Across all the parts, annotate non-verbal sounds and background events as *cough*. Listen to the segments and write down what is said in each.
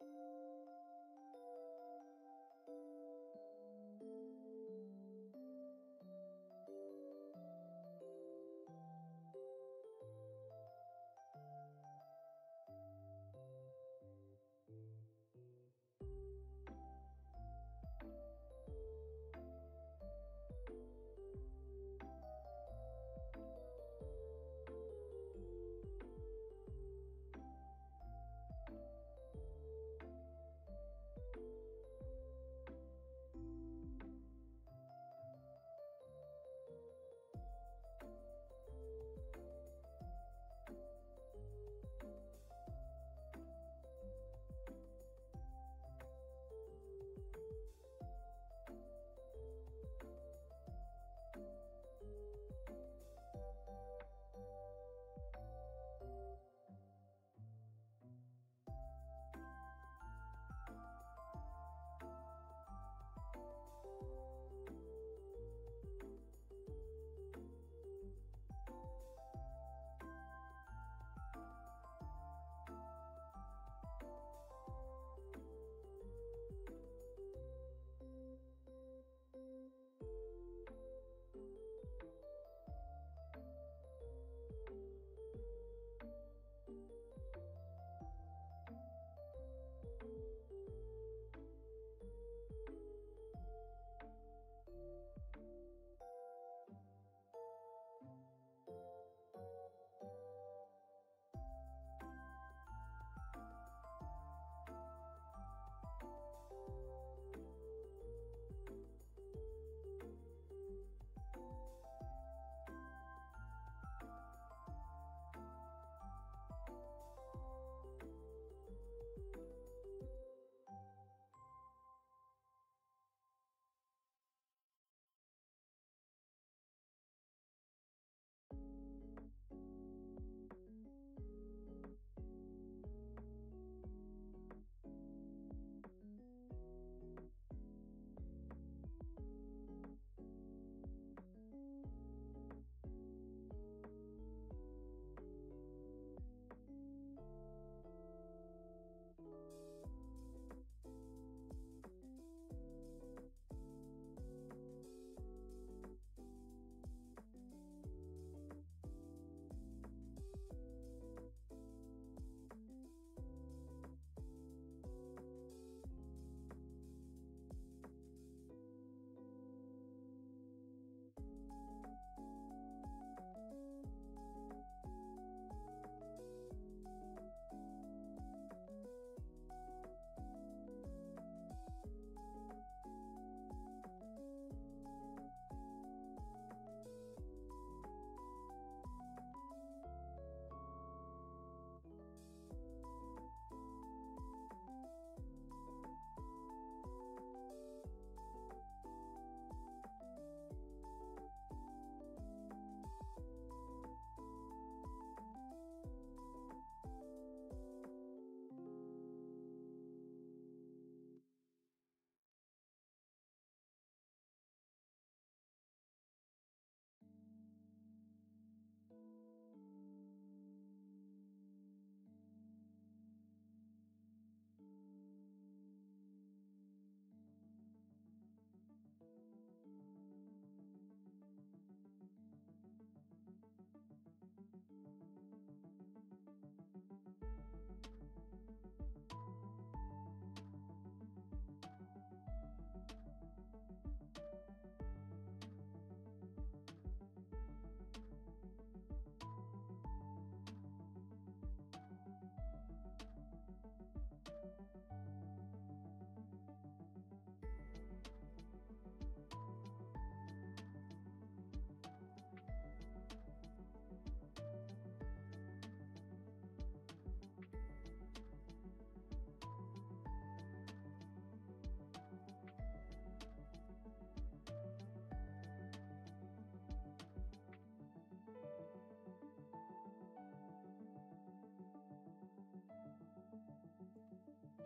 Thank you.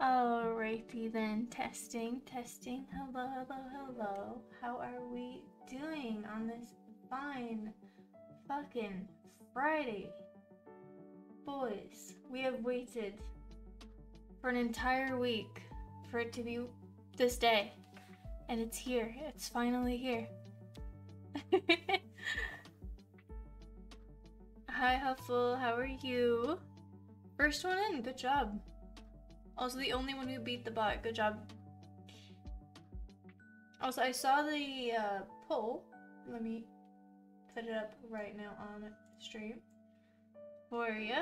Alrighty then, testing, testing. Hello, hello, hello. How are we doing on this fine fucking Friday? Boys, we have waited for an entire week for it to be this day. And it's here. It's finally here. *laughs* Hi, Huffle. How are you? First one in. Good job. Also, the only one who beat the bot. Good job. Also, I saw the uh, poll. Let me put it up right now on stream for you.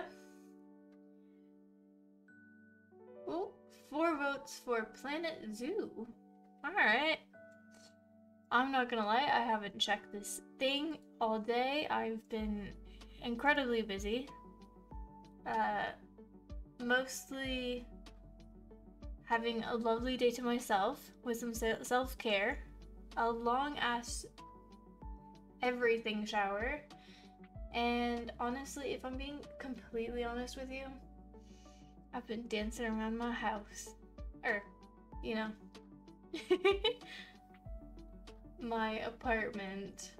Ooh, four votes for Planet Zoo. Alright. I'm not gonna lie, I haven't checked this thing all day. I've been incredibly busy. Uh, mostly having a lovely day to myself with some self care, a long ass everything shower, and honestly, if I'm being completely honest with you, I've been dancing around my house. Or, you know, *laughs* my apartment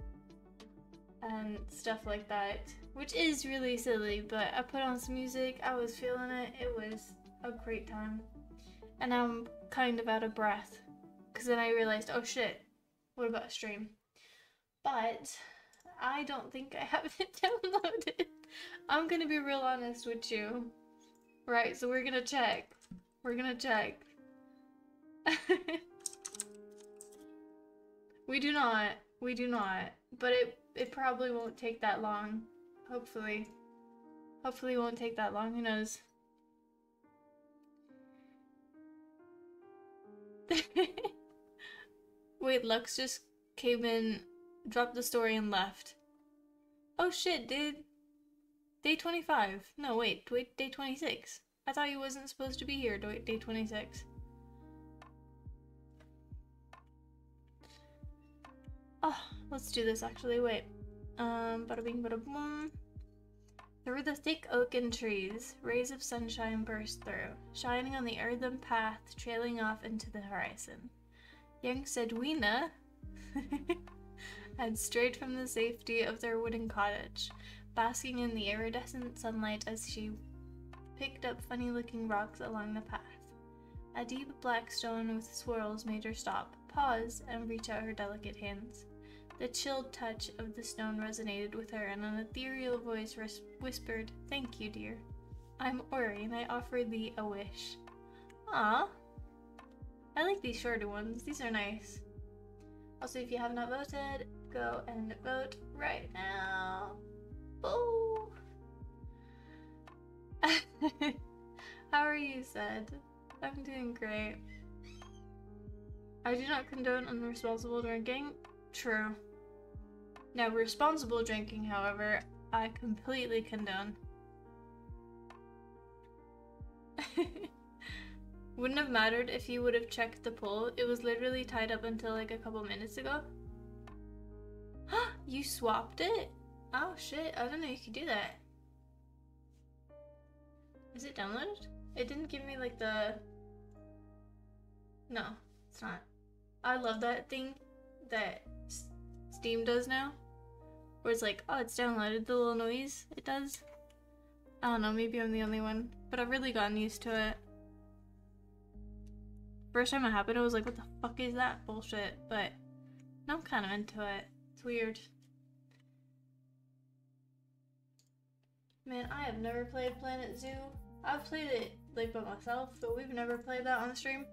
and stuff like that, which is really silly, but I put on some music, I was feeling it, it was a great time. And I'm kind of out of breath, because then I realized, oh shit, what about a stream? But I don't think I have it *laughs* downloaded. I'm gonna be real honest with you. Right, so we're gonna check. We're gonna check. *laughs* we do not. We do not. But it it probably won't take that long. Hopefully. Hopefully won't take that long. Who knows? *laughs* Wait, Lux just came in, dropped the story and left. Oh shit, dude. Day 25. No, wait, wait, day 26. I thought you wasn't supposed to be here day 26. Oh, let's do this actually, wait. Um, bada bing bada boom. Through the thick oaken trees, rays of sunshine burst through, shining on the earthen path trailing off into the horizon. Young Sedwina had *laughs* strayed from the safety of their wooden cottage, basking in the iridescent sunlight as she picked up funny looking rocks along the path. A deep black stone with swirls made her stop, pause, and reach out her delicate hands. The chilled touch of the stone resonated with her, and an ethereal voice whispered, Thank you, dear. I'm Ori, and I offer thee a wish. Ah, I like these shorter ones. These are nice. Also, if you have not voted, go and vote right now. Boo! *laughs* How are you, said? I'm doing great. I do not condone unresponsible drinking. True. Now, responsible drinking, however, I completely condone. *laughs* Wouldn't have mattered if you would have checked the poll. It was literally tied up until like a couple minutes ago. Huh? *gasps* you swapped it? Oh shit, I don't know you could do that. Is it downloaded? It didn't give me like the... No, it's not. I love that thing that Steam does now. Where it's like, oh, it's downloaded, the little noise it does. I don't know, maybe I'm the only one. But I've really gotten used to it. First time it happened, I was like, what the fuck is that bullshit? But now I'm kind of into it. It's weird. Man, I have never played Planet Zoo. I've played it like by myself, but we've never played that on the stream.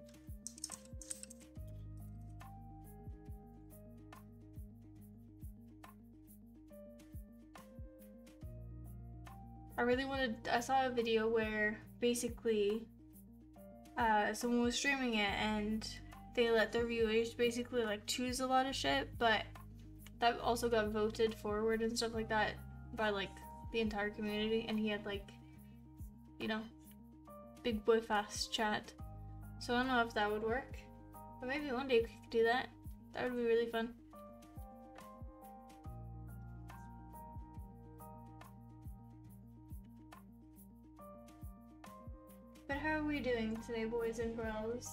I really wanted, I saw a video where basically uh, someone was streaming it and they let their viewers basically like choose a lot of shit, but that also got voted forward and stuff like that by like the entire community and he had like, you know, big boy fast chat. So I don't know if that would work, but maybe one day we could do that. That would be really fun. But how are we doing today, boys and girls?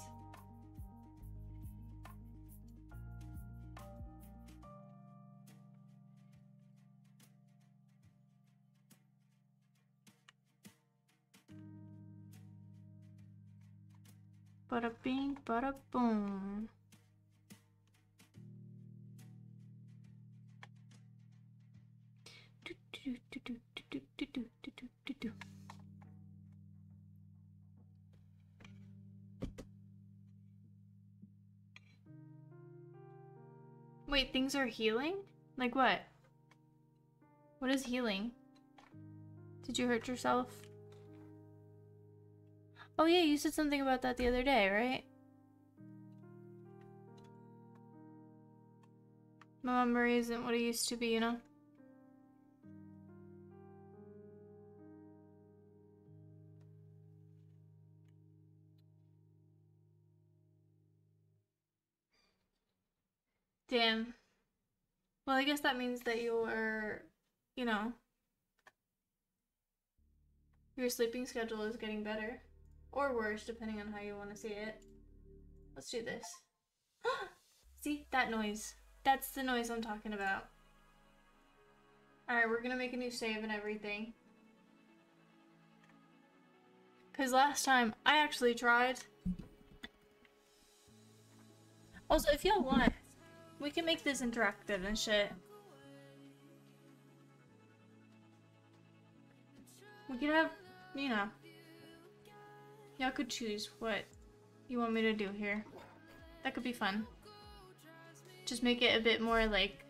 Bada bing, bada boom. Do, do, do, do, things are healing? Like what? What is healing? Did you hurt yourself? Oh yeah, you said something about that the other day, right? My memory isn't what it used to be, you know? Damn. Well, I guess that means that you're, you know, your sleeping schedule is getting better. Or worse, depending on how you want to see it. Let's do this. *gasps* see? That noise. That's the noise I'm talking about. Alright, we're gonna make a new save and everything. Because last time, I actually tried. Also, if y'all want, we can make this interactive and shit. We could have, you know, y'all could choose what you want me to do here. That could be fun. Just make it a bit more like,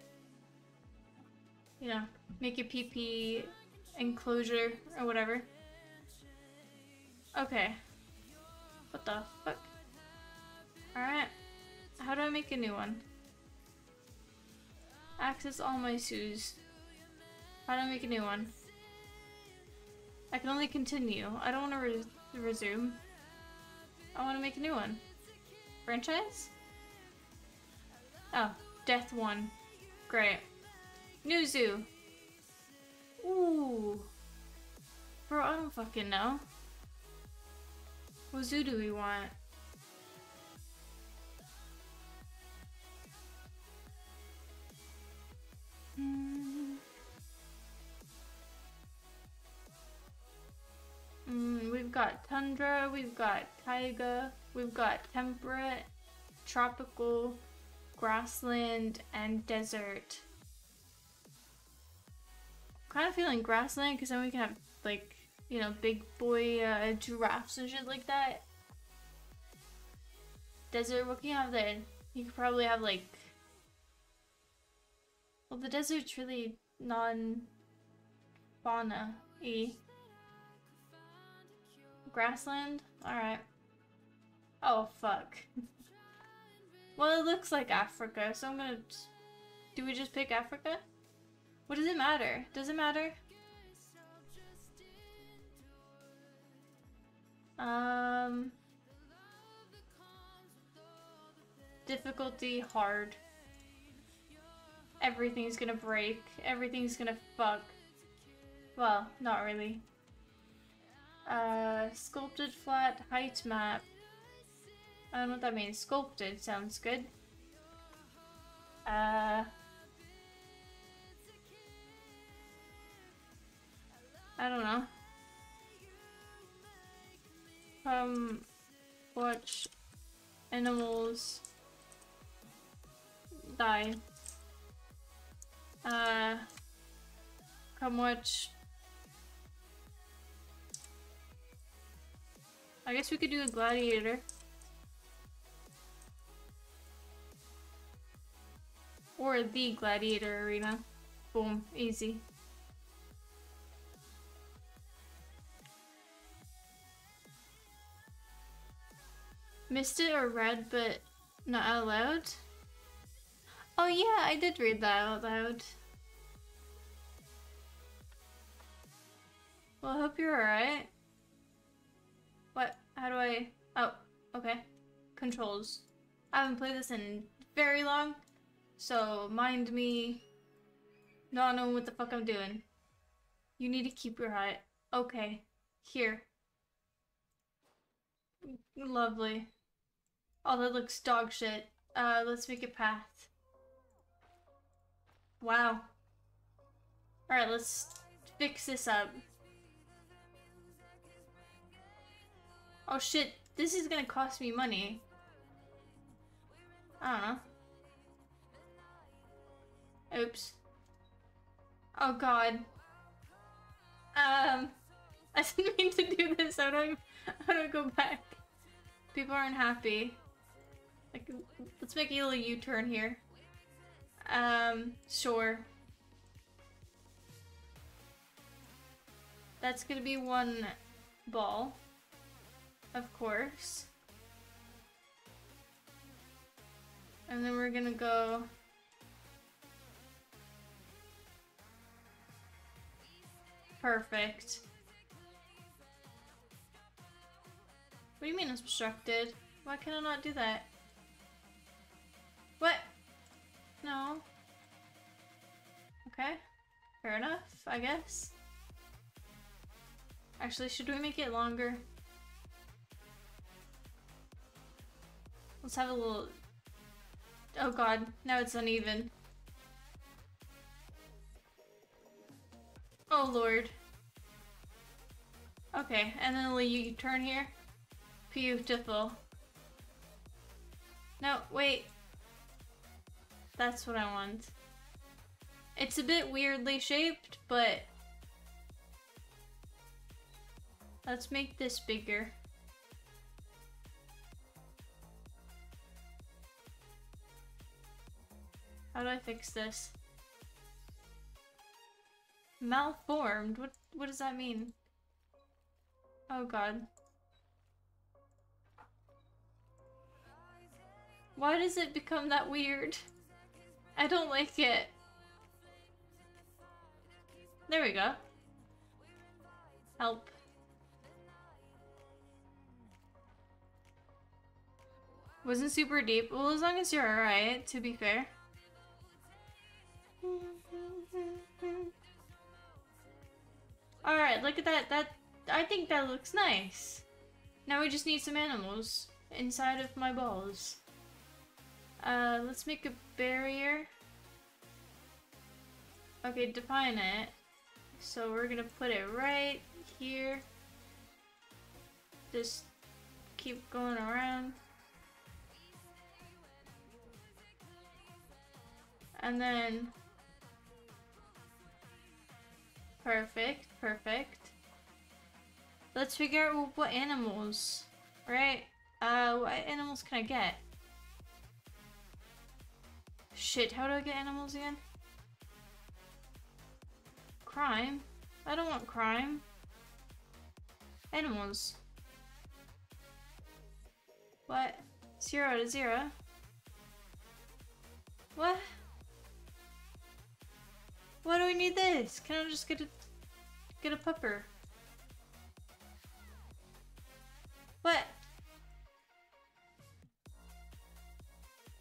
you know, make a PP enclosure or whatever. Okay. What the fuck? Alright. How do I make a new one? Access all my SUs. How do I make a new one? I can only continue. I don't want to re resume. I want to make a new one. Franchise? Oh, Death 1. Great. New zoo. Ooh. Bro, I don't fucking know. What zoo do we want? Mm. We've got tundra, we've got taiga, we've got temperate, tropical, grassland, and desert. kind of feeling grassland because then we can have like, you know, big boy uh, giraffes and shit like that. Desert, what can you have there? You could probably have like well, the desert's really non-fauna-y. Grassland? Alright. Oh, fuck. *laughs* well, it looks like Africa, so I'm gonna... Do we just pick Africa? What does it matter? Does it matter? Um... Difficulty hard everything's gonna break, everything's gonna fuck. Well, not really. Uh, sculpted flat height map. I don't know what that means. Sculpted sounds good. Uh... I don't know. Um, watch animals die. Uh, come watch. I guess we could do a gladiator. Or the gladiator arena. Boom, easy. Missed it or read, but not out loud? Oh yeah, I did read that out loud. Well, I hope you're alright. What? How do I... Oh, okay. Controls. I haven't played this in very long, so mind me not knowing what the fuck I'm doing. You need to keep your height. Okay. Here. Lovely. Oh, that looks dog shit. Uh, let's make a path. Wow. Alright, let's fix this up. Oh shit, this is gonna cost me money. I don't know. Oops. Oh god. Um, *laughs* I didn't mean to do this. How don't. I, how do I go back? People aren't happy. Like, let's make a little U-turn here. Um, sure. That's gonna be one ball. Of course. And then we're gonna go... Perfect. What do you mean obstructed? Why can I not do that? What? No. Okay. Fair enough, I guess. Actually, should we make it longer? Let's have a little... Oh god, now it's uneven. Oh lord. Okay, and then you turn here. Beautiful. No, wait. That's what I want. It's a bit weirdly shaped, but... Let's make this bigger. How do I fix this? Malformed? What what does that mean? Oh god. Why does it become that weird? I don't like it. There we go. Help. Wasn't super deep. Well, as long as you're alright, to be fair. Alright, look at that. That I think that looks nice. Now we just need some animals inside of my balls. Uh, let's make a barrier. Okay, define it. So we're gonna put it right here. Just keep going around. And then Perfect, perfect. Let's figure out what animals, right? Uh, what animals can I get? Shit, how do I get animals again? Crime? I don't want crime. Animals. What? Zero to zero? What? Why do we need this? Can I just get a get a pupper? What?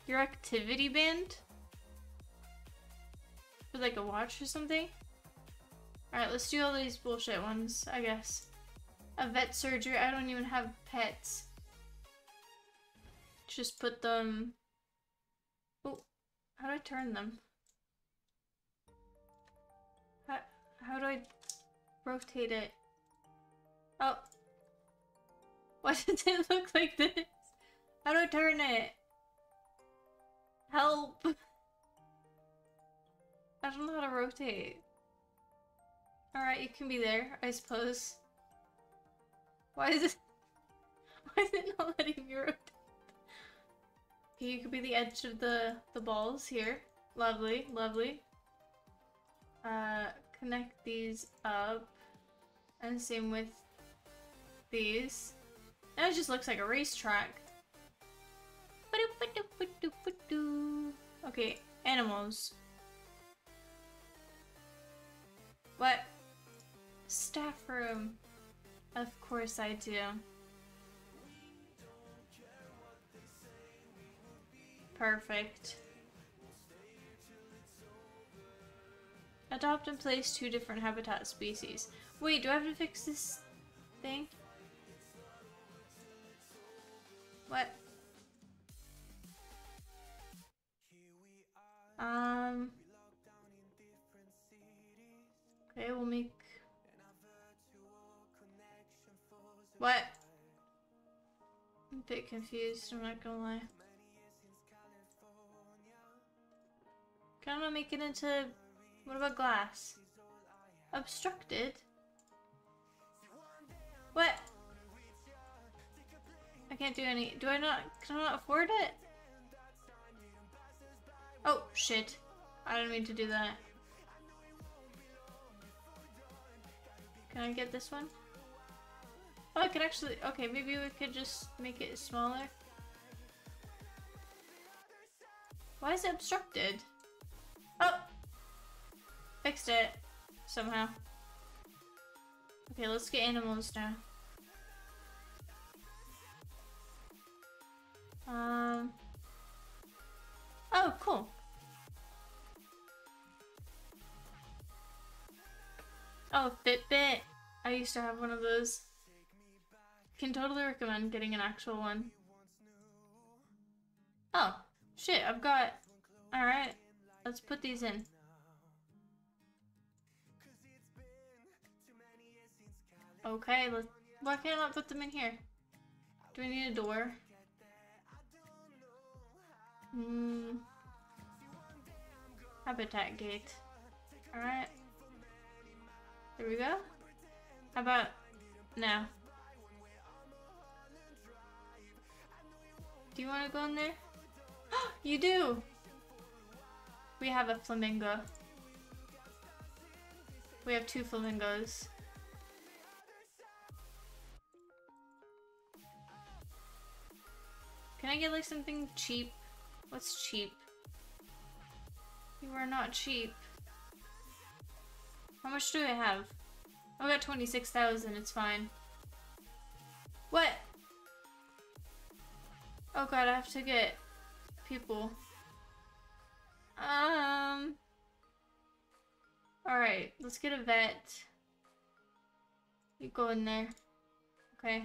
Your activity band? For like a watch or something? Alright, let's do all these bullshit ones, I guess. A vet surgery. I don't even have pets. Just put them... Oh, how do I turn them? How do I rotate it? Oh. *laughs* Why does it look like this? How do I turn it? Help! *laughs* I don't know how to rotate. Alright, you can be there, I suppose. Why is it- *laughs* Why is it not letting me rotate? Okay, you could be the edge of the, the balls here. Lovely, lovely. Uh, connect these up. And same with these. Now it just looks like a racetrack. Okay, animals. What? Staff room. Of course I do. Perfect. Adopt and place two different habitat species. Wait, do I have to fix this thing? What? Um. Okay, we'll make. What? I'm a bit confused, I'm not gonna lie. Can I make it into. What about glass? Obstructed? What? I can't do any. Do I not? Can I not afford it? Oh, shit. I didn't mean to do that. Can I get this one? Oh, I could actually... Okay, maybe we could just make it smaller. Why is it obstructed? Oh! Fixed it. Somehow. Okay, let's get animals now. Um... Oh, cool. Oh, Fitbit. I used to have one of those. Can totally recommend getting an actual one. Oh, shit, I've got... Alright, let's put these in. Okay, let's... Why can't I put them in here? Do we need a door? Hmm. Habitat gate. Alright. There we go. How about now? Do you want to go in there? *gasps* you do! We have a flamingo. We have two flamingos. Can I get like something cheap? What's cheap? You are not cheap. How much do I have? I got 26,000, it's fine. What? Oh god, I have to get people. Um. Alright, let's get a vet. You go in there. Okay.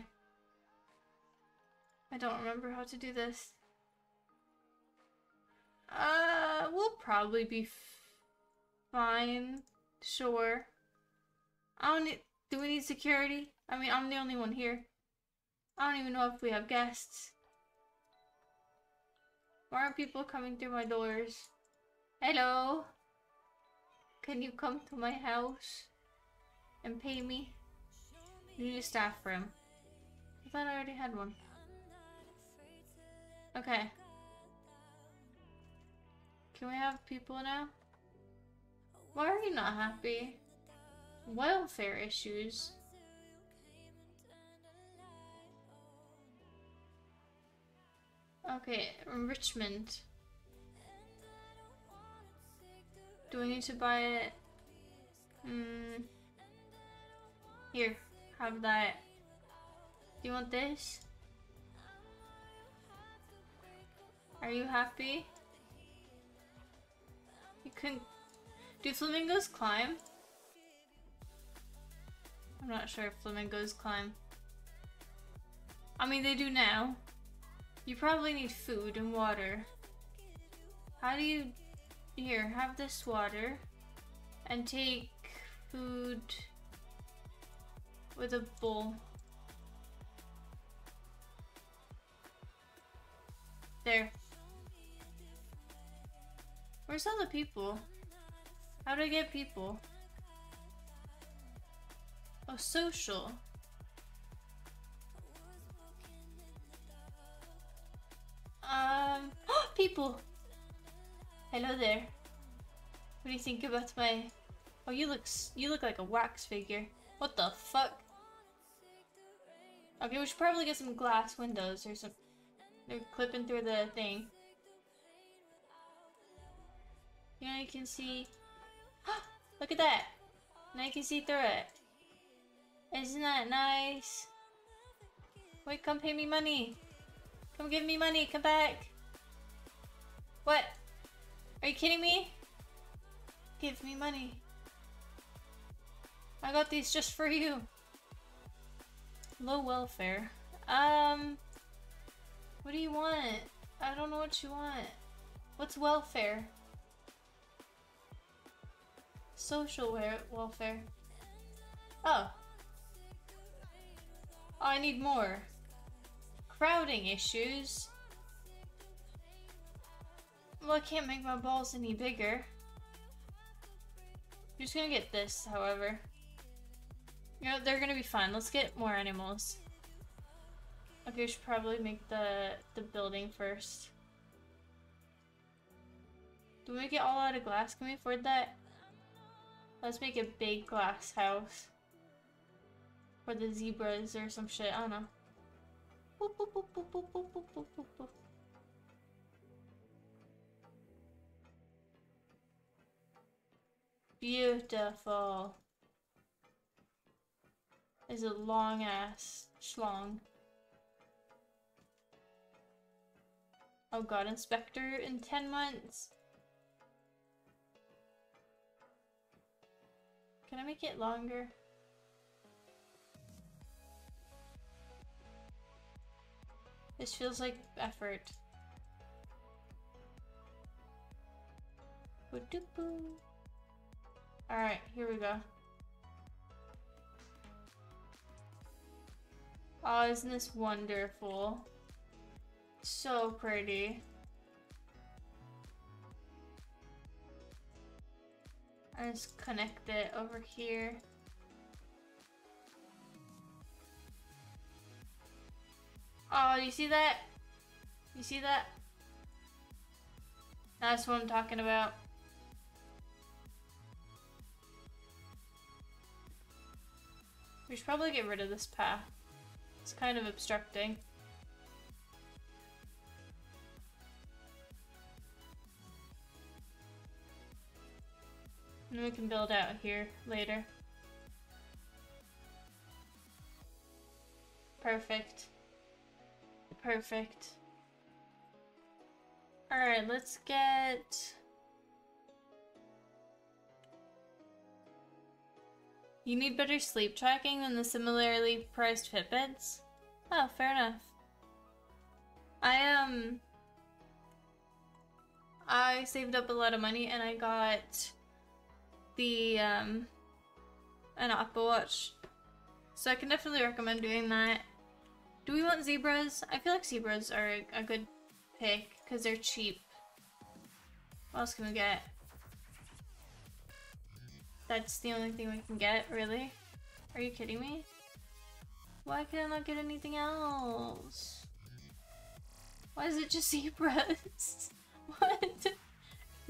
I don't remember how to do this. Uh, we'll probably be fine. Sure. I don't need. Do we need security? I mean, I'm the only one here. I don't even know if we have guests. Why aren't people coming through my doors? Hello? Can you come to my house and pay me? You need a staff room. I thought I already had one. Okay. Can we have people now? Why are you not happy? Welfare issues. Okay, enrichment. Do I need to buy it? Hmm. Here, have that. Do you want this? Are you happy? You can. Do flamingos climb? I'm not sure if flamingos climb. I mean, they do now. You probably need food and water. How do you... Here, have this water. And take food with a bowl. There. Where's all the people? How do I get people? Oh, social. Um, oh, *gasps* people. Hello there. What do you think about my? Oh, you look you look like a wax figure. What the fuck? Okay, we should probably get some glass windows or some. They're clipping through the thing. Yeah, you can see. Look at that! Now you can see through it. Isn't that nice? Wait, come pay me money. Come give me money. Come back. What? Are you kidding me? Give me money. I got these just for you. Low welfare. Um, What do you want? I don't know what you want. What's welfare? Social welfare. Oh. Oh, I need more. Crowding issues. Well, I can't make my balls any bigger. I'm just gonna get this, however. You know, they're gonna be fine. Let's get more animals. Okay, we should probably make the, the building first. Do we get all out of glass? Can we afford that? Let's make a big glass house. For the zebras or some shit. I don't know. Boop, boop, boop, Beautiful. Is a long ass schlong. Oh god, inspector in 10 months. Can I make it longer? This feels like effort. Alright, here we go. Oh, isn't this wonderful? So pretty. I just connect it over here. Oh, you see that? You see that? That's what I'm talking about. We should probably get rid of this path. It's kind of obstructing. And we can build out here later. Perfect. Perfect. Alright, let's get... You need better sleep tracking than the similarly priced Fitbits? Oh, fair enough. I, um... I saved up a lot of money and I got the, um, an Apple Watch. So I can definitely recommend doing that. Do we want zebras? I feel like zebras are a good pick because they're cheap. What else can we get? That's the only thing we can get, really? Are you kidding me? Why can I not get anything else? Why is it just *laughs* zebras? what?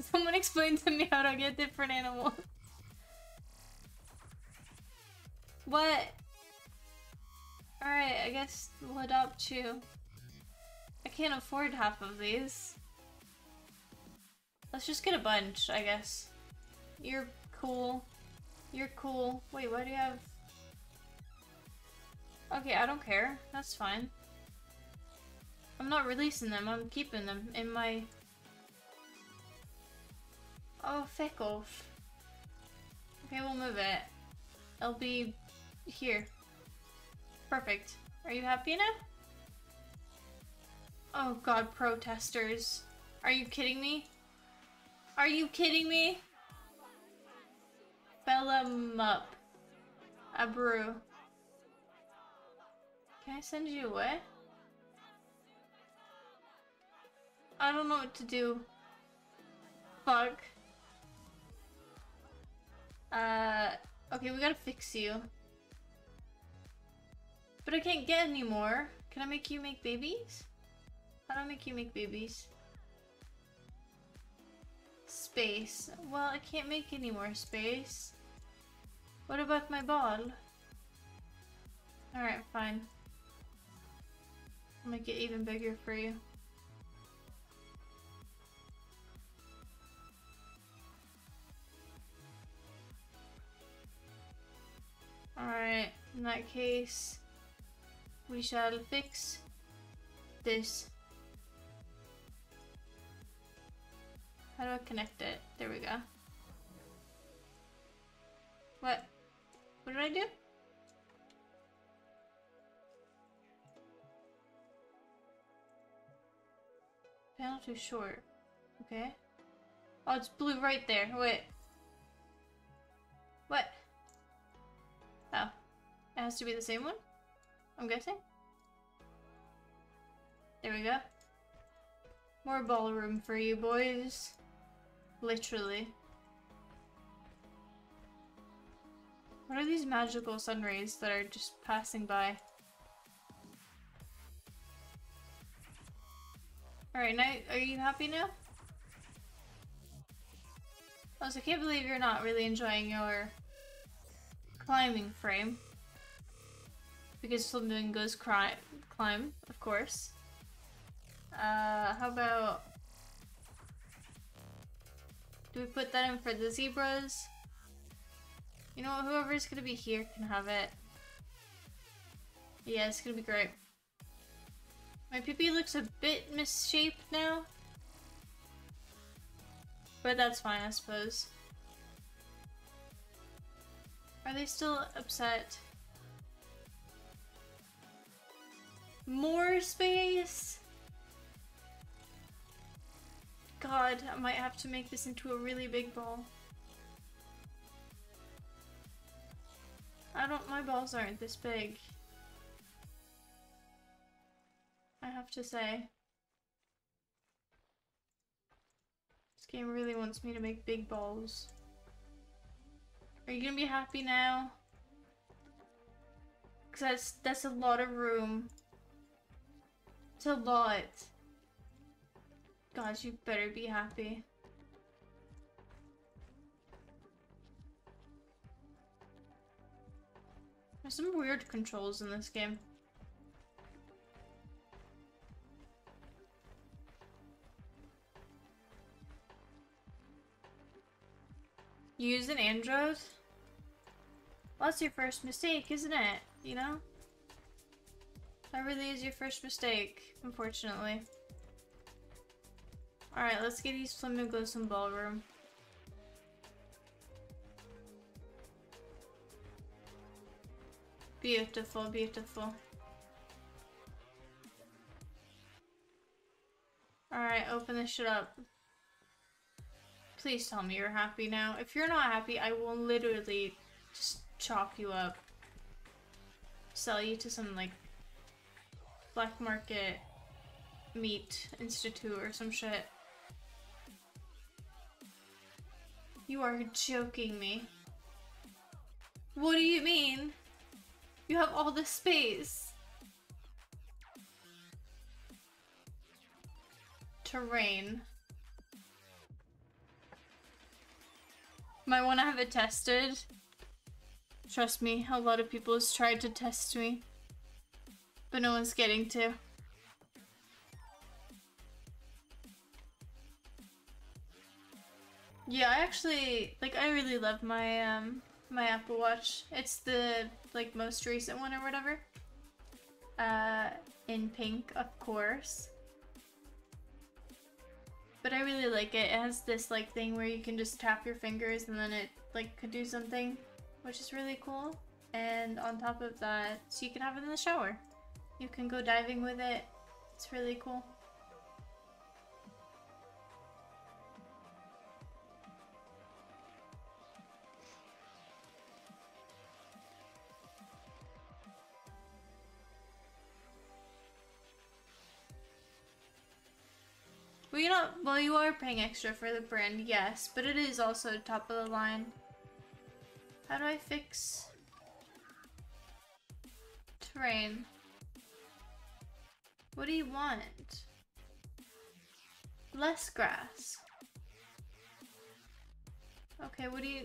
*laughs* Someone explain to me how to get different animals. What? Alright, I guess we'll adopt you. I can't afford half of these. Let's just get a bunch, I guess. You're cool. You're cool. Wait, what do you have? Okay, I don't care. That's fine. I'm not releasing them. I'm keeping them in my... Oh, feck off. Okay, we'll move it. It'll be here. Perfect. Are you happy now? Oh god, protesters. Are you kidding me? Are you kidding me? Them up. A brew. Can I send you away? I don't know what to do. Fuck. Uh, okay, we gotta fix you. But I can't get any more. Can I make you make babies? How do I make you make babies? Space. Well, I can't make any more space. What about my ball? Alright, fine. I'll make it even bigger for you. Alright, in that case, we shall fix this. How do I connect it? There we go. What? What did I do? Panel too short. Okay. Oh, it's blue right there. Wait. What? Oh. It has to be the same one? I'm guessing? There we go. More ballroom for you boys. Literally. What are these magical sun rays that are just passing by? Alright, now are you happy now? Also, I can't believe you're not really enjoying your climbing frame. Because flamingos cry climb, of course. Uh, how about... Do we put that in for the zebras? You know what, whoever's gonna be here can have it. Yeah, it's gonna be great. My PP looks a bit misshaped now. But that's fine, I suppose. Are they still upset? More space? God, I might have to make this into a really big ball. I don't- my balls aren't this big. I have to say. This game really wants me to make big balls. Are you gonna be happy now? Cause that's that's a lot of room. A lot. God, you better be happy. There's some weird controls in this game. Use an Android? Well, that's your first mistake, isn't it? You know? That really is your first mistake, unfortunately. Alright, let's get these flamingos some ballroom. Beautiful, beautiful. Alright, open this shit up. Please tell me you're happy now. If you're not happy, I will literally just chop you up. Sell you to some, like, black market meat institute or some shit. You are joking me. What do you mean? You have all the space. Terrain. Might want to have it tested. Trust me, a lot of people has tried to test me. But no one's getting to. Yeah, I actually, like, I really love my, um, my Apple Watch. It's the, like, most recent one or whatever. Uh, in pink, of course. But I really like it. It has this, like, thing where you can just tap your fingers and then it, like, could do something, which is really cool. And on top of that, so you can have it in the shower. You can go diving with it. It's really cool. Well, you well, you are paying extra for the brand, yes, but it is also top of the line. How do I fix terrain? What do you want? Less grass. Okay, what do you...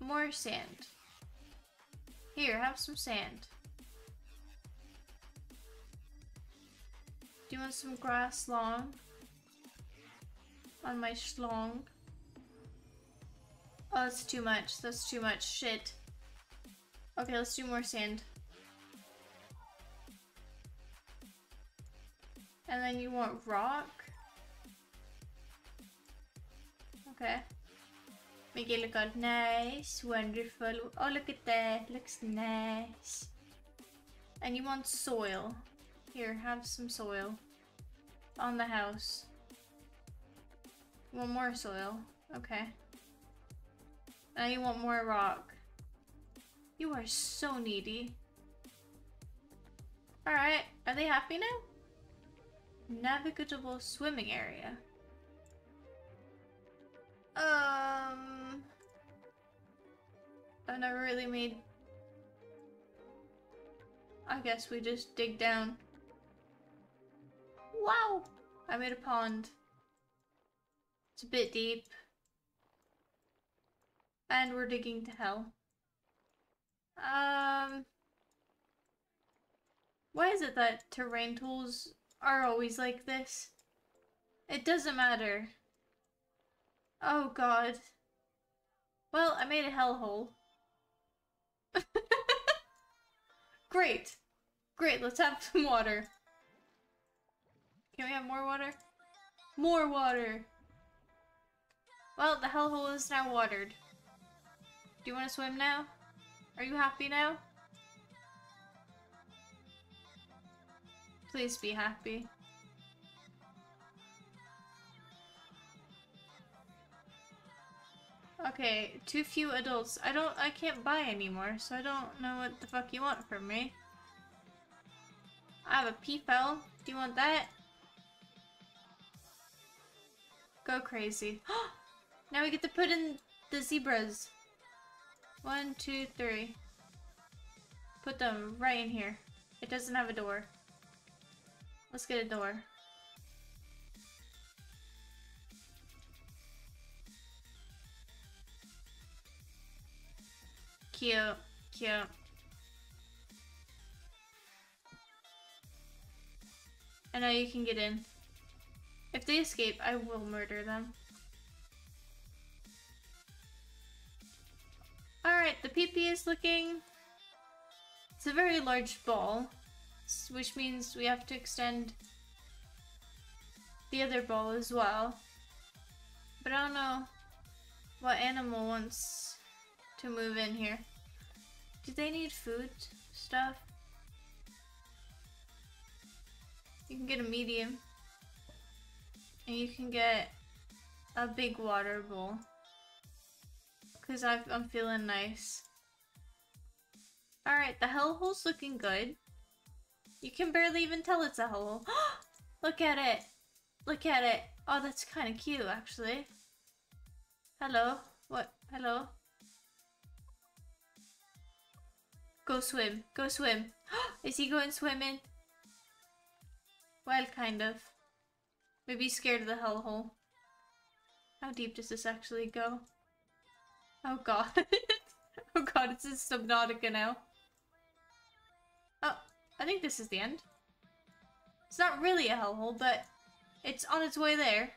More sand. Here, have some sand. Do you want some grass long? On my schlong? Oh, that's too much. That's too much. Shit. Okay, let's do more sand. And then you want rock? Okay. Make it look all nice, wonderful. Oh, look at that. Looks nice. And you want soil. Here, have some soil. on the house. One more soil? Okay. Now you want more rock. You are so needy. Alright, are they happy now? Navigable swimming area. Um... I've never really made... I guess we just dig down. Wow! I made a pond. It's a bit deep. And we're digging to hell. Um... Why is it that terrain tools are always like this? It doesn't matter. Oh god. Well, I made a hellhole. *laughs* Great. Great, let's have *laughs* some water. Can we have more water? More water! Well, the hellhole is now watered. Do you want to swim now? Are you happy now? Please be happy. Okay, too few adults. I don't- I can't buy anymore, so I don't know what the fuck you want from me. I have a peafowl. Do you want that? Go crazy. *gasps* now we get to put in the zebras. One, two, three. Put them right in here. It doesn't have a door. Let's get a door. Cute. Cute. And now you can get in. If they escape, I will murder them. Alright, the PP is looking... It's a very large ball, which means we have to extend the other ball as well. But I don't know what animal wants to move in here. Do they need food stuff? You can get a medium. And you can get a big water bowl. Because I'm feeling nice. Alright, the hellhole's looking good. You can barely even tell it's a hole. *gasps* Look at it! Look at it! Oh, that's kind of cute, actually. Hello? What? Hello? Go swim. Go swim. *gasps* Is he going swimming? Well, kind of. Maybe he's scared of the hellhole. How deep does this actually go? Oh god. *laughs* oh god, it's in Subnautica now. I think this is the end. It's not really a hellhole, but it's on its way there.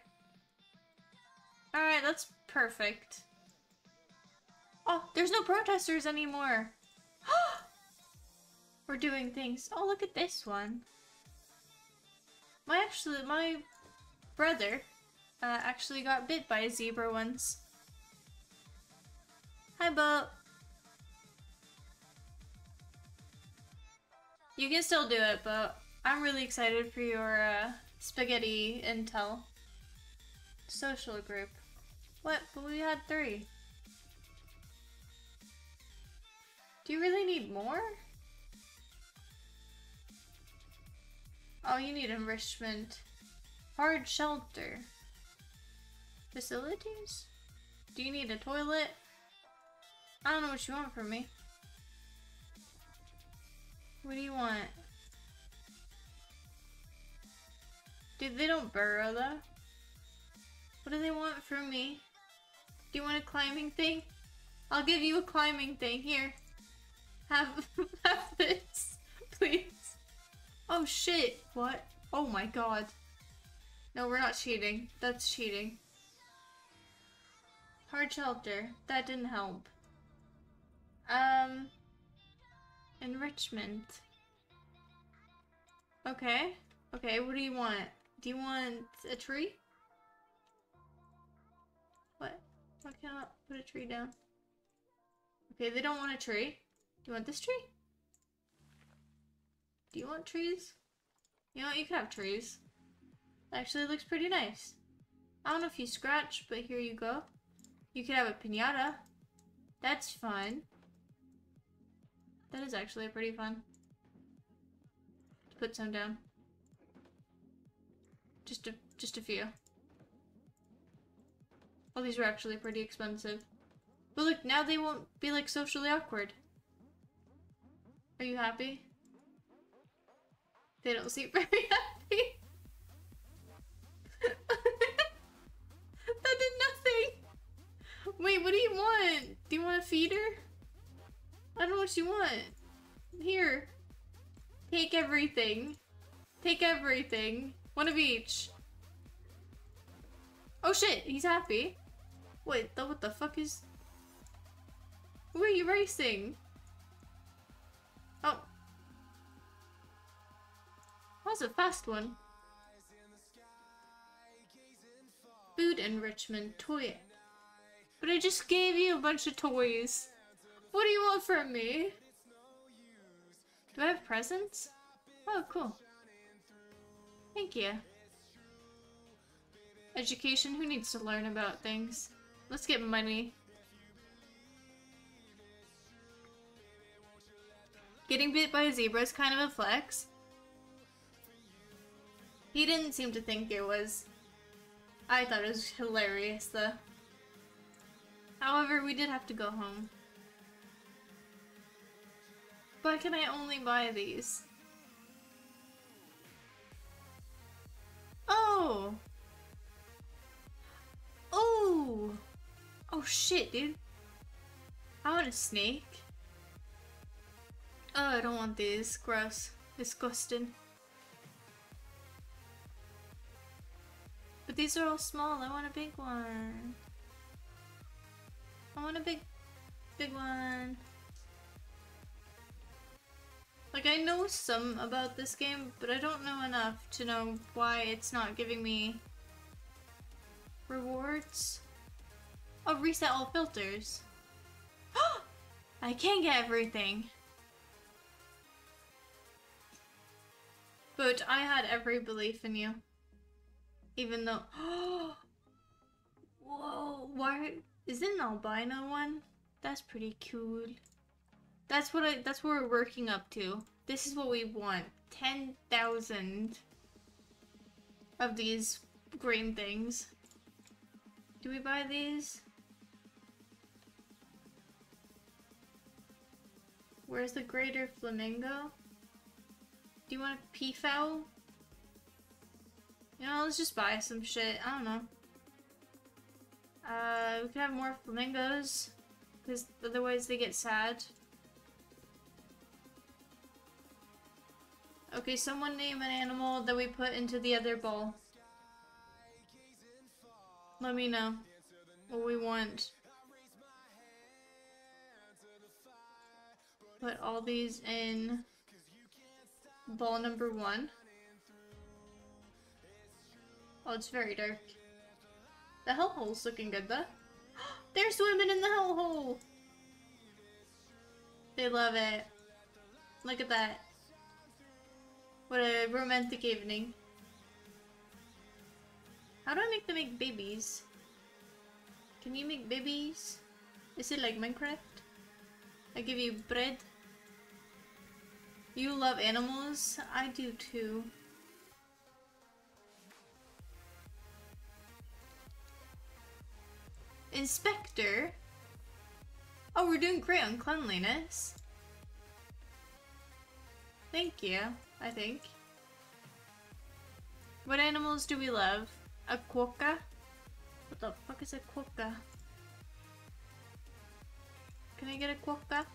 Alright, that's perfect. Oh, there's no protesters anymore. *gasps* We're doing things. Oh, look at this one. My actually, my brother uh, actually got bit by a zebra once. Hi, Bo. You can still do it, but I'm really excited for your uh, spaghetti intel social group. What? But we had three. Do you really need more? Oh, you need enrichment. Hard shelter. Facilities? Do you need a toilet? I don't know what you want from me. What do you want? Dude, they don't burrow though. What do they want from me? Do you want a climbing thing? I'll give you a climbing thing. Here. Have, *laughs* have this, please. Oh shit. What? Oh my god. No, we're not cheating. That's cheating. Hard shelter. That didn't help. Um... Enrichment. Okay. Okay, what do you want? Do you want a tree? What? Why can't I put a tree down? Okay, they don't want a tree. Do you want this tree? Do you want trees? You know what? You could have trees. Actually, looks pretty nice. I don't know if you scratch, but here you go. You could have a pinata. That's fun. That is actually a pretty fun. To Put some down. Just a just a few. All these are actually pretty expensive. But look, now they won't be like socially awkward. Are you happy? They don't seem very *laughs* happy. *laughs* that did nothing. Wait, what do you want? Do you want a feeder? I don't know what you want. Here. Take everything. Take everything. One of each. Oh shit, he's happy. Wait, the, what the fuck is... Who are you racing? Oh. That was a fast one. Food enrichment, toy. But I just gave you a bunch of toys. What do you want from me? Do I have presents? Oh, cool. Thank you. Education, who needs to learn about things? Let's get money. Getting bit by a zebra is kind of a flex. He didn't seem to think it was. I thought it was hilarious though. However, we did have to go home. But can I only buy these? Oh! Oh! Oh shit, dude. I want a snake. Oh, I don't want these. Gross. Disgusting. But these are all small. I want a big one. I want a big, big one. Like, I know some about this game, but I don't know enough to know why it's not giving me rewards. Oh, reset all filters. *gasps* I can get everything. But I had every belief in you. Even though... *gasps* Whoa, why... Is it an albino one? That's pretty cool. That's what I. That's what we're working up to. This is what we want. Ten thousand of these green things. Do we buy these? Where's the greater flamingo? Do you want a peafowl? You know, let's just buy some shit. I don't know. Uh, we could have more flamingos. Because otherwise they get sad. Okay, someone name an animal that we put into the other bowl. Let me know what we want. Put all these in ball number one. Oh, it's very dark. The hellhole's looking good though. *gasps* They're swimming in the hellhole! They love it. Look at that. What a romantic evening. How do I make them make babies? Can you make babies? Is it like Minecraft? I give you bread. You love animals? I do too. Inspector? Oh, we're doing great on cleanliness. Thank you. I think. What animals do we love? A quokka? What the fuck is a quokka? Can I get a quokka?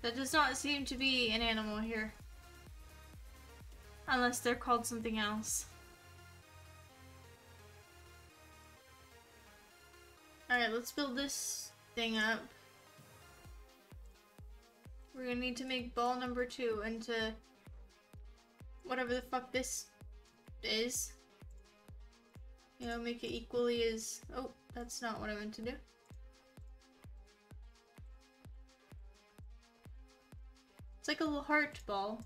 That does not seem to be an animal here. Unless they're called something else. Alright, let's build this thing up. We're gonna need to make ball number two into whatever the fuck this is. You know, make it equally as... Oh, that's not what I meant to do. It's like a little heart ball.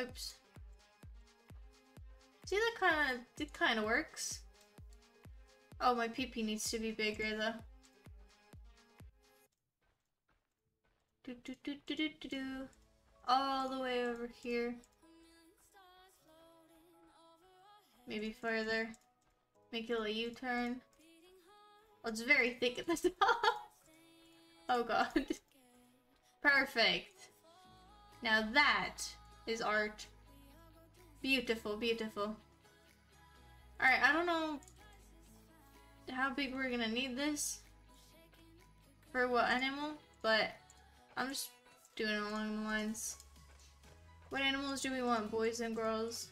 Oops. See, that kind of, it kind of works. Oh, my PP needs to be bigger, though. Do, do, do, do, do, do, do. All the way over here. Maybe further. Make it a U-turn. Oh, it's very thick at the *laughs* top. oh god. *laughs* Perfect. Now that is art. Beautiful, beautiful. Alright, I don't know how big we're gonna need this for what animal, but I'm just doing it along the lines. What animals do we want, boys and girls?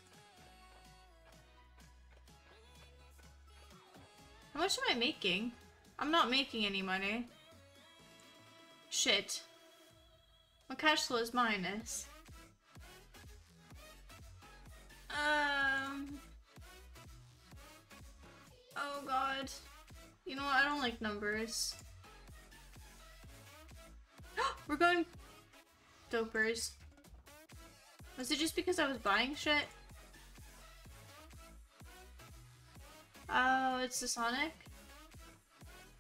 How much am I making? I'm not making any money. Shit. My cash flow is minus. Um. Oh god. You know what? I don't like numbers. *gasps* We're going dopers. Was it just because I was buying shit? Oh, it's the Sonic?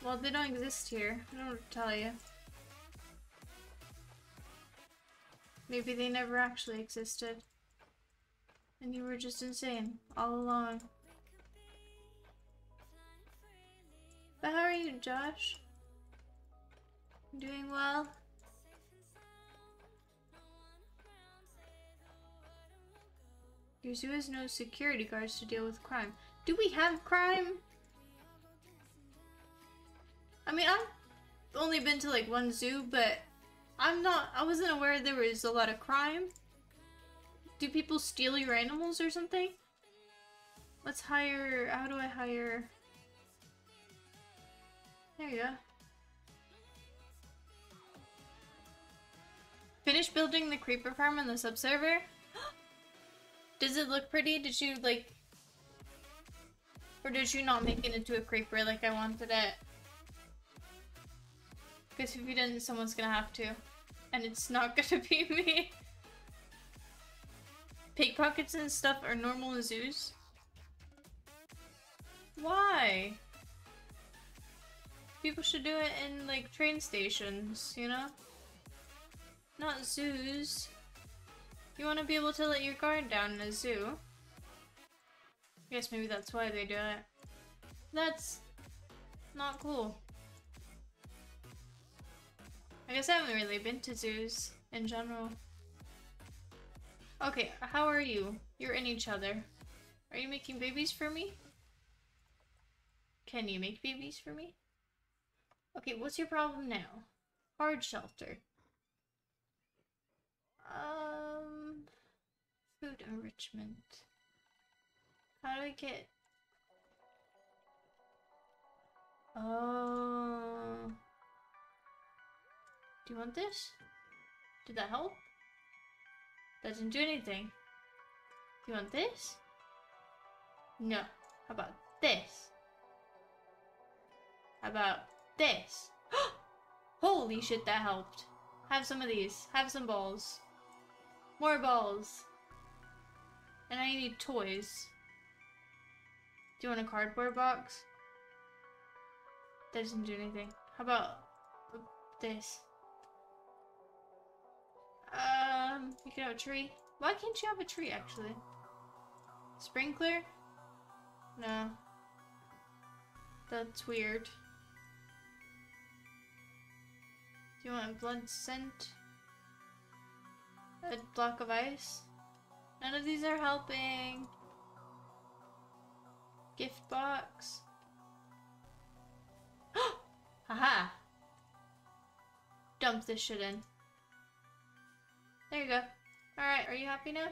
Well, they don't exist here. I don't know what to tell you. Maybe they never actually existed. And you were just insane all along. But how are you, Josh? Doing well? Your zoo has no security guards to deal with crime. Do we have crime? I mean, I've only been to like one zoo, but I'm not, I wasn't aware there was a lot of crime. Do people steal your animals or something? Let's hire, how do I hire? There you go. Finish building the creeper farm on the subserver? *gasps* Does it look pretty? Did you like or did you not make it into a creeper like I wanted it? Because if you didn't, someone's gonna have to. And it's not *laughs* gonna be me. Pickpockets and stuff are normal in zoos? Why? People should do it in, like, train stations, you know? Not zoos. You want to be able to let your guard down in a zoo. I guess maybe that's why they do it. That's not cool. I guess I haven't really been to zoos in general. Okay, how are you? You're in each other. Are you making babies for me? Can you make babies for me? Okay, what's your problem now? Hard shelter. Um, food enrichment. How do I get... Oh... Do you want this? Did that help? That didn't do anything. Do you want this? No. How about this? How about this? *gasps* Holy shit, that helped. Have some of these. Have some balls. More balls. And I need toys. Do you want a cardboard box? That doesn't do anything. How about this? Um, you can have a tree. Why can't you have a tree, actually? Sprinkler? No. That's weird. You want blood scent? A block of ice? None of these are helping. Gift box. *gasps* Haha. Dump this shit in. There you go. Alright, are you happy now?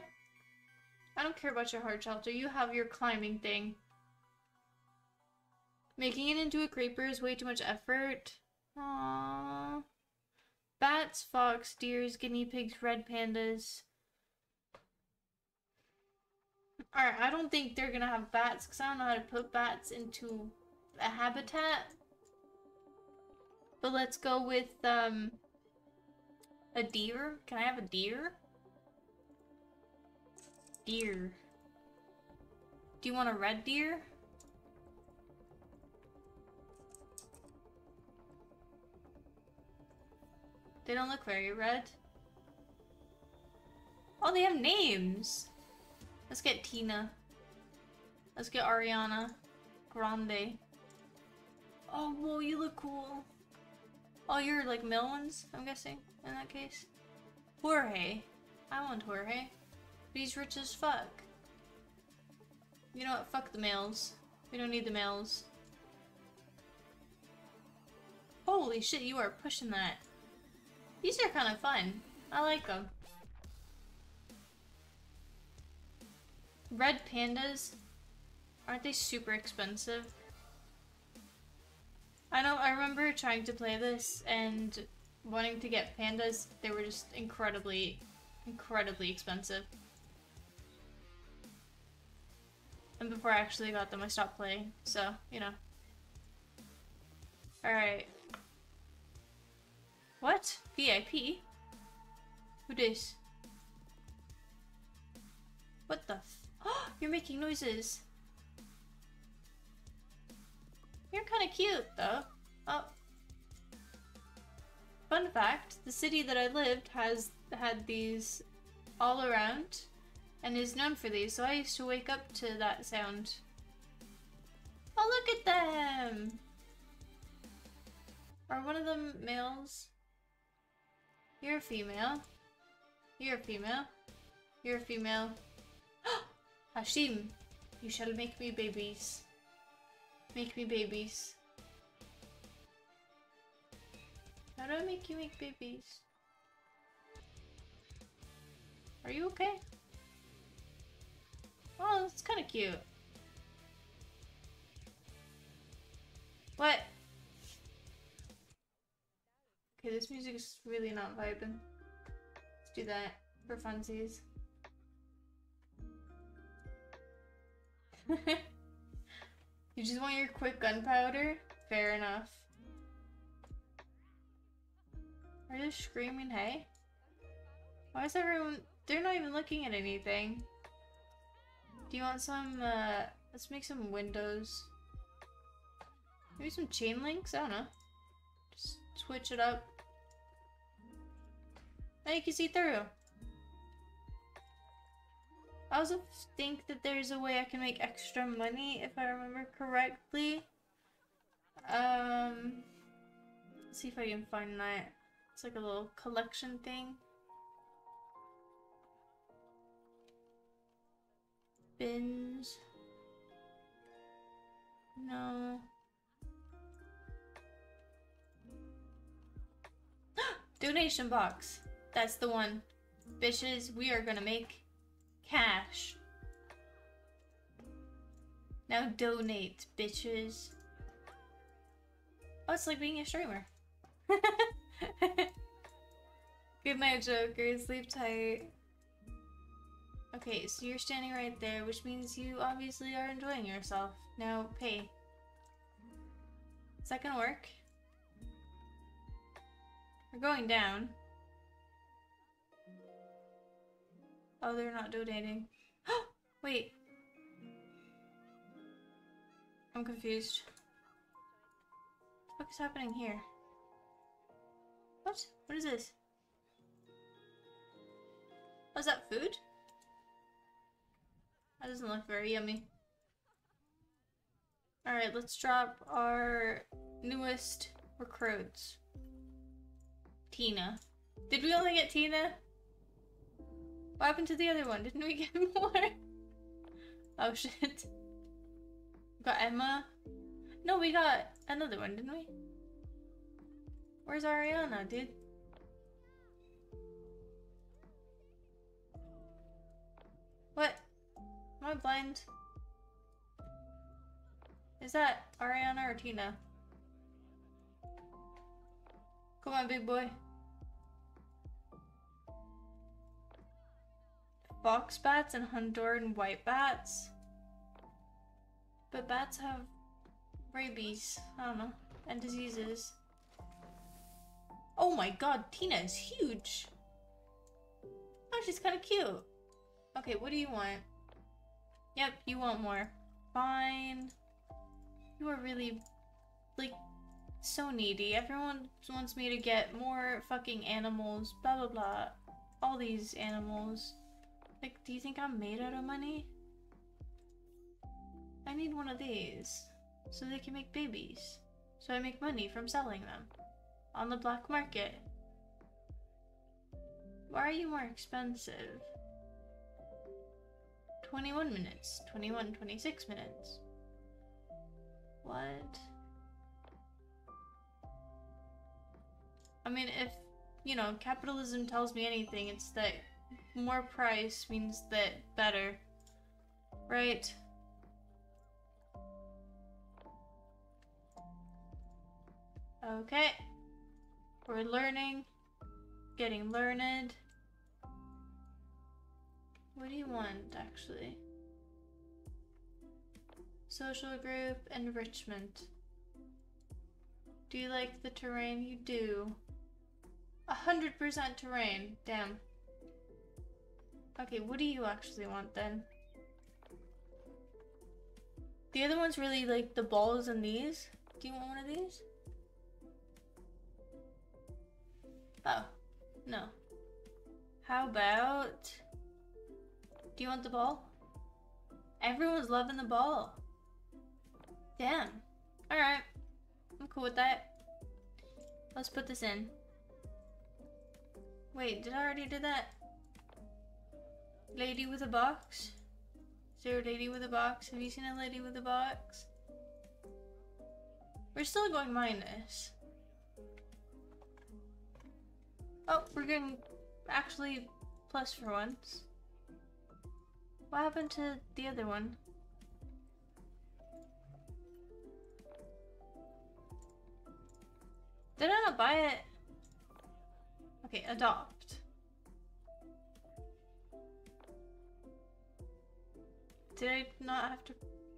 I don't care about your heart shelter. You have your climbing thing. Making it into a creeper is way too much effort. Aww. Bats, fox, deers, guinea pigs, red pandas. Alright, I don't think they're gonna have bats because I don't know how to put bats into a habitat. But let's go with um, A deer? Can I have a deer? Deer. Do you want a red deer? They don't look very red. Oh, they have names! Let's get Tina. Let's get Ariana Grande. Oh, whoa, you look cool. Oh, you're like male ones, I'm guessing, in that case. Jorge. I want Jorge. But he's rich as fuck. You know what? Fuck the males. We don't need the males. Holy shit, you are pushing that. These are kind of fun. I like them. Red pandas. Aren't they super expensive? I know, I remember trying to play this and wanting to get pandas. They were just incredibly, incredibly expensive. And before I actually got them, I stopped playing. So, you know. Alright. What? VIP? Who this? What the Oh, *gasps* you're making noises. You're kind of cute, though. Oh. Fun fact, the city that I lived has had these all around and is known for these, so I used to wake up to that sound. Oh, look at them! Are one of them males? You're a female. You're a female. You're a female. *gasps* Hashim, you shall make me babies. Make me babies. How do I make you make babies? Are you okay? Oh, that's kind of cute. What? Okay, this music is really not vibing. Let's do that for funsies. *laughs* you just want your quick gunpowder? Fair enough. Are they screaming hey? Why is everyone- they're not even looking at anything. Do you want some, uh, let's make some windows. Maybe some chain links? I don't know. Just switch it up. Now you can see through. I also think that there's a way I can make extra money if I remember correctly. Um, see if I can find that. It's like a little collection thing. Bins. No. *gasps* Donation box. That's the one. Bitches, we are gonna make cash. Now donate, bitches. Oh, it's like being a streamer. *laughs* Good night, Joker. Sleep tight. Okay, so you're standing right there, which means you obviously are enjoying yourself. Now, pay. Is that gonna work? We're going down. Oh, they're not donating. *gasps* Wait. I'm confused. What is happening here? What? What is this? Oh, is that food? That doesn't look very yummy. Alright, let's drop our newest recruits. Tina. Did we only get Tina? What happened to the other one? Didn't we get *laughs* more? Oh shit. We got Emma. No, we got another one, didn't we? Where's Ariana, dude? What? Am I blind? Is that Ariana or Tina? Come on, big boy. Fox bats and Honduran white bats. But bats have rabies. I don't know. And diseases. Oh, Oh my god, Tina is huge. Oh, she's kind of cute. Okay, what do you want? Yep, you want more. Fine. You are really, like, so needy. Everyone wants me to get more fucking animals, blah blah blah. All these animals. Like, do you think I'm made out of money? I need one of these so they can make babies. So I make money from selling them on the black market. Why are you more expensive? 21 minutes, 21, 26 minutes. What? I mean, if, you know, capitalism tells me anything, it's that more price means that better. Right? Okay. We're learning. Getting learned. What do you want, actually? Social group, enrichment. Do you like the terrain? You do. A hundred percent terrain. Damn. Okay, what do you actually want then? The other one's really like the balls and these. Do you want one of these? Oh, no. How about... Do you want the ball? Everyone's loving the ball. Damn. Alright. I'm cool with that. Let's put this in. Wait, did I already do that? Lady with a box? Is there a lady with a box? Have you seen a lady with a box? We're still going minus. Oh, we're getting actually plus for once. What happened to the other one? Did I not buy it? Okay, adopt. Did I not have to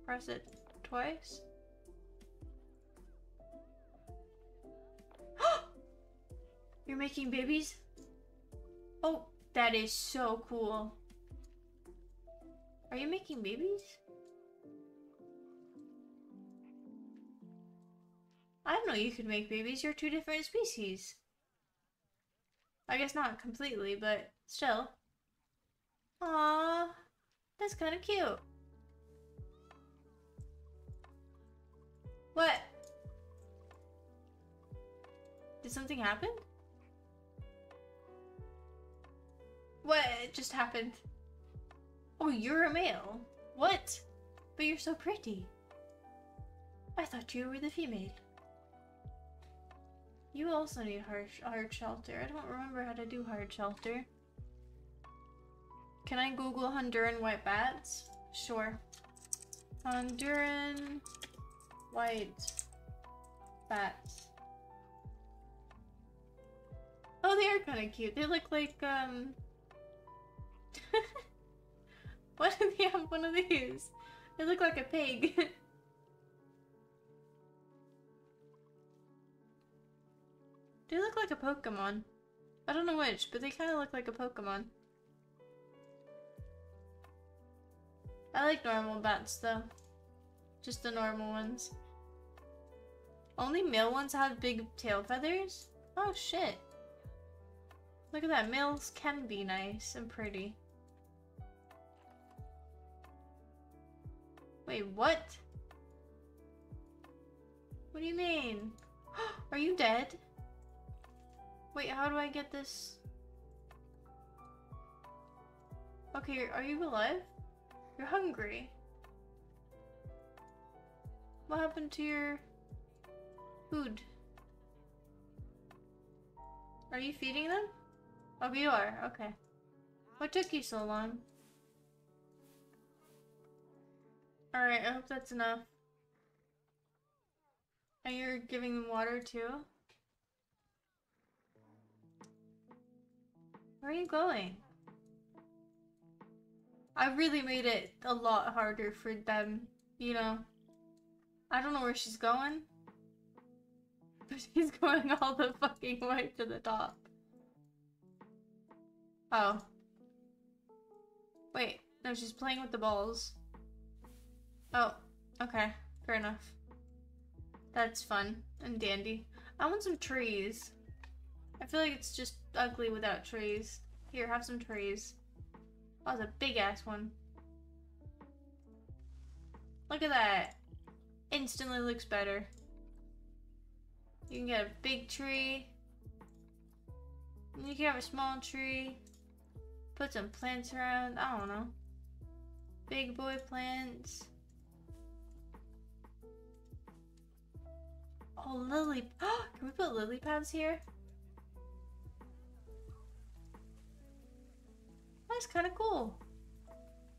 press it twice? *gasps* You're making babies? Oh, that is so cool. Are you making babies? I didn't know you could make babies. You're two different species. I guess not completely, but still. Aww, that's kind of cute. What? Did something happen? What just happened? Oh, you're a male. What? But you're so pretty. I thought you were the female. You also need hard, hard shelter. I don't remember how to do hard shelter. Can I Google Honduran white bats? Sure. Honduran white bats. Oh, they are kind of cute. They look like, um, *laughs* Why do they have one of these? They look like a pig. *laughs* they look like a Pokemon. I don't know which, but they kind of look like a Pokemon. I like normal bats though. Just the normal ones. Only male ones have big tail feathers? Oh shit. Look at that, males can be nice and pretty. Wait, what? What do you mean? *gasps* Are you dead? Wait, how do I get this? Okay, are you alive? You're hungry. What happened to your food? Are you feeding them? Oh, you are. Okay. What took you so long? Alright, I hope that's enough. And you're giving them water too? Where are you going? I really made it a lot harder for them, you know. I don't know where she's going. But *laughs* she's going all the fucking way to the top. Oh. Wait, no, she's playing with the balls. Oh, okay, fair enough. That's fun and dandy. I want some trees. I feel like it's just ugly without trees. Here, have some trees. Oh, it's a big ass one. Look at that. Instantly looks better. You can get a big tree. You can have a small tree. Put some plants around. I don't know. Big boy plants. Oh, lily. *gasps* Can we put lily pads here? That's kind of cool.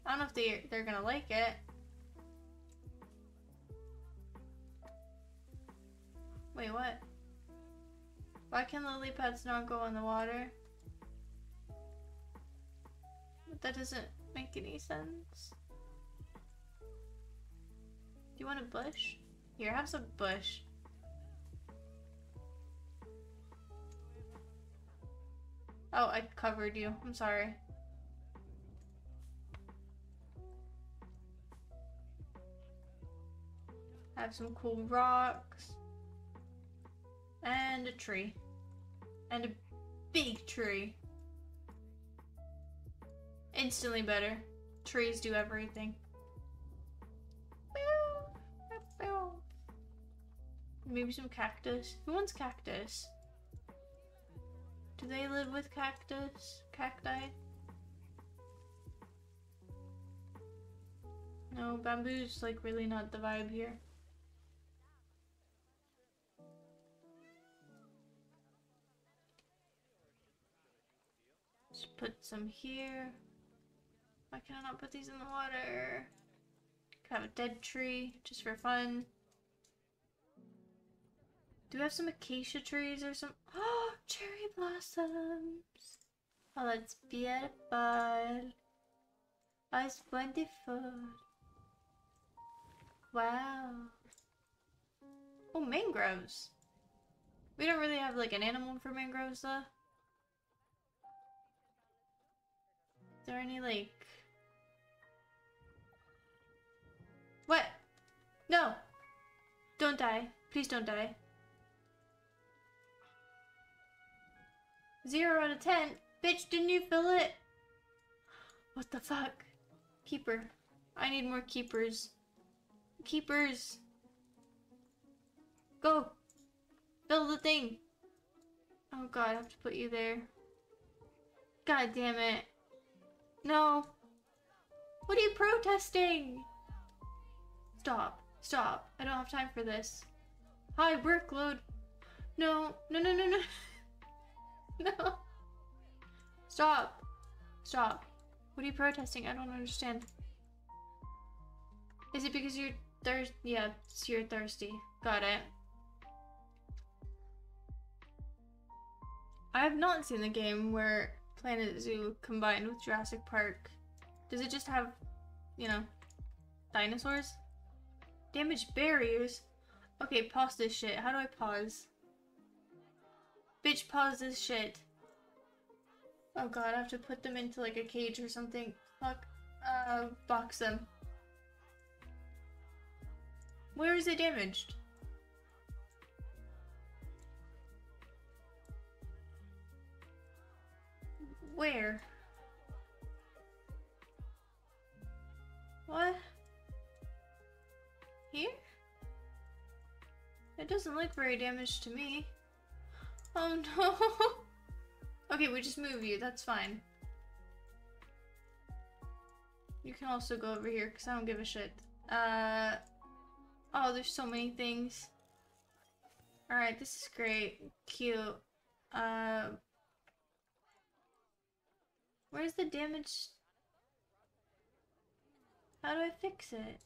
I don't know if they, they're gonna like it. Wait, what? Why can lily pads not go in the water? That doesn't make any sense. Do you want a bush? Here, have some bush. Oh, I covered you. I'm sorry. Have some cool rocks. And a tree. And a big tree. Instantly better. Trees do everything. Maybe some cactus. Who wants cactus? Do they live with cactus? Cacti? No, bamboo's like really not the vibe here. Put some here. Why can I not put these in the water? Could have a dead tree, just for fun. Do we have some acacia trees or some- *gasps* Oh, cherry blossoms! Oh, that's beautiful. Oh, it's wonderful. Wow. Oh, mangroves. We don't really have like an animal for mangroves though. There any like What? No! Don't die. Please don't die. Zero out of ten. Bitch, didn't you fill it? What the fuck? Keeper. I need more keepers. Keepers. Go. Fill the thing. Oh god, I have to put you there. God damn it. No. What are you protesting? Stop. Stop. I don't have time for this. High workload. No. No, no, no, no. *laughs* no. Stop. Stop. What are you protesting? I don't understand. Is it because you're thirsty? Yeah, you're thirsty. Got it. I have not seen the game where Planet Zoo combined with Jurassic Park. Does it just have, you know, dinosaurs? Damaged barriers? Okay, pause this shit. How do I pause? Bitch, pause this shit. Oh god, I have to put them into like a cage or something. Fuck. Uh, box them. Where is it damaged? Where? What? Here? It doesn't look very damaged to me. Oh no! *laughs* okay, we just move you, that's fine. You can also go over here, because I don't give a shit. Uh, oh, there's so many things. Alright, this is great. Cute. Uh, where's the damage? How do I fix it?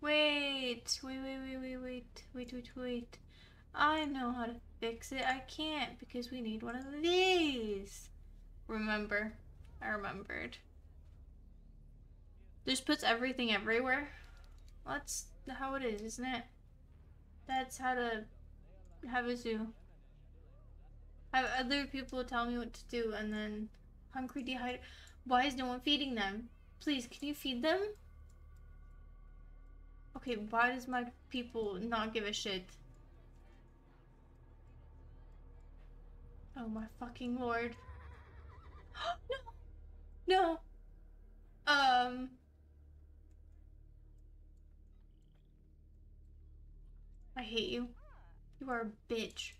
Wait, wait, wait, wait, wait, wait, wait, wait, wait. I know how to fix it. I can't because we need one of these. Remember. I remembered. This puts everything everywhere. That's how it is, isn't it? That's how to have a zoo. Have other people tell me what to do and then hungry dehydrated. Why is no one feeding them? Please, can you feed them? Okay, why does my people not give a shit? Oh my fucking lord. *gasps* no! No! Um... I hate you. You are a bitch.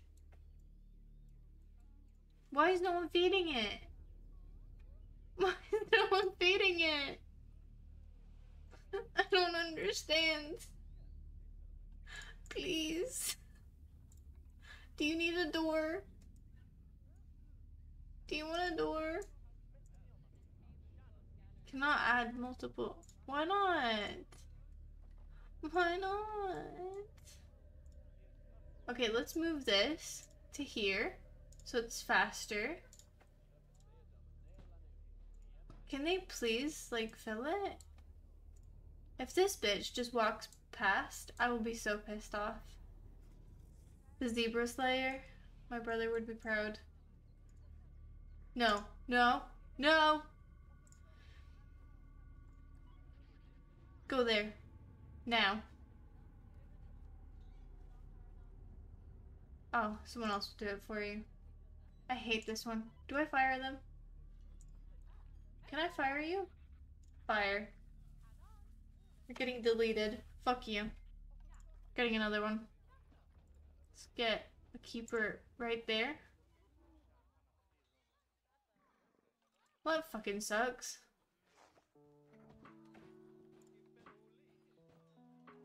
Why is no one feeding it? *laughs* Why is no one feeding it? *laughs* I don't understand. Please. Do you need a door? Do you want a door? Cannot add multiple. Why not? Why not? Okay, let's move this to here so it's faster. Can they please, like, fill it? If this bitch just walks past, I will be so pissed off. The Zebra Slayer, my brother would be proud. No, no, no! Go there. Now. Oh, someone else will do it for you. I hate this one. Do I fire them? Can I fire you? Fire. You're getting deleted. Fuck you. Getting another one. Let's get a keeper right there. Well, that fucking sucks.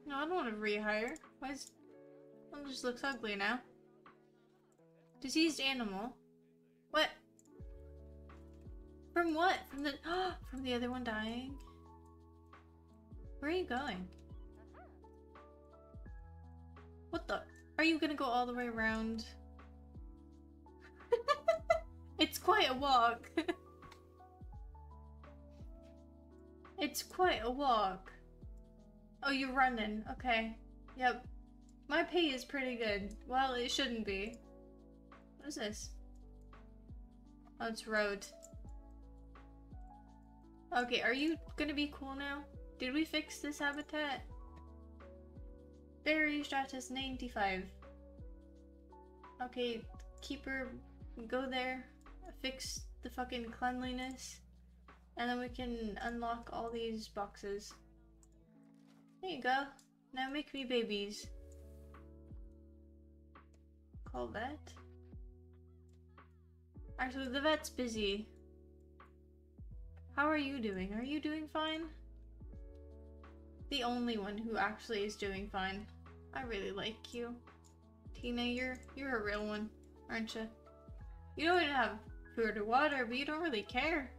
No, I don't want to rehire. Why is... It just looks ugly now. Diseased animal. From what? From the *gasps* from the other one dying? Where are you going? What the? Are you gonna go all the way around? *laughs* it's quite a walk. *laughs* it's quite a walk. Oh, you're running. Okay. Yep. My pay is pretty good. Well, it shouldn't be. What is this? Oh, it's road. Okay, are you gonna be cool now? Did we fix this habitat? Berry stratus 95. Okay, keeper, go there, fix the fucking cleanliness, and then we can unlock all these boxes. There you go. Now make me babies. Call that. Actually, the vet's busy. How are you doing? Are you doing fine? The only one who actually is doing fine. I really like you. Tina, you're you're a real one, aren't you? You don't even have food or water, but you don't really care.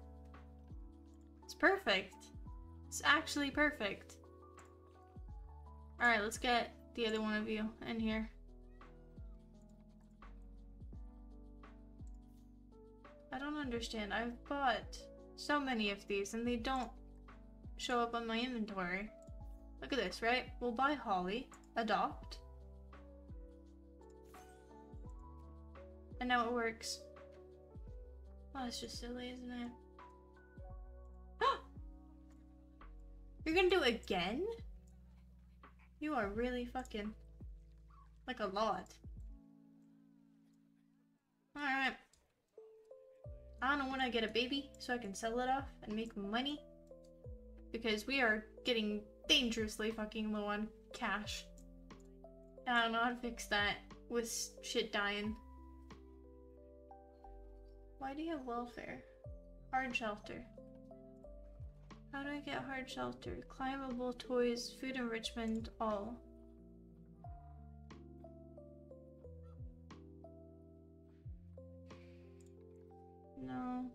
It's perfect. It's actually perfect. Alright, let's get the other one of you in here. I don't understand. I've bought so many of these and they don't show up on my inventory. Look at this, right? We'll buy Holly, adopt. And now it works. Oh, it's just silly, isn't it? *gasps* You're gonna do it again? You are really fucking... Like a lot. Alright. I don't want to get a baby so I can sell it off and make money. Because we are getting dangerously fucking low on cash. I don't know how to fix that with shit dying. Why do you have welfare? Hard shelter. How do I get hard shelter? Climbable toys, food enrichment, all. No.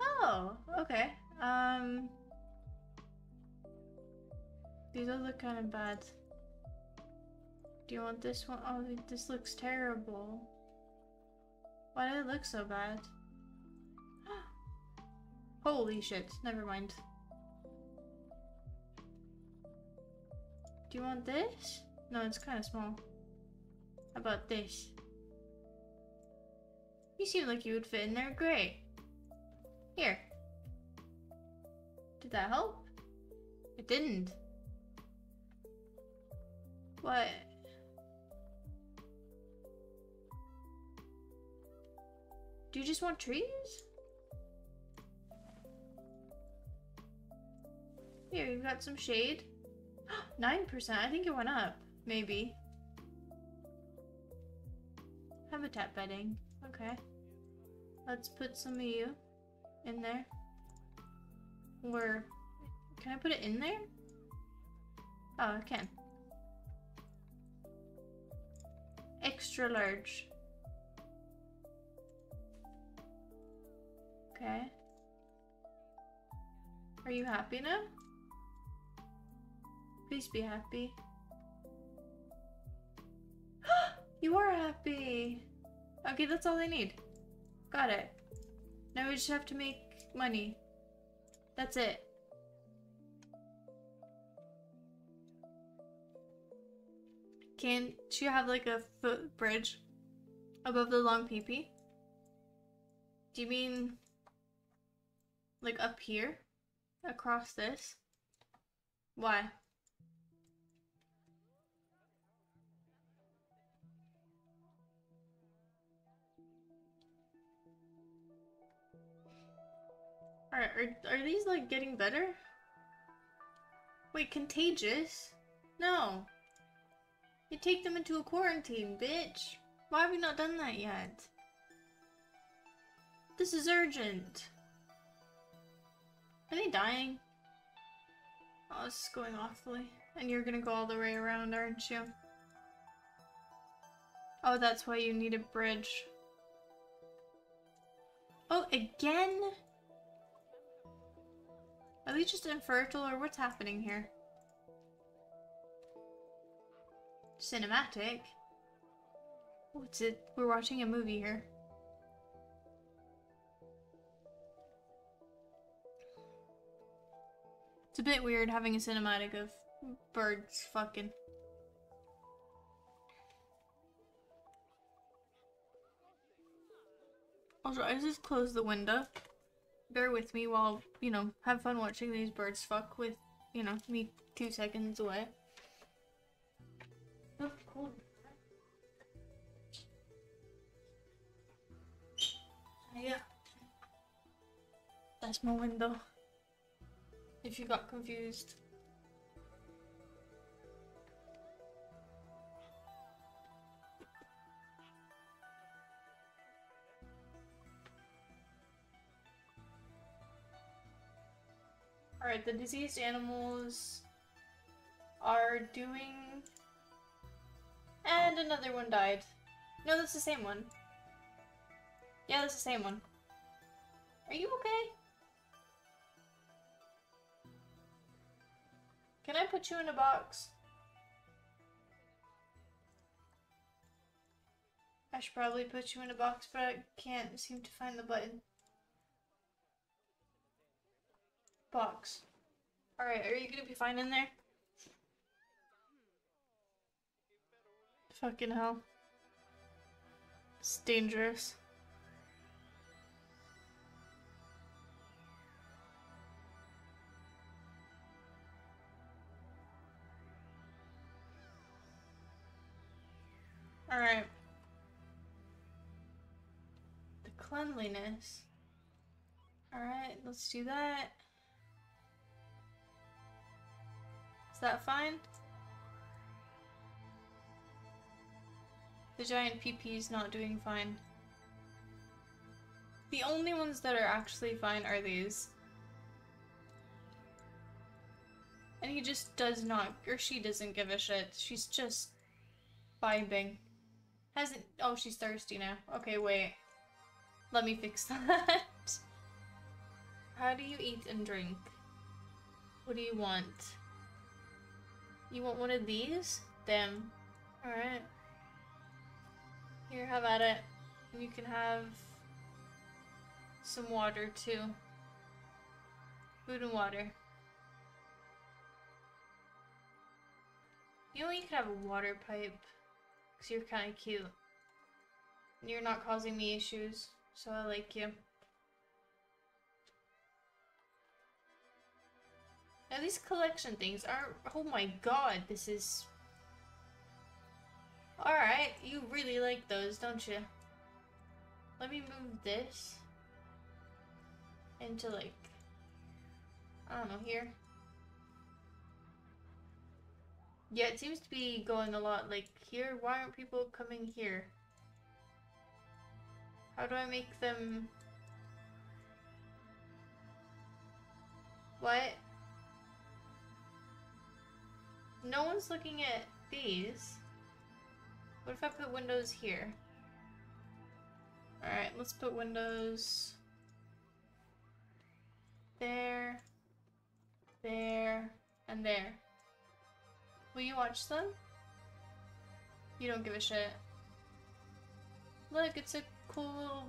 Oh, okay. Um, these all look kind of bad. Do you want this one? Oh, this looks terrible. Why did it look so bad? *gasps* Holy shit, never mind. Do you want this? No, it's kind of small. About this? You seem like you would fit in there great. Here. Did that help? It didn't. What? Do you just want trees? Here, you've got some shade. *gasps* 9%. I think it went up. Maybe. Habitat bedding. Okay. Let's put some of you in there. Or can I put it in there? Oh, I can. Extra large. Okay. Are you happy now? Please be happy. You are happy! Okay, that's all I need. Got it. Now we just have to make money. That's it. Can't you have like a footbridge above the long peepee? Do you mean like up here? Across this? Why? Are, are, are these like getting better? Wait, contagious? No. You take them into a quarantine, bitch. Why have we not done that yet? This is urgent. Are they dying? Oh, this is going awfully. And you're gonna go all the way around, aren't you? Oh, that's why you need a bridge. Oh, again? Are they just infertile or what's happening here? Cinematic? Oh, what's it? We're watching a movie here. It's a bit weird having a cinematic of birds fucking. Also, I just close the window bear with me while, you know, have fun watching these birds fuck with, you know, me two seconds away. Oh, cool. Yeah. That's my window. If you got confused. Alright, the diseased animals are doing... And another one died. No, that's the same one. Yeah, that's the same one. Are you okay? Can I put you in a box? I should probably put you in a box, but I can't seem to find the button. Box. Alright, are you gonna be fine in there? Fucking hell. It's dangerous. Alright. The cleanliness. Alright, let's do that. Is that fine? The giant PP is not doing fine. The only ones that are actually fine are these. And he just does not, or she doesn't give a shit. She's just vibing. Hasn't, oh, she's thirsty now. Okay, wait. Let me fix *laughs* that. How do you eat and drink? What do you want? You want one of these? Damn. Alright. Here, have at it. You can have some water too. Food and water. You know you could have a water pipe? Because you're kind of cute. You're not causing me issues, so I like you. Now these collection things are- oh my god, this is... Alright, you really like those, don't you? Let me move this into like, I don't know, here. Yeah, it seems to be going a lot like here. Why aren't people coming here? How do I make them... What? No one's looking at these. What if I put windows here? Alright, let's put windows there, there, and there. Will you watch them? You don't give a shit. Look, it's a cool little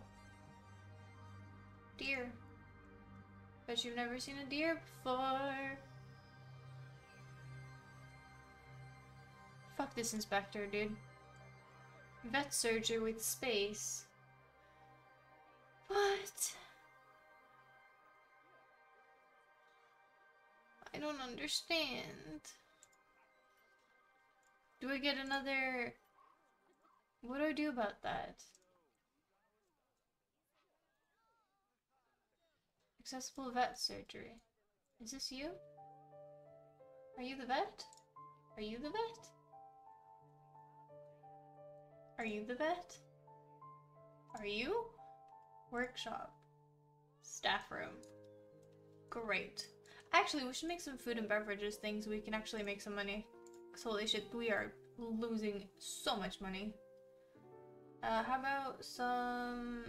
deer. Bet you've never seen a deer before. Fuck this inspector, dude. Vet surgery with space. What? I don't understand. Do I get another... What do I do about that? Accessible vet surgery. Is this you? Are you the vet? Are you the vet? Are you the vet? Are you? Workshop. Staff room. Great. Actually, we should make some food and beverages things we can actually make some money. Cause holy shit, we are losing so much money. Uh, how about some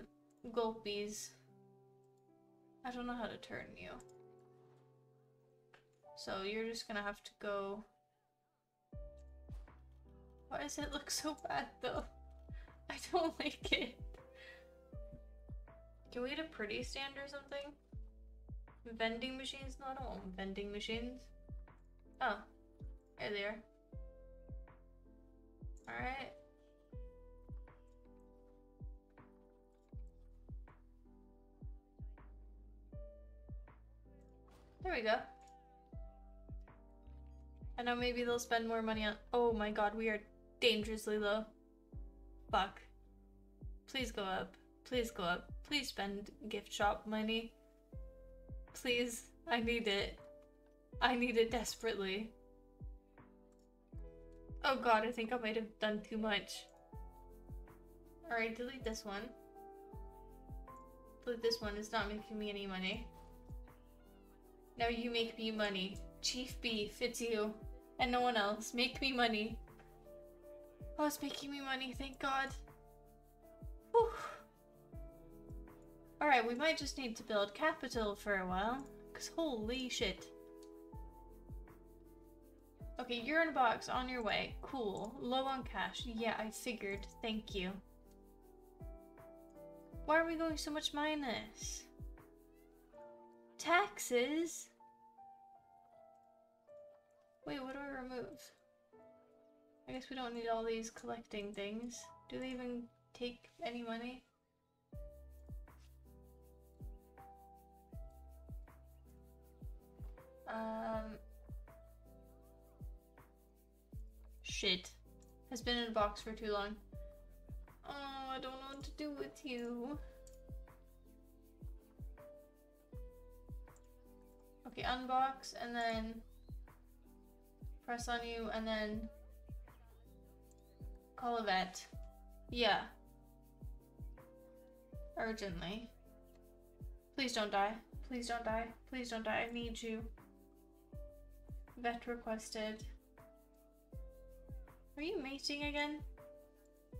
gulpies? I don't know how to turn you. So you're just gonna have to go... Why does it look so bad though? *laughs* I don't like it. Can we get a pretty stand or something? Vending machines? No, I don't want vending machines. Oh, there they are. Alright. There we go. I know maybe they'll spend more money on- Oh my god, we are dangerously low. Fuck. Please go up. Please go up. Please spend gift shop money. Please. I need it. I need it desperately. Oh god, I think I might have done too much. Alright, delete this one. Delete this one, it's not making me any money. Now you make me money. Chief Beef, it's you. And no one else. Make me money. Oh, it's making me money, thank god. Whew. Alright, we might just need to build capital for a while. Because holy shit. Okay, you're in a box, on your way. Cool. Low on cash. Yeah, I figured. Thank you. Why are we going so much minus? Taxes? Wait, what do I remove? I guess we don't need all these collecting things. Do they even take any money? Um... Shit. Has been in a box for too long. Oh, I don't know what to do with you. Okay, unbox and then press on you and then call a vet. Yeah. Urgently. Please don't die. Please don't die. Please don't die. I need you. Vet requested. Are you mating again?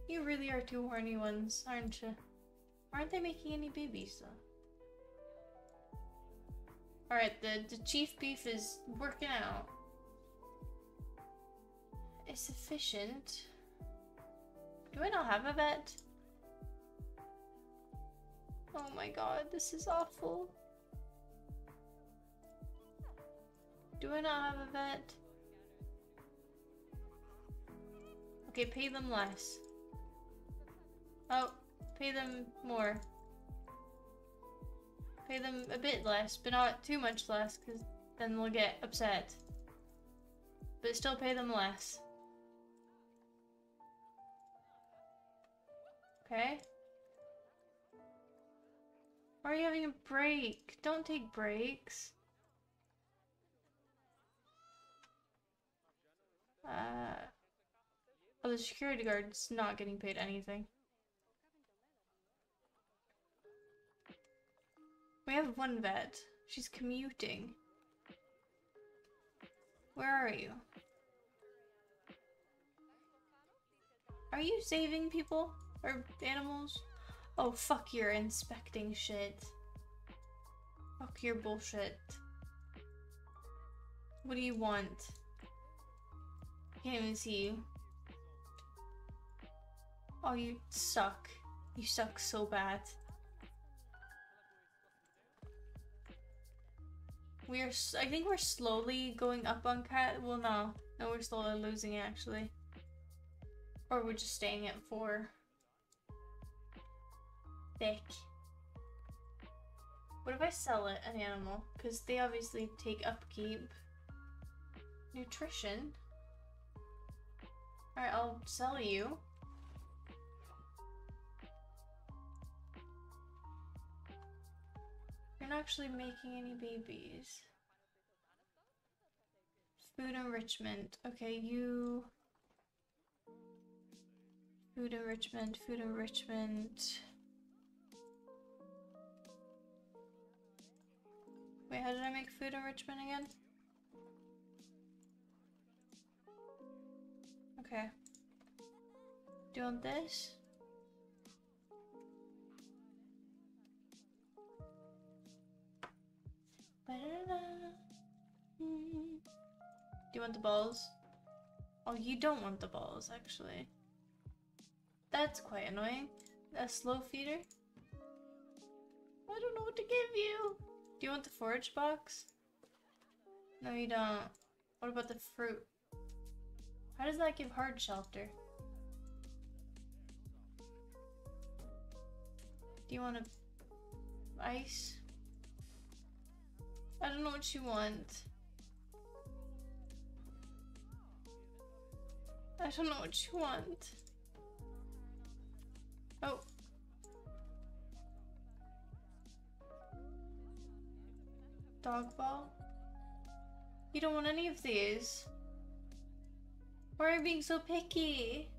You really are two horny ones, aren't you? Aren't they making any babies though? Alright, the, the chief beef is working out. It's efficient. Do I not have a vet? Oh my god, this is awful. Do I not have a vet? Okay, pay them less. Oh, pay them more. Pay them a bit less, but not too much less, because then they'll get upset. But still pay them less. Okay. Why are you having a break? Don't take breaks. Uh, oh, the security guard's not getting paid anything. We have one vet. She's commuting. Where are you? Are you saving people? Or animals? Oh, fuck your inspecting shit. Fuck your bullshit. What do you want? Can't even see you. Oh, you suck. You suck so bad. We are, I think we're slowly going up on cat. Well, no. No, we're slowly losing it, actually. Or we're just staying at four. Thick. What if I sell it, an animal? Because they obviously take upkeep. Nutrition. Alright, I'll sell you. You're not actually making any babies. Food enrichment. Okay, you... Food enrichment, food enrichment... Wait, how did I make food enrichment again? Okay. Do you want this? Do you want the balls? Oh, you don't want the balls, actually. That's quite annoying. A slow feeder? I don't know what to give you. Do you want the forage box? No, you don't. What about the fruit? How does that give hard shelter? Do you want a ice? I don't know what you want. I don't know what you want. Oh. Dog ball? You don't want any of these? Why are you being so picky?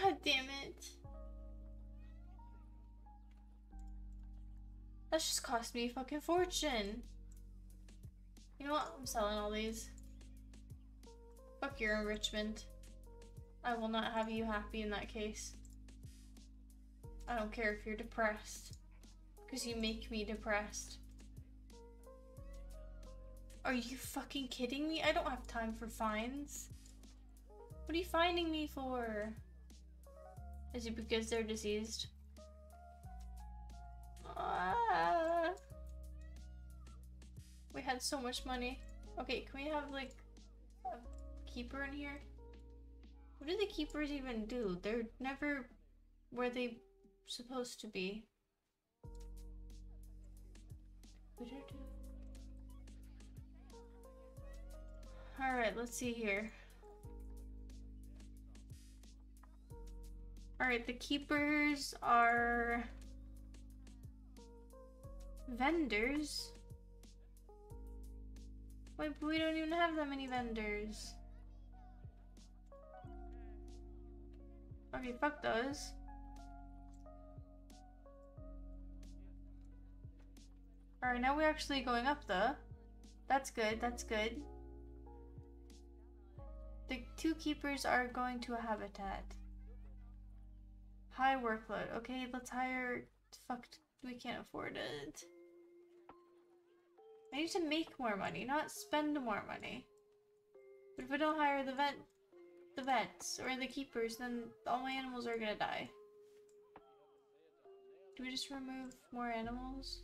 God damn it. That just cost me a fucking fortune. You know what? I'm selling all these. Fuck your enrichment. I will not have you happy in that case. I don't care if you're depressed. Because you make me depressed. Are you fucking kidding me? I don't have time for fines. What are you finding me for? Is it because they're diseased? Ah. We had so much money. Okay, can we have like a keeper in here? What do the keepers even do? They're never where they supposed to be. Alright, let's see here. Alright, the keepers are vendors. Wait, but we don't even have that many vendors. Okay, fuck those. Alright, now we're actually going up though. That's good, that's good. The two keepers are going to a habitat. High workload. Okay, let's hire... Fuck, we can't afford it. I need to make more money, not spend more money. But if I don't hire the vet, the vets or the keepers, then all my animals are gonna die. Do we just remove more animals?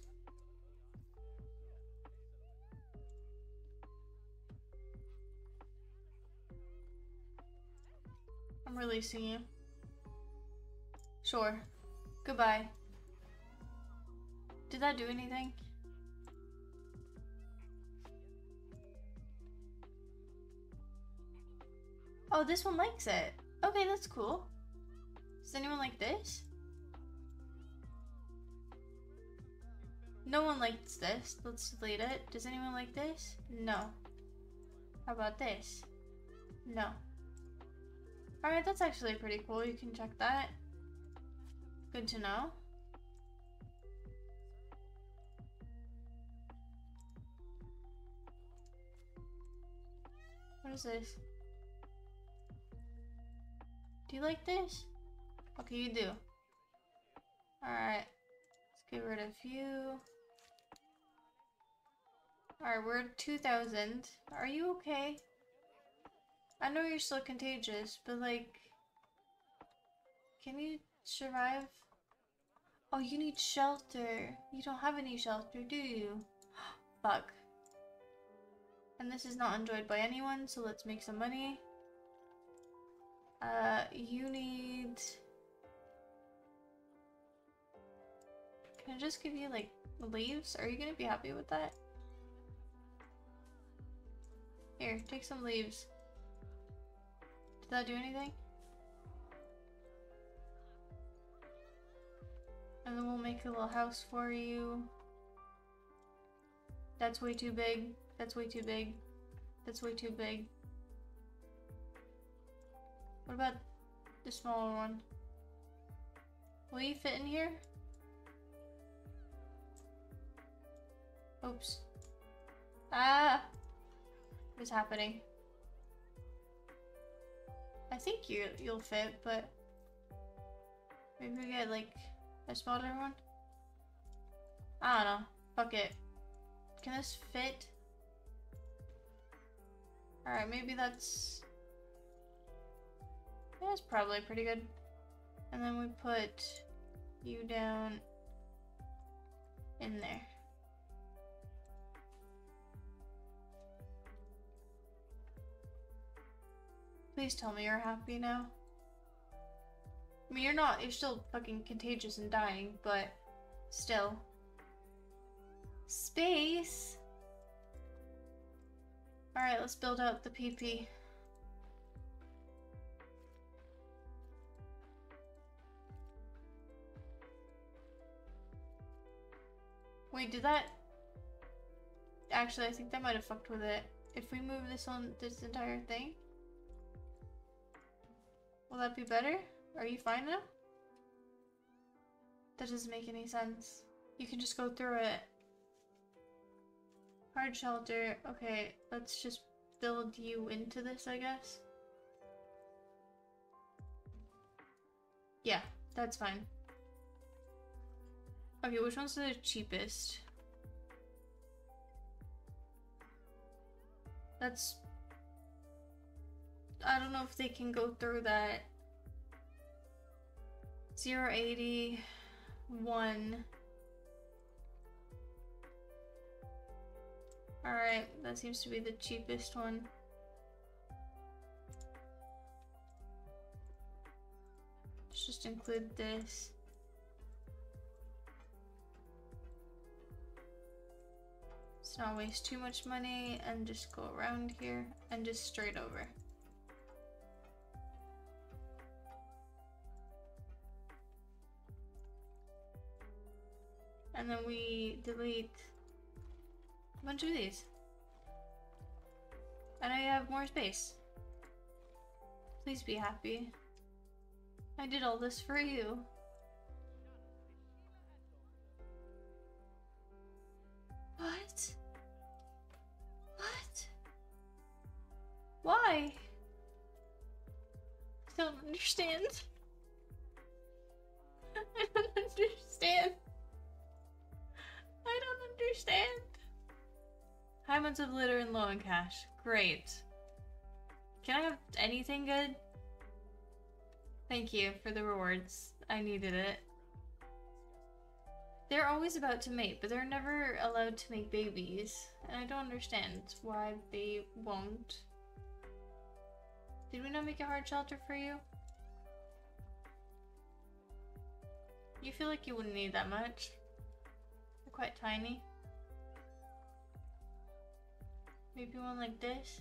I'm releasing you. Sure. Goodbye. Did that do anything? Oh, this one likes it. Okay, that's cool. Does anyone like this? No one likes this. Let's delete it. Does anyone like this? No. How about this? No. Alright, that's actually pretty cool. You can check that. Good to know. What is this? Do you like this? Okay, you do. Alright. Let's get rid of you. Alright, we're at 2,000. Are you okay? I know you're still contagious, but like... Can you survive? Oh, you need shelter. You don't have any shelter, do you? *gasps* Fuck. And this is not enjoyed by anyone, so let's make some money. Uh, you need... Can I just give you, like, leaves? Are you gonna be happy with that? Here, take some leaves. That do anything? And then we'll make a little house for you. That's way too big. That's way too big. That's way too big. What about the smaller one? Will you fit in here? Oops. Ah! What is happening? I think you you'll fit, but maybe we get like a smaller one. I don't know. Fuck it. Can this fit? Alright, maybe that's... That's probably pretty good. And then we put you down in there. Please tell me you're happy now. I mean, you're not, you're still fucking contagious and dying, but still. Space! Alright, let's build out the PP. Wait, did that... Actually, I think that might have fucked with it. If we move this on this entire thing? Will that be better? Are you fine now? That doesn't make any sense. You can just go through it. Hard shelter. Okay, let's just build you into this, I guess. Yeah, that's fine. Okay, which one's the cheapest? That's... I don't know if they can go through that. 080, 1... Alright, that seems to be the cheapest one. Let's just include this. Let's not waste too much money and just go around here and just straight over. And then we delete a bunch of these. And I have more space. Please be happy. I did all this for you. What? What? Why? I don't understand. *laughs* I don't understand understand. High amounts of litter and low in cash. Great. Can I have anything good? Thank you for the rewards. I needed it. They're always about to mate, but they're never allowed to make babies. And I don't understand why they won't. Did we not make a hard shelter for you? You feel like you wouldn't need that much. You're quite tiny. Maybe one like this.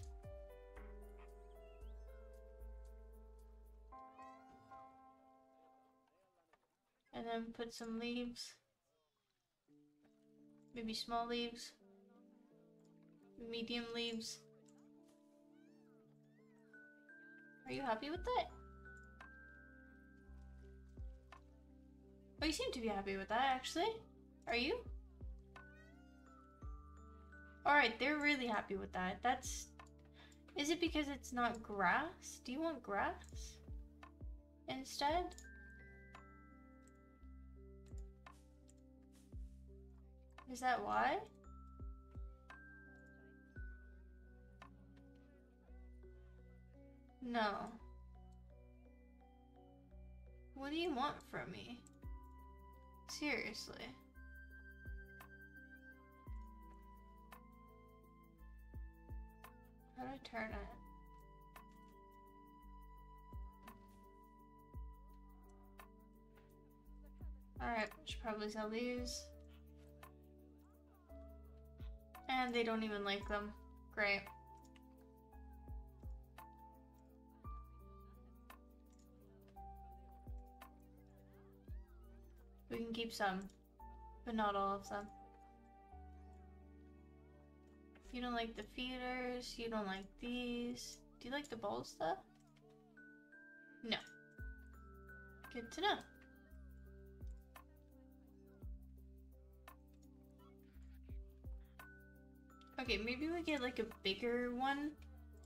And then put some leaves. Maybe small leaves. Medium leaves. Are you happy with that? Oh, you seem to be happy with that, actually. Are you? Alright, they're really happy with that. That's... Is it because it's not grass? Do you want grass? Instead? Is that why? No. What do you want from me? Seriously. How I turn it? Alright, we should probably sell these. And they don't even like them. Great. We can keep some, but not all of them. You don't like the feeders, you don't like these. Do you like the bowl stuff? No. Good to know. Okay, maybe we get like a bigger one.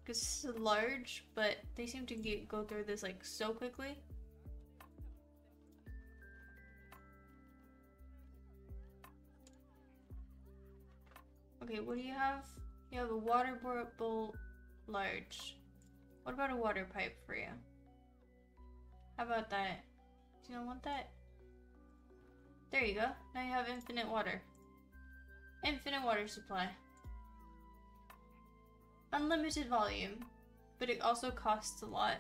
Because it's large, but they seem to get, go through this like so quickly. Okay, what do you have? You have a water bowl large. What about a water pipe for you? How about that? Do you not want that? There you go. Now you have infinite water. Infinite water supply. Unlimited volume, but it also costs a lot.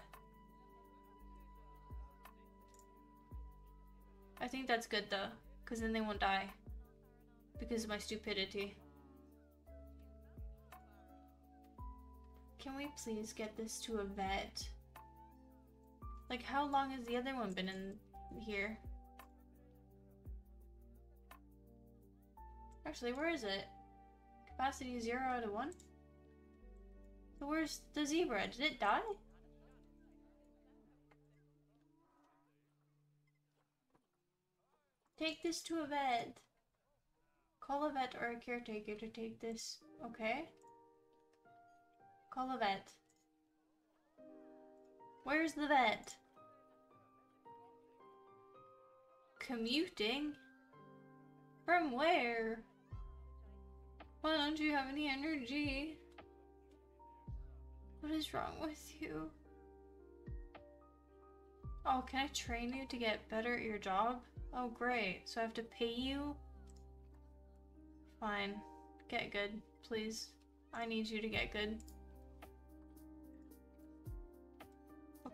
I think that's good though, because then they won't die. Because of my stupidity. Can we please get this to a vet? Like, how long has the other one been in here? Actually, where is it? Capacity 0 out of 1? So where's the zebra? Did it die? Take this to a vet. Call a vet or a caretaker to take this, okay? Call the vet. Where's the vet? Commuting? From where? Why don't you have any energy? What is wrong with you? Oh, can I train you to get better at your job? Oh, great. So I have to pay you? Fine. Get good, please. I need you to get good.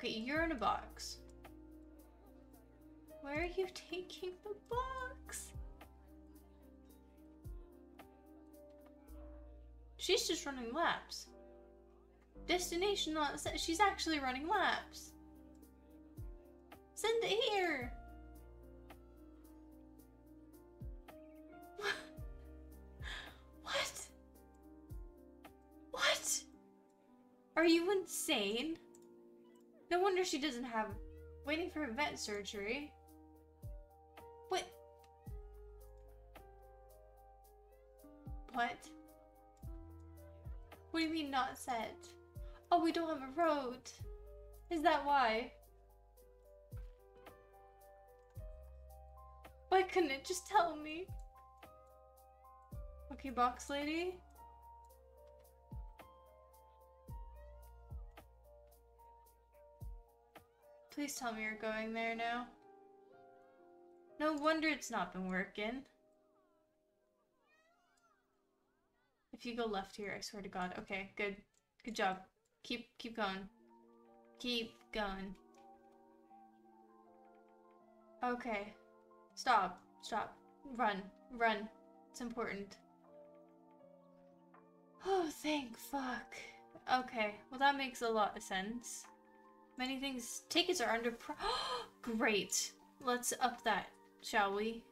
Okay, you're in a box. Where are you taking the box? She's just running laps. Destination not set. She's actually running laps. Send it here. *laughs* what? What? Are you insane? No wonder she doesn't have... Waiting for vet surgery. What? What? What do you mean not set? Oh, we don't have a road. Is that why? Why couldn't it just tell me? Okay, box lady. Please tell me you're going there now. No wonder it's not been working. If you go left here, I swear to god. Okay, good. Good job. Keep keep going. Keep going. Okay. Stop. Stop. Run. Run. It's important. Oh, thank fuck. Okay, well that makes a lot of sense. Many things- tickets are under *gasps* Great. Let's up that, shall we?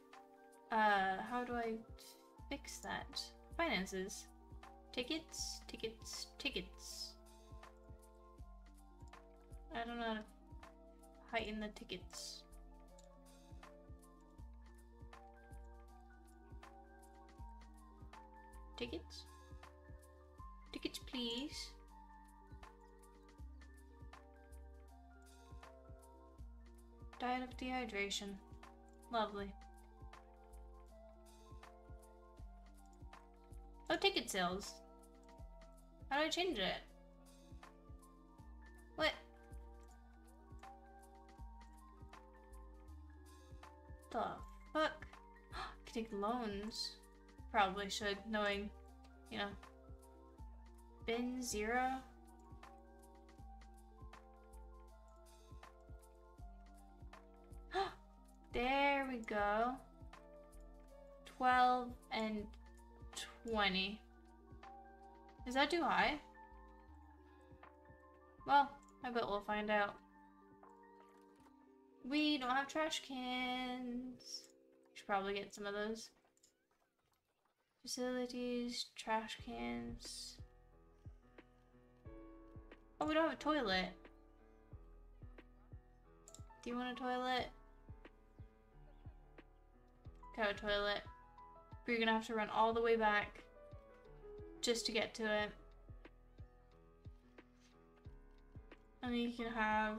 Uh, how do I fix that? Finances. Tickets, tickets, tickets. I don't know how to heighten the tickets. Tickets? Tickets, please. Diet of dehydration. Lovely. Oh, ticket sales. How do I change it? What? The fuck? *gasps* Can take loans. Probably should, knowing, you know. Bin zero? There we go. 12 and 20. Is that too high? Well, I bet we'll find out. We don't have trash cans. Should probably get some of those. Facilities, trash cans. Oh, we don't have a toilet. Do you want a toilet? Toilet. You're gonna have to run all the way back just to get to it. And you can have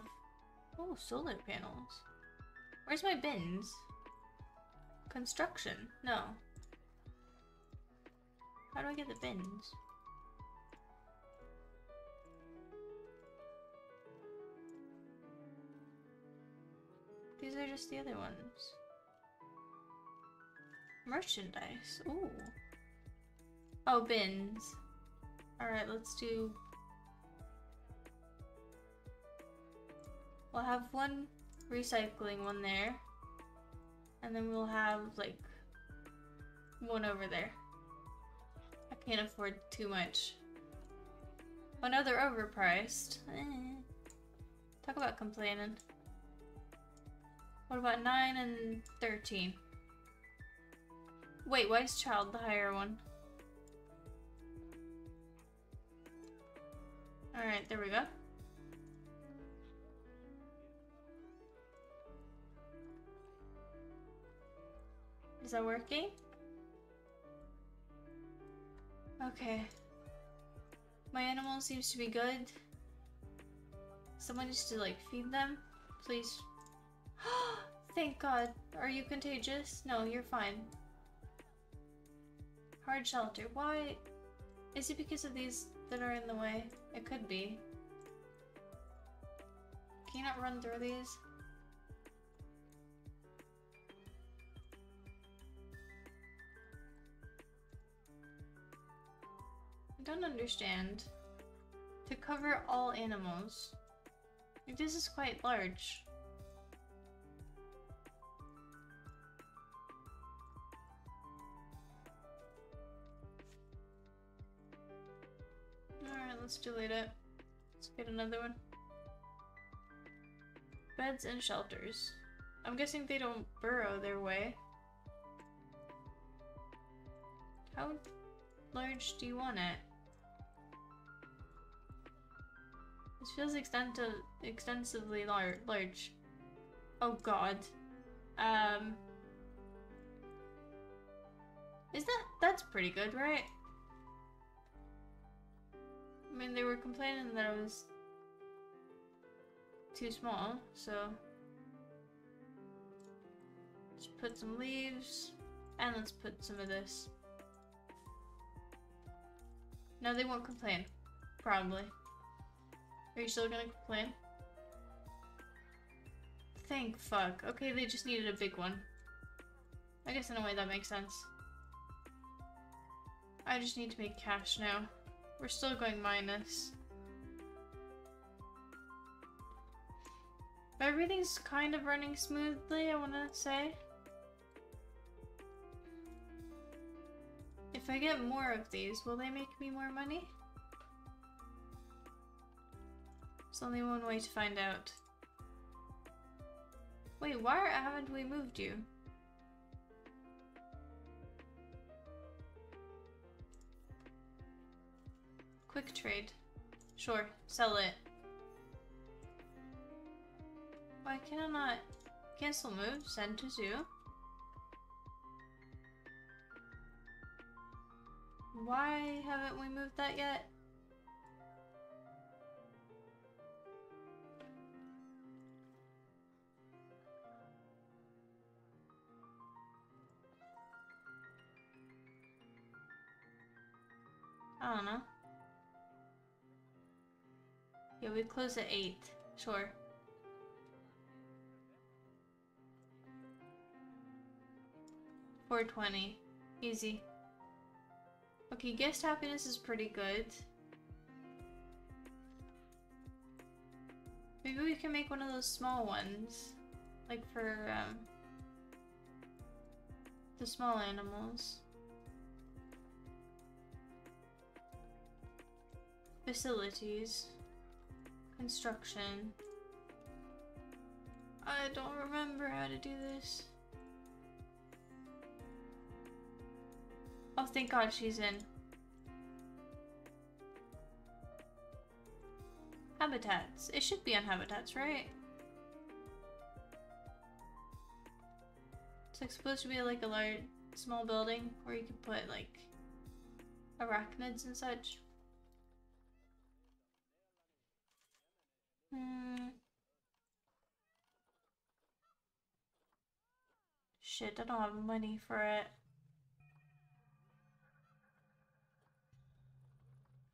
oh solar panels. Where's my bins? Construction. No. How do I get the bins? These are just the other ones. Merchandise. Ooh. Oh, bins. Alright, let's do... We'll have one recycling one there. And then we'll have, like, one over there. I can't afford too much. Oh no, they're overpriced. Eh. Talk about complaining. What about 9 and 13? Wait, why is child the higher one? Alright, there we go. Is that working? Okay. My animal seems to be good. Someone needs to like feed them. Please. *gasps* Thank God. Are you contagious? No, you're fine. Hard shelter. Why? Is it because of these that are in the way? It could be. Can you not run through these? I don't understand. To cover all animals. This is quite large. Alright, let's delete it. Let's get another one. Beds and shelters. I'm guessing they don't burrow their way. How large do you want it? This feels extensive, extensively lar large. Oh god. Um... Is that- that's pretty good, right? I mean, they were complaining that it was too small, so... Let's put some leaves, and let's put some of this. No, they won't complain. Probably. Are you still gonna complain? Thank fuck. Okay, they just needed a big one. I guess in a way that makes sense. I just need to make cash now. We're still going minus. Everything's kind of running smoothly, I want to say. If I get more of these, will they make me more money? There's only one way to find out. Wait, why haven't we moved you? Quick trade. Sure, sell it. Why can I not cancel move? Send to zoo. Why haven't we moved that yet? I don't know. Yeah, we close at 8. Sure. Four twenty. Easy. Okay, guest happiness is pretty good. Maybe we can make one of those small ones. Like for um, the small animals. Facilities. Construction. I don't remember how to do this. Oh, thank God she's in. Habitats. It should be on habitats, right? It's like supposed to be like a large, small building where you can put like arachnids and such. Hmm. Shit, I don't have money for it.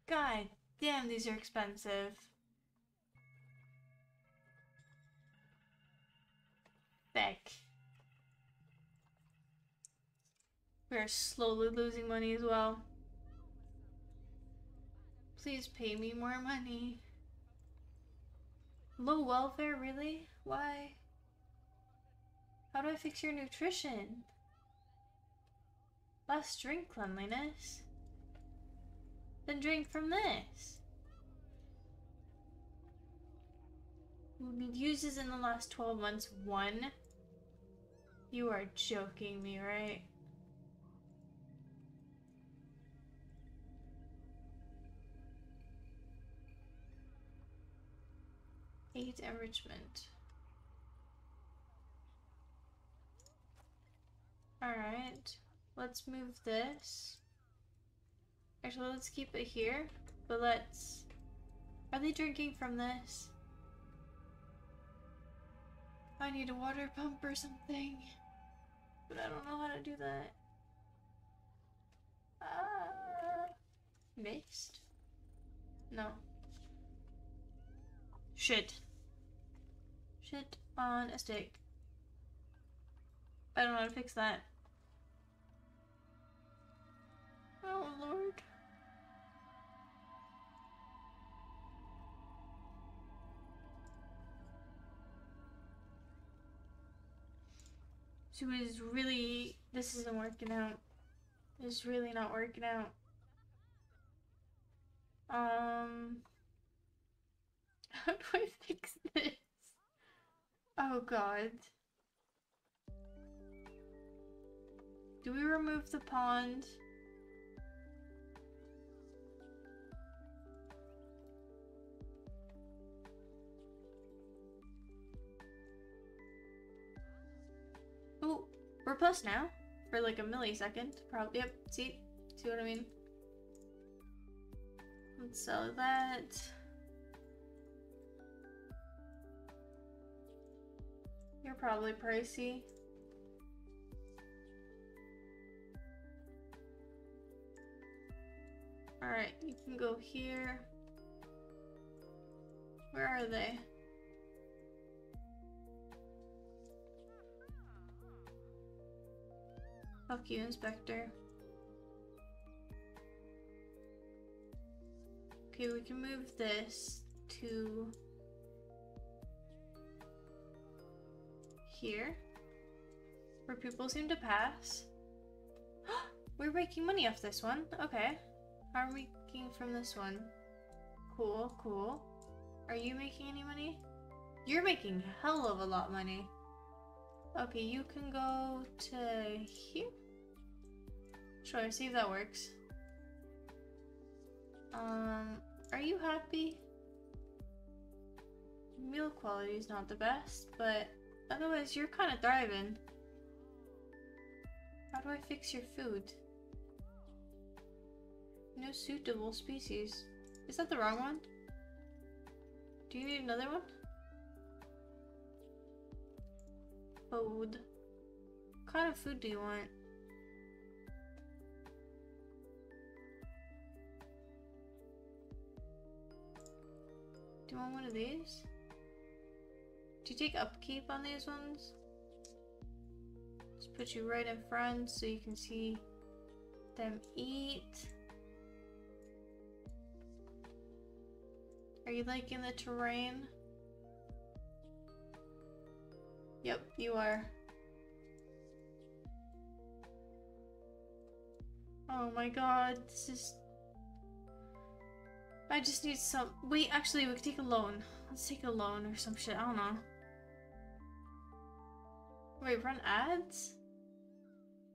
God damn, these are expensive. Beck. We're slowly losing money as well. Please pay me more money. Low welfare, really? Why? How do I fix your nutrition? Less drink cleanliness? Then drink from this. Uses in the last 12 months, one? You are joking me, right? Eight enrichment. Alright, let's move this. Actually, let's keep it here, but let's... Are they drinking from this? I need a water pump or something. But I don't know how to do that. Ah, missed? No. Shit. Shit on a stick. I don't know how to fix that. Oh lord. She was really, this isn't working out. It's really not working out. Um, *laughs* how do I fix this? Oh god. Do we remove the pond? Ooh, we're plus now. For like a millisecond. Probably, yep, see? See what I mean? Let's sell that. Probably pricey. Alright, you can go here. Where are they? Fuck you, Inspector. Okay, we can move this to here, where people seem to pass. *gasps* We're making money off this one. Okay. How are we making from this one? Cool, cool. Are you making any money? You're making hell of a lot of money. Okay, you can go to here. Sure, see if that works. Um, are you happy? Meal quality is not the best, but otherwise you're kind of thriving. How do I fix your food? No suitable species. Is that the wrong one? Do you need another one? Food. What kind of food do you want? Do you want one of these? Do you take upkeep on these ones? Just put you right in front so you can see them eat. Are you liking the terrain? Yep, you are. Oh my god, this is... I just need some- wait, actually, we could take a loan. Let's take a loan or some shit, I don't know. Wait, run ads?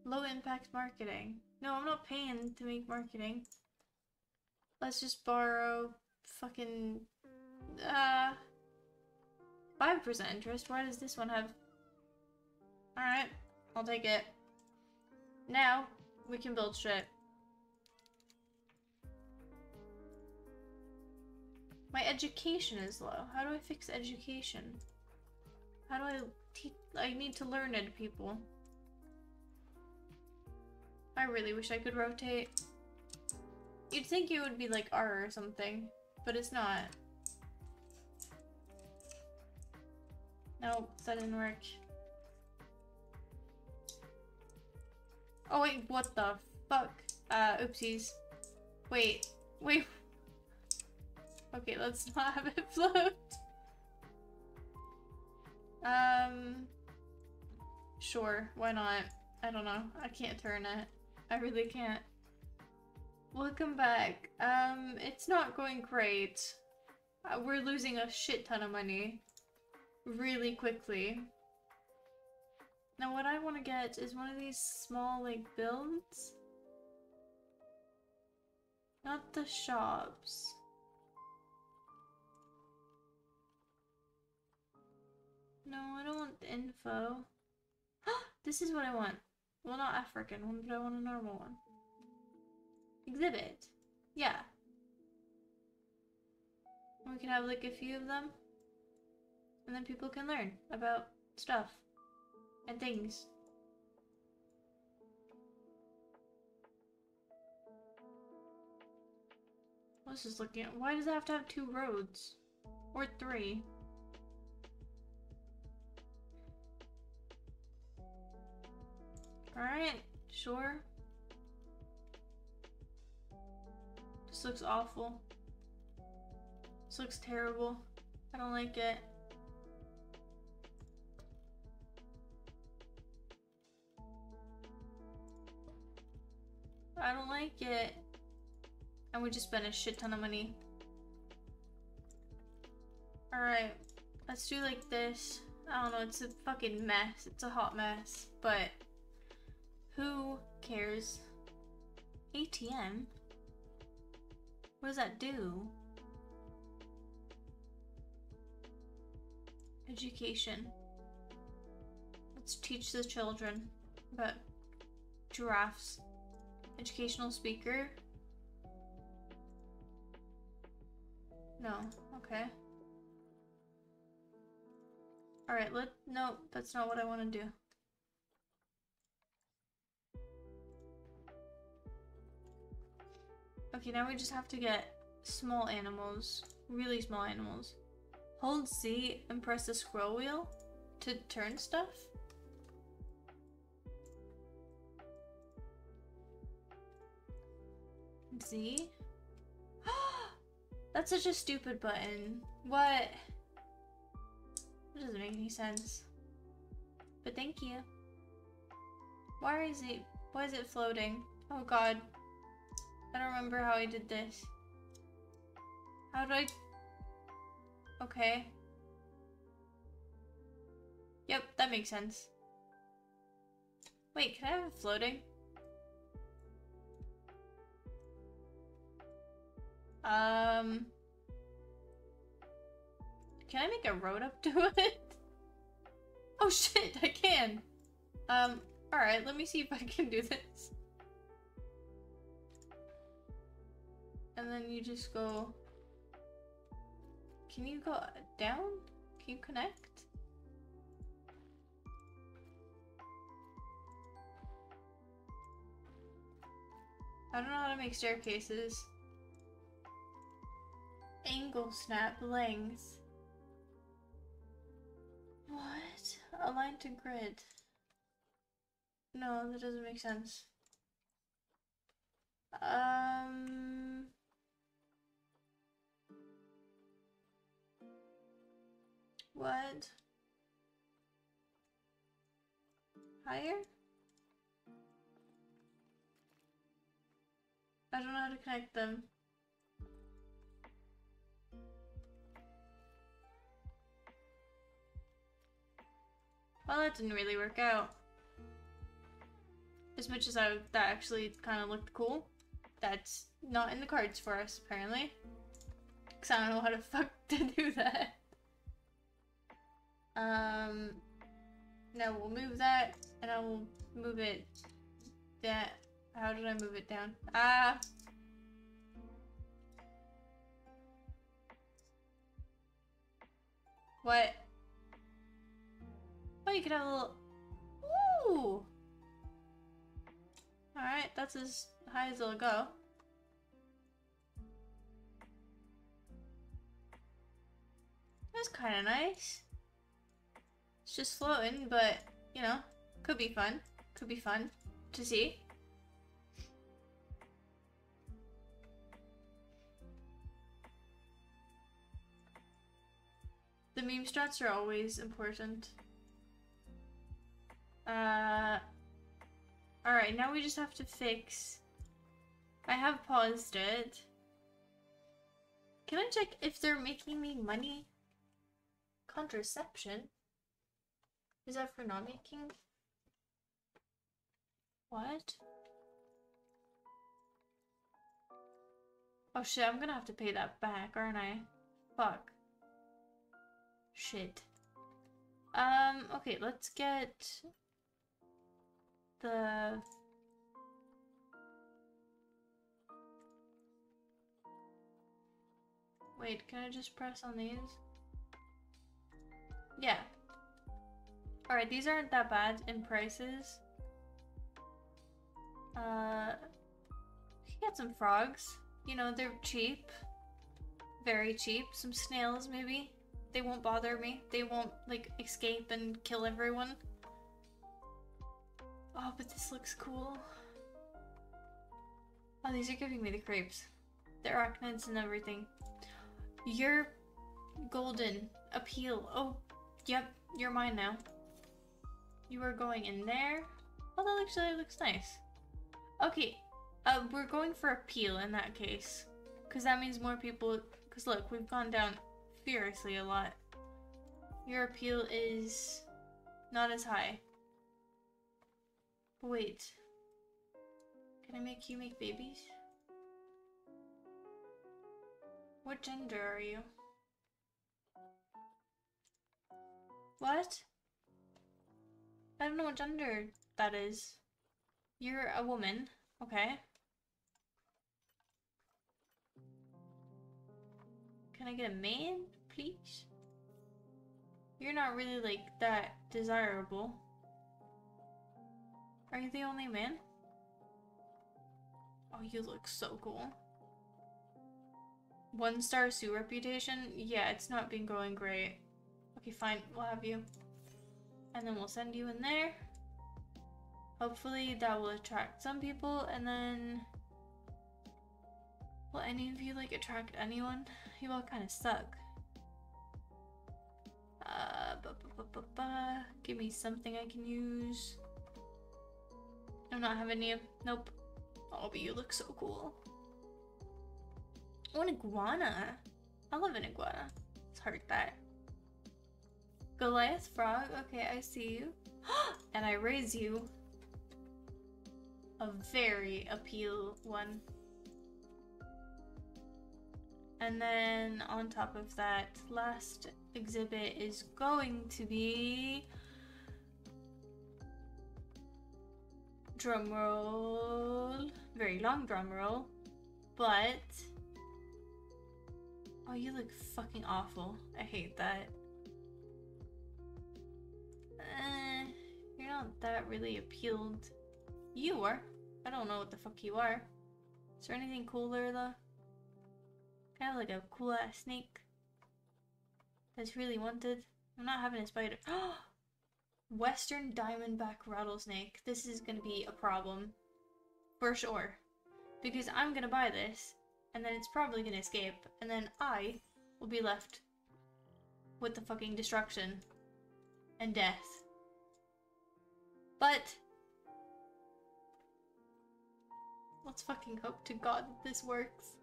Low impact marketing. No, I'm not paying to make marketing. Let's just borrow fucking uh 5% interest. Why does this one have Alright, I'll take it. Now we can build shit. My education is low. How do I fix education? How do I? I need to learn it, people. I really wish I could rotate. You'd think it would be like R or something, but it's not. Nope, that didn't work. Oh wait, what the fuck? Uh, oopsies. Wait, wait. *laughs* Okay, let's not *laughs* have it float. Um, sure, why not? I don't know. I can't turn it. I really can't. Welcome back. Um, it's not going great. Uh, we're losing a shit ton of money. Really quickly. Now what I want to get is one of these small, like, builds. Not the shops. No, I don't want the info. This is what I want. Well, not African one, but I want a normal one. Exhibit. Yeah. We can have like a few of them. And then people can learn about stuff and things. Let's just looking at why does it have to have two roads? Or three? Alright, sure. This looks awful. This looks terrible. I don't like it. I don't like it. And we just spent a shit ton of money. Alright, let's do like this. I don't know, it's a fucking mess. It's a hot mess. But who cares? ATM? What does that do? Education. Let's teach the children about giraffes. Educational speaker. No, okay. Alright, let- no, that's not what I want to do. Okay, now we just have to get small animals. Really small animals. Hold Z and press the scroll wheel to turn stuff? Z? *gasps* That's such a stupid button. What? That doesn't make any sense. But thank you. Why is it- why is it floating? Oh god. I don't remember how I did this. How do I... Okay. Yep, that makes sense. Wait, can I have it floating? Um... Can I make a road up to *laughs* it? Oh shit, I can! Um, alright, let me see if I can do this. And then you just go... Can you go down? Can you connect? I don't know how to make staircases. Angle snap length. What? Align to grid. No, that doesn't make sense. Um... What? Higher? I don't know how to connect them. Well, that didn't really work out. As much as I that actually kind of looked cool, that's not in the cards for us, apparently. Because I don't know how to *laughs* fuck to do that. Um, now we'll move that, and I will move it that. How did I move it down? Ah! What? Oh, you can have a little... Ooh! Alright, that's as high as it'll go. That's kind of nice. It's just floating, but, you know, could be fun. Could be fun to see. The meme strats are always important. Uh, Alright, now we just have to fix... I have paused it. Can I check if they're making me money? Contraception? Is that for not making? What? Oh shit, I'm gonna have to pay that back, aren't I? Fuck. Shit. Um, okay, let's get the Wait, can I just press on these? Yeah. Alright, these aren't that bad in prices. Uh, you get some frogs. You know, they're cheap. Very cheap. Some snails, maybe. They won't bother me. They won't, like, escape and kill everyone. Oh, but this looks cool. Oh, these are giving me the creeps. The arachnids and everything. You're golden. Appeal. Oh, yep. You're mine now. You are going in there. Oh, that actually looks nice. Okay. Uh, we're going for appeal in that case. Because that means more people... Because look, we've gone down furiously a lot. Your appeal is not as high. Wait. Can I make you make babies? What gender are you? What? I don't know what gender that is. You're a woman. Okay. Can I get a man, please? You're not really, like, that desirable. Are you the only man? Oh, you look so cool. One star Sue reputation? Yeah, it's not been going great. Okay, fine. We'll have you. And then we'll send you in there. Hopefully that will attract some people and then... Will any of you like attract anyone? You all kind of suck. Uh, Give me something I can use. I'm not having you. Nope. Oh, but you look so cool. Oh, an iguana. I love an iguana. Let's heart that. Goliath frog. Okay, I see you. *gasps* and I raise you. A very appeal one. And then on top of that, last exhibit is going to be drum roll. Very long drum roll. But Oh, you look fucking awful. I hate that. Uh, you're not that really appealed. You are. I don't know what the fuck you are. Is there anything cooler though? Kind of like a cool ass snake. That's really wanted. I'm not having a spider. *gasps* Western diamondback rattlesnake. This is gonna be a problem. For sure. Because I'm gonna buy this and then it's probably gonna escape, and then I will be left with the fucking destruction and death. But let's fucking hope to God that this works.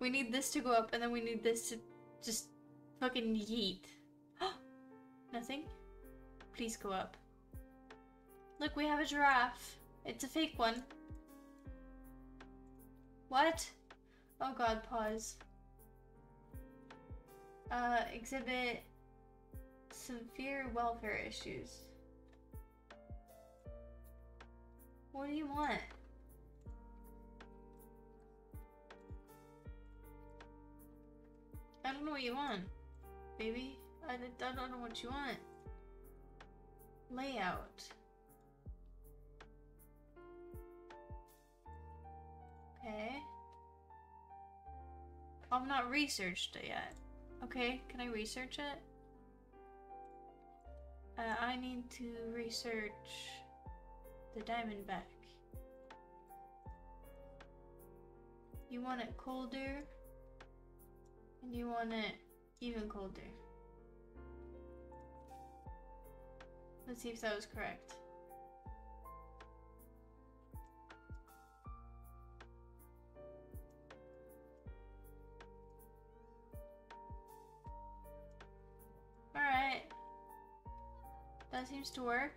We need this to go up, and then we need this to just fucking yeet. *gasps* Nothing? Please go up. Look, we have a giraffe. It's a fake one. What? Oh god, pause. Uh, exhibit severe welfare issues. What do you want? I don't know what you want, baby. I, I don't know what you want. Layout. Okay. I've not researched it yet. Okay, can I research it? Uh, I need to research the Diamondback. You want it colder, and you want it even colder. Let's see if that was correct. Alright. That seems to work.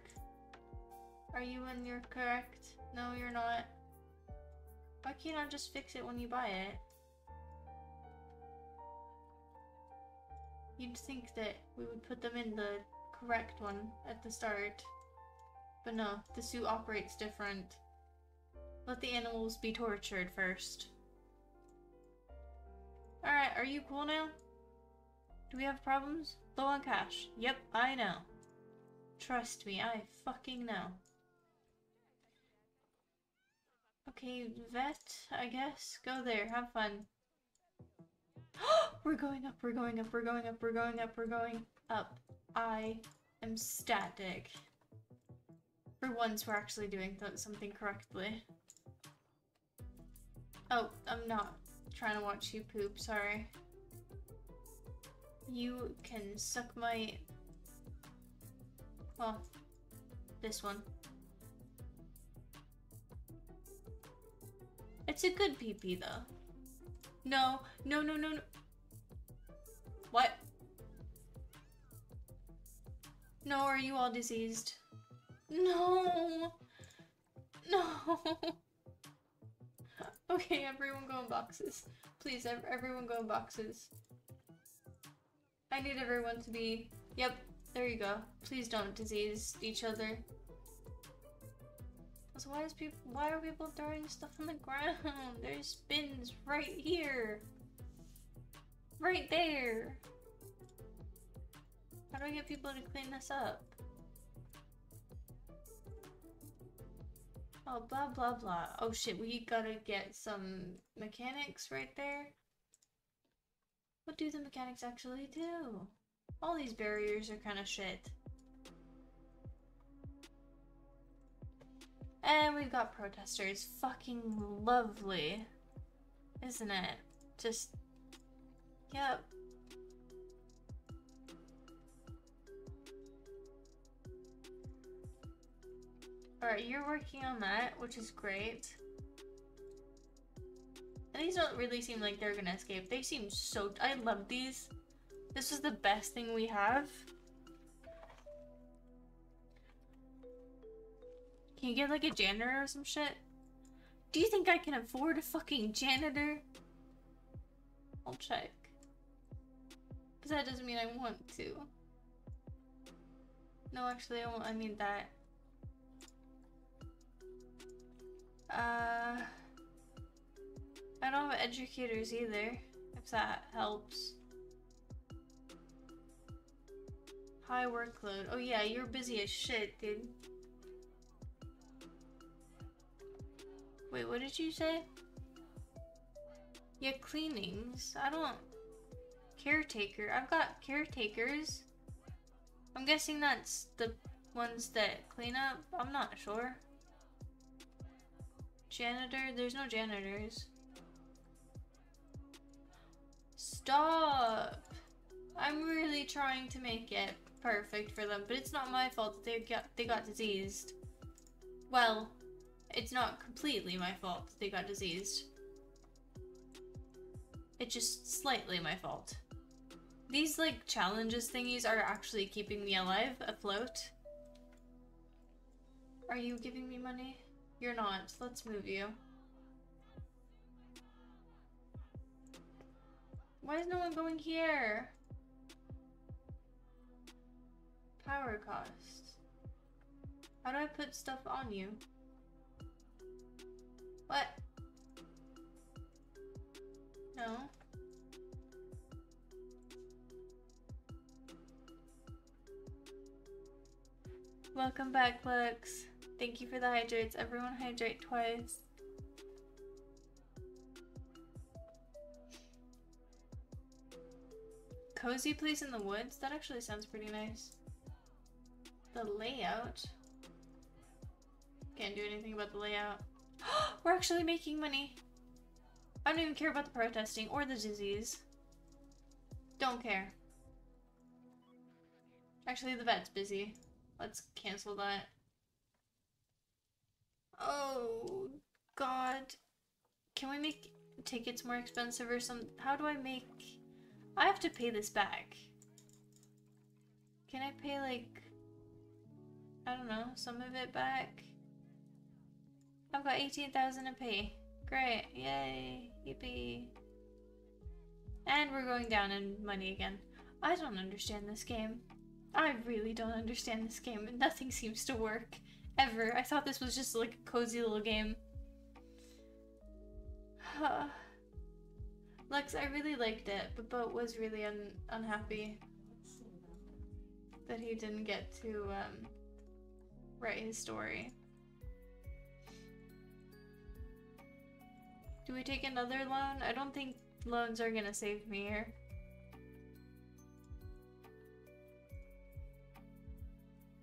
Are you in you're correct? No, you're not. Why can't I just fix it when you buy it? You'd think that we would put them in the correct one at the start. But no, the suit operates different. Let the animals be tortured first. Alright, are you cool now? Do we have problems? Low on cash. Yep, I know. Trust me, I fucking know. Okay, vet, I guess. Go there, have fun. *gasps* we're going up, we're going up, we're going up, we're going up, we're going up. I am static. For once, we're actually doing something correctly. Oh, I'm not trying to watch you poop, sorry. You can suck my... Well, this one. It's a good PP though. No, no, no, no, no. What? No, are you all diseased? No! No! *laughs* okay, everyone go in boxes. Please, everyone go in boxes. I need everyone to be... Yep, there you go. Please don't disease each other. So why is people why are people throwing stuff on the ground? *laughs* There's bins right here. Right there. How do I get people to clean this up? Oh, blah, blah, blah. Oh shit, we gotta get some mechanics right there. What do the mechanics actually do? All these barriers are kind of shit. And we've got protesters. Fucking lovely. Isn't it? Just... Yep. Alright, you're working on that, which is great. And these don't really seem like they're gonna escape. They seem so... I love these. This is the best thing we have. Can you get like a janitor or some shit? Do you think I can afford a fucking janitor? I'll check. Because that doesn't mean I want to. No, actually, I won't. I mean that. Uh, I don't have educators either, if that helps. High workload. Oh yeah, you're busy as shit, dude. Wait, what did you say? Yeah, cleanings. I don't... Caretaker. I've got caretakers. I'm guessing that's the ones that clean up. I'm not sure. Janitor? There's no janitors. Stop! I'm really trying to make it perfect for them, but it's not my fault that they got they got diseased. Well, it's not completely my fault they got diseased. It's just slightly my fault. These, like, challenges thingies are actually keeping me alive, afloat. Are you giving me money? You're not. Let's move you. Why is no one going here? Power costs. How do I put stuff on you? What? No. Welcome back, Lux. Thank you for the hydrates. Everyone hydrate twice. Cozy place in the woods? That actually sounds pretty nice. The layout? Can't do anything about the layout. *gasps* We're actually making money. I don't even care about the protesting or the disease. Don't care. Actually, the vet's busy. Let's cancel that. Oh, God. Can we make tickets more expensive or some? How do I make... I have to pay this back. Can I pay, like... I don't know, some of it back? I've got 18,000 to pay. Great. Yay. Yippee. And we're going down in money again. I don't understand this game. I really don't understand this game. Nothing seems to work. Ever. I thought this was just like a cozy little game. *sighs* Lex, I really liked it, but Boat was really un unhappy that he didn't get to um, write his story. Do we take another loan? I don't think loans are gonna save me here.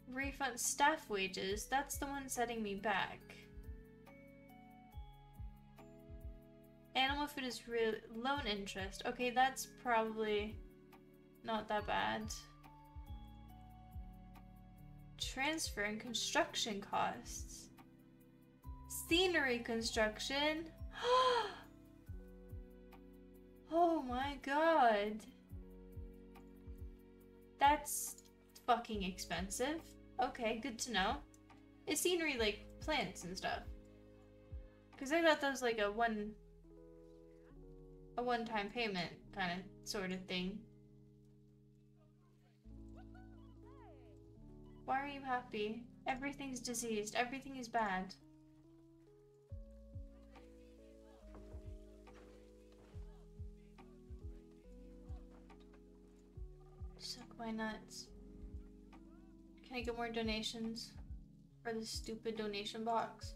Refund staff wages. That's the one setting me back. Animal food is real loan interest. Okay, that's probably not that bad. Transfer and construction costs. Scenery construction. *gasps* oh my god. That's fucking expensive. Okay, good to know. Is scenery like plants and stuff? Because I thought that was like a one a one-time payment kind of sort of thing. Why are you happy? Everything's diseased. Everything is bad. My nuts. Can I get more donations for this stupid donation box?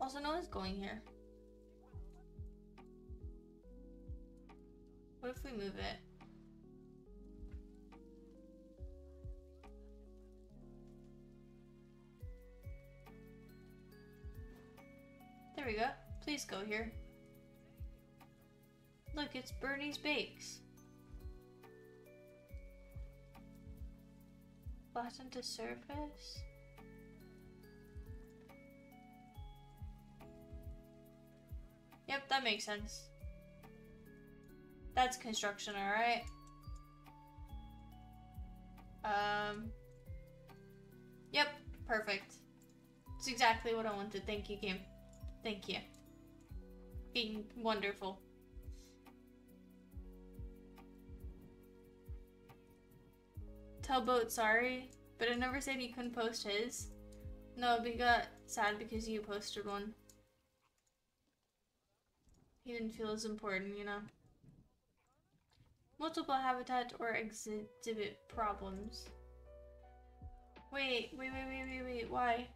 Also, no one's going here. What if we move it? There we go. Please go here. Look, it's Bernie's Bakes. Flatten to surface. Yep, that That makes sense. That's construction, alright. Um. Yep, perfect. It's exactly what I wanted. Thank you, game. Thank you. Being wonderful. Tell Boat sorry, but I never said he couldn't post his. No, we got sad because you posted one. He didn't feel as important, you know. Multiple habitat or exhibit problems. Wait, wait, wait, wait, wait, wait, why?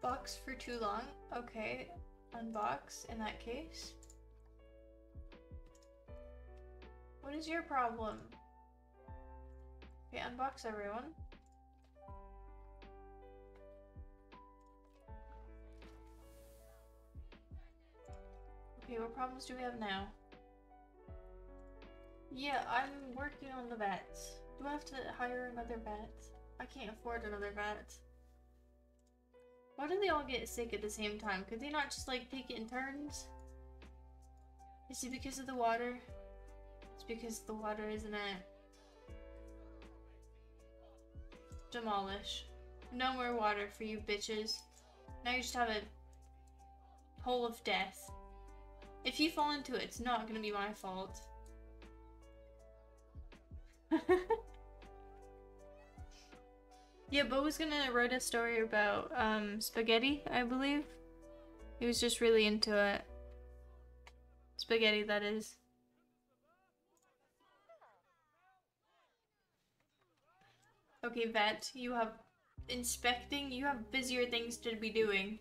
Box for too long? Okay, unbox in that case. What is your problem? Okay, unbox everyone. Okay, what problems do we have now? Yeah, I'm working on the vets. Do I have to hire another vet? I can't afford another vet. Why do they all get sick at the same time? Could they not just like take it in turns? Is it because of the water? It's because the water, isn't it? Demolish. No more water for you bitches. Now you just have a hole of death. If you fall into it, it's not gonna be my fault. yeah, Bo was gonna write a story about um, spaghetti, I believe. He was just really into it. Spaghetti, that is. Okay, vet, you have inspecting, you have busier things to be doing.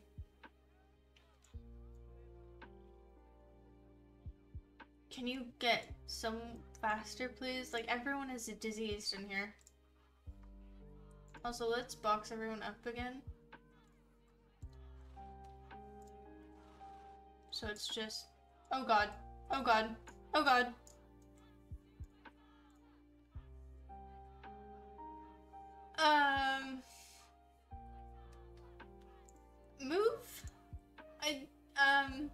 Can you get some faster, please? Like, everyone is diseased in here. Also, let's box everyone up again. So it's just... Oh god. Oh god. Oh god. Um... Move? I... Um...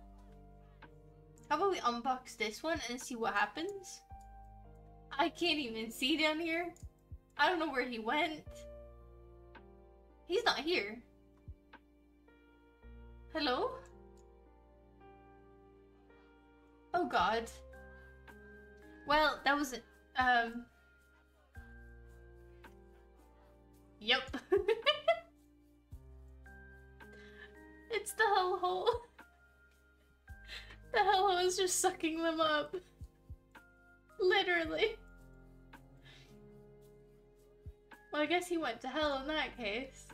How about we unbox this one and see what happens? I can't even see down here. I don't know where he went. He's not here. Hello? Oh god. Well, that was. Um. Yep. *laughs* it's the hellhole. The hellhole is just sucking them up. Literally. Well, I guess he went to hell in that case.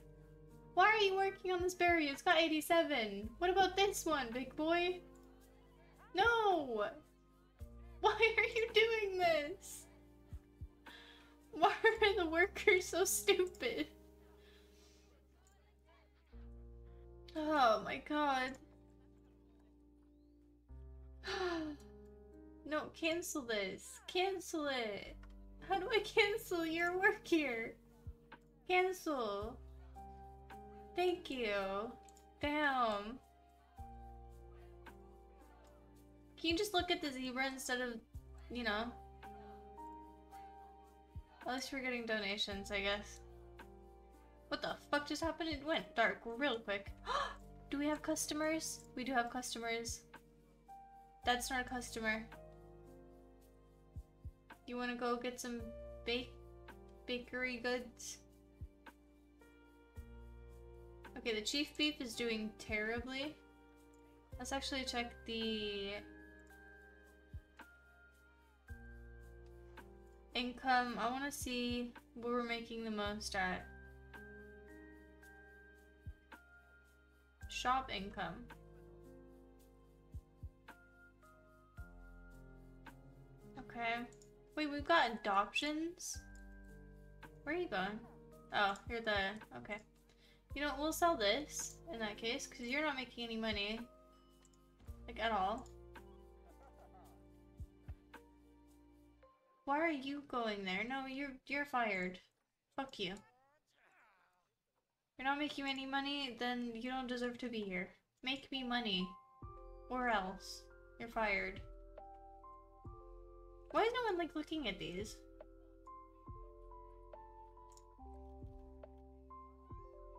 Why are you working on this berry? It's got 87. What about this one, big boy? No! Why are you doing this? *laughs* Why are the workers so stupid? Oh my god. *gasps* no, cancel this. Cancel it. How do I cancel your work here? Cancel. Thank you. Damn. Can you just look at the zebra instead of, you know? At least we're getting donations, I guess. What the fuck just happened? It went dark real quick. *gasps* do we have customers? We do have customers. That's not a customer. You want to go get some bake bakery goods? Okay, the chief beef is doing terribly. Let's actually check the income. I want to see what we're making the most at. Shop income. Okay. Wait, we've got adoptions? Where are you going? Oh, you're the... Okay. You know, we'll sell this in that case, because you're not making any money. Like, at all. Why are you going there? No, you're you're fired. Fuck you. You're not making any money, then you don't deserve to be here. Make me money. Or else. You're fired. Why is no one like looking at these?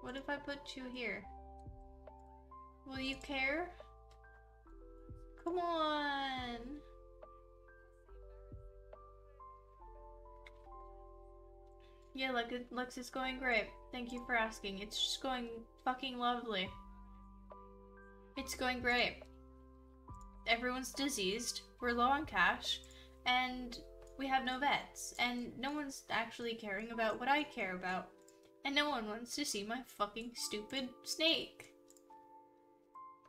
What if I put you here? Will you care? Come on! Yeah, look, it looks it's going great. Thank you for asking. It's just going fucking lovely. It's going great. Everyone's diseased, we're low on cash, and we have no vets, and no one's actually caring about what I care about. And no one wants to see my fucking stupid snake.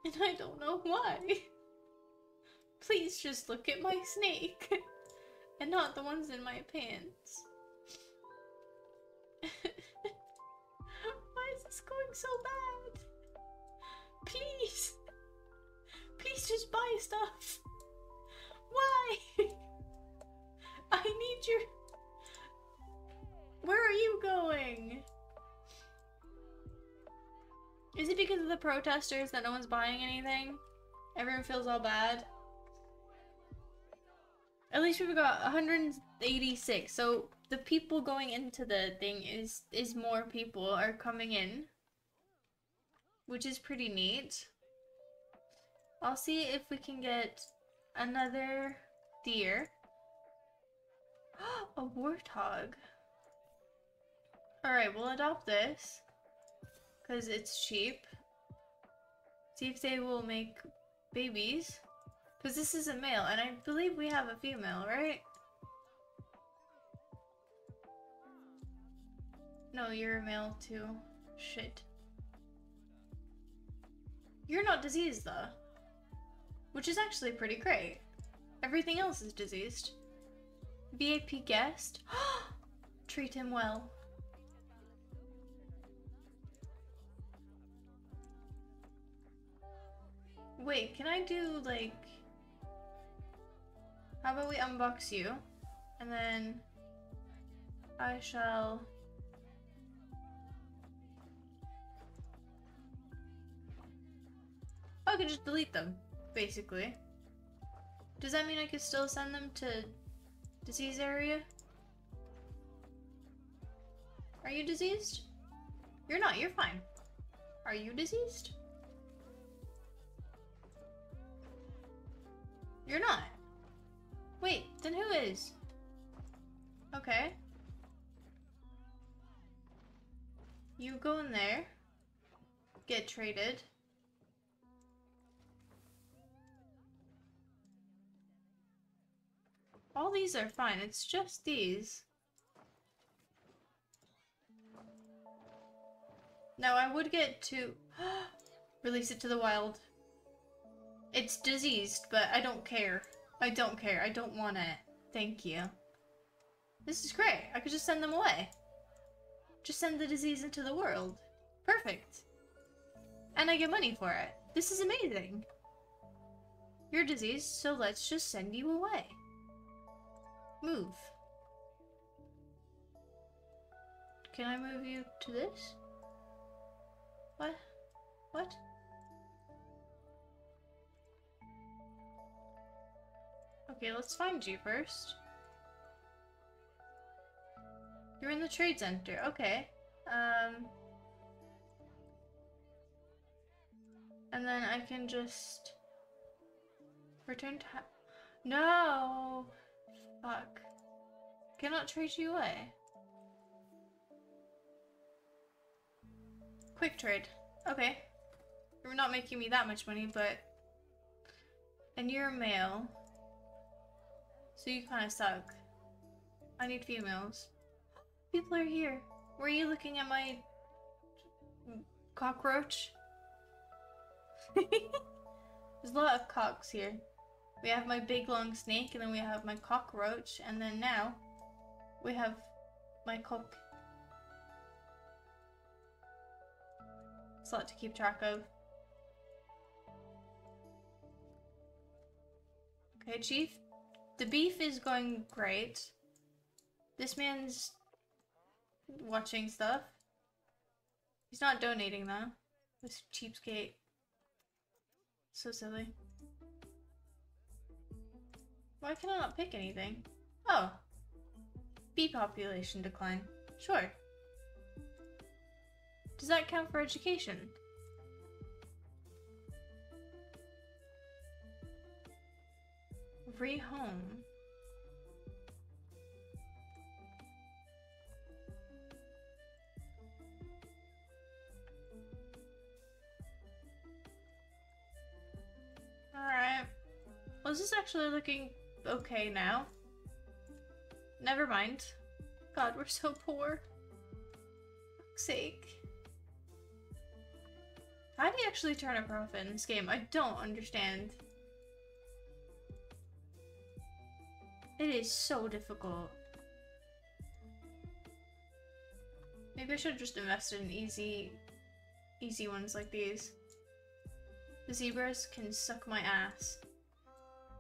And I don't know why. Please just look at my snake. *laughs* and not the ones in my pants. Going so bad? Please. Please just buy stuff. Why? I need your... Where are you going? Is it because of the protesters that no one's buying anything? Everyone feels all bad? At least we've got 186, so the people going into the thing is is more people are coming in. Which is pretty neat. I'll see if we can get another deer. *gasps* A warthog. Alright, we'll adopt this. Because it's cheap. See if they will make babies. Because this is a male, and I believe we have a female, right? No, you're a male too. Shit. You're not diseased though. Which is actually pretty great. Everything else is diseased. VIP guest. *gasps* Treat him well. Wait, can I do like... How about we unbox you? And then I shall... I could just delete them, basically. Does that mean I could still send them to disease area? Are you diseased? You're not, you're fine. Are you diseased? You're not. Wait, then who is? Okay. You go in there. Get traded. All these are fine, it's just these. Now I would get to *gasps* release it to the wild. It's diseased, but I don't care. I don't care. I don't want it. Thank you. This is great. I could just send them away. Just send the disease into the world. Perfect. And I get money for it. This is amazing. You're diseased, so let's just send you away. Move. Can I move you to this? What? What? Okay, let's find you first. You're in the trade center. Okay. Um. And then I can just return to. No. Fuck. Cannot trade you away. Quick trade. Okay. You're not making me that much money, but. And you're a male. So you kind of suck. I need females. People are here. Were you looking at my cockroach? *laughs* There's a lot of cocks here. We have my big long snake, and then we have my cockroach, and then now we have my cock. It's a lot to keep track of. Okay, Chief. The beef is going great. This man's watching stuff. He's not donating though. This cheapskate. So silly. Why can I not pick anything? Oh. Bee population decline. Sure. Does that count for education? Rehome. Alright. Was this actually looking okay now? Never mind. God, we're so poor. Fuck's sake. How do you actually turn a profit in this game? I don't understand. It is so difficult. Maybe I should just invested in easy, easy ones like these. The zebras can suck my ass.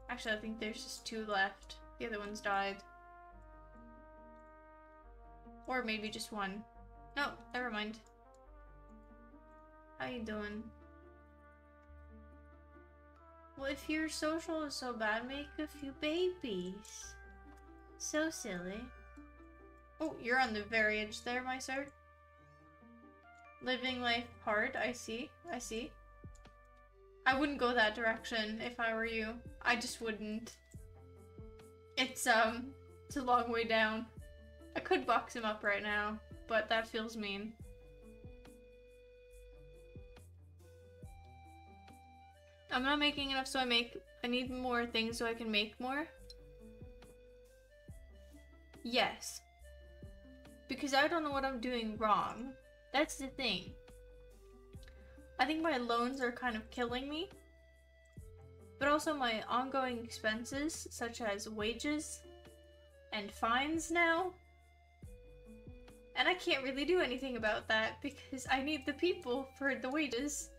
Actually, I think there's just two left. The other one's died. Or maybe just one. No, never mind. How you doing? Well, if your social is so bad, make a few babies. So silly. Oh, you're on the very edge there, my sir. Living life hard, I see, I see. I wouldn't go that direction if I were you. I just wouldn't. It's, um, it's a long way down. I could box him up right now, but that feels mean. I'm not making enough so I make- I need more things so I can make more. Yes. Because I don't know what I'm doing wrong. That's the thing. I think my loans are kind of killing me. But also my ongoing expenses, such as wages and fines now. And I can't really do anything about that because I need the people for the wages.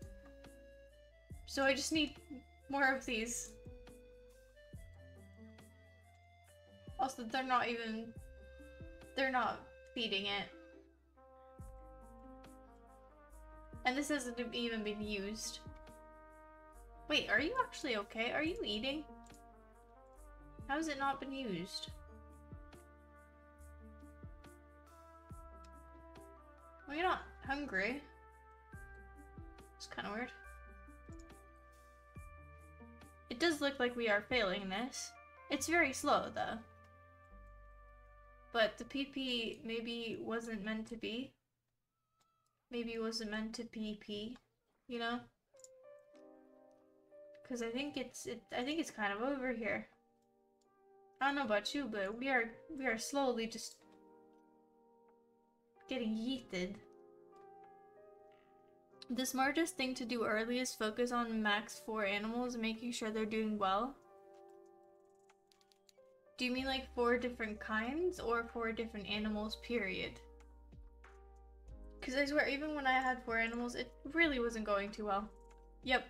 So I just need more of these. Also, they're not even... They're not feeding it. And this hasn't even been used. Wait, are you actually okay? Are you eating? How has it not been used? Well, you're not hungry. It's kind of weird. It does look like we are failing this. It's very slow, though. But the PP maybe wasn't meant to be. Maybe it wasn't meant to PP, you know? Because I think it's it. I think it's kind of over here. I don't know about you, but we are we are slowly just getting yeeted. The smartest thing to do early is focus on max four animals, making sure they're doing well. Do you mean like four different kinds or four different animals, period? Because I swear, even when I had four animals, it really wasn't going too well. Yep.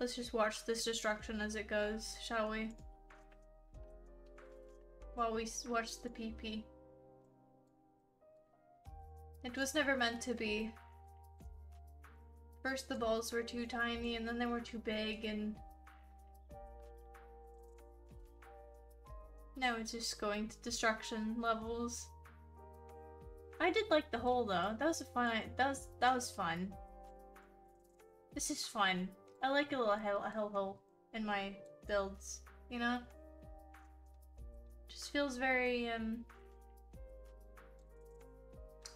Let's just watch this destruction as it goes, shall we? While we watch the PP. It was never meant to be. First the balls were too tiny, and then they were too big, and... Now it's just going to destruction levels. I did like the hole though. That was a fun. That was that was fun. This is fun. I like a little hell, hole in my builds. You know, just feels very um.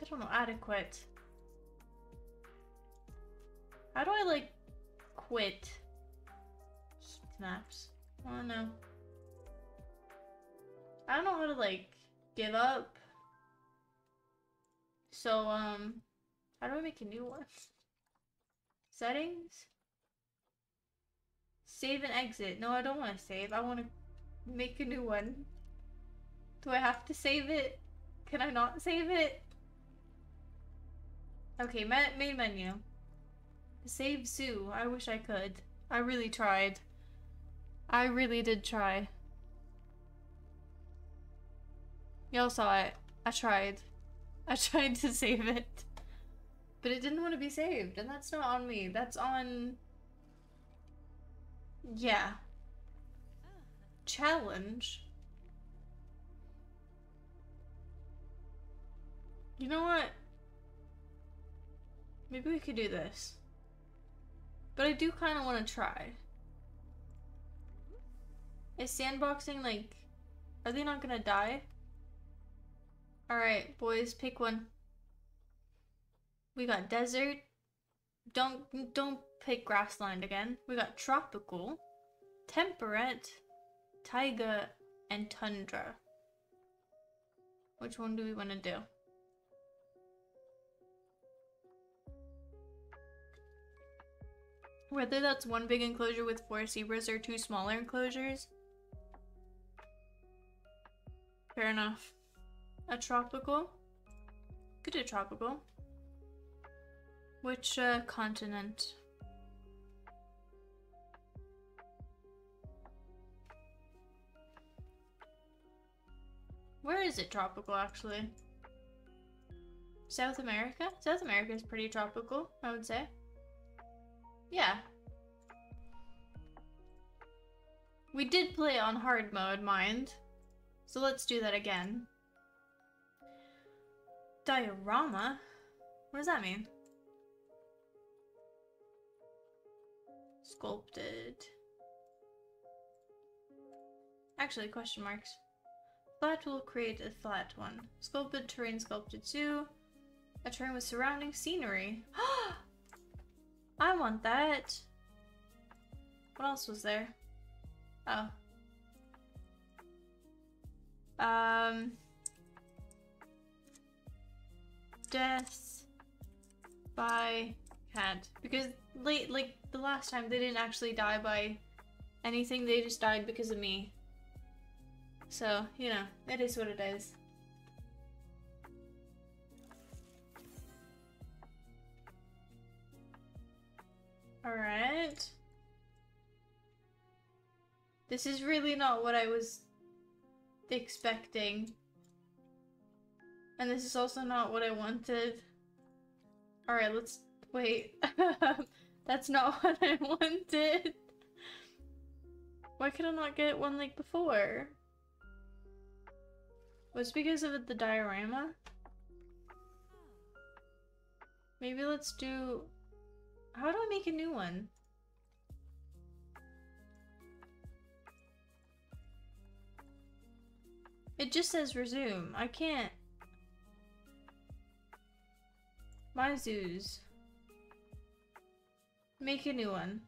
I don't know, adequate. How do I like quit heat maps? I don't know. I don't know how to like give up. So, um, how do I make a new one? Settings? Save and exit. No, I don't want to save. I want to make a new one. Do I have to save it? Can I not save it? Okay, main menu. Save zoo. I wish I could. I really tried. I really did try. Y'all saw it. I tried. I tried to save it. But it didn't want to be saved, and that's not on me. That's on... Yeah. challenge. You know what? Maybe we could do this. But I do kind of want to try. Is sandboxing like... Are they not gonna die? Alright, boys, pick one. We got desert. Don't don't pick grassland again. We got tropical, temperate, taiga, and tundra. Which one do we want to do? Whether that's one big enclosure with four zebras or two smaller enclosures. Fair enough. A tropical? Could do tropical. Which uh, continent? Where is it tropical actually? South America? South America is pretty tropical, I would say. Yeah. We did play on hard mode, mind. So let's do that again. Diorama? What does that mean? Sculpted. Actually, question marks. Flat will create a flat one. Sculpted terrain sculpted too. A terrain with surrounding scenery. *gasps* I want that. What else was there? Oh. Um. Death by cat. Because late, like the last time, they didn't actually die by anything. They just died because of me. So, you know, it is what it is. Alright. This is really not what I was expecting. And this is also not what I wanted. Alright, let's wait. *laughs* That's not *laughs* what I wanted. Why could I not get one like before? Was because of the diorama? Maybe let's do... How do I make a new one? It just says resume. I can't. My zoos. Make a new one.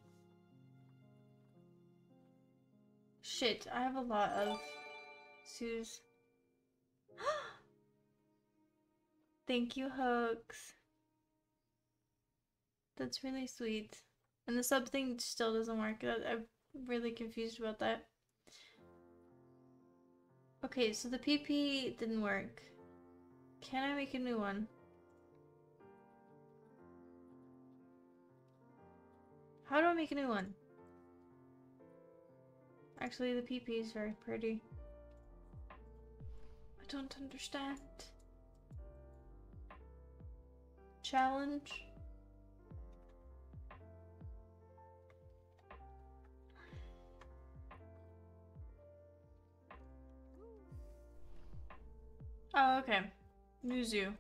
Shit, I have a lot of zoos. *gasps* Thank you, Hooks. That's really sweet. And the sub thing still doesn't work. I'm really confused about that. Okay, so the PP didn't work. Can I make a new one? How do I make a new one? Actually, the PP is very pretty. I don't understand. Challenge? Oh, okay. Zoo.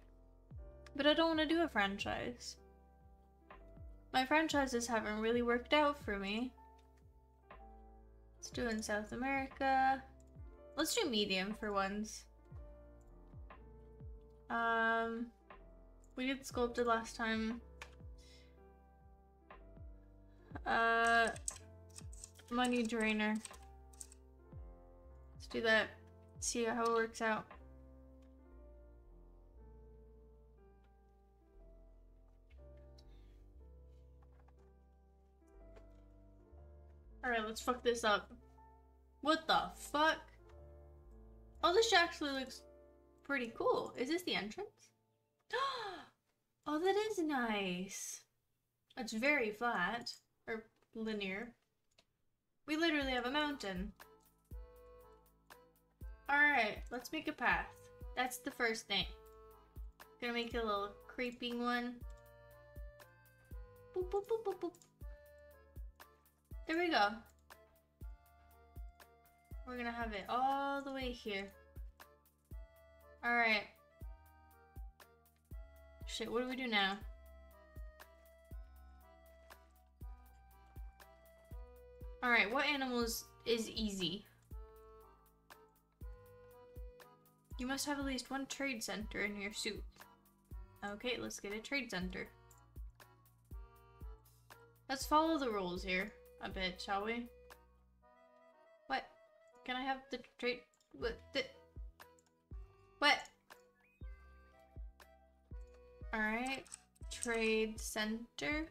But I don't want to do a franchise. My franchises haven't really worked out for me. Let's do in South America. Let's do medium for once. Um, we did sculpted last time. Uh, money drainer. Let's do that. See how it works out. Alright, let's fuck this up. What the fuck? Oh, this actually looks pretty cool. Is this the entrance? *gasps* oh, that is nice. It's very flat. Or linear. We literally have a mountain. Alright, let's make a path. That's the first thing. Gonna make a little creeping one. Boop, boop, boop. There we go. We're gonna have it all the way here. Alright. Shit, what do we do now? Alright, what animals is easy? You must have at least one trade center in your suit. Okay, let's get a trade center. Let's follow the rules here a bit, shall we? What? Can I have the trade? What? The what? Alright. Trade center.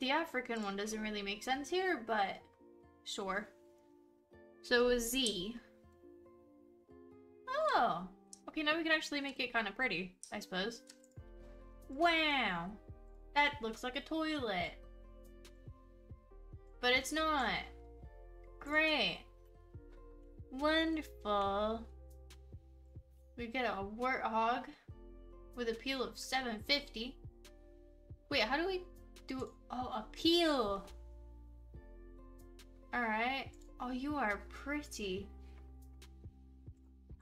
The African one doesn't really make sense here, but sure. So a Z. Oh. Okay, now we can actually make it kind of pretty, I suppose. Wow. That looks like a toilet. But it's not. Great. Wonderful. We get a warthog with appeal of 750. Wait, how do we do oh a peel? Alright. Oh you are pretty.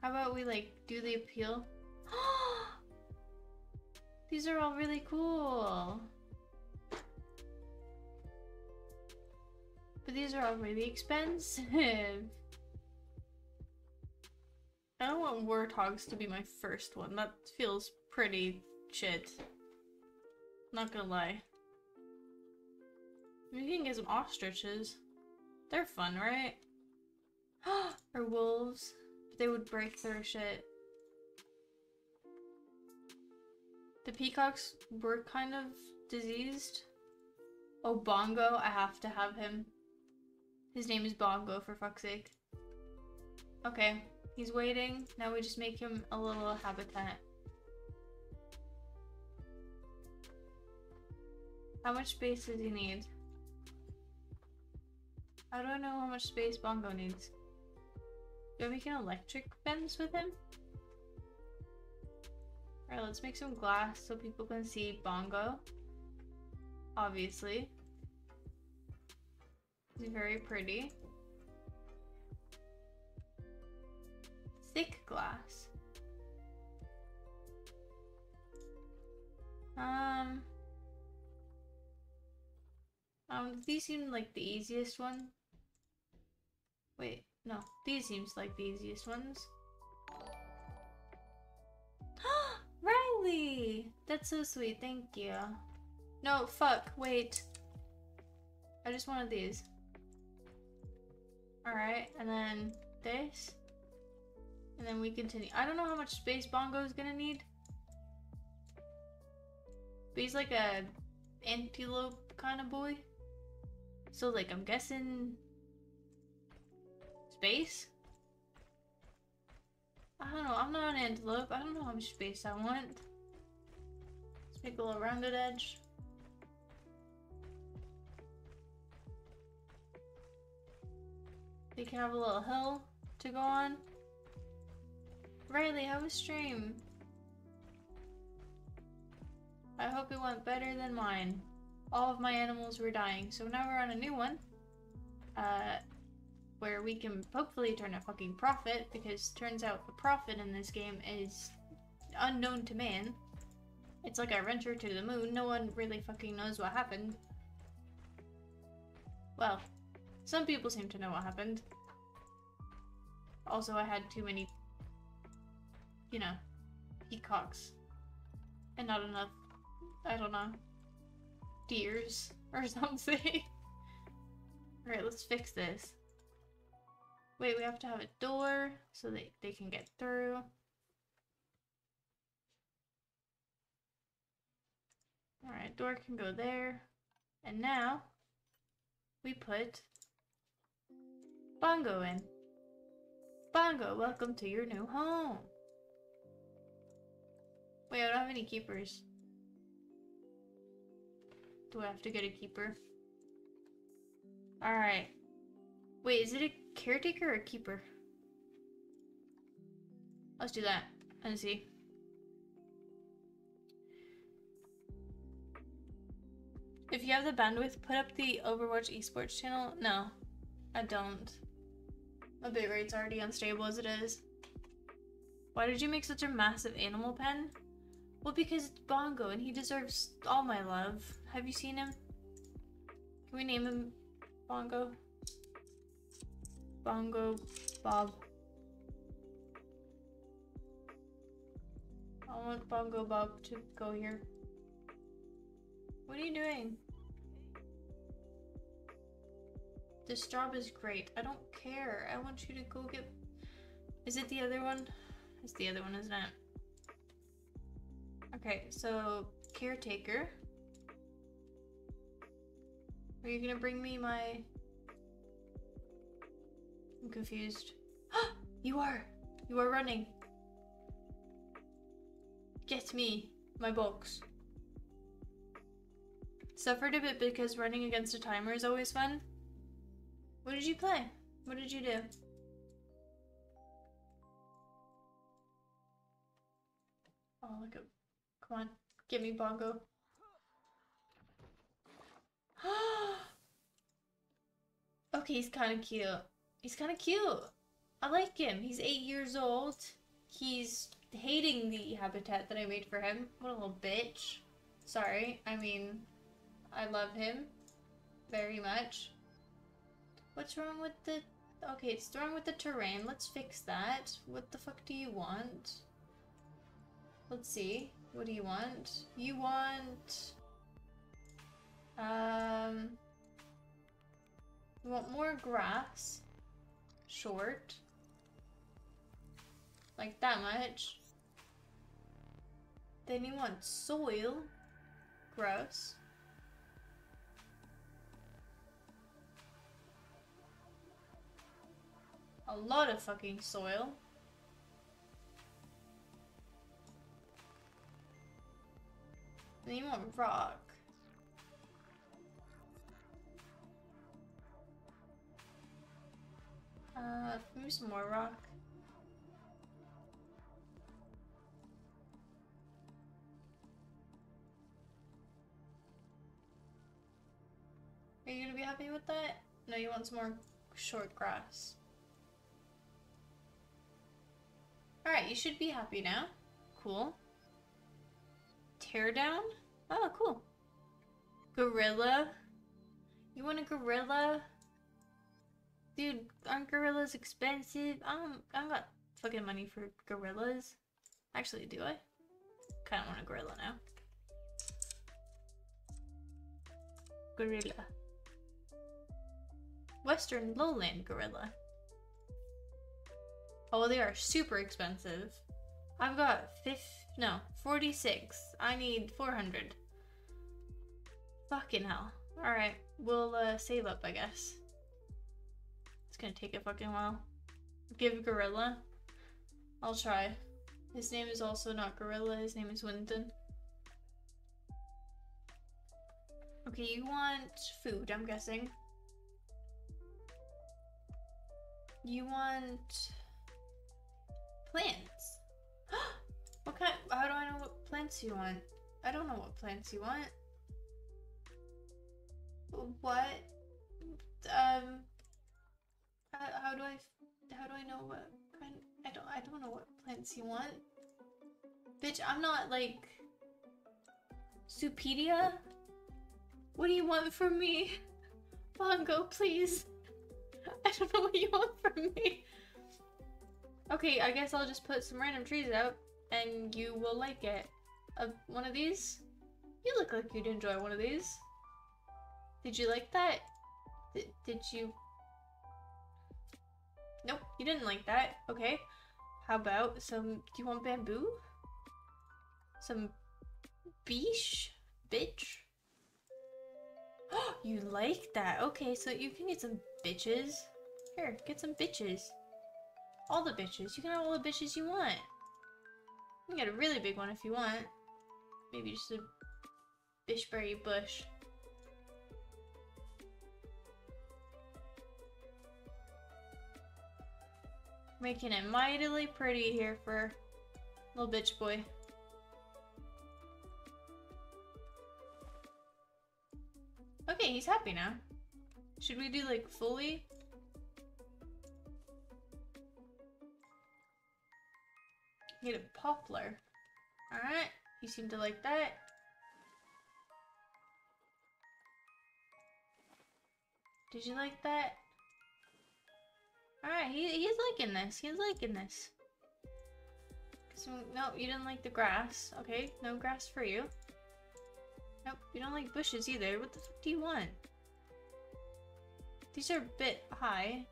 How about we like do the appeal? *gasps* Oh, These are all really cool. But these are all really expensive. *laughs* I don't want warthogs to be my first one. That feels pretty shit. Not gonna lie. We can get some ostriches. They're fun, right? *gasps* or wolves. But they would break their shit. The peacocks were kind of diseased. Oh, Bongo. I have to have him. His name is Bongo, for fuck's sake. Okay, he's waiting. Now we just make him a little habitat. How much space does he need? I know how much space Bongo needs? Do I make an electric fence with him? Alright, let's make some glass so people can see Bongo. Obviously. He's very pretty. Thick glass. Um... Um, these seem like the easiest one. Wait, no. These seems like the easiest ones. *gasps* Riley! That's so sweet, thank you. No, fuck, wait. I just wanted these. Alright, and then this. And then we continue. I don't know how much space Bongo is gonna need. But he's like a antelope kind of boy. So like I'm guessing space? I don't know, I'm not an antelope. I don't know how much space I want. Let's a little rounded edge. They can have a little hill to go on. Riley, how was stream? I hope it went better than mine. All of my animals were dying, so now we're on a new one. Uh, where we can hopefully turn a fucking profit, because turns out the profit in this game is unknown to man. It's like I venture to the moon, no one really fucking knows what happened. Well, some people seem to know what happened. Also, I had too many, you know, peacocks. And not enough, I don't know, deers or *laughs* something. Alright, let's fix this. Wait, we have to have a door so they, they can get through. Alright, door can go there. And now, we put Bongo in. Bongo, welcome to your new home. Wait, I don't have any keepers. Do I have to get a keeper? Alright. Wait, is it a caretaker or a keeper? Let's do that and see. If you have the bandwidth, put up the Overwatch esports channel. No, I don't. My bitrate's already unstable as it is. Why did you make such a massive animal pen? Well, because it's Bongo and he deserves all my love. Have you seen him? Can we name him Bongo? Bongo Bob. I want Bongo Bob to go here. What are you doing? This job is great. I don't care. I want you to go get... Is it the other one? It's the other one, isn't it? Okay, so caretaker. Are you gonna bring me my... I'm confused. *gasps* you are! You are running. Get me my box. Suffered a bit because running against a timer is always fun. What did you play? What did you do? Oh, look at. Come on. Give me Bongo. *gasps* okay, he's kind of cute. He's kind of cute. I like him. He's eight years old. He's hating the habitat that I made for him. What a little bitch. Sorry. I mean, I love him very much. What's wrong with the... Okay, it's wrong with the terrain. Let's fix that. What the fuck do you want? Let's see. What do you want? You want... Um... You want more grass. Short. Like that much. Then you want soil. Gross. A lot of fucking soil. Then you want rock. Uh, maybe some more rock. Are you gonna be happy with that? No, you want some more short grass. Alright, you should be happy now. Cool. Tear down? Oh, cool. Gorilla? You want a gorilla? Dude, aren't gorillas expensive? I don't, I don't got fucking money for gorillas. Actually, do I? Kinda want a gorilla now. Gorilla. Western lowland gorilla. Oh, they are super expensive. I've got fifth, no, 46. I need 400. Fucking hell. Alright, we'll uh, save up, I guess. It's gonna take a fucking while. Give Gorilla. I'll try. His name is also not Gorilla, his name is Winton. Okay, you want food, I'm guessing. You want plants. *gasps* what kind? How do I know what plants you want? I don't know what plants you want. What? Um. How, how do I? How do I know what kind? I don't. I don't know what plants you want. Bitch, I'm not like. Supedia? What do you want from me? *laughs* Bongo, please. *laughs* I don't know what you want from me. Okay, I guess I'll just put some random trees out and you will like it. Uh, one of these? You look like you'd enjoy one of these. Did you like that? D did you? Nope, you didn't like that. Okay. How about some, do you want bamboo? Some beesh? Bitch? *gasps* you like that. Okay, so you can get some bitches. Here, get some bitches. All the bitches. You can have all the bitches you want. You can get a really big one if you want. Maybe just a bishberry bush. Making it mightily pretty here for little bitch boy. Okay, he's happy now. Should we do like fully? A poplar. Alright, you seem to like that. Did you like that? Alright, he, he's liking this. He's liking this. No, you didn't like the grass. Okay, no grass for you. Nope, you don't like bushes either. What the fuck do you want? These are a bit high.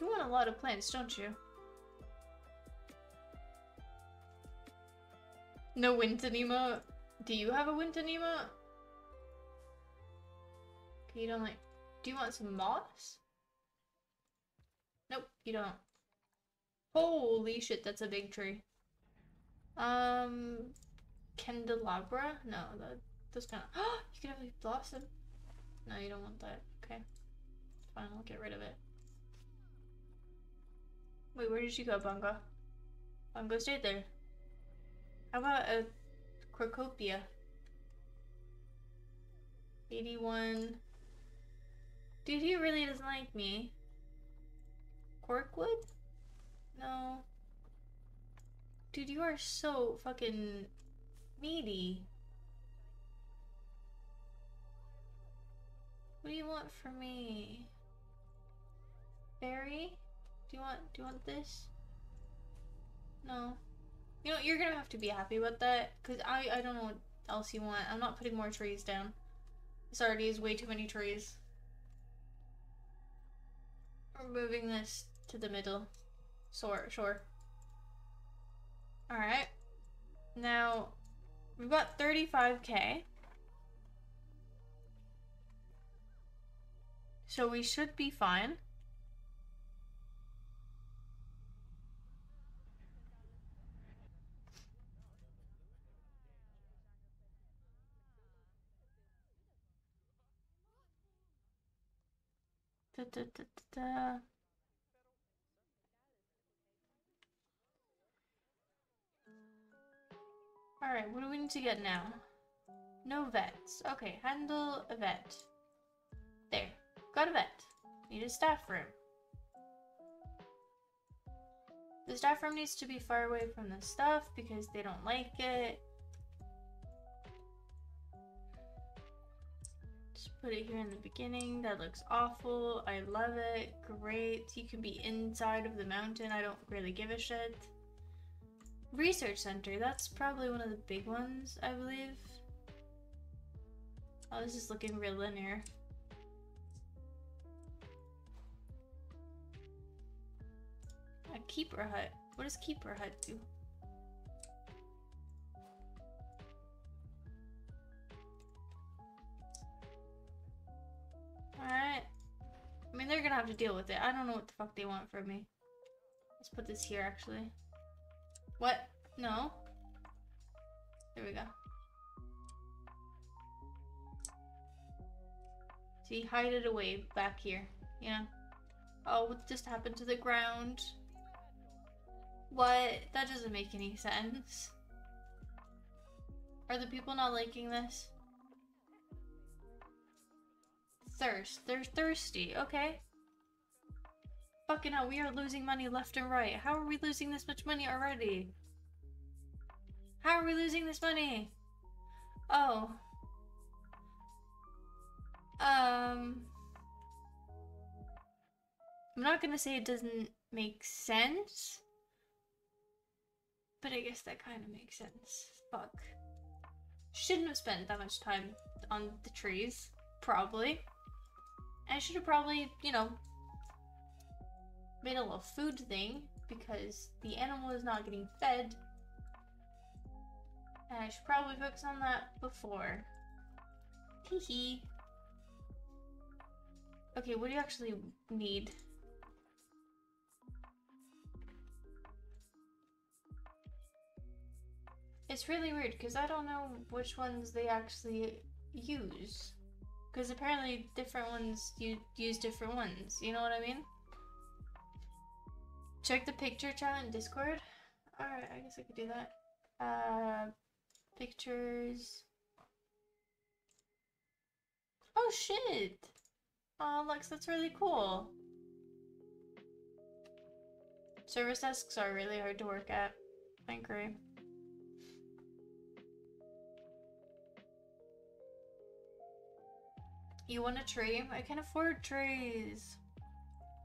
You want a lot of plants, don't you? No Wintanima. Do you have a Wintanima? Okay, you don't like... Do you want some moss? Nope, you don't. Holy shit, that's a big tree. Um, candelabra? No, that that's kind of. *gasps* You can have a blossom. No, you don't want that. Okay, fine. I'll get rid of it. Wait, where did you go, Bungo? Bungo stayed there. How about a Crocopia? 81. Dude, he really doesn't like me. Corkwood? No. Dude, you are so fucking needy. What do you want from me? Berry? Do you want do you want this? No. You know, you're gonna have to be happy about that, because I, I don't know what else you want. I'm not putting more trees down. This already is way too many trees. We're moving this to the middle. Sure, sure. Alright. Now, we've got 35k. So we should be fine. Da, da, da, da, Alright, what do we need to get now? No vets. Okay, handle a vet. There. Got a vet. Need a staff room. The staff room needs to be far away from the stuff because they don't like it. Put it here in the beginning. That looks awful. I love it. Great. You can be inside of the mountain. I don't really give a shit. Research Center, that's probably one of the big ones, I believe. Oh, this is looking real linear. A keeper hut. What does keeper hut do? Alright. I mean, they're gonna have to deal with it. I don't know what the fuck they want from me. Let's put this here, actually. What? No. There we go. See, hide it away back here. Yeah. Oh, what just happened to the ground? What? That doesn't make any sense. Are the people not liking this? Thirst. They're thirsty. Okay. Fucking hell, we are losing money left and right. How are we losing this much money already? How are we losing this money? Oh. Um. I'm not gonna say it doesn't make sense. But I guess that kind of makes sense. Fuck. Shouldn't have spent that much time on the trees. Probably. I should have probably, you know, made a little food thing because the animal is not getting fed. And I should probably focus on that before. Teehee. Okay, what do you actually need? It's really weird because I don't know which ones they actually use. Because apparently different ones you use different ones, you know what I mean? Check the picture chat in Discord. Alright, I guess I could do that. Uh, pictures. Oh shit! Oh, Lux, that's really cool. Service desks are really hard to work at. I agree. You want a tree? I can afford trees.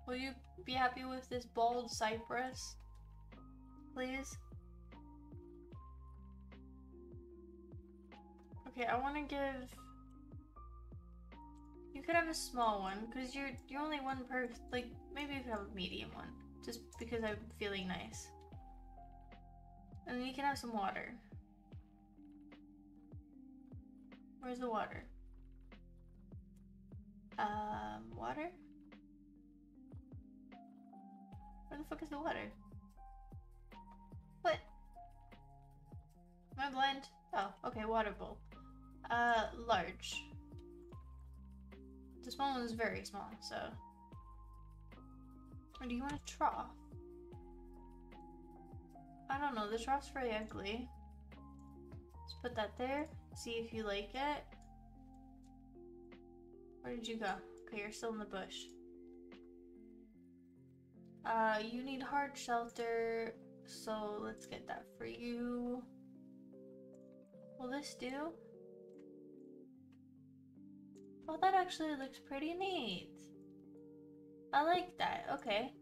Will you be happy with this bald cypress? Please? Okay, I want to give... You could have a small one, because you're you're only one per... Like, maybe you could have a medium one. Just because I'm feeling nice. And then you can have some water. Where's the water? Um, water? Where the fuck is the water? What? Am I blind? Oh, okay, water bowl. Uh, large. The small one is very small, so. Or do you want a trough? I don't know, the trough's very ugly. Let's put that there, see if you like it. Where did you go? Okay, you're still in the bush. Uh, you need hard shelter, so let's get that for you. Will this do? Oh, that actually looks pretty neat. I like that. Okay.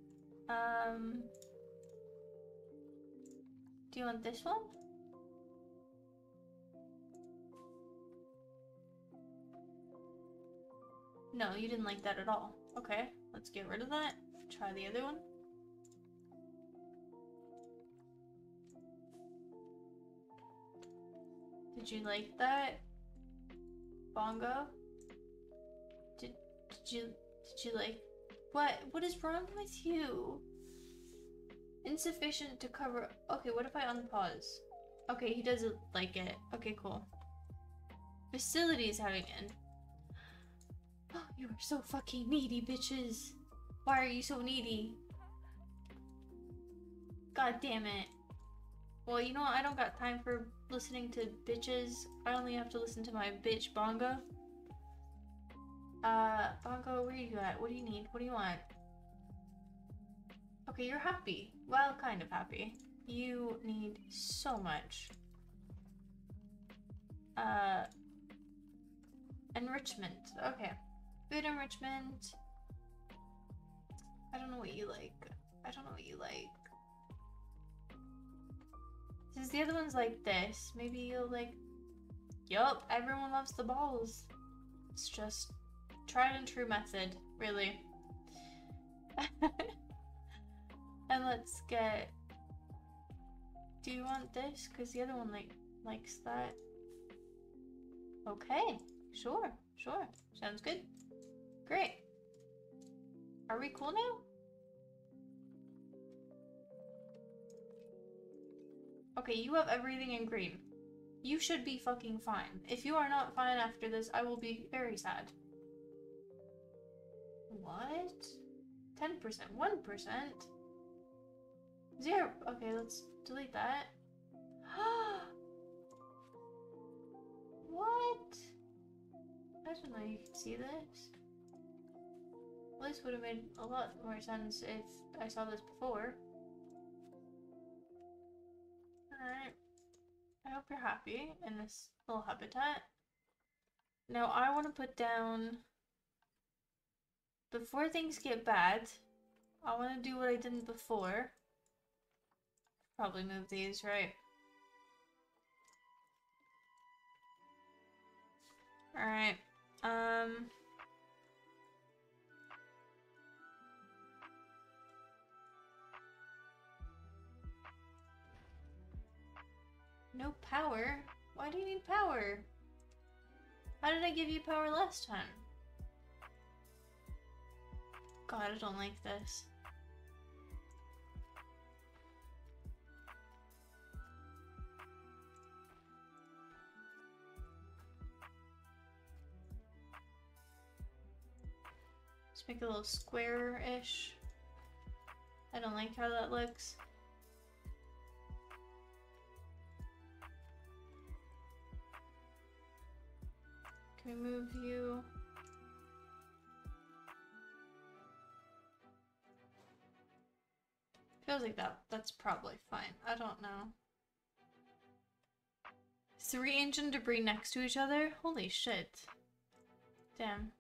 Um, do you want this one? No, you didn't like that at all. Okay, let's get rid of that. Try the other one. Did you like that? Bongo? Did, did you did you like what what is wrong with you? Insufficient to cover okay, what if I unpause? Okay, he doesn't like it. Okay, cool. Facilities having an you are so fucking needy, bitches. Why are you so needy? God damn it. Well, you know what? I don't got time for listening to bitches. I only have to listen to my bitch Bongo. Uh, Bongo, where are you at? What do you need? What do you want? Okay, you're happy. Well, kind of happy. You need so much. Uh, enrichment. Okay. Food enrichment. I don't know what you like. I don't know what you like. Since the other one's like this, maybe you'll like... Yup, everyone loves the balls. It's just tried and true method, really. *laughs* and let's get... Do you want this? Because the other one like likes that. Okay, sure, sure. Sounds good. Great. Are we cool now? Okay, you have everything in green. You should be fucking fine. If you are not fine after this, I will be very sad. What? 10%, 1%? Zero. Okay, let's delete that. *gasps* what? I don't know you can see this. This would have made a lot more sense if I saw this before. Alright. I hope you're happy in this little habitat. Now I want to put down, before things get bad, I want to do what I didn't before. Probably move these, right? Alright, um... No power? Why do you need power? How did I give you power last time? God, I don't like this. Make a little square-ish. I don't like how that looks. We move you? Feels like that. That's probably fine. I don't know. Three ancient debris next to each other? Holy shit. Damn.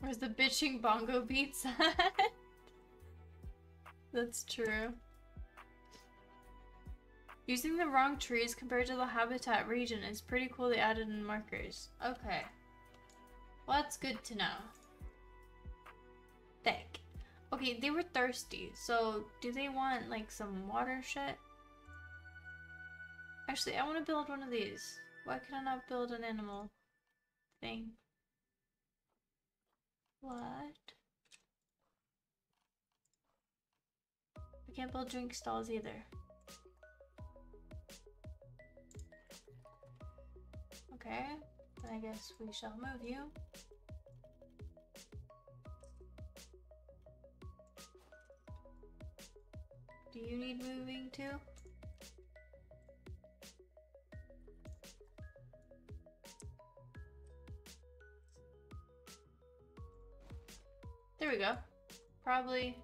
Where's the bitching bongo beats *laughs* at? That's true. Using the wrong trees compared to the habitat region is pretty cool they added in markers. Okay. Well, that's good to know. Thick. Okay, they were thirsty, so do they want like some water shit? Actually, I want to build one of these. Why can I not build an animal thing? What? We can't build drink stalls either. Okay, then I guess we shall move you. Do you need moving too? There we go. Probably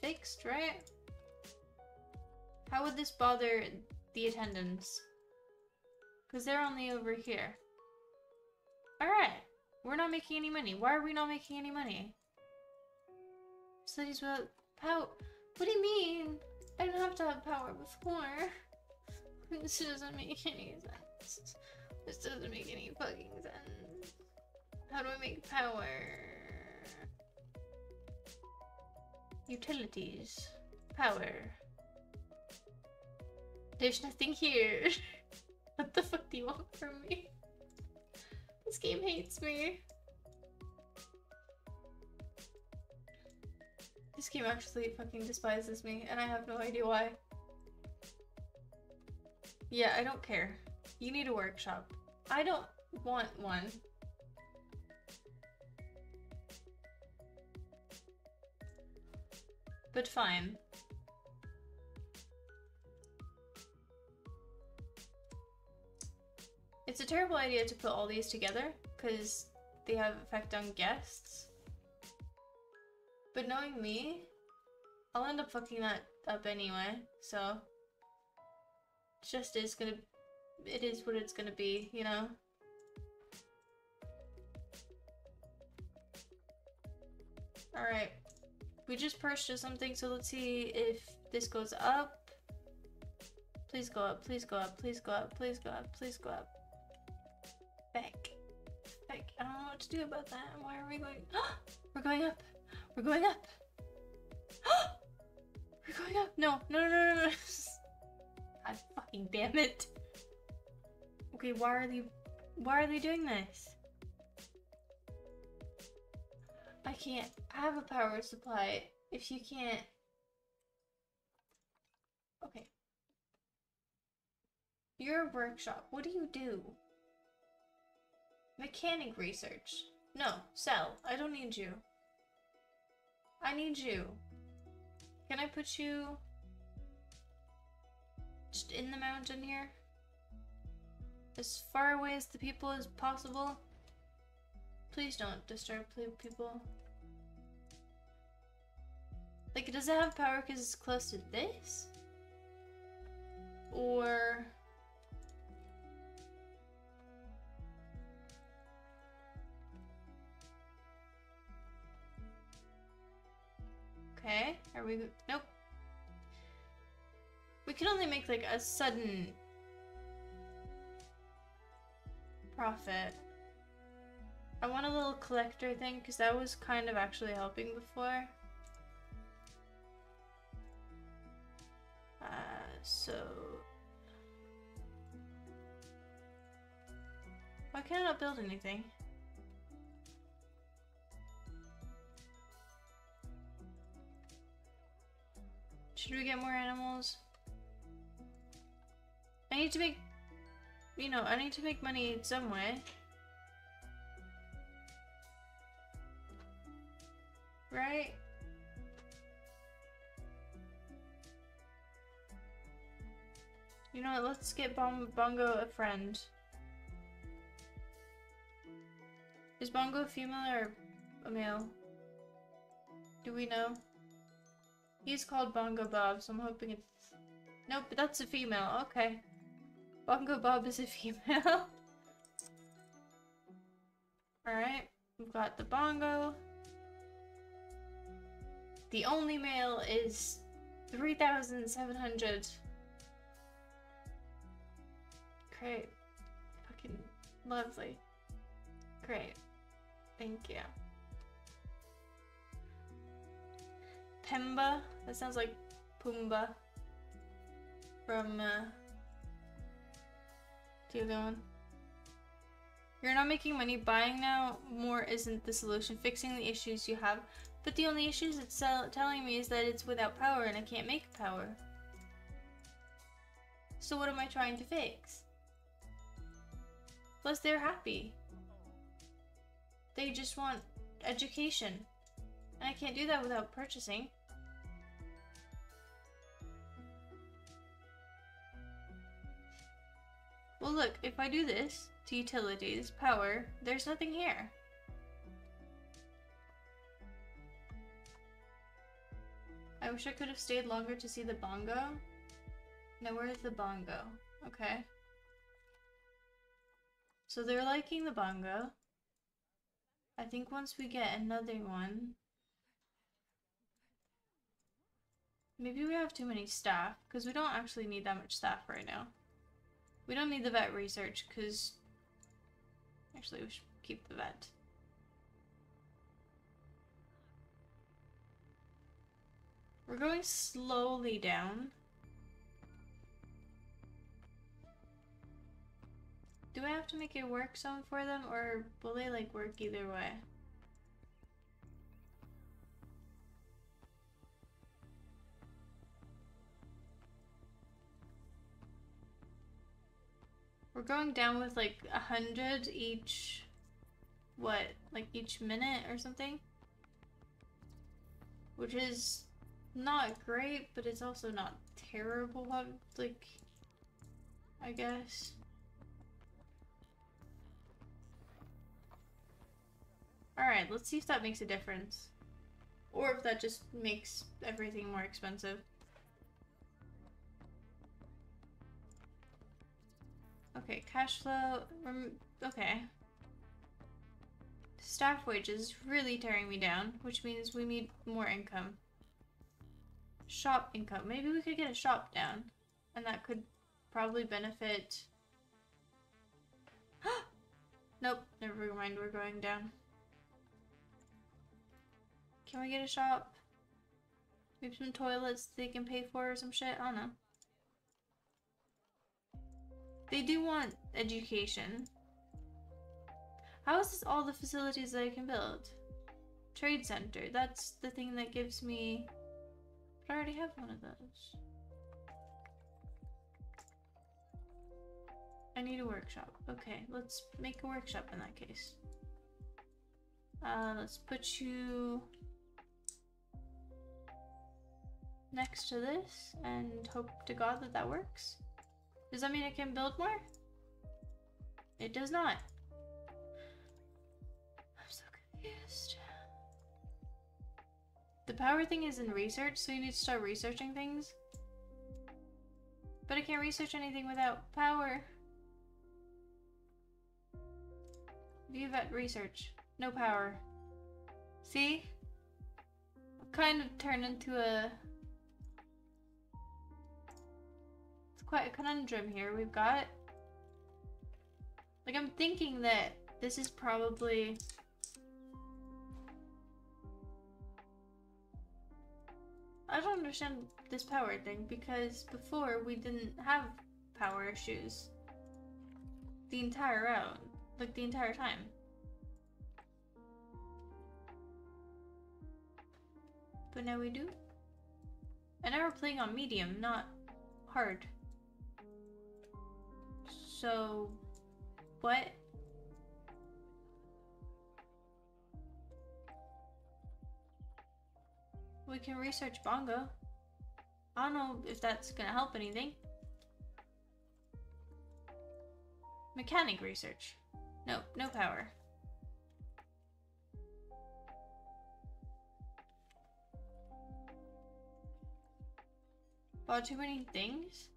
fixed, right? How would this bother the attendants? Because they're only over here. Alright. We're not making any money. Why are we not making any money? Studies without power. What do you mean? I didn't have to have power before. *laughs* This doesn't make any sense. This doesn't make any fucking sense. How do I make power? Utilities. Power. There's nothing here. *laughs* what the fuck do you want from me? This game hates me. This game actually fucking despises me, and I have no idea why. Yeah, I don't care. You need a workshop. I don't want one. But fine. It's a terrible idea to put all these together, because they have effect on guests. But knowing me, I'll end up fucking that up anyway, so... Just is gonna... It is what it's gonna be, you know? Alright. We just purchased something, so let's see if this goes up. Please go up, please go up, please go up, please go up, please go up. What to do about that. And Why are we going? *gasps* We're going up. We're going up. *gasps* We're going up. No, no, no, no, no. *laughs* God fucking damn it. Okay, why are they why are they doing this? I can't I have a power supply if you can't Okay. You're a workshop. What do you do? Mechanic research. No, sell. I don't need you. I need you. Can I put you just in the mountain here? As far away as the people as possible? Please don't disturb people. Like, does it have power because it's close to this? Or... Okay, are we... Nope. We can only make like a sudden profit. I want a little collector thing because that was kind of actually helping before. Uh, so... Why can't I not build anything? Should we get more animals? I need to make, you know, I need to make money some way. Right? You know what, let's get Bongo a friend. Is Bongo female or a male? Do we know? He's called Bongo Bob, so I'm hoping it's... Nope, but that's a female. Okay. Bongo Bob is a female. *laughs* Alright, we've got the bongo. The only male is 3,700. Great. Fucking lovely. Great. Thank you. Pemba? That sounds like Pumbaa. From, uh... The other one. You're not making money. Buying now more isn't the solution. Fixing the issues you have. But the only issues it's telling me is that it's without power and I can't make power. So what am I trying to fix? Plus they're happy. They just want education. And I can't do that without purchasing. Well look, if I do this, to utilities, power, there's nothing here. I wish I could have stayed longer to see the bongo. Now where's the bongo? Okay. So they're liking the bongo. I think once we get another one... Maybe we have too many staff, because we don't actually need that much staff right now. We don't need the vet research, because Actually, we should keep the vet. We're going slowly down. Do I have to make a work zone for them or will they like work either way? We're going down with like a hundred each, what, like each minute or something? Which is not great, but it's also not terrible, like, I guess. Alright, let's see if that makes a difference. Or if that just makes everything more expensive. Okay, cash flow. okay. Staff wages really tearing me down, which means we need more income. Shop income. Maybe we could get a shop down. And that could probably benefit... *gasps* nope, never mind, we're going down. Can we get a shop? Maybe some toilets they can pay for or some shit? I don't know. They do want education. How is this all the facilities that I can build? Trade center. That's the thing that gives me... But I already have one of those. I need a workshop. Okay, let's make a workshop in that case. Uh, let's put you next to this and hope to god that that works. Does that mean I can build more? It does not. I'm so confused. The power thing is in research, so you need to start researching things. But I can't research anything without power. View vet research. No power. See? Kind of turned into a quite a conundrum here. We've got... Like, I'm thinking that this is probably... I don't understand this power thing because before we didn't have power issues the entire round, like the entire time. But now we do. And now we're playing on medium, not hard. So, what? We can research Bongo. I don't know if that's gonna help anything. Mechanic research. Nope, no power. Bought too many things?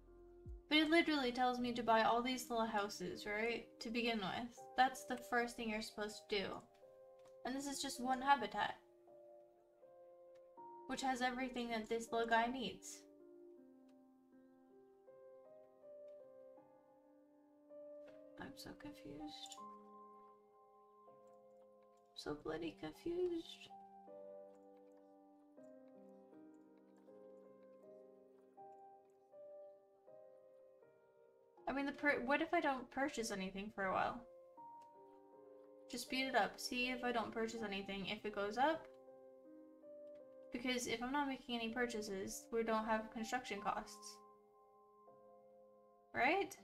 But it literally tells me to buy all these little houses, right? To begin with. That's the first thing you're supposed to do. And this is just one habitat. Which has everything that this little guy needs. I'm so confused. So bloody confused. I mean, the what if I don't purchase anything for a while? Just speed it up. See if I don't purchase anything, if it goes up. Because if I'm not making any purchases, we don't have construction costs. Right?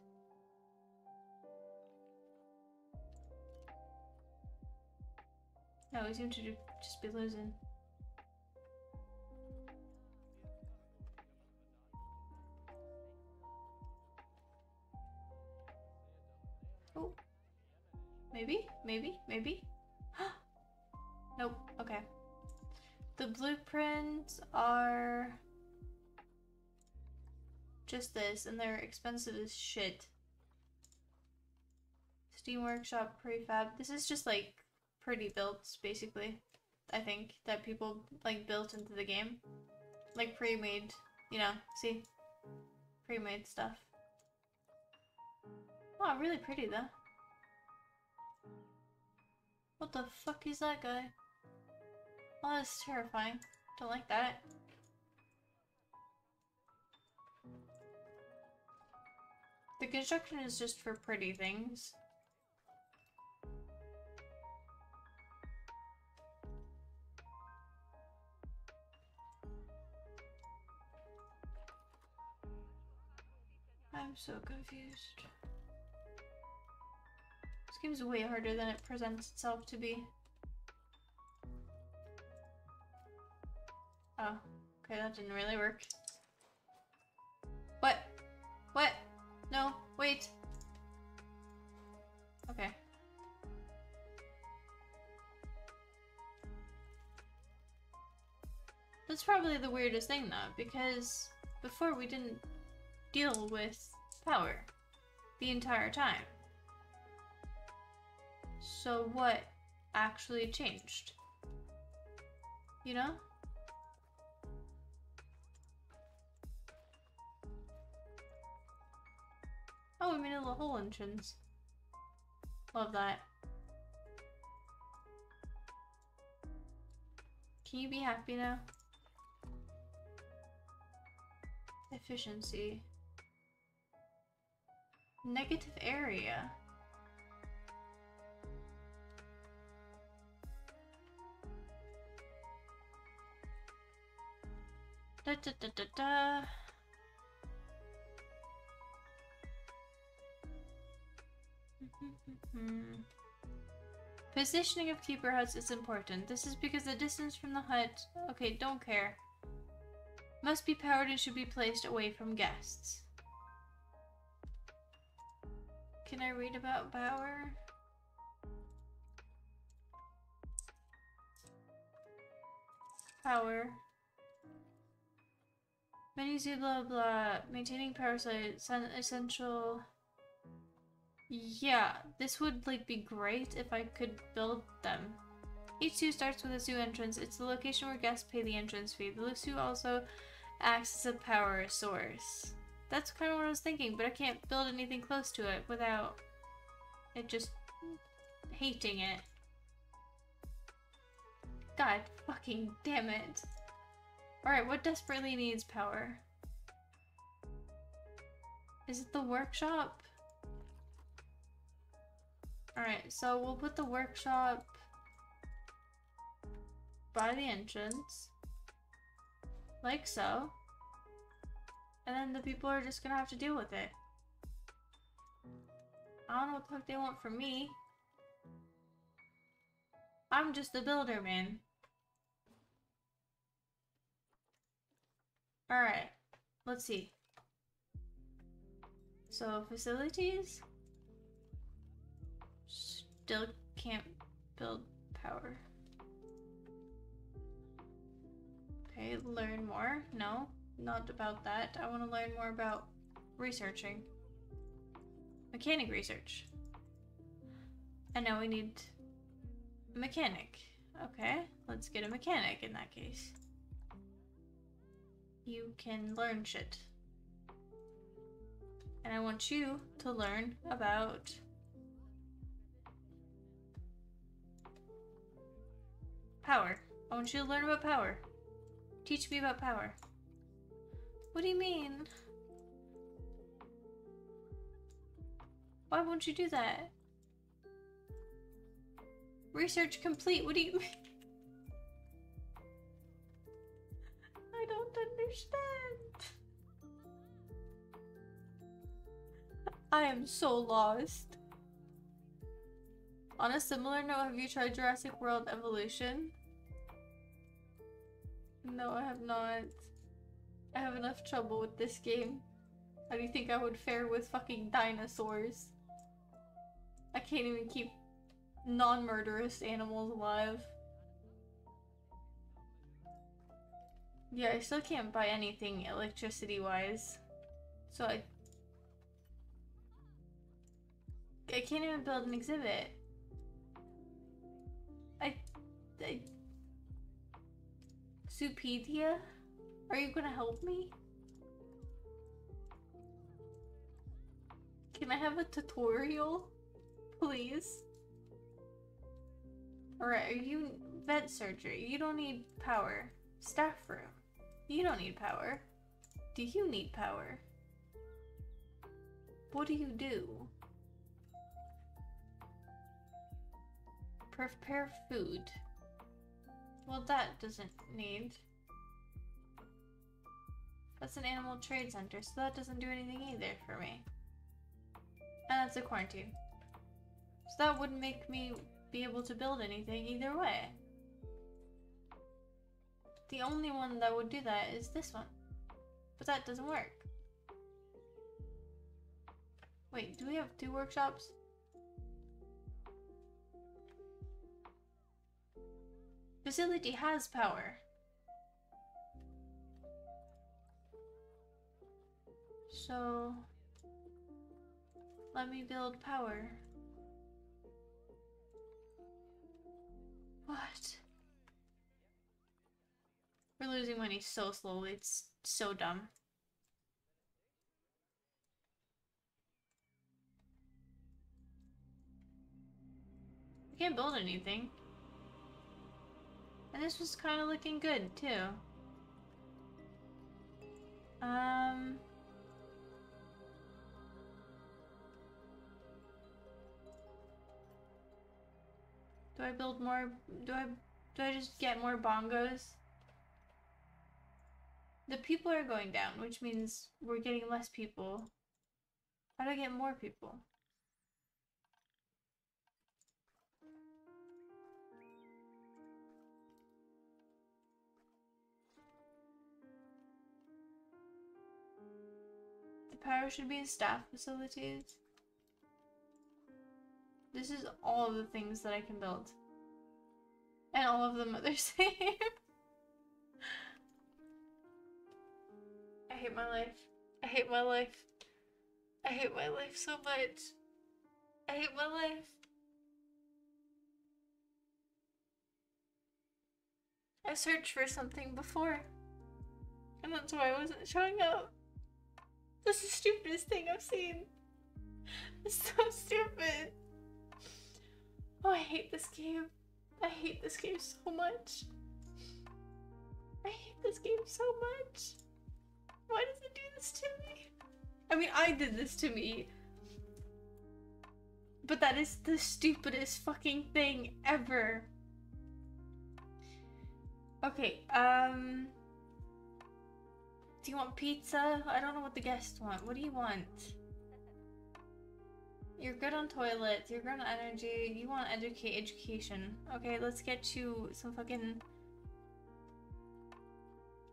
No, we seem to just be losing. Maybe? Maybe? Maybe? *gasps* nope. Okay. The blueprints are just this, and they're expensive as shit. Steam Workshop prefab. This is just like pretty builds, basically. I think that people like built into the game, like pre-made. You know, see, pre-made stuff. Wow, really pretty though. What the fuck is that guy? Oh, that's terrifying. Don't like that. The construction is just for pretty things. I'm so confused. Game's way harder than it presents itself to be. Oh, okay, that didn't really work. What? What? No, wait. Okay. That's probably the weirdest thing though, because before we didn't deal with power the entire time. So what actually changed? You know? Oh, we made a little hole entrance. Love that. Can you be happy now? Efficiency. Negative area. Da da da da da. Positioning of keeper huts is important. This is because the distance from the hut... Okay, don't care. Must be powered and should be placed away from guests. Can I read about power? Power. Many say blah blah. Maintaining parasite essential. Yeah, this would like be great if I could build them. Each zoo starts with a zoo entrance. It's the location where guests pay the entrance fee. The zoo also acts as a power source. That's kind of what I was thinking, but I can't build anything close to it without it just hating it. God fucking damn it. Alright, what desperately needs power? Is it the workshop? Alright, so we'll put the workshop by the entrance. Like so. And then the people are just gonna have to deal with it. I don't know what the fuck they want from me. I'm just the builder, man. Alright, let's see. So, facilities? still can't build power. Okay, learn more. No, not about that. I want to learn more about researching. Mechanic research. And now we need a mechanic. Okay, let's get a mechanic in that case. You can learn shit. And I want you to learn about power. I want you to learn about power. Teach me about power. What do you mean? Why won't you do that? Research complete. What do you *laughs* mean? Understand. I am so lost. On a similar note, have you tried Jurassic World Evolution? No, I have not. I have enough trouble with this game. How do you think I would fare with fucking dinosaurs? I can't even keep non-murderous animals alive. Yeah, I still can't buy anything electricity-wise. So I... I can't even build an exhibit. I... I... Zoopedia? Are you gonna help me? Can I have a tutorial? Please? Alright, are you vet surgery? You don't need power. Staff room. You don't need power. Do you need power? What do you do? Prepare food. Well, that doesn't need. That's an animal trade center, so that doesn't do anything either for me. And that's a quarantine. So that wouldn't make me be able to build anything either way. The only one that would do that is this one. But that doesn't work. Wait, do we have two workshops? Facility has power. So, let me build power. What? We're losing money so slowly, it's so dumb. We can't build anything. And this was kind of looking good, too. Um... Do I build more? Do I do I just get more bongos? The people are going down, which means we're getting less people. How do I get more people? The power should be in staff facilities. This is all the things that I can build. And all of them are the same. I hate my life. I hate my life. I hate my life so much. I hate my life. I searched for something before. And that's why I wasn't showing up. This is the stupidest thing I've seen. It's so stupid. Oh, I hate this game. I hate this game so much. I hate this game so much. Why does it do this to me? I mean, I did this to me. But that is the stupidest fucking thing ever. Okay, um... Do you want pizza? I don't know what the guests want. What do you want? You're good on toilets, you're good on energy, you want educate education. Okay, let's get you some fucking...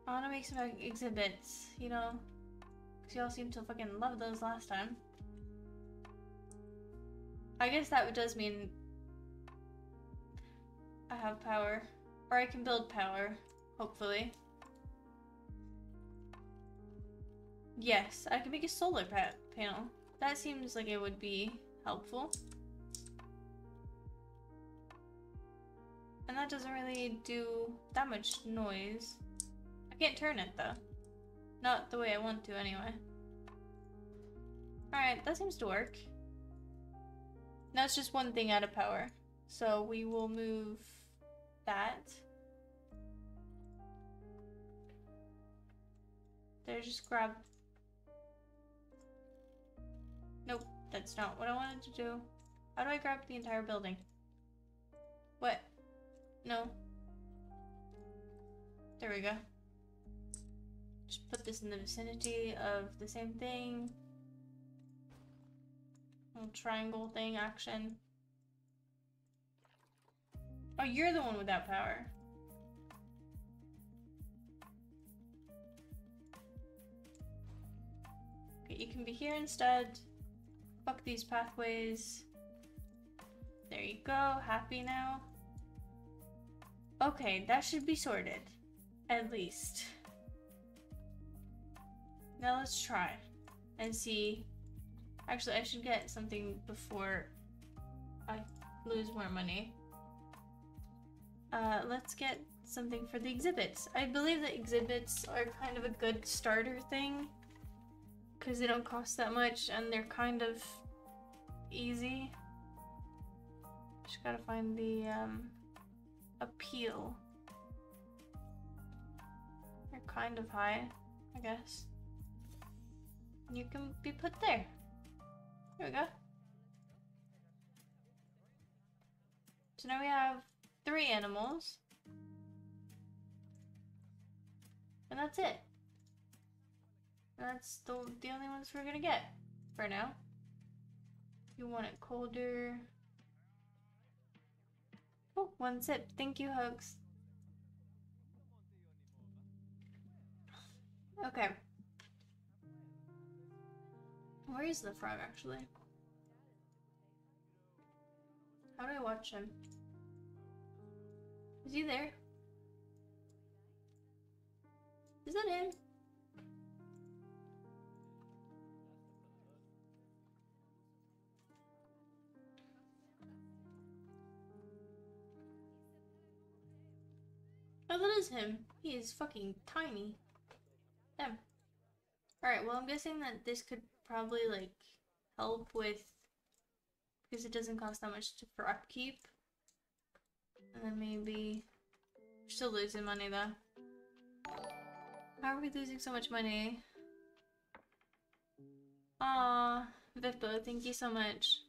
I wanna make some exhibits, you know? Because y'all seem to fucking love those last time. I guess that does mean I have power. Or I can build power, hopefully. Yes, I can make a solar pa panel. That seems like it would be helpful. And that doesn't really do that much noise. Can't turn it though. Not the way I want to anyway. Alright, that seems to work. Now it's just one thing out of power. So we will move that. There, just grab... Nope, that's not what I wanted to do. How do I grab the entire building? What? No. There we go. Just put this in the vicinity of the same thing. Little triangle thing action. Oh, you're the one without power. Okay, you can be here instead. Fuck these pathways. There you go, happy now. Okay, that should be sorted. At least. Now let's try and see. Actually, I should get something before I lose more money. Uh, let's get something for the exhibits. I believe that exhibits are kind of a good starter thing because they don't cost that much and they're kind of easy. Just gotta find the um, appeal. They're kind of high, I guess. You can be put there. There we go. So now we have three animals. And that's it. That's the, the only ones we're gonna get for now. You want it colder. Oh, one sip. Thank you, hugs. Okay. Where is the frog, actually? How do I watch him? Is he there? Is that him? Oh, that is him. He is fucking tiny. Damn. Alright, well I'm guessing that this could probably like help with because it doesn't cost that much to, for upkeep. And then maybe we're still losing money though. How are we losing so much money? Aw, Vippo, thank you so much.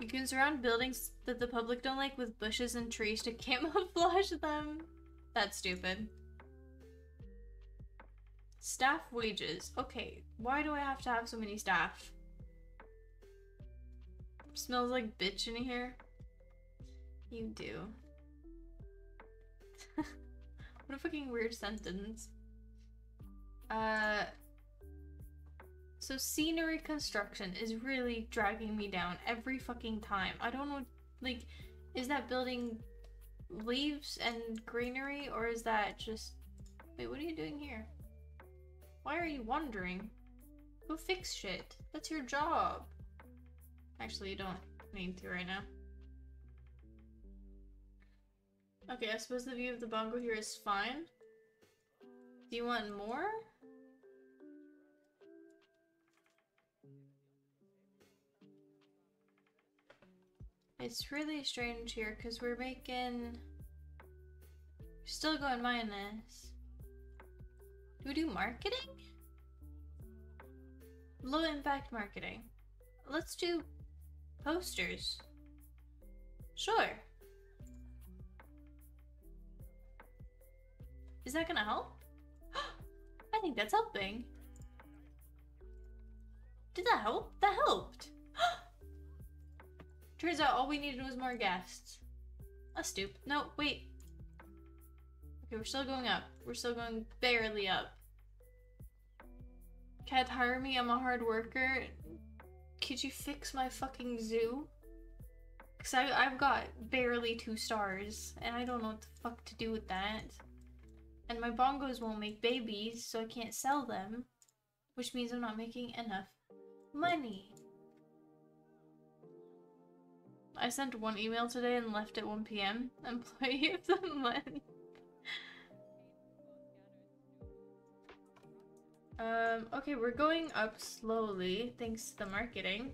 You can surround buildings that the public don't like with bushes and trees to *laughs* camouflage them. That's stupid. Staff wages. Okay, why do I have to have so many staff? Smells like bitch in here. You do. *laughs* what a fucking weird sentence. Uh, so scenery construction is really dragging me down every fucking time. I don't know, like, is that building leaves and greenery or is that just... Wait, what are you doing here? Why are you wandering? Go fix shit. That's your job. Actually, you don't need to right now. Okay, I suppose the view of the bongo here is fine. Do you want more? It's really strange here because we're making... We're still going minus. Do we do marketing? Low impact marketing. Let's do posters. Sure. Is that gonna help? *gasps* I think that's helping. Did that help? That helped. *gasps* Turns out all we needed was more guests. A stoop. No, wait. Okay, we're still going up. We're still going barely up. Can't hire me, I'm a hard worker. Could you fix my fucking zoo? Because I've got barely two stars, and I don't know what the fuck to do with that. And my bongos won't make babies, so I can't sell them. Which means I'm not making enough money. I sent one email today and left at 1 p.m. *laughs* Employee of the month. Um, okay, we're going up slowly, thanks to the marketing.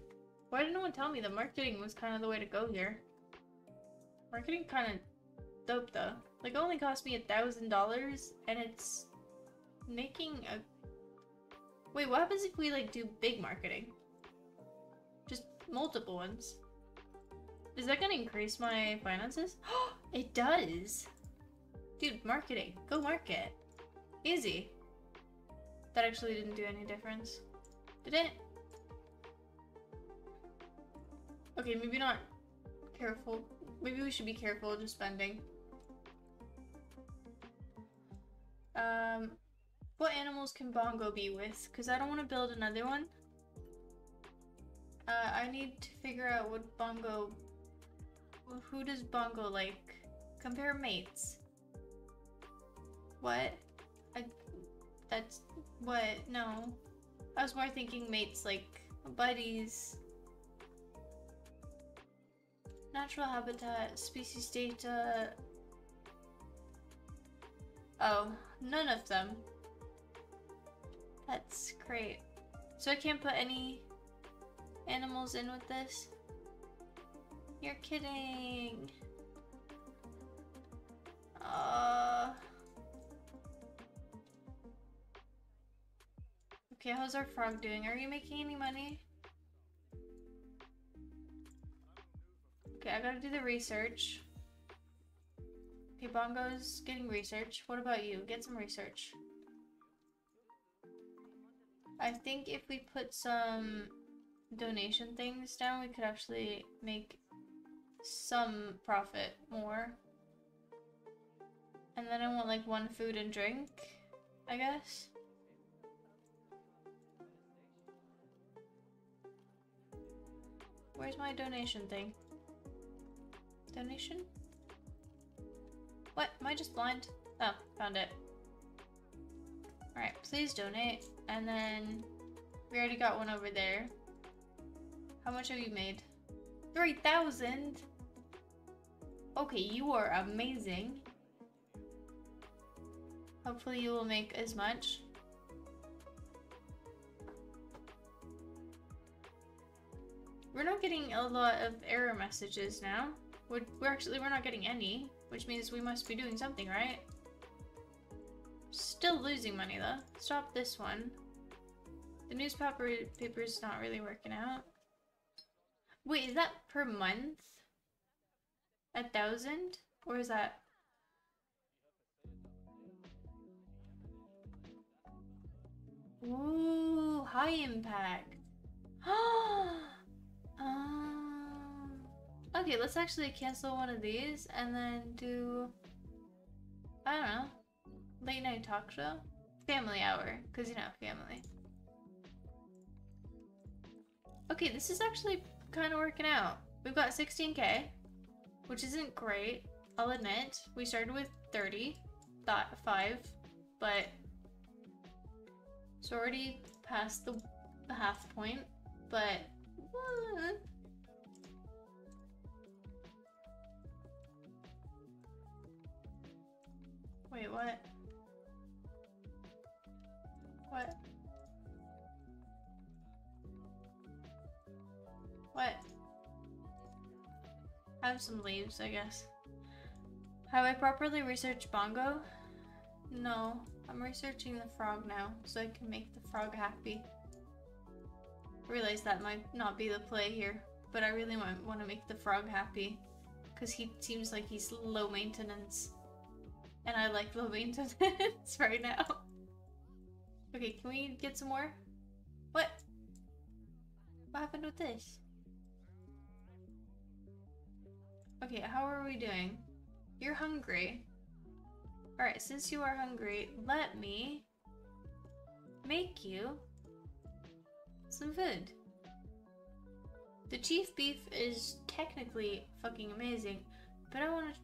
Why did no one tell me the marketing was kind of the way to go here? Marketing kind of dope though. Like, only cost me a thousand dollars, and it's making a... Wait, what happens if we, like, do big marketing? Just multiple ones. Is that gonna increase my finances? *gasps* it does! Dude, marketing. Go market. Easy. That actually didn't do any difference. Did it? Okay, maybe not careful. Maybe we should be careful just spending. Um, what animals can Bongo be with? Because I don't want to build another one. Uh, I need to figure out what Bongo... Who does Bongo like? Compare mates. What? That's... What? No. I was more thinking mates like buddies. Natural habitat, species data. Oh, none of them. That's great. So I can't put any animals in with this? You're kidding. Uh... Okay, how's our frog doing? Are you making any money? Okay, I gotta do the research. Okay, Bongo's getting research. What about you? Get some research. I think if we put some donation things down, we could actually make some profit more. And then I want like one food and drink, I guess. Where's my donation thing? Donation? What? Am I just blind? Oh, found it. Alright, please donate. And then we already got one over there. How much have you made? 3,000? Okay, you are amazing. Hopefully you will make as much. We're not getting a lot of error messages now. We're, we're actually, we're not getting any, which means we must be doing something, right? Still losing money though. Stop this one. The newspaper paper's not really working out. Wait, is that per month? A thousand? Or is that... Ooh, high impact. *gasps* *gasps* um, okay, let's actually cancel one of these and then do... I don't know. Late night talk show? Family hour, because you know, family. Okay, this is actually kind of working out. We've got 16k, which isn't great. I'll admit, we started with 30, thought 5, but it's already past the, the half point, but uh, Wait, what? What? What? I have some leaves, I guess. Have I properly researched Bongo? No. I'm researching the frog now, so I can make the frog happy. Realize that might not be the play here, but I really want, want to make the frog happy. Because he seems like he's low maintenance. And I like low *laughs* maintenance right now. Okay, can we get some more? What? What happened with this? Okay, how are we doing? You're hungry. Alright, since you are hungry, let me make you some food. The chief beef is technically fucking amazing, but I want to...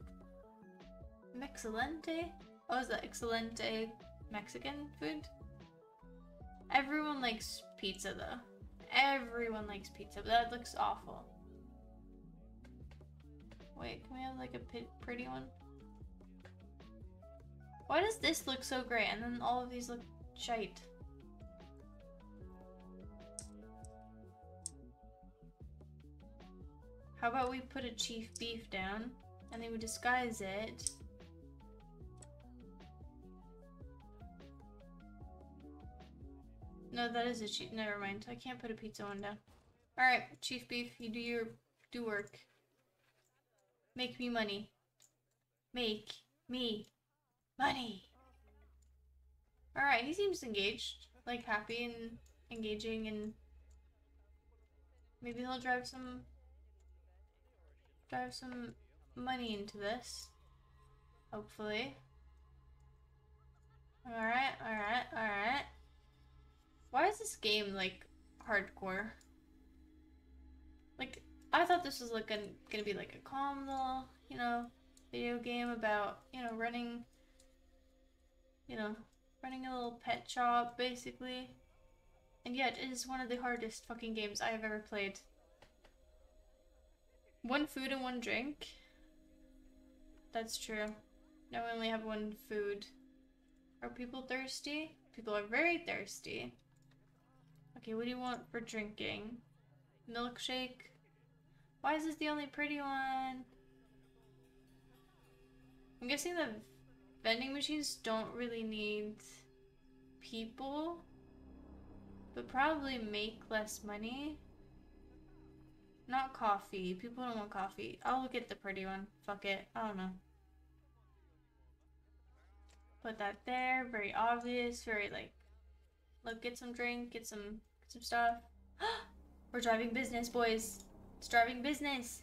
Mexilente? Oh, is that excelente Mexican food? Everyone likes pizza though. Everyone likes pizza, but that looks awful. Wait, can we have like a pretty one? Why does this look so great and then all of these look shite? How about we put a chief beef down and then we disguise it No, that is a chief. Never mind. I can't put a pizza one down. Alright, Chief Beef, you do your do work. Make me money. Make me money. Alright, he seems engaged. Like happy and engaging and maybe he'll drive some drive some money into this. Hopefully. Alright, alright, alright. Why is this game like hardcore? Like, I thought this was like gonna, gonna be like a calm little, you know, video game about, you know, running, you know, running a little pet shop, basically. And yet, it is one of the hardest fucking games I have ever played. One food and one drink? That's true. Now we only have one food. Are people thirsty? People are very thirsty. Okay, what do you want for drinking? Milkshake? Why is this the only pretty one? I'm guessing the vending machines don't really need people, but probably make less money. Not coffee. People don't want coffee. I'll get the pretty one. Fuck it. I don't know. Put that there. Very obvious. Very like, look, get some drink, get some some stuff. *gasps* We're driving business, boys. It's driving business.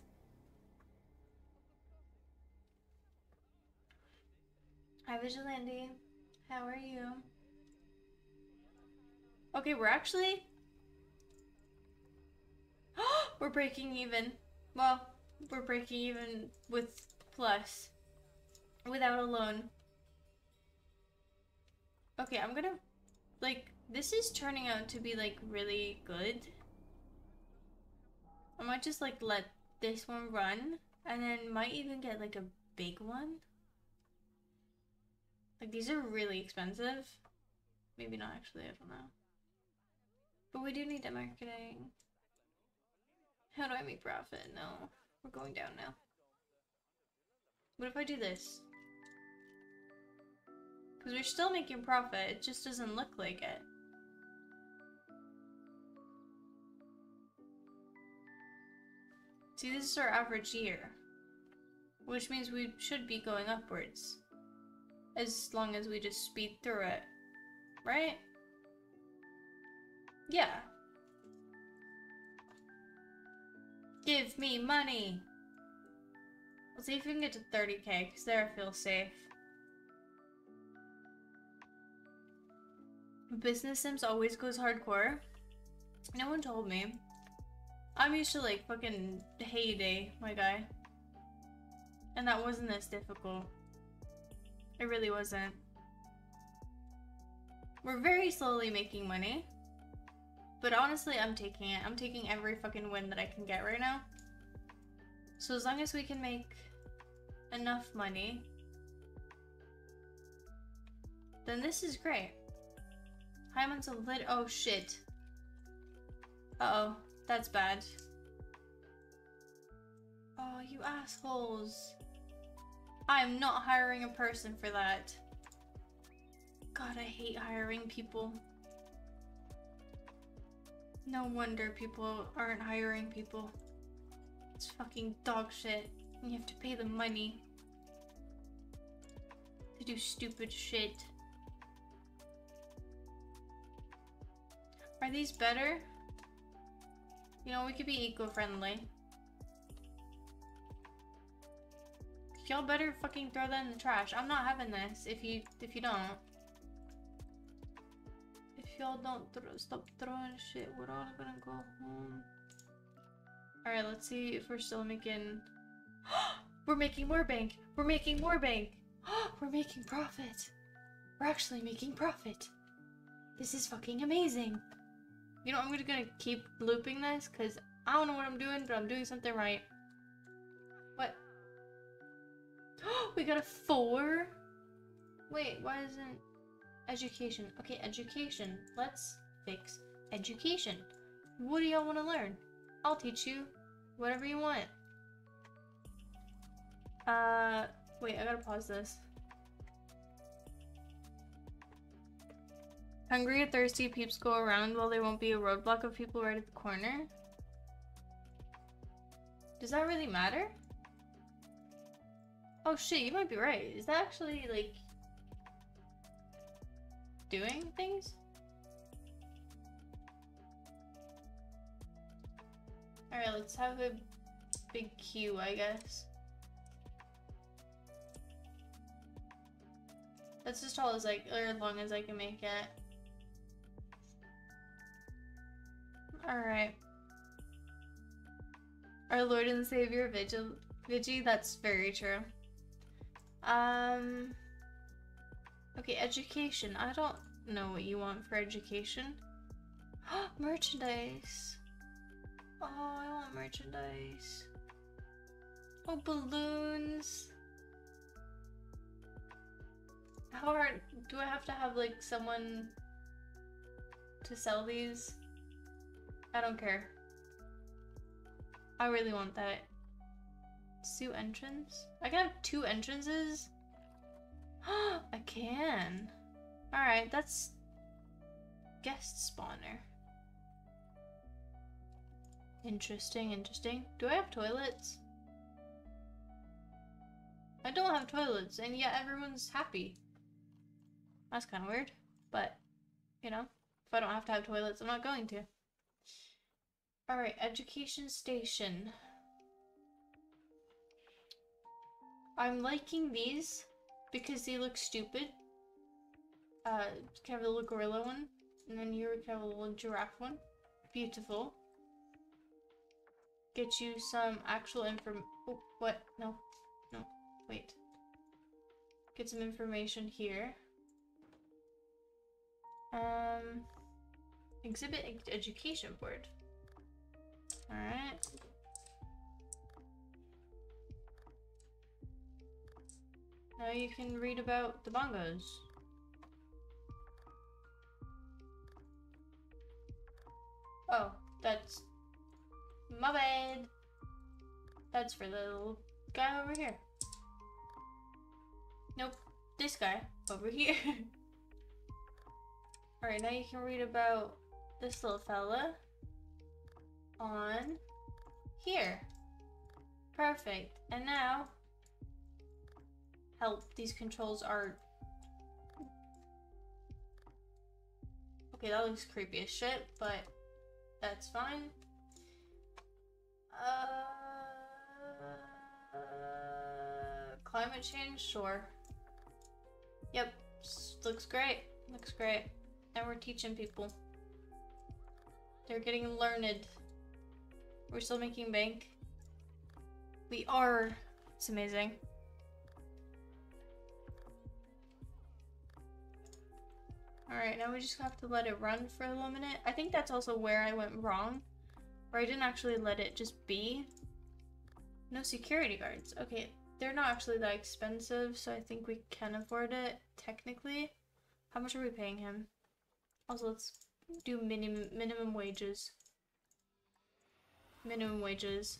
Hi, Vigilante. How are you? Okay, we're actually... *gasps* we're breaking even. Well, we're breaking even with plus. Without a loan. Okay, I'm gonna... Like, this is turning out to be like really good. I might just like let this one run and then might even get like a big one. Like these are really expensive. Maybe not actually, I don't know. But we do need the marketing. How do I make profit? No. We're going down now. What if I do this? Because we're still making profit, it just doesn't look like it. See, this is our average year. Which means we should be going upwards. As long as we just speed through it. Right? Yeah. Give me money! Let's see if we can get to 30k, because there I feel safe. Business Sims always goes hardcore. No one told me. I'm used to like fucking Hay Day, my guy. And that wasn't as difficult. It really wasn't. We're very slowly making money. But honestly, I'm taking it. I'm taking every fucking win that I can get right now. So as long as we can make enough money, then this is great. Hyman's a lit- oh shit. Uh oh that's bad. Oh, you assholes. I'm not hiring a person for that. God, I hate hiring people. No wonder people aren't hiring people. It's fucking dog shit. You have to pay them money to do stupid shit. Are these better? You know, we could be eco-friendly. Y'all better fucking throw that in the trash. I'm not having this if you if you don't. Y'all don't throw, stop throwing shit, we're all gonna go home. Alright, let's see if we're still making... *gasps* we're making more bank! We're making more bank! *gasps* we're making profit! We're actually making profit! This is fucking amazing! You know, I'm gonna keep looping this, because I don't know what I'm doing, but I'm doing something right. What? *gasps* we got a four? Wait, why isn't... Education. Okay, education. Let's fix education. What do y'all want to learn? I'll teach you whatever you want. Uh, wait, I gotta pause this. Hungry or thirsty peeps go around while there won't be a roadblock of people right at the corner? Does that really matter? Oh shit, you might be right. Is that actually, like, doing things? Alright, let's have a big queue, I guess. That's as tall as like, or as long as I can make it. Alright. Our Lord and Savior Vigil Vigi, that's very true. Um Okay, education. I don't know what you want for education. *gasps* merchandise. Oh, I want merchandise. Oh, balloons. How hard do I have to have like someone to sell these? I don't care. I really want that. Sue entrance? I can have two entrances? *gasps* I can. Alright, that's guest spawner. Interesting, interesting. Do I have toilets? I don't have toilets, and yet everyone's happy. That's kind of weird, but, you know, if I don't have to have toilets, I'm not going to. Alright, education station. I'm liking these because they look stupid. Uh, can have a little gorilla one, and then here we have a little giraffe one. Beautiful. Get you some actual inform- oh, what? No. No. Wait. Get some information here. Um, exhibit ed education board. Alright. Now you can read about the bongos. Oh, that's my bad. That's for the little guy over here. Nope, this guy over here. *laughs* Alright, now you can read about this little fella on here. Perfect. And now, help, these controls are... Okay, that looks creepy as shit, but that's fine. Uh, climate change? Sure. Yep, looks great. Looks great. And we're teaching people. They're getting learned. We're still making bank. We are. It's amazing. Alright, now we just have to let it run for a little minute. I think that's also where I went wrong. Where I didn't actually let it just be. No security guards. Okay, they're not actually that expensive, so I think we can afford it, technically. How much are we paying him? Also, let's do minimum minimum wages. Minimum wages.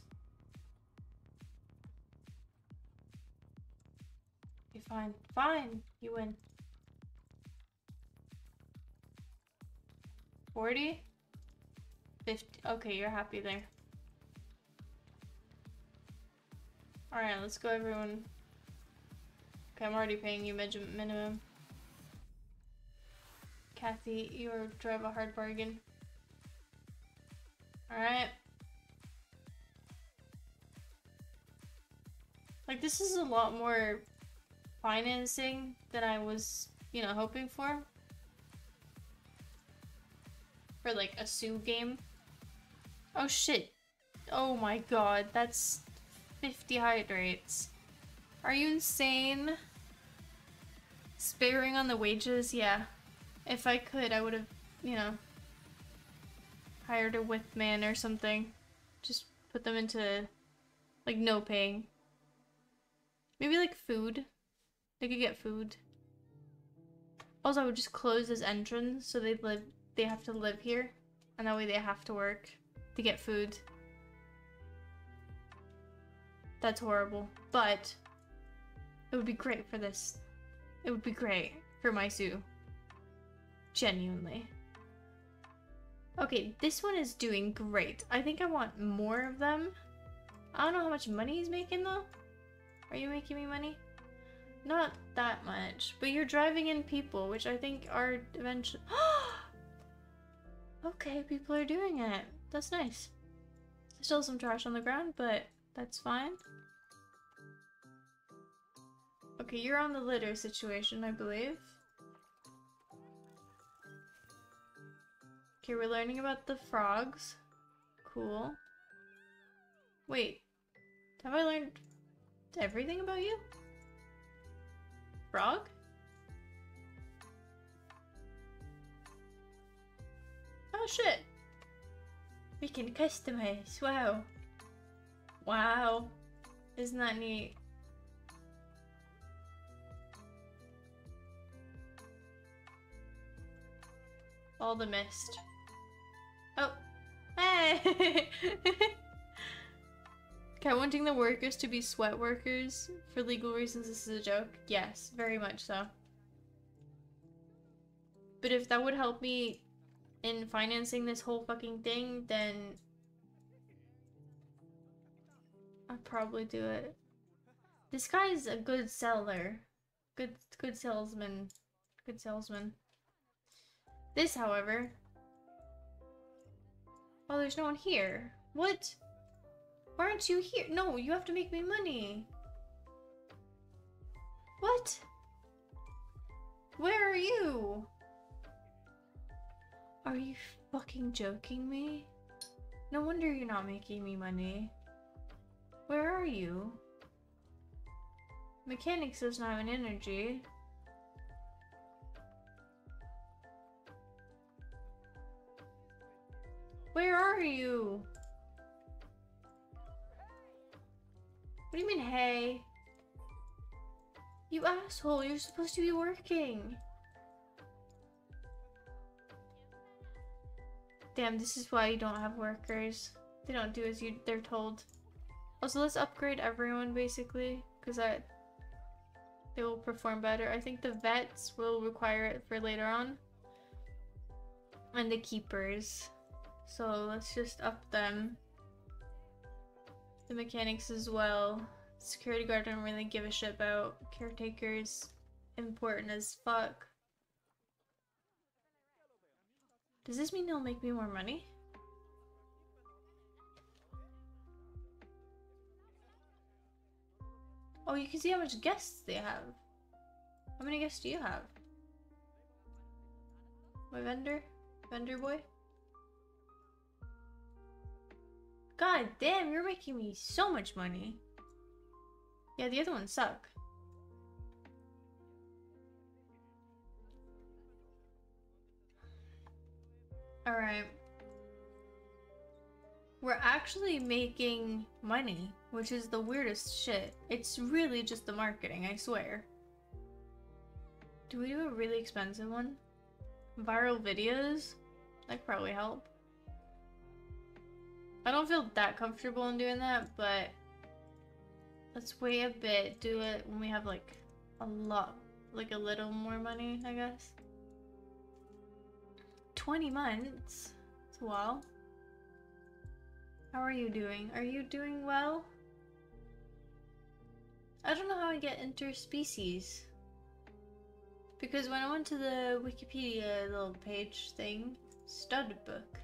Okay, fine. Fine! You win. 40? 50. Okay, you're happy there. Alright, let's go everyone. Okay, I'm already paying you minimum. Kathy, you drive a hard bargain. Alright. Like, this is a lot more financing than I was, you know, hoping for. For, like, a Sue game. Oh, shit. Oh my god, that's 50 hydrates. Are you insane? Sparing on the wages? Yeah. If I could, I would have, you know, hired a man or something. Just put them into, like, no paying. Maybe, like, food. They could get food. Also, I would just close this entrance so they'd live, they have to live here. And that way they have to work to get food. That's horrible. But it would be great for this. It would be great for my zoo. Genuinely. Okay, this one is doing great. I think I want more of them. I don't know how much money he's making though. Are you making me money? Not that much, but you're driving in people, which I think are eventually- *gasps* *gasps* Okay, people are doing it. That's nice. Still some trash on the ground, but that's fine. Okay, you're on the litter situation, I believe. Okay, we're learning about the frogs. Cool. Wait, have I learned everything about you? Frog? Oh shit! We can customize, wow. Wow. Isn't that neat? All the mist. Oh. Hey! *laughs* okay, wanting the workers to be sweat workers for legal reasons, this is a joke. Yes, very much so. But if that would help me in financing this whole fucking thing, then I'd probably do it. This guy's a good seller. Good good salesman. Good salesman. This, however... Oh, there's no one here. What? Why aren't you here? No, you have to make me money. What? Where are you? Are you fucking joking me? No wonder you're not making me money. Where are you? Mechanics doesn't have an energy. Where are you? What do you mean, hey? You asshole, you're supposed to be working. Damn, this is why you don't have workers. They don't do as you they're told. Also, let's upgrade everyone basically, because that they will perform better. I think the vets will require it for later on. And the keepers. So let's just up them. The mechanics as well. Security guard don't really give a shit about. Caretakers important as fuck. Does this mean they'll make me more money? Oh, you can see how much guests they have. How many guests do you have? My vendor? Vendor boy? God damn, you're making me so much money. Yeah, the other ones suck. Alright. We're actually making money, which is the weirdest shit. It's really just the marketing, I swear. Do we do a really expensive one? Viral videos? That probably help. I don't feel that comfortable in doing that, but let's wait a bit. Do it when we have like a lot, like a little more money, I guess. 20 months. It's a while. How are you doing? Are you doing well? I don't know how I get interspecies. Because when I went to the Wikipedia little page thing, stud book.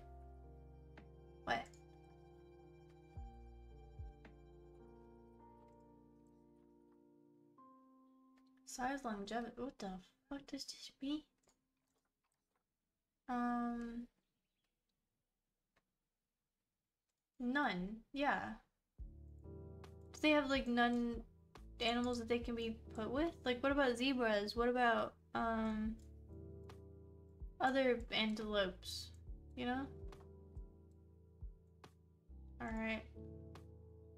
What? Size longevity. What the fuck does this mean? Um. None. Yeah. Do they have like none animals that they can be put with? Like what about zebras? What about um other antelopes? You know? Alright.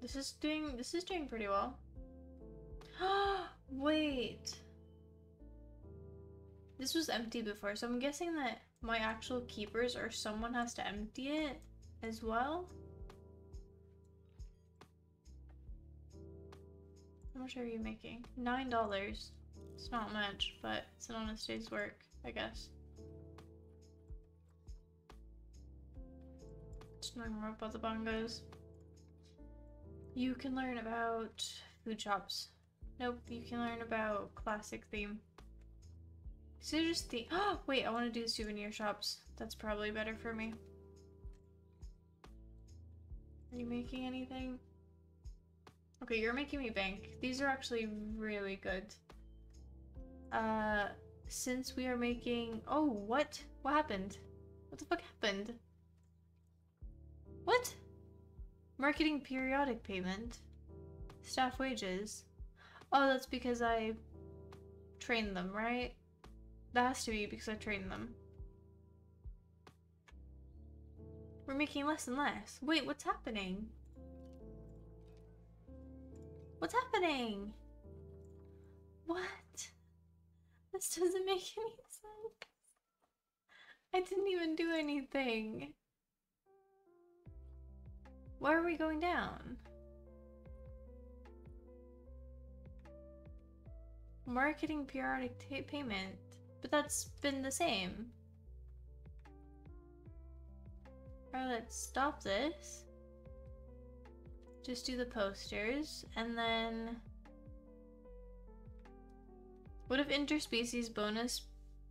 This is doing this is doing pretty well. *gasps* Wait. This was empty before, so I'm guessing that my actual keepers or someone has to empty it as well. How much are you making? Nine dollars. It's not much, but it's an honest day's work, I guess. Just knowing more about the bongos. You can learn about food shops. Nope, you can learn about classic theme. So just the oh wait, I want to do souvenir shops. That's probably better for me. Are you making anything? Okay, you're making me bank. These are actually really good. Uh, since we are making... Oh, what? What happened? What the fuck happened? What? Marketing periodic payment. Staff wages. Oh, that's because I trained them, right? That has to be because I trained them. We're making less and less. Wait, what's happening? What's happening? What? This doesn't make any sense. I didn't even do anything. Why are we going down? Marketing periodic payment. But that's been the same. Alright, let's stop this. Just do the posters, and then... What if interspecies bonus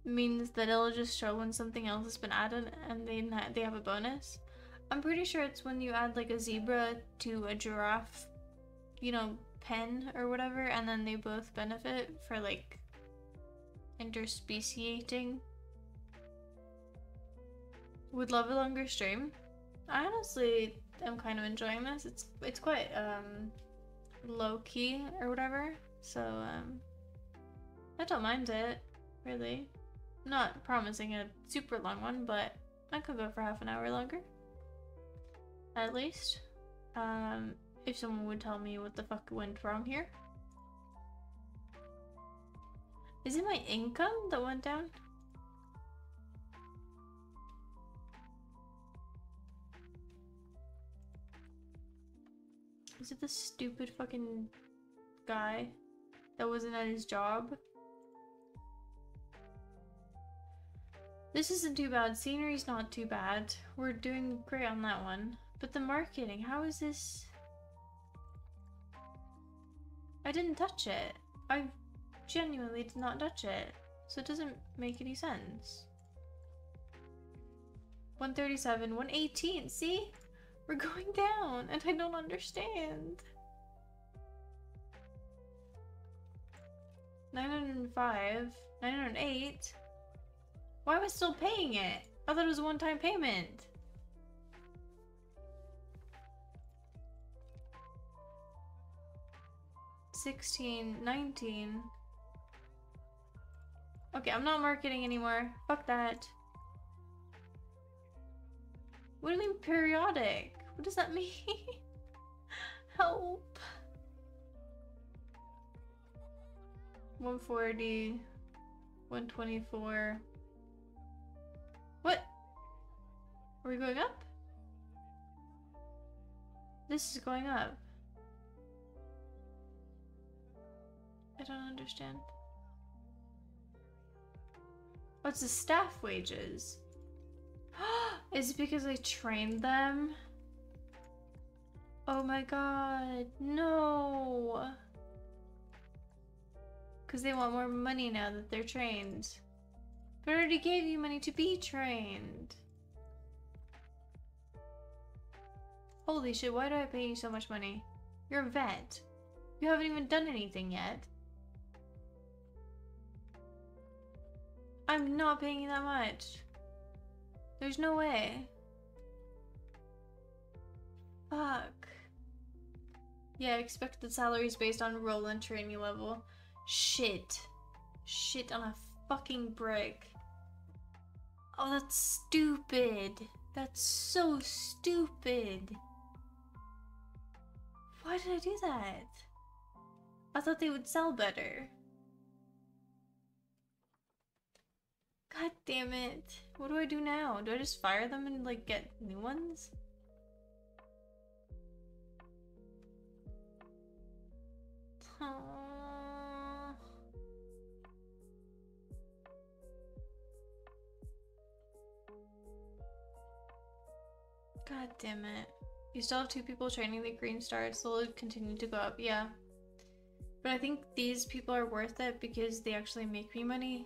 means that it'll just show when something else has been added and they, they have a bonus? I'm pretty sure it's when you add like a zebra to a giraffe, you know, pen or whatever, and then they both benefit for like interspeciating. Would love a longer stream. I honestly am kind of enjoying this. It's it's quite um low key or whatever. So um I don't mind it, really. Not promising a super long one, but I could go for half an hour longer. At least. Um if someone would tell me what the fuck went wrong here. Is it my income that went down? Is it the stupid fucking guy that wasn't at his job? This isn't too bad. Scenery's not too bad. We're doing great on that one. But the marketing, how is this? I didn't touch it. I genuinely did not touch it. So it doesn't make any sense. 137, 118, see? We're going down and I don't understand. 905, 908. Why am I still paying it? I thought it was a one-time payment. Sixteen, nineteen. Okay, I'm not marketing anymore. Fuck that. What do you mean periodic? What does that *laughs* mean? Help. 140, 124. What? Are we going up? This is going up. I don't understand. What's the staff wages? *gasps* Is it because I trained them? Oh my god, no! Because they want more money now that they're trained. But I already gave you money to be trained. Holy shit, why do I pay you so much money? You're a vet. You haven't even done anything yet. I'm not paying you that much. There's no way. Fuck. Yeah, expected salaries based on role and training level. Shit. Shit on a fucking brick. Oh, that's stupid. That's so stupid. Why did I do that? I thought they would sell better. God damn it. What do I do now? Do I just fire them and like get new ones? God damn it. You still have two people training the green stars, so it'll continue to go up, yeah. But I think these people are worth it because they actually make me money.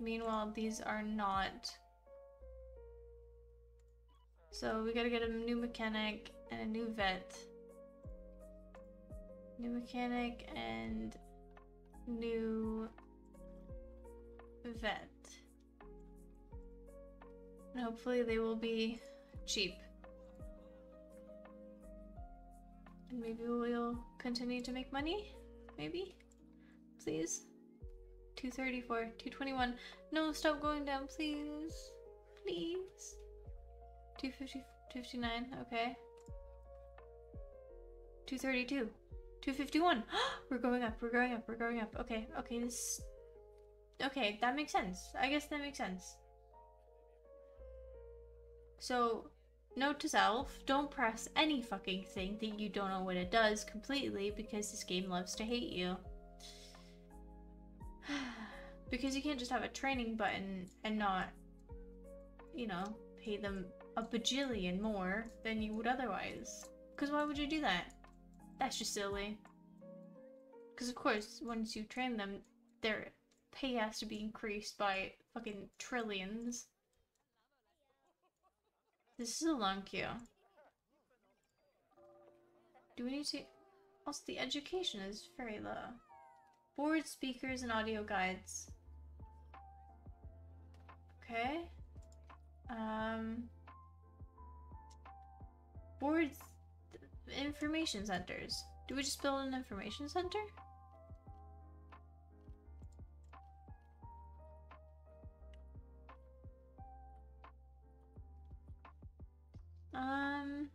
Meanwhile, these are not. So we gotta get a new mechanic and a new vet. New mechanic and new vet. And hopefully they will be cheap. And maybe we'll continue to make money? Maybe? Please? 234, 221. No, stop going down, please. Please. 250, 259, okay. 232. 251. *gasps* we're going up, we're going up, we're going up. Okay, okay, this... Okay, that makes sense. I guess that makes sense. So, note to self, don't press any fucking thing that you don't know what it does completely because this game loves to hate you. *sighs* because you can't just have a training button and not, you know, pay them a bajillion more than you would otherwise. Because why would you do that? That's just silly. Because of course, once you train them, their pay has to be increased by fucking trillions. This is a long queue. Do we need to... Also, the education is very low. Board speakers and audio guides. Okay. Um... Boards... Information centers. Do we just build an information center? Um...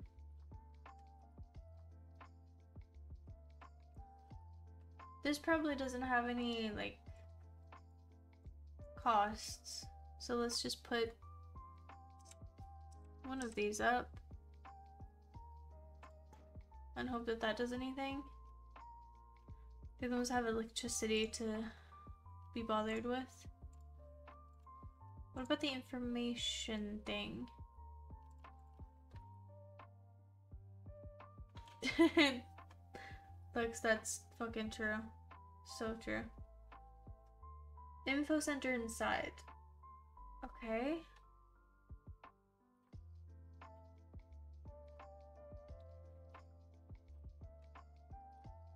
This probably doesn't have any, like, costs. So let's just put one of these up. And hope that that does anything. The other ones have electricity to be bothered with. What about the information thing? *laughs* *laughs* That's fucking true. So true. Info center inside. Okay.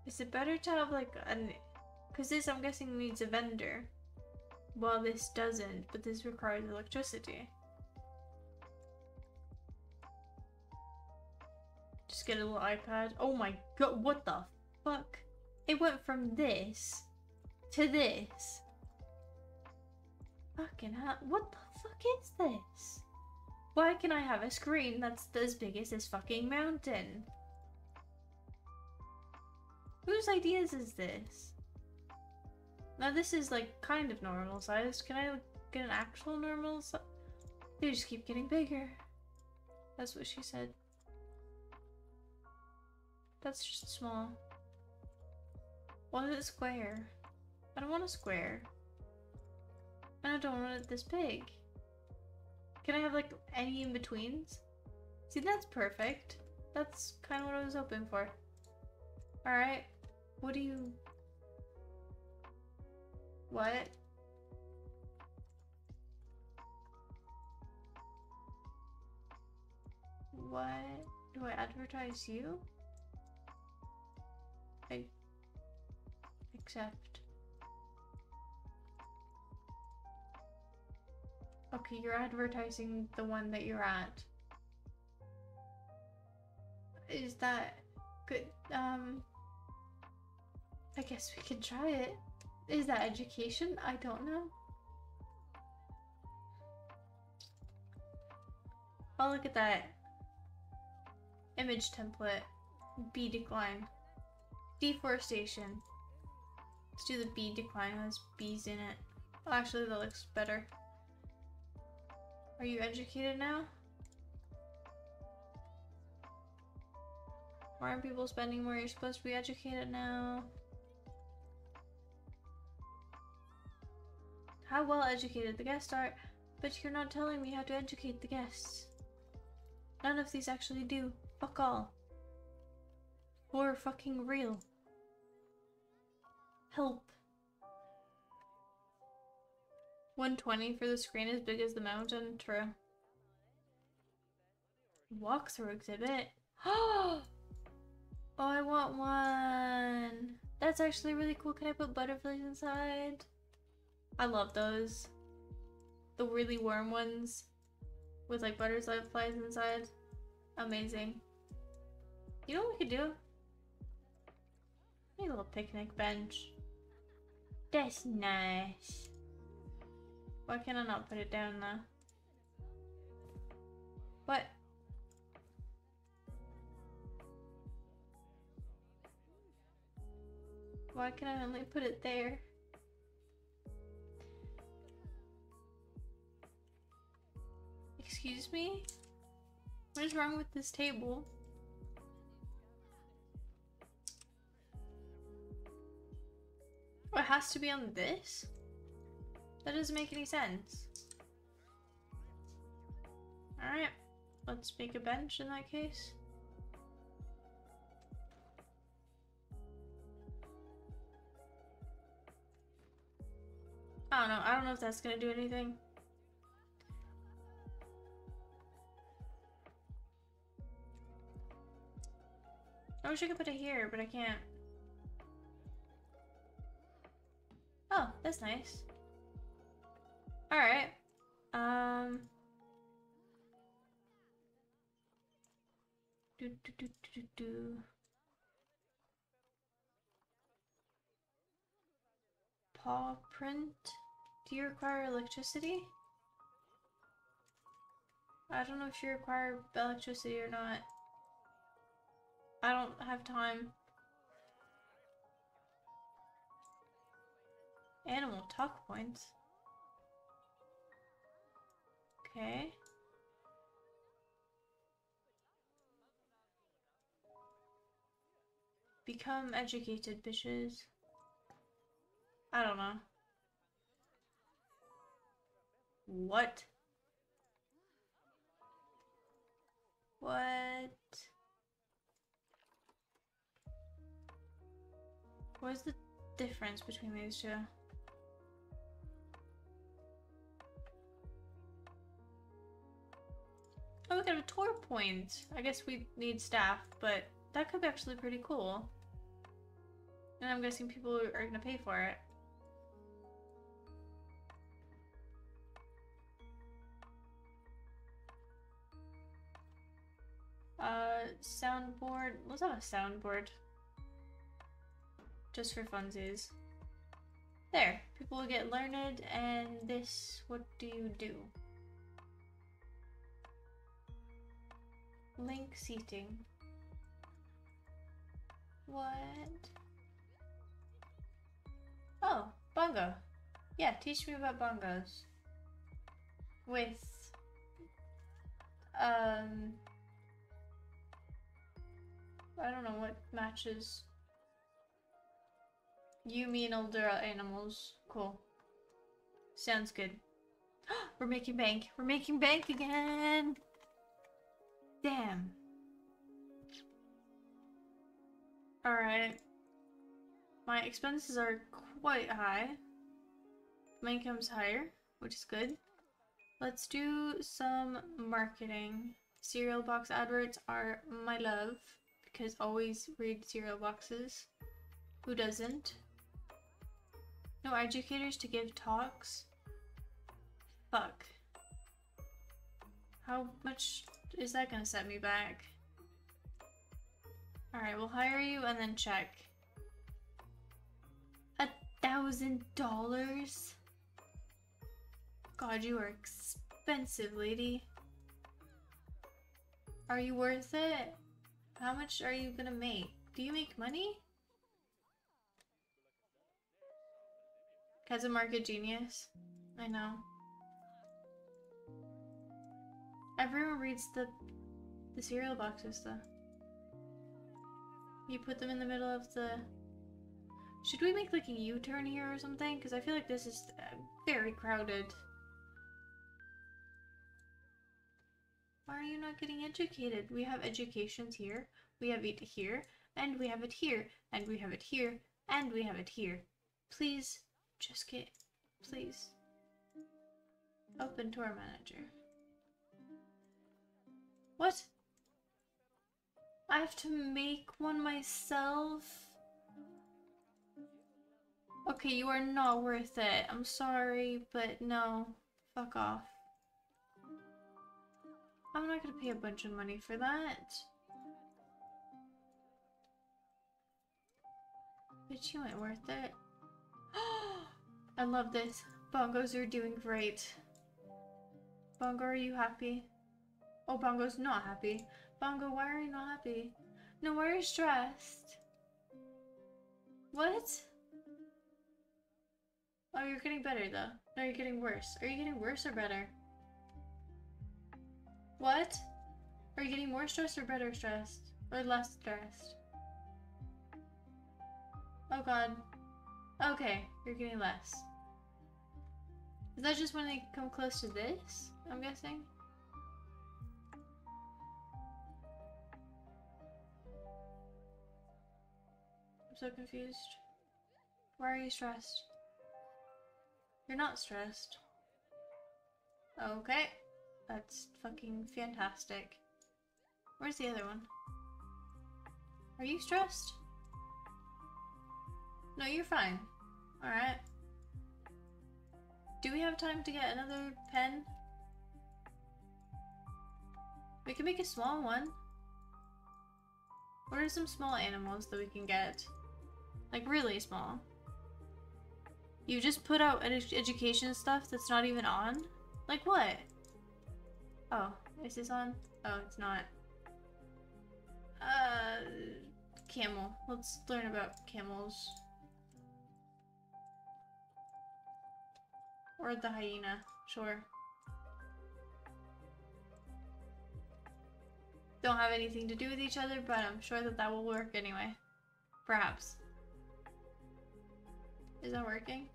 Is it better to have like an... Because this I'm guessing needs a vendor. Well, this doesn't, but this requires electricity. Just get a little iPad. Oh my god, what the fuck? It went from this to this. Fucking hell, what the fuck is this? Why can I have a screen that's as big as this fucking mountain? Whose ideas is this? Now this is like kind of normal size. Can I get an actual normal size? They just keep getting bigger. That's what she said. That's just small. Why is it square? I don't want a square. And I don't want it this big. Can I have like any in-betweens? See, that's perfect. That's kind of what I was hoping for. Alright. What do you... What? What? Do I advertise you? Accept. Okay, you're advertising the one that you're at. is that good? Um, I guess we could try it. Is that education? I don't know. Oh, look at that. Image template. Bee decline. Deforestation. Let's do the Bee decline. Has bees in it. Oh, actually, that looks better. Are you educated now? Why aren't people spending more? You're supposed to be educated now. How well educated the guests are, but you're not telling me how to educate the guests. None of these actually do. Fuck all. Or fucking real. Help. 120 for the screen as big as the mountain. True. Walkthrough exhibit. *gasps* Oh, I want one. That's actually really cool. Can I put butterflies inside? I love those. The really warm ones with like butterflies inside. Amazing. You know what we could do? Make a little picnic bench. That's nice. Why can I not put it down there? What? Why can I only put it there? Excuse me? What is wrong with this table? It has to be on this? That doesn't make any sense. Alright, let's make a bench in that case. I don't know. I don't know if that's gonna do anything. I wish I could put it here, but I can't. Oh, that's nice. Alright. Um. Do, do, do, do, do. Paw print. Do you require electricity? I don't know if you require electricity or not. I don't have time. Animal talk points. Okay. Become educated, bitches. I don't know. What? What? What's the difference between these two? Oh, we got a tour point. I guess we need staff, but that could be actually pretty cool. And I'm guessing people are gonna pay for it. Uh, soundboard. Let's have a soundboard. Just for funsies. There. People will get learned, and this, what do you do? Link seating. What? Oh, bongo. Yeah, teach me about bongos. With, um, I don't know what matches. You mean older animals. Cool. Sounds good. *gasps* We're making bank. We're making bank again! Damn. Alright. My expenses are quite high. My income's higher, which is good. Let's do some marketing. Cereal box adverts are my love because always read cereal boxes. Who doesn't? No educators to give talks? Fuck. How much is that gonna set me back? Alright, we'll hire you and then check. A thousand dollars? God, you are expensive, lady. Are you worth it? How much are you gonna make? Do you make money? Cause a market genius. I know. Everyone reads the the cereal boxes though. You put them in the middle of the... Should we make like a U-turn here or something? Because I feel like this is uh, very crowded. Why are you not getting educated? We have educations here, we have it here, and we have it here, and we have it here, and we have it here. Please, just get, please. Open to our manager. What? I have to make one myself? Okay, you are not worth it. I'm sorry, but no. Fuck off. I'm not gonna pay a bunch of money for that. But you ain't worth it. *gasps* I love this. Bongos are doing great. Bongo, are you happy? Oh, Bongo's not happy. Bongo, why are you not happy? No, why are you stressed? What? Oh, you're getting better though. No, you're getting worse. Are you getting worse or better? What? Are you getting more stressed or better stressed? Or less stressed? Oh god. Okay, you're getting less. Is that just when they come close to this? I'm guessing? So confused. Why are you stressed? You're not stressed. Okay. That's fucking fantastic. Where's the other one? Are you stressed? No, you're fine. Alright. Do we have time to get another pen? We can make a small one. What are some small animals that we can get? Like really small. You just put out ed education stuff that's not even on? Like what? Oh, is this on? Oh, it's not. Uh, camel. Let's learn about camels. Or the hyena, sure. Don't have anything to do with each other, but I'm sure that that will work anyway. Perhaps. Is that working?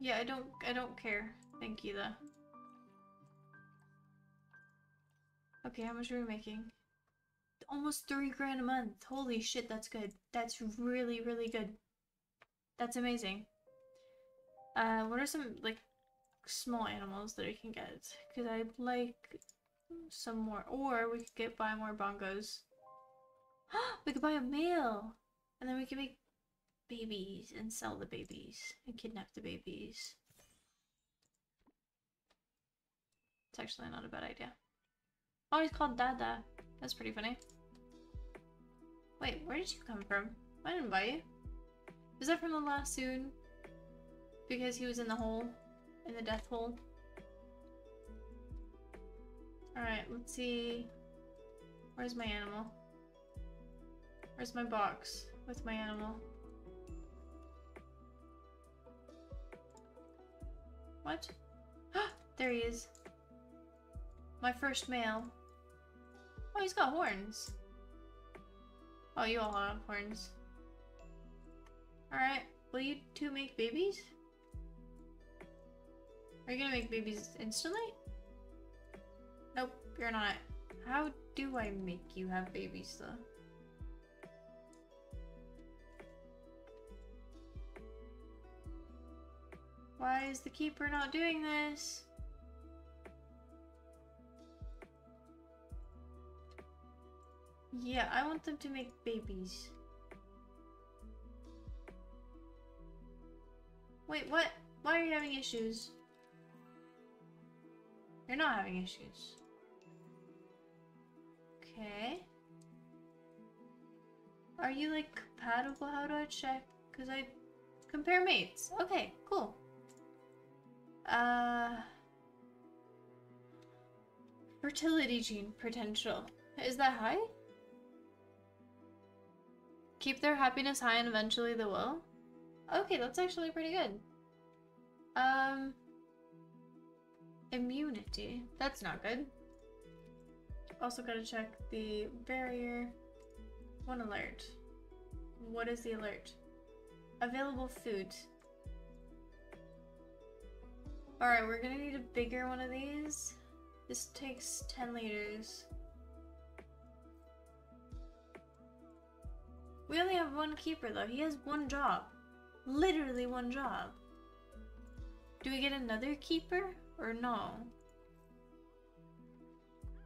Yeah, I don't I don't care. Thank you though. Okay, how much are we making? Almost three grand a month. Holy shit, that's good. That's really, really good. That's amazing. Uh, what are some, like, small animals that I can get? Because I'd like some more. Or we could get buy more bongos. *gasps* we could buy a male! And then we can make babies and sell the babies and kidnap the babies. It's actually not a bad idea. Oh, he's called Dada. That's pretty funny. Wait, where did you come from? I didn't buy you. Is that from the last soon? Because he was in the hole? In the death hole? Alright, let's see. Where's my animal? Where's my box with my animal? What? *gasps* there he is. My first male. Oh, he's got horns. Oh, you all have horns. Alright, will you two make babies? Are you gonna make babies instantly? Nope, you're not. How do I make you have babies though? Why is the keeper not doing this? Yeah, I want them to make babies. Wait, what? Why are you having issues? You're not having issues. Okay. Are you like compatible? How do I check? Because I compare mates. Okay, cool. Uh, fertility gene potential. Is that high? Keep their happiness high and eventually they will? Okay, that's actually pretty good. Um, immunity. That's not good. Also gotta check the barrier. One alert. What is the alert? Available food. Alright, we're gonna need a bigger one of these. This takes 10 liters. We only have one keeper though. He has one job. Literally one job. Do we get another keeper or no?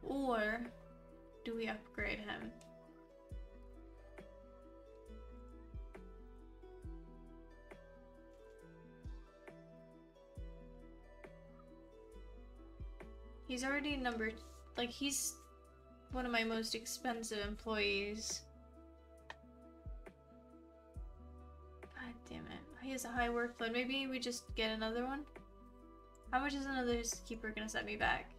Or do we upgrade him? He's already number, like he's one of my most expensive employees. God damn it. He has a high workload. Maybe we just get another one? How much is another keeper gonna set me back?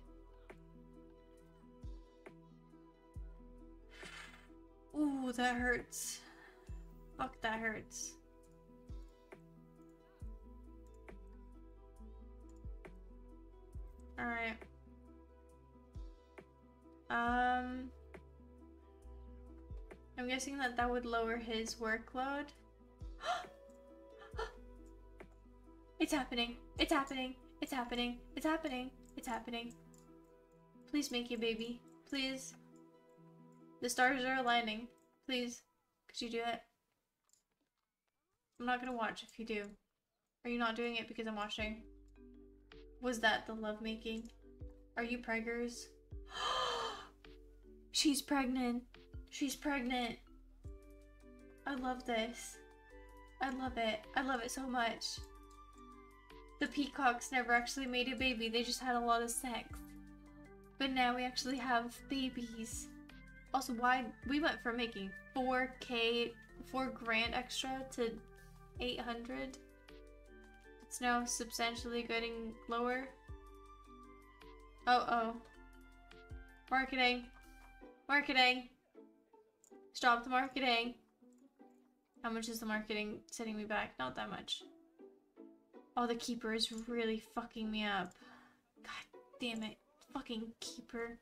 Ooh, that hurts. Fuck, that hurts. Alright. Um... I'm guessing that that would lower his workload. *gasps* it's happening. It's happening. It's happening. It's happening. It's happening. Please make a baby. Please. The stars are aligning. Please. Could you do it? I'm not gonna watch if you do. Are you not doing it because I'm watching? Was that the lovemaking? Are you preggers? *gasps* *gasps* She's pregnant. She's pregnant. I love this. I love it. I love it so much. The peacocks never actually made a baby, they just had a lot of sex. But now we actually have babies. Also, why we went from making 4k, 4 grand extra to 800. It's now substantially getting lower. Oh, oh. Marketing. Marketing. Stop the marketing. How much is the marketing setting me back? Not that much. Oh, the keeper is really fucking me up. God damn it. Fucking keeper.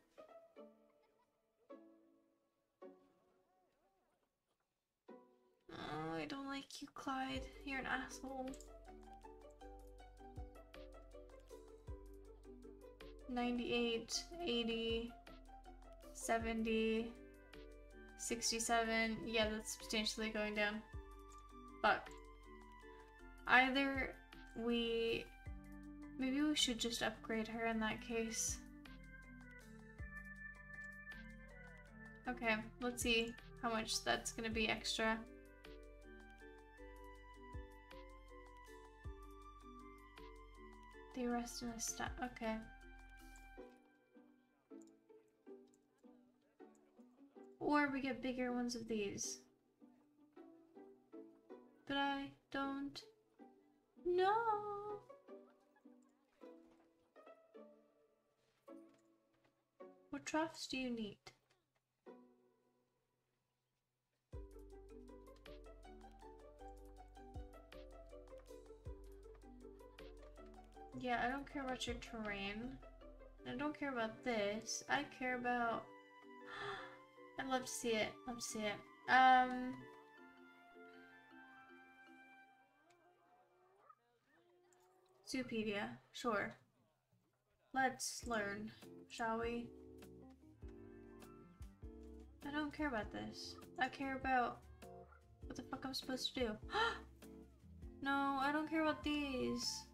Oh, I don't like you, Clyde. You're an asshole. 98, 80, 70, 67. Yeah, that's substantially going down. Fuck. Either we... Maybe we should just upgrade her in that case. Okay, let's see how much that's gonna be extra. The rest of the stuff. Okay. Or we get bigger ones of these. But I don't know. What troughs do you need? Yeah, I don't care about your terrain. I don't care about this. I care about... I'd love to see it. Love to see it. Um... Zoopedia. Sure. Let's learn, shall we? I don't care about this. I care about what the fuck I'm supposed to do. *gasps* no, I don't care about these.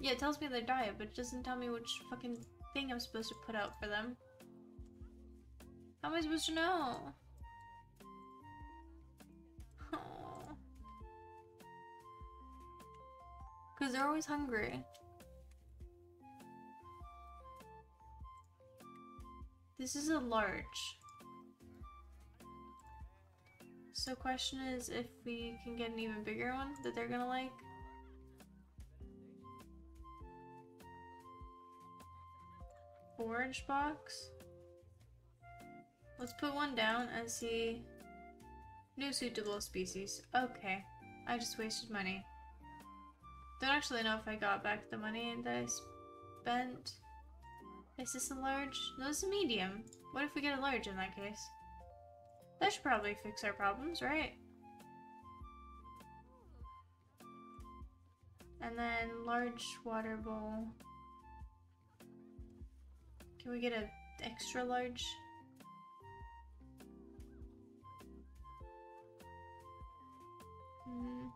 Yeah, it tells me their diet, but it doesn't tell me which fucking thing I'm supposed to put out for them. How am I supposed to know? Because they're always hungry. This is a large. So question is if we can get an even bigger one that they're gonna like. Orange box. Let's put one down and see. New suitable species. Okay. I just wasted money. Don't actually know if I got back the money that I spent. Is this a large? No, this is a medium. What if we get a large in that case? That should probably fix our problems, right? And then large water bowl. Can we get an extra large? Mm.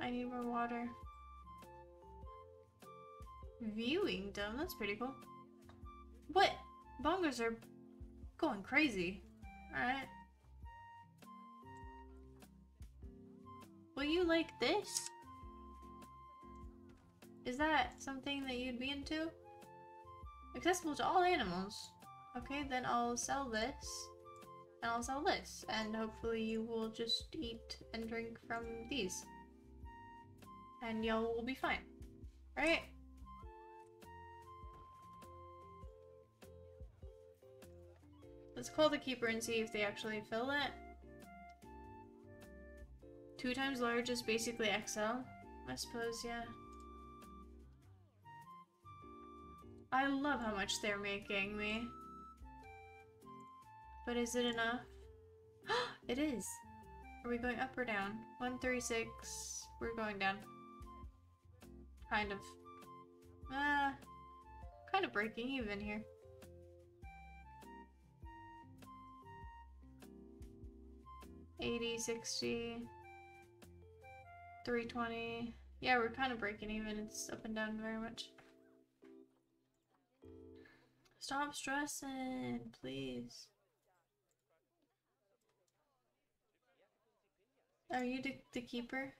I need more water. Viewing dome, that's pretty cool. What? Bongos are going crazy. Alright. Will you like this? Is that something that you'd be into? Accessible to all animals. Okay, then I'll sell this. And I'll sell this. And hopefully you will just eat and drink from these. And y'all will be fine. Right? Let's call the keeper and see if they actually fill it. Two times large is basically XL. I suppose, yeah. I love how much they're making me. But is it enough? *gasps* it is! Are we going up or down? 136. We're going down. Kind of. Uh, kind of breaking even here. Eighty, sixty, three twenty. Yeah, we're kind of breaking even. It's up and down very much. Stop stressing, please. Are you the, the keeper?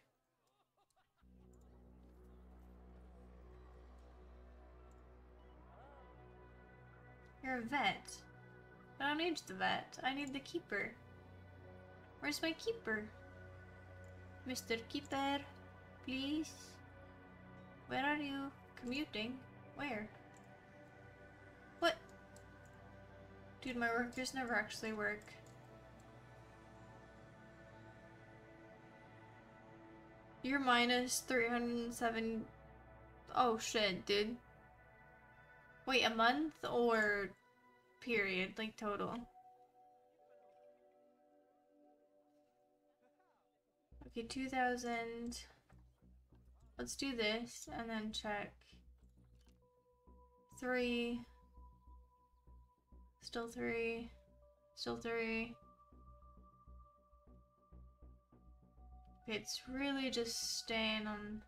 You're a vet. I don't need the vet. I need the keeper. Where's my keeper? Mr. Keeper, please. Where are you? Commuting? Where? What? Dude, my workers never actually work. You're minus 307. Oh shit, dude. Wait, a month or period, like total? Okay, 2000. Let's do this and then check. Three. Still three. Still three. It's really just staying on...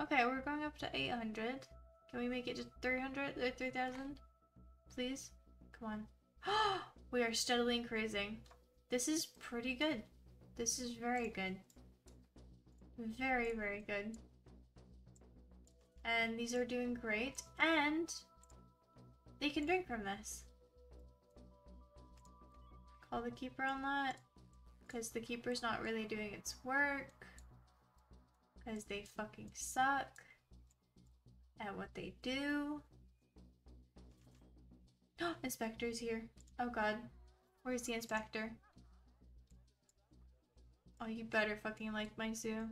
Okay, we're going up to 800. Can we make it to 300 uh, or 3000? Please? Come on. *gasps* we are steadily increasing. This is pretty good. This is very good. Very, very good. And these are doing great. And they can drink from this. Call the keeper on that. Because the keeper's not really doing its work. Because they fucking suck at what they do. Oh, *gasps* Inspector's here. Oh god. Where's the inspector? Oh, you better fucking like my zoo.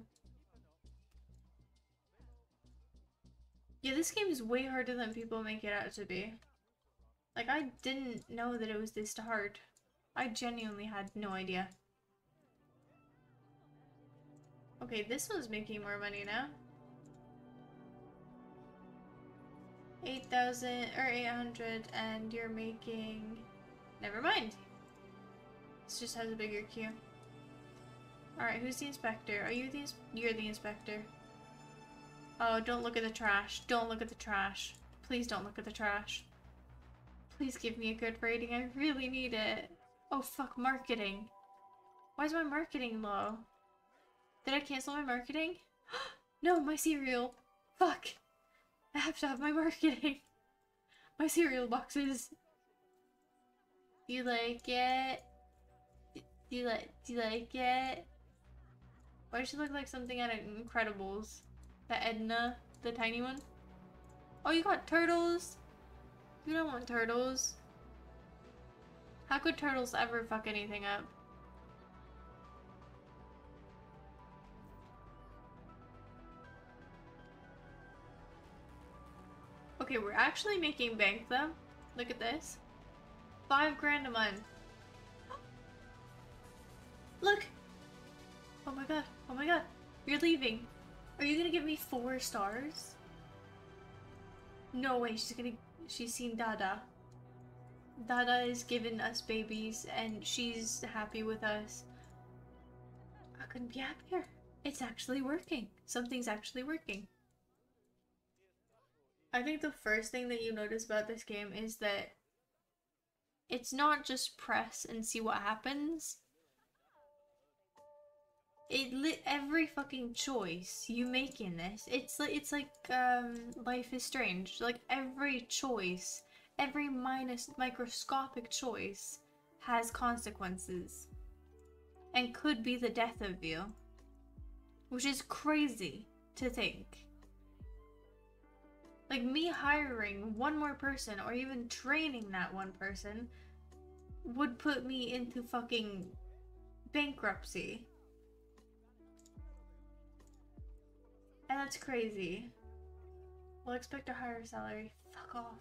Yeah, this game is way harder than people make it out to be. Like, I didn't know that it was this hard. I genuinely had no idea. Okay, this one's making more money now. 8,000 or 800 and you're making... Never mind. This just has a bigger queue. Alright, who's the inspector? Are you the You're the inspector. Oh, don't look at the trash. Don't look at the trash. Please don't look at the trash. Please give me a good rating. I really need it. Oh fuck, marketing. Why is my marketing low? Did I cancel my marketing? *gasps* no, my cereal. Fuck. I have to have my *laughs* marketing. My cereal boxes. You like it? Do you like do you like it? Why does she look like something out of Incredibles? The Edna, the tiny one? Oh, you got turtles? You don't want turtles. How could turtles ever fuck anything up? Okay, we're actually making bank though. Look at this. Five grand a month. *gasps* Look! Oh my god, oh my god. You're leaving. Are you gonna give me four stars? No way, she's gonna... She's seen Dada. Dada is giving us babies and she's happy with us. I couldn't be happier. It's actually working. Something's actually working. I think the first thing that you notice about this game is that it's not just press and see what happens. It lit every fucking choice you make in this. It's like it's like um Life is Strange. Like every choice, every minus microscopic choice has consequences and could be the death of you. Which is crazy to think. Like me hiring one more person or even training that one person would put me into fucking bankruptcy. And that's crazy. We'll expect a higher salary. Fuck off.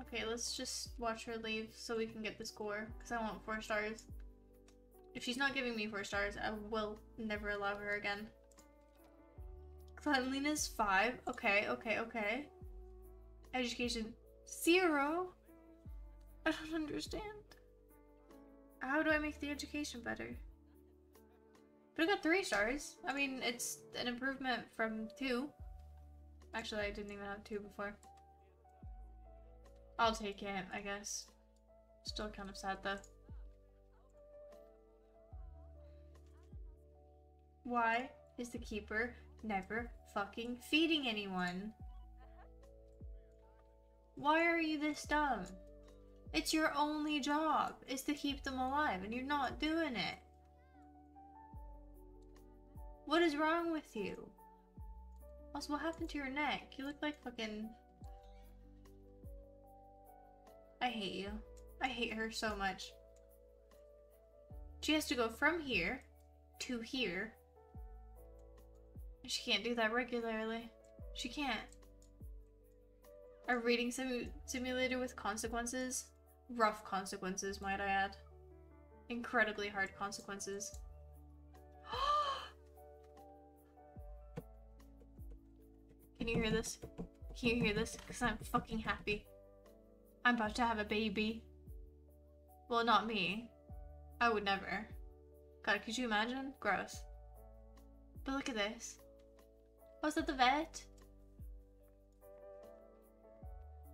Okay, let's just watch her leave so we can get the score. Because I want four stars. If she's not giving me four stars, I will never allow her again. Cleanliness 5. Okay, okay, okay. Education 0. I don't understand. How do I make the education better? But I got 3 stars. I mean, it's an improvement from 2. Actually, I didn't even have 2 before. I'll take it, I guess. Still kind of sad though. Why is the keeper never fucking feeding anyone. Why are you this dumb? It's your only job, is to keep them alive, and you're not doing it. What is wrong with you? Also, what happened to your neck? You look like fucking... I hate you. I hate her so much. She has to go from here to here she can't do that regularly. She can't. A reading sim simulator with consequences? Rough consequences, might I add. Incredibly hard consequences. *gasps* Can you hear this? Can you hear this? Because I'm fucking happy. I'm about to have a baby. Well, not me. I would never. God, could you imagine? Gross. But look at this. Was it the vet?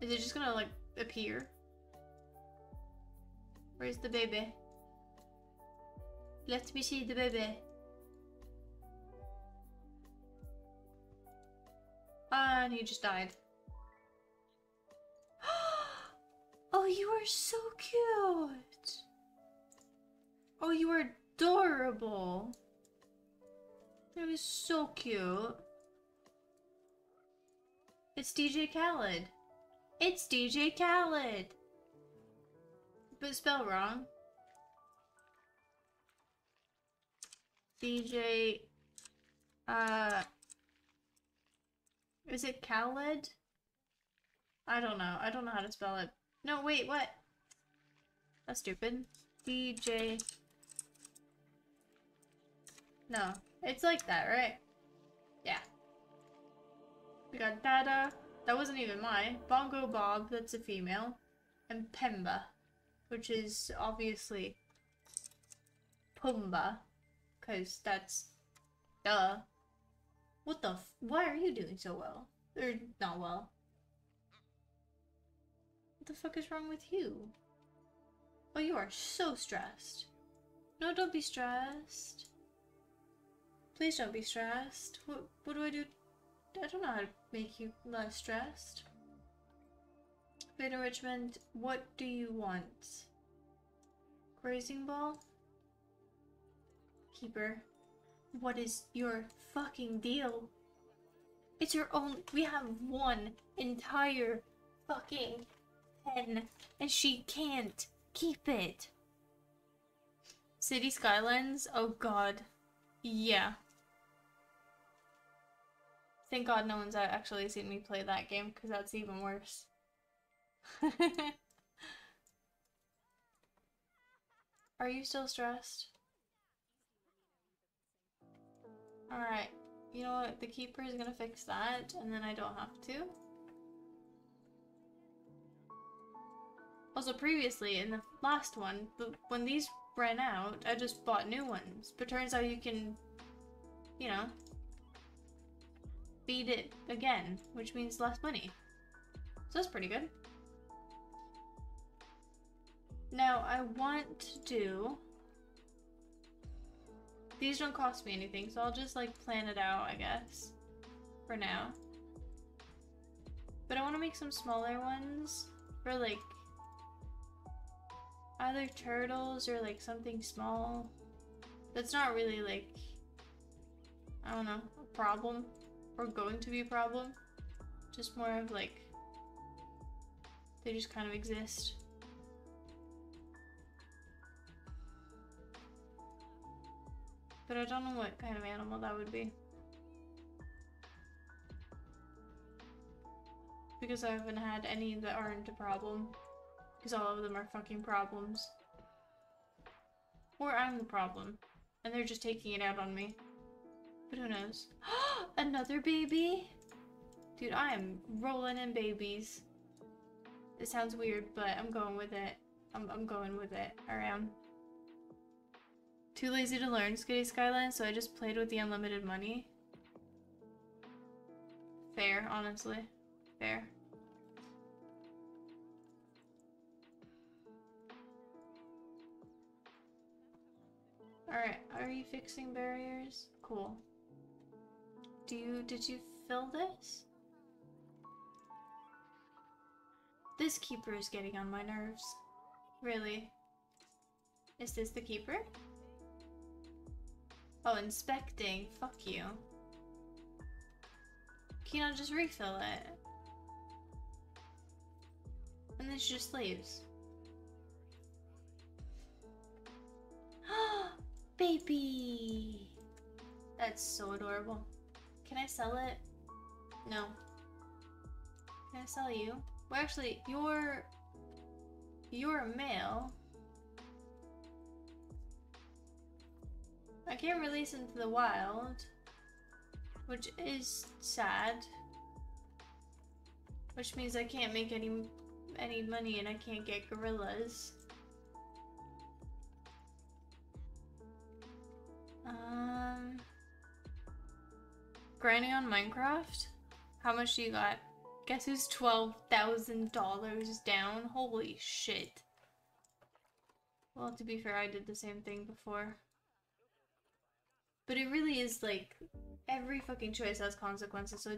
Is it just gonna like appear? Where's the baby? Let me see the baby. Ah, and he just died. *gasps* oh, you are so cute. Oh, you are adorable. That is so cute. It's DJ Khaled. It's DJ Khaled. But spelled wrong. DJ, uh, is it Khaled? I don't know. I don't know how to spell it. No, wait, what? That's stupid. DJ. No, it's like that, right? Yeah. We got Dada. That wasn't even mine. Bongo Bob, that's a female. And Pemba, which is obviously Pumbaa, Because that's... Duh. What the Why are you doing so well? Or not well. What the fuck is wrong with you? Oh, you are so stressed. No, don't be stressed. Please don't be stressed. What, what do I do I don't know how to make you less stressed. Beta Richmond, what do you want? Grazing ball? Keeper. What is your fucking deal? It's your own. We have one entire fucking pen, and she can't keep it. City Skylines? Oh god. Yeah. Thank god no one's uh, actually seen me play that game, because that's even worse. *laughs* Are you still stressed? Alright. You know what? The keeper is gonna fix that, and then I don't have to. Also, previously, in the last one, when these ran out, I just bought new ones. But turns out you can, you know, feed it again, which means less money. So that's pretty good. Now, I want to do... These don't cost me anything, so I'll just, like, plan it out, I guess. For now. But I want to make some smaller ones for, like, either turtles or, like, something small. That's not really, like, I don't know, a problem. Or going to be a problem. Just more of, like, they just kind of exist. But I don't know what kind of animal that would be. Because I haven't had any that aren't a problem. Because all of them are fucking problems. Or I'm the problem. And they're just taking it out on me. But who knows? *gasps* Another baby? Dude, I am rolling in babies. It sounds weird, but I'm going with it. I'm, I'm going with it. Am. Too lazy to learn City Skyline, so I just played with the unlimited money. Fair, honestly. Fair. Alright, are you fixing barriers? Cool. Do you, did you fill this? This keeper is getting on my nerves. Really? Is this the keeper? Oh, inspecting. Fuck you. Can not just refill it? And then she just leaves. *gasps* Baby! That's so adorable. Can I sell it? No. Can I sell you? Well, actually, you're... You're a male. I can't release into the wild, which is sad. Which means I can't make any any money and I can't get gorillas. Um, grinding on Minecraft. How much do you got? Guess who's twelve thousand dollars down? Holy shit! Well, to be fair, I did the same thing before. But it really is like every fucking choice has consequences, so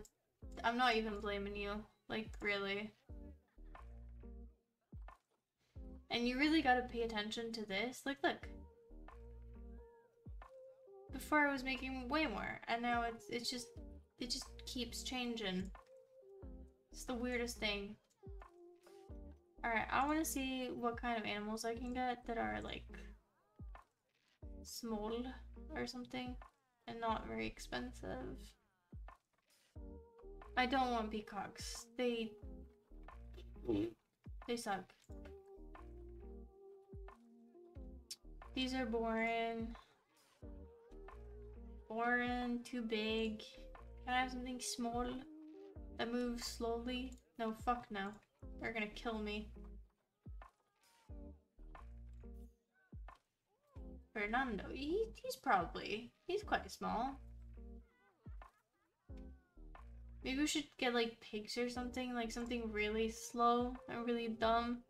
I'm not even blaming you. Like, really. And you really gotta pay attention to this. Like, look. Before I was making way more, and now it's it's just it just keeps changing. It's the weirdest thing. Alright, I wanna see what kind of animals I can get that are like small or something and not very expensive. I don't want peacocks. They they suck. These are boring. Boring, too big. Can I have something small that moves slowly? No, fuck no. They're gonna kill me. Fernando. He, he's probably, he's quite small. Maybe we should get like pigs or something, like something really slow and really dumb.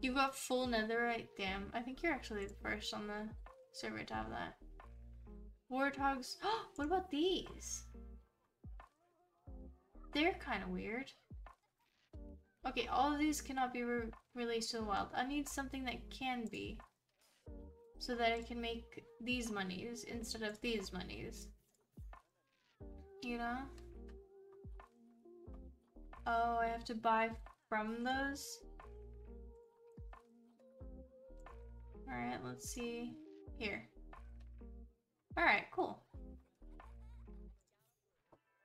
You got full netherite? Damn, I think you're actually the first on the server to have that. Warthogs. *gasps* what about these? They're kind of weird. Okay, all of these cannot be re released to the wild. I need something that can be. So that I can make these monies instead of these monies. You know? Oh, I have to buy from those? Alright, let's see. Here. Alright, cool.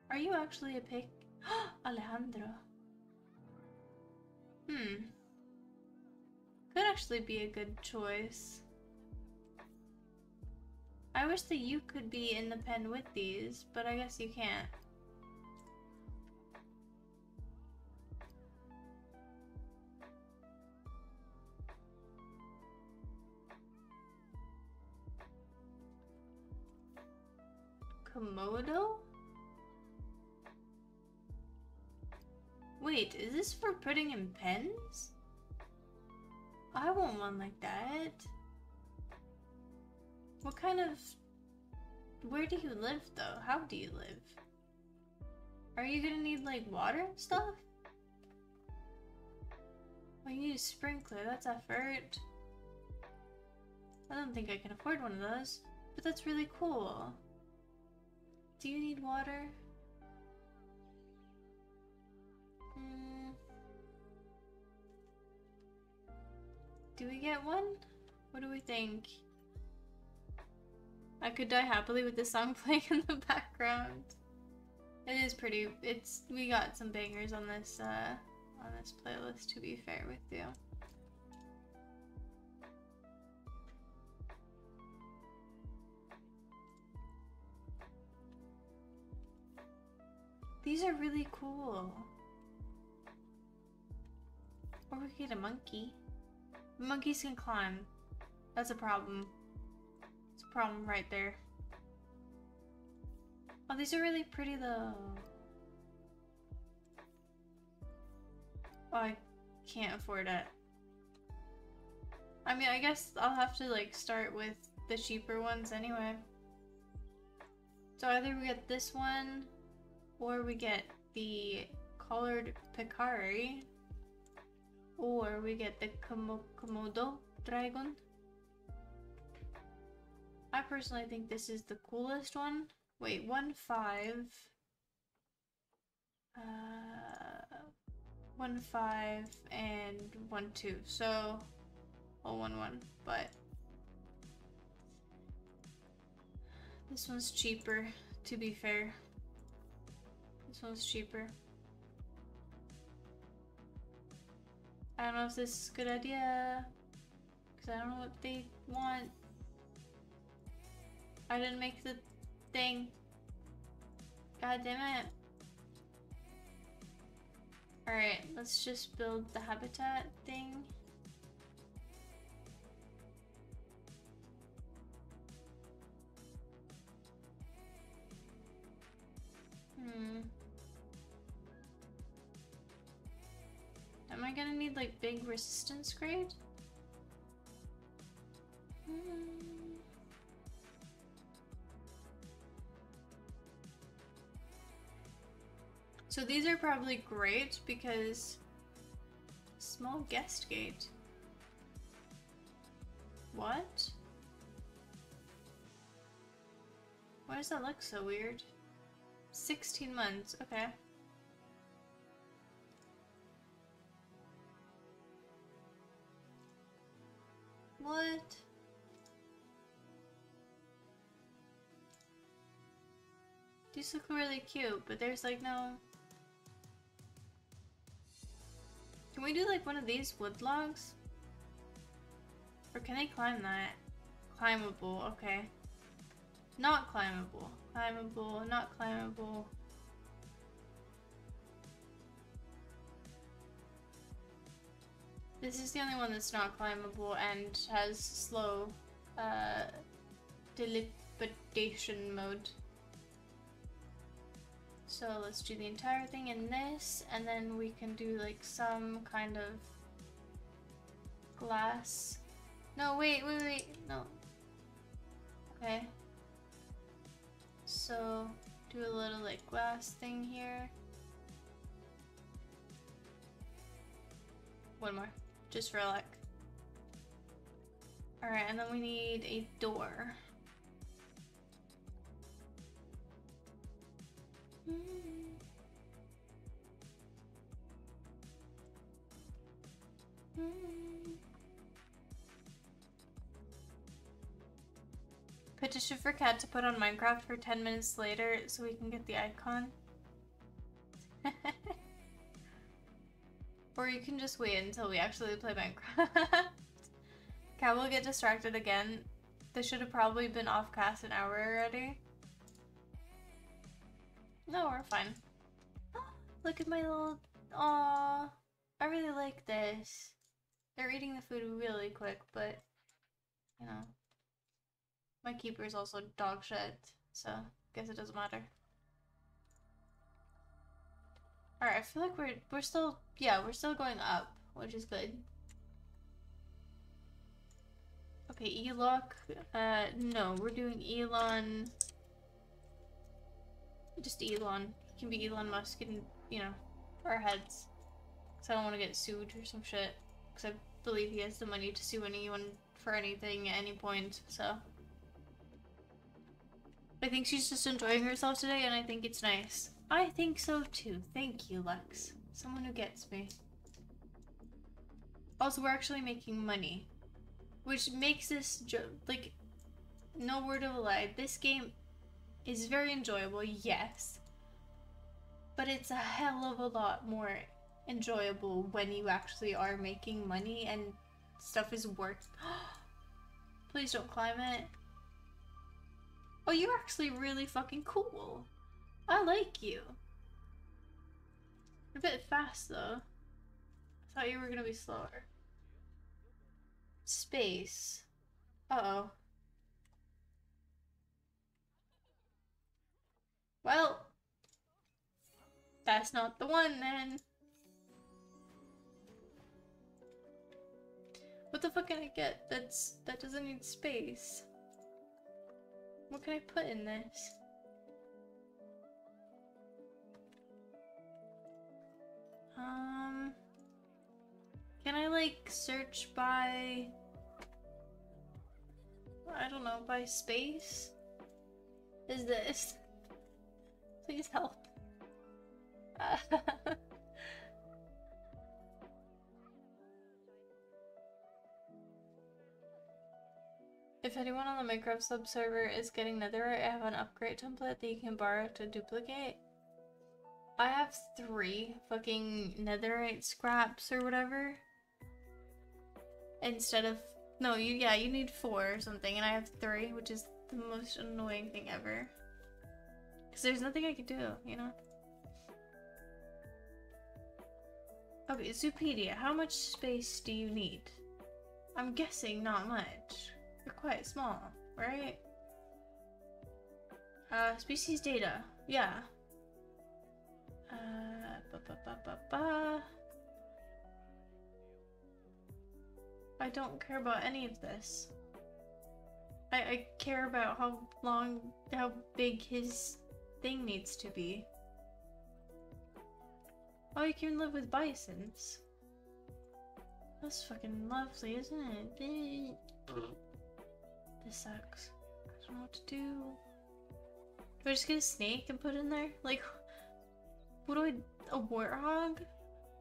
Are you actually a pick? *gasps* Alejandro. Hmm. Could actually be a good choice. I wish that you could be in the pen with these, but I guess you can't. Komodo? Wait, is this for putting in pens? I want one like that. What kind of... Where do you live, though? How do you live? Are you gonna need, like, water and stuff? Well, you need a sprinkler. That's effort. I don't think I can afford one of those. But that's really cool. Do you need water? Hmm. Do we get one? What do we think? I could die happily with the song *laughs* playing in the background. It is pretty. It's we got some bangers on this uh on this playlist to be fair with you. These are really cool. Or we could get a monkey. Monkeys can climb. That's a problem It's a problem right there. Oh, these are really pretty though. Oh, I can't afford it. I mean, I guess I'll have to like start with the cheaper ones anyway. So either we get this one or we get the collared peccary or we get the Komodo dragon. I personally think this is the coolest one. Wait, one five. Uh, one five and one two. So, all one one. But this one's cheaper. To be fair, this one's cheaper. I don't know if this is a good idea because I don't know what they want. I didn't make the thing. God damn it. Alright, let's just build the habitat thing. Hmm. Am I gonna need like big resistance grade? Hmm. So these are probably great because small guest gate. What? Why does that look so weird? 16 months, okay. What? These look really cute, but there's like no Can we do like one of these wood logs? Or can they climb that? Climbable, okay. Not climbable. Climbable, not climbable. This is the only one that's not climbable and has slow uh, mode. So let's do the entire thing in this, and then we can do like some kind of glass. No, wait, wait, wait, no. Okay. So do a little like glass thing here. One more. Just luck. Alright, and then we need a door. Petition for cat to put on Minecraft for 10 minutes later so we can get the icon. *laughs* or you can just wait until we actually play Minecraft. *laughs* cat will get distracted again. This should have probably been off cast an hour already. No, we're fine. *gasps* Look at my little... Aww. I really like this. They're eating the food really quick, but... You know. My keeper is also dog shit, so I guess it doesn't matter. Alright, I feel like we're we're still yeah, we're still going up, which is good. Okay, Elock. Uh no, we're doing Elon just Elon. Can be Elon Musk and, you know, our heads. Because I don't want to get sued or some shit. Because I believe he has the money to sue anyone for anything at any point, so. I think she's just enjoying herself today, and I think it's nice. I think so too. Thank you, Lex. Someone who gets me. Also, we're actually making money. Which makes this, like, no word of a lie. This game is very enjoyable, yes. But it's a hell of a lot more enjoyable when you actually are making money and stuff is worth. *gasps* Please don't climb it. Oh, you're actually really fucking cool. I like you. You're a bit fast though. I thought you were gonna be slower. Space. Uh oh. Well, that's not the one then. What the fuck can I get that's that doesn't need space? What can I put in this? Um Can I like search by I don't know, by space? Is this *laughs* Please help. *laughs* if anyone on the Minecraft sub server is getting netherite, I have an upgrade template that you can borrow to duplicate. I have three fucking netherite scraps or whatever. Instead of no, you yeah, you need four or something, and I have three, which is the most annoying thing ever. Because there's nothing I can do, you know? Okay, Zoopedia, how much space do you need? I'm guessing not much. You're quite small, right? Uh, species data. Yeah. Uh, ba ba ba. I don't care about any of this. I, I care about how long, how big his thing needs to be. Oh, you can live with bisons. That's fucking lovely, isn't it? This sucks. I don't know what to do. Do I just get a snake and put in there? Like, what do I... A warthog?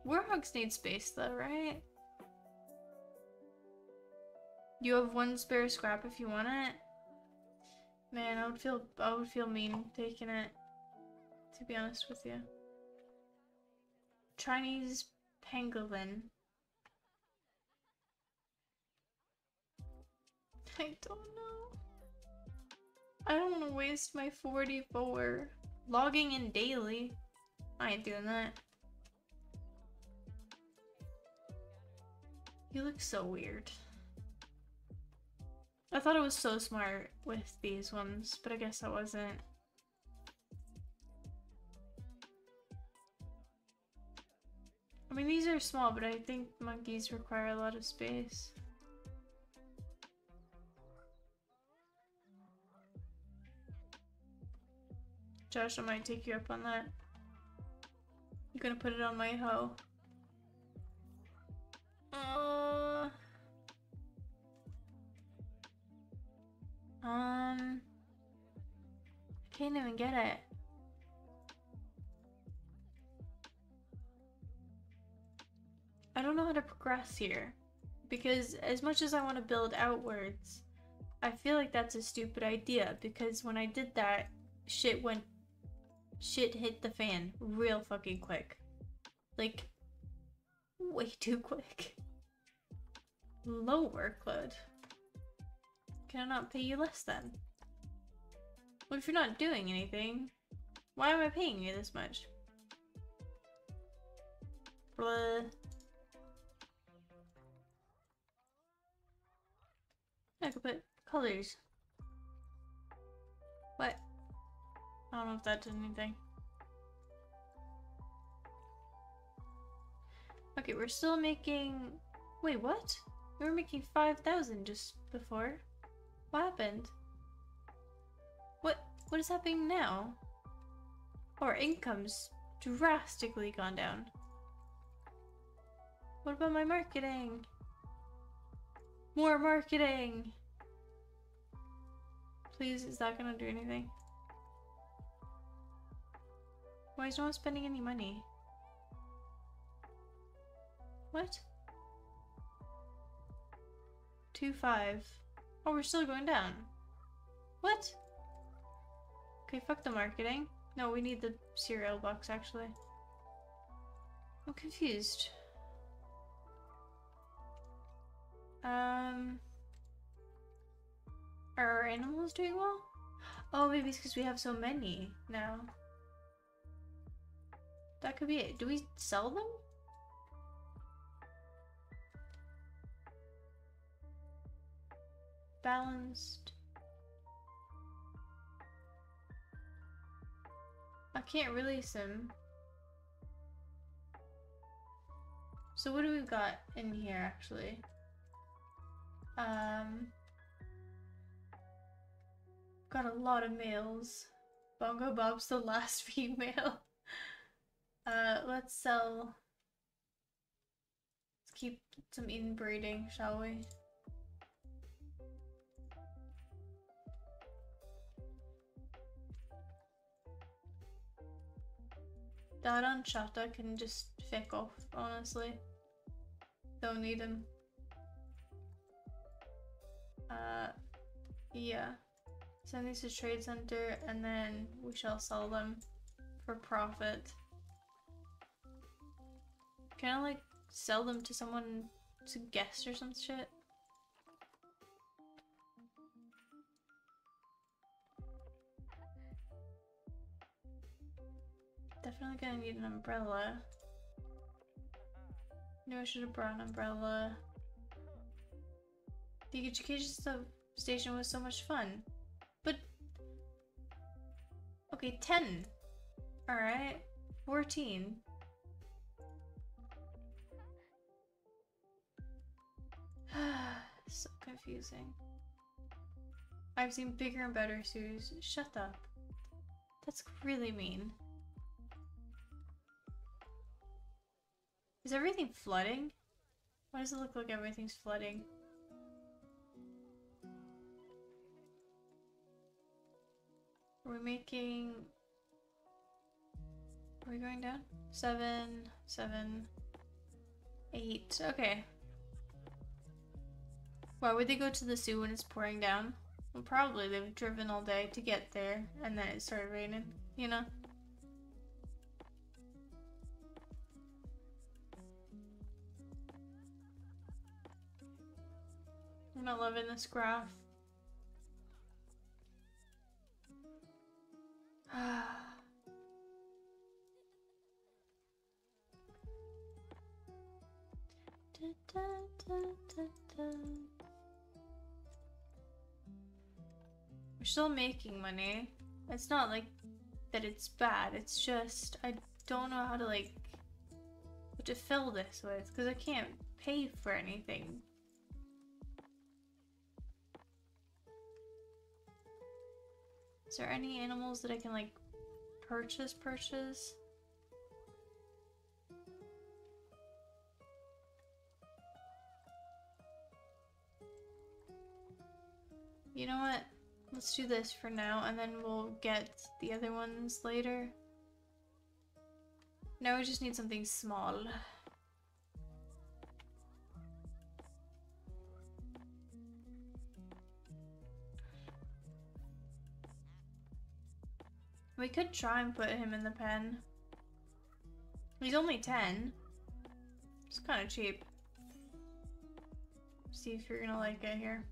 Warthogs need space though, right? You have one spare scrap if you want it? Man, I would feel I would feel mean taking it. To be honest with you. Chinese pangolin. I don't know. I don't want to waste my 44. Logging in daily. I ain't doing that. You look so weird. I thought I was so smart with these ones, but I guess I wasn't. I mean, these are small, but I think monkeys require a lot of space. Josh, I might take you up on that. Gonna put it on my hoe. Uh, um, I can't even get it. I don't know how to progress here. Because as much as I want to build outwards, I feel like that's a stupid idea because when I did that, shit went shit hit the fan real fucking quick. Like way too quick. Low workload. Can I not pay you less then? Well, if you're not doing anything, why am I paying you this much? Blah. I could put colors. I don't know if that did anything. Okay, we're still making... Wait, what? We were making 5,000 just before. What happened? What? What is happening now? Our income's drastically gone down. What about my marketing? More marketing! Please, is that gonna do anything? Why is no one spending any money? What? Two five. Oh, we're still going down. What? Okay, fuck the marketing. No, we need the cereal box, actually. I'm confused. Um... Are our animals doing well? Oh, maybe it's because we have so many now. That could be it. Do we sell them? Balanced. I can't release him. So what do we got in here actually? Um, got a lot of males. Bongo Bob's the last *laughs* female. Uh, let's sell. Let's keep some inbreeding, shall we? That on can just fick off, honestly. Don't need him. Uh, yeah. Send these to Trade Center and then we shall sell them for profit. Can I like sell them to someone to guest or some shit? Definitely gonna need an umbrella. Knew I should have brought an umbrella. The education station was so much fun. But... Okay, 10. Alright. 14. *sighs* so confusing. I've seen bigger and better suits. Shut up. That's really mean. Is everything flooding? Why does it look like everything's flooding? Are we making... Are we going down? Seven, seven, eight. Okay. Why would they go to the zoo when it's pouring down? Well, probably they've driven all day to get there, and then it started raining, you know? I'm not loving this graph. *sighs* da, da, da, We're still making money. It's not like that it's bad. It's just I don't know how to like what to fill this with because I can't pay for anything. Is there any animals that I can like purchase purchase? You know what? Let's do this for now, and then we'll get the other ones later. Now we just need something small. We could try and put him in the pen. He's only 10. It's kind of cheap. See if you're gonna like it here.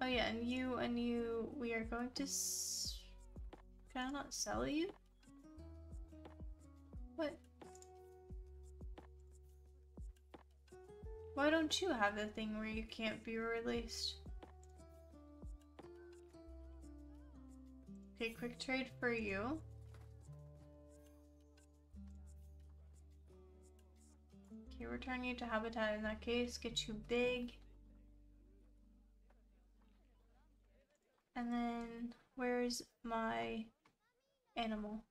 Oh yeah, and you and you, we are going to. S Can I not sell you? What? Why don't you have the thing where you can't be released? Okay, quick trade for you. Okay, return you to habitat in that case, get you big. And then, where's my animal?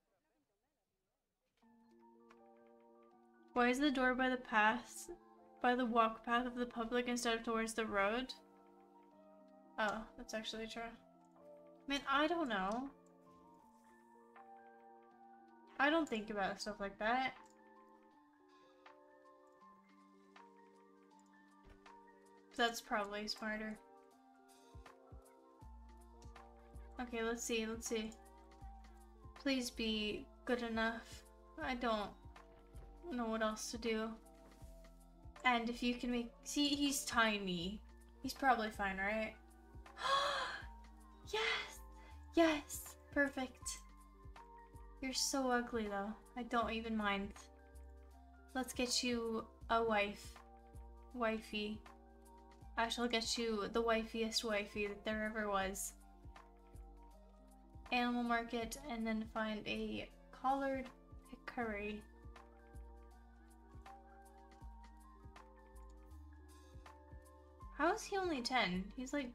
Why is the door by the path, by the walk path of the public instead of towards the road? Oh, that's actually true. Man, I don't know. I don't think about stuff like that. That's probably smarter. Okay, let's see, let's see. Please be good enough. I don't know what else to do. And if you can make- see, he's tiny. He's probably fine, right? *gasps* yes! Yes! Perfect. You're so ugly though. I don't even mind. Let's get you a wife. Wifey. I shall get you the wifiest wifey that there ever was. Animal market and then find a collared peccary. How is he only 10? He's like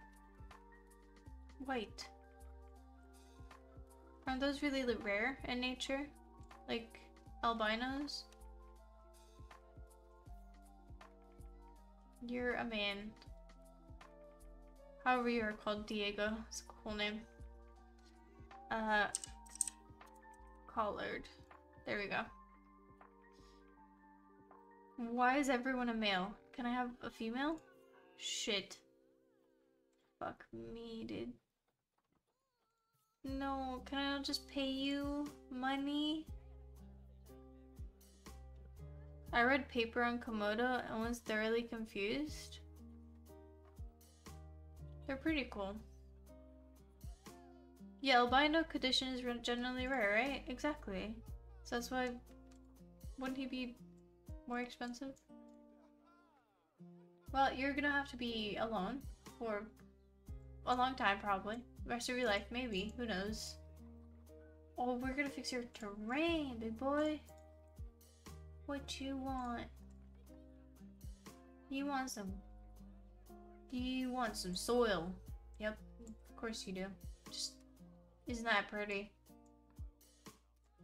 white. Aren't those really rare in nature? Like albinos? You're a man. However you are called Diego. It's a cool name. Uh collared. There we go. Why is everyone a male? Can I have a female? Shit. Fuck me, dude. No, can I just pay you money? I read paper on Komodo and was thoroughly confused. They're pretty cool. Yeah, albino condition is generally rare, right? Exactly. So that's why... Wouldn't he be more expensive? Well, you're gonna have to be alone for a long time, probably. The Rest of your life, maybe. Who knows? Oh, we're gonna fix your terrain, big boy. What you want? You want some... You want some soil. Yep, of course you do. Just... Isn't that pretty?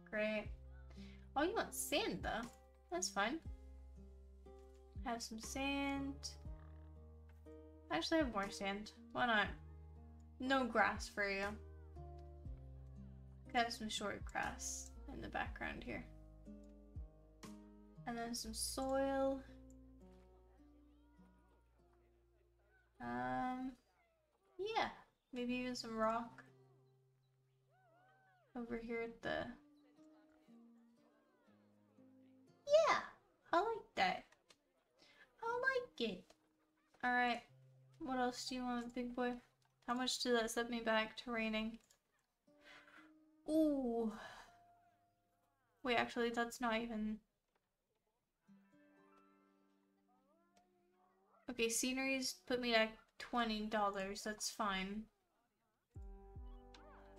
Great. Oh, you want sand, though. That's fine. Have some sand. Actually, I have more sand. Why not? No grass for you. Have some short grass in the background here. And then some soil. Um, yeah, maybe even some rock. Over here at the... Yeah, I like that. I like it. Alright, what else do you want, big boy? How much did that set me back to raining? Ooh. Wait, actually, that's not even... Okay, sceneries put me at $20. That's fine.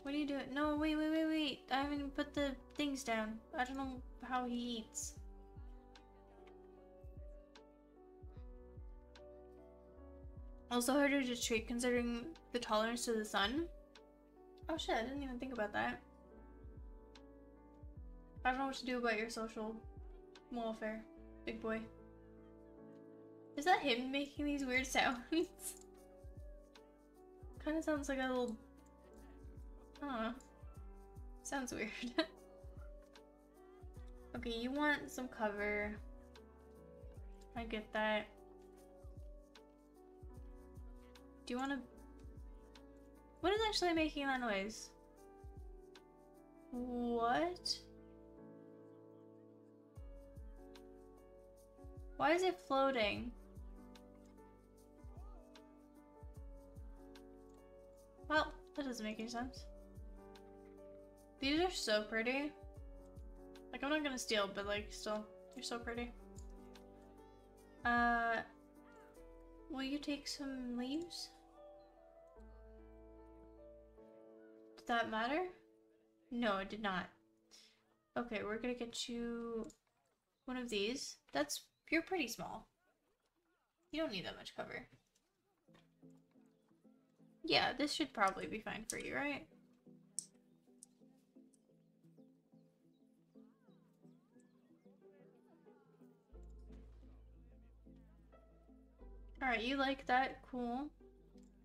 What are you doing? No, wait, wait, wait, wait. I haven't put the things down. I don't know how he eats. Also harder to treat considering the tolerance to the sun. Oh shit, I didn't even think about that. I don't know what to do about your social welfare, big boy. Is that him making these weird *laughs* sounds? Kind of sounds like a little. Know. Sounds weird. *laughs* okay, you want some cover. I get that. Do you want to... What is actually making that noise? What? Why is it floating? Well, that doesn't make any sense. These are so pretty. Like, I'm not gonna steal, but like, still, they're so pretty. Uh, will you take some leaves? Did that matter? No, it did not. Okay, we're gonna get you one of these. That's, you're pretty small. You don't need that much cover. Yeah, this should probably be fine for you, right? Alright, you like that? Cool.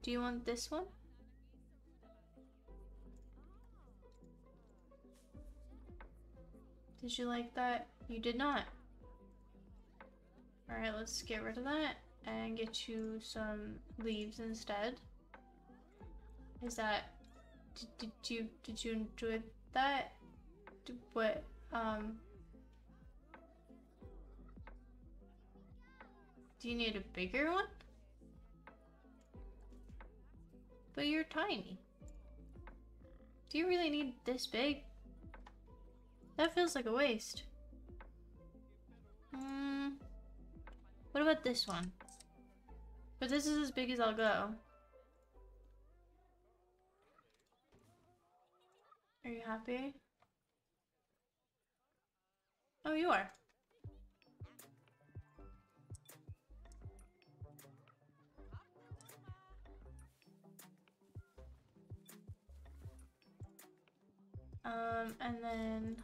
Do you want this one? Did you like that? You did not. Alright, let's get rid of that and get you some leaves instead. Is that... Did, did you did you enjoy that? What um Do you need a bigger one? But you're tiny. Do you really need this big? That feels like a waste. Hmm. What about this one? But this is as big as I'll go. Are you happy? Oh, you are. Um, and then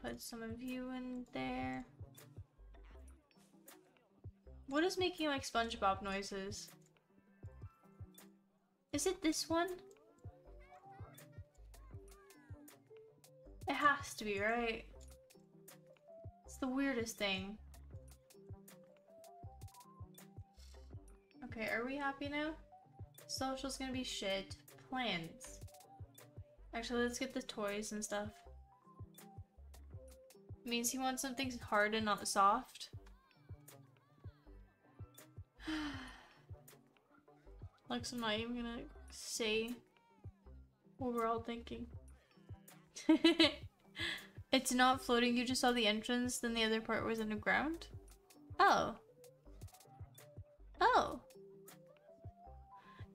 put some of you in there. What is making like SpongeBob noises? Is it this one? It has to be, right? It's the weirdest thing. Okay, are we happy now? Social's gonna be shit. Plans. Actually, let's get the toys and stuff. means he wants something hard and not soft. *sighs* like, I'm not even gonna say what we're all thinking. *laughs* it's not floating, you just saw the entrance, then the other part was underground? Oh. Oh.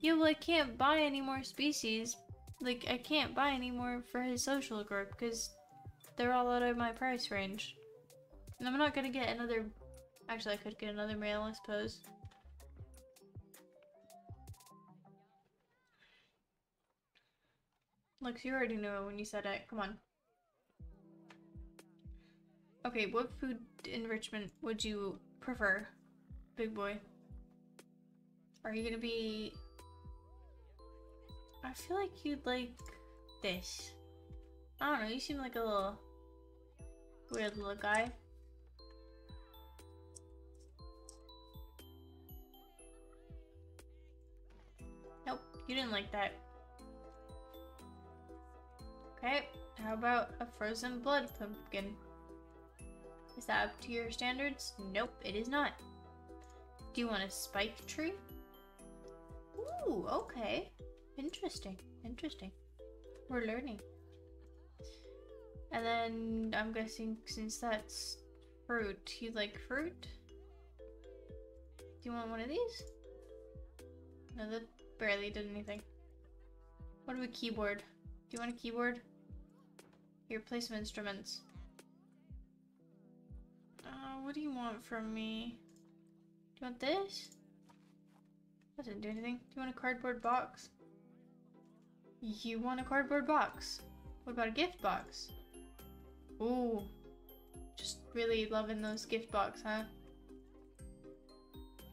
Yeah, well I can't buy any more species like, I can't buy anymore for his social group because they're all out of my price range. And I'm not gonna get another... Actually, I could get another male, I suppose. Look, you already knew it when you said it. Come on. Okay, what food enrichment would you prefer, big boy? Are you gonna be I feel like you'd like this. I don't know, you seem like a little weird little guy. Nope, you didn't like that. Okay, how about a frozen blood pumpkin? Is that up to your standards? Nope, it is not. Do you want a spike tree? Ooh, okay. Interesting. Interesting. We're learning. And then I'm guessing since that's fruit, you like fruit? Do you want one of these? No, that barely did anything. What about a keyboard? Do you want a keyboard? Here, play some instruments. Uh, what do you want from me? Do you want this? That didn't do anything. Do you want a cardboard box? You want a cardboard box. What about a gift box? Ooh. Just really loving those gift box, huh?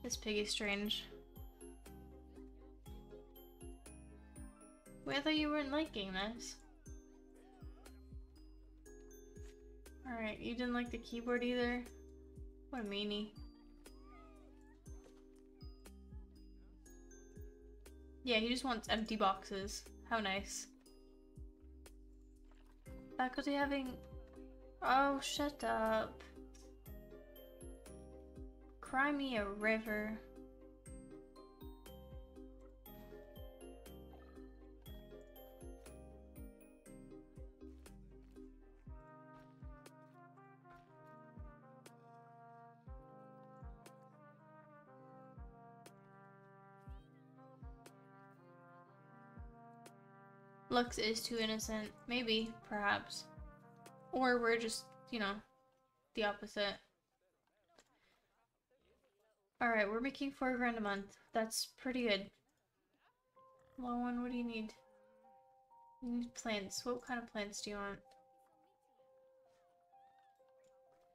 This piggy's strange. Wait, I thought you weren't liking this. Alright, you didn't like the keyboard either? What a meanie. Yeah, he just wants empty boxes. How nice. Faculty having... Oh, shut up. Cry me a river. Lux is too innocent. Maybe, perhaps. Or we're just, you know, the opposite. Alright, we're making four grand a month. That's pretty good. Low one, what do you need? You need plants. What kind of plants do you want?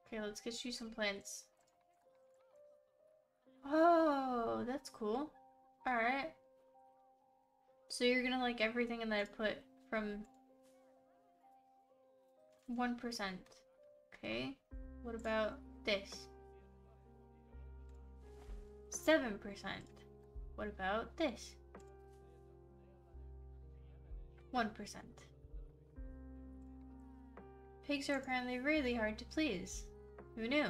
Okay, let's get you some plants. Oh, that's cool. Alright. So you're gonna like everything then I put from 1%. Okay. What about this? 7%. What about this? 1%. Pigs are apparently really hard to please. Who knew?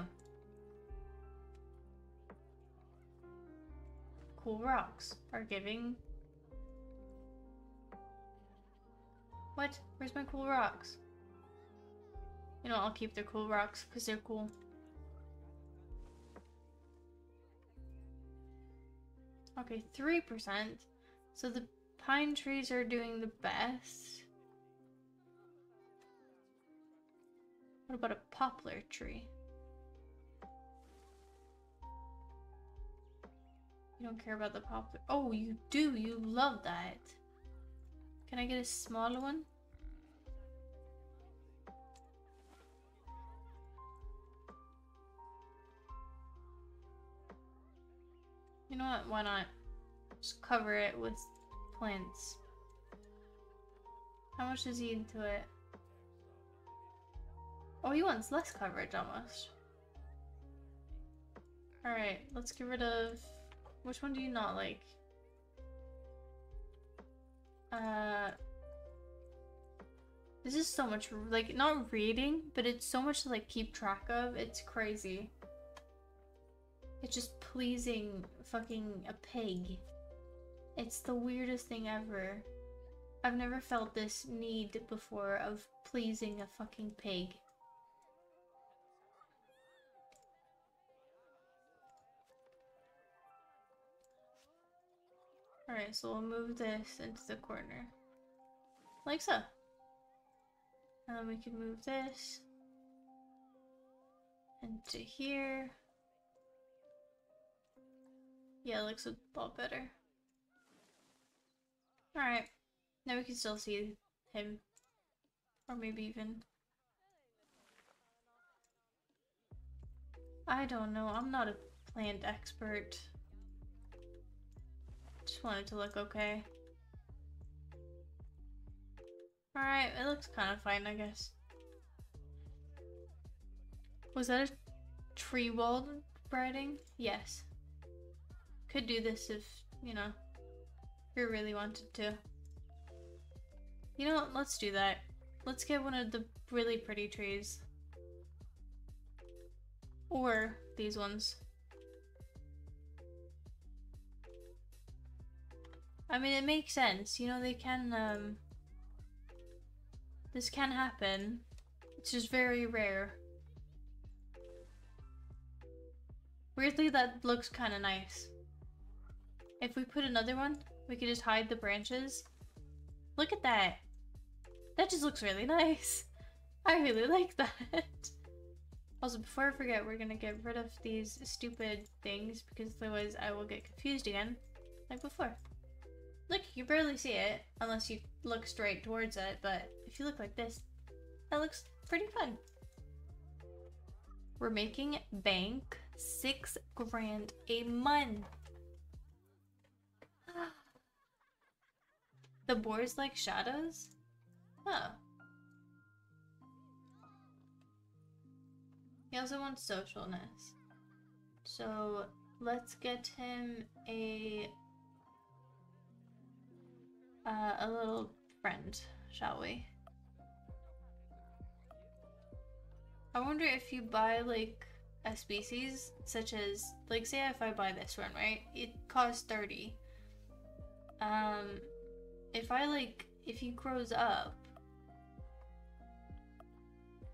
Cool rocks are giving What? Where's my cool rocks? You know, I'll keep the cool rocks because they're cool. Okay, 3%. So the pine trees are doing the best. What about a poplar tree? You don't care about the poplar. Oh, you do. You love that. Can I get a smaller one? You know what? Why not? Just cover it with plants. How much is he into it? Oh, he wants less coverage almost. Alright, let's get rid of... Which one do you not like? Uh, this is so much, like, not reading, but it's so much to, like, keep track of. It's crazy. It's just pleasing fucking a pig. It's the weirdest thing ever. I've never felt this need before of pleasing a fucking pig. Alright, so we'll move this into the corner. Like so. And then we can move this into here. Yeah, looks a lot better. Alright. Now we can still see him. Or maybe even... I don't know. I'm not a plant expert. Just want it to look okay. Alright, it looks kind of fine, I guess. Was that a tree wall writing? Yes. Could do this if, you know, you really wanted to. You know what, let's do that. Let's get one of the really pretty trees. Or these ones. I mean, it makes sense. You know, they can, um... This can happen. It's just very rare. Weirdly, that looks kind of nice. If we put another one, we could just hide the branches. Look at that. That just looks really nice. *laughs* I really like that. Also, before I forget, we're gonna get rid of these stupid things because otherwise I will get confused again, like before. Look, you barely see it unless you look straight towards it, but if you look like this, that looks pretty fun. We're making bank six grand a month. *gasps* The boars like shadows? Oh. He also wants socialness. So let's get him a uh, a little friend, shall we? I wonder if you buy like a species such as like say if I buy this one, right? It costs 30. Um if I like if he grows up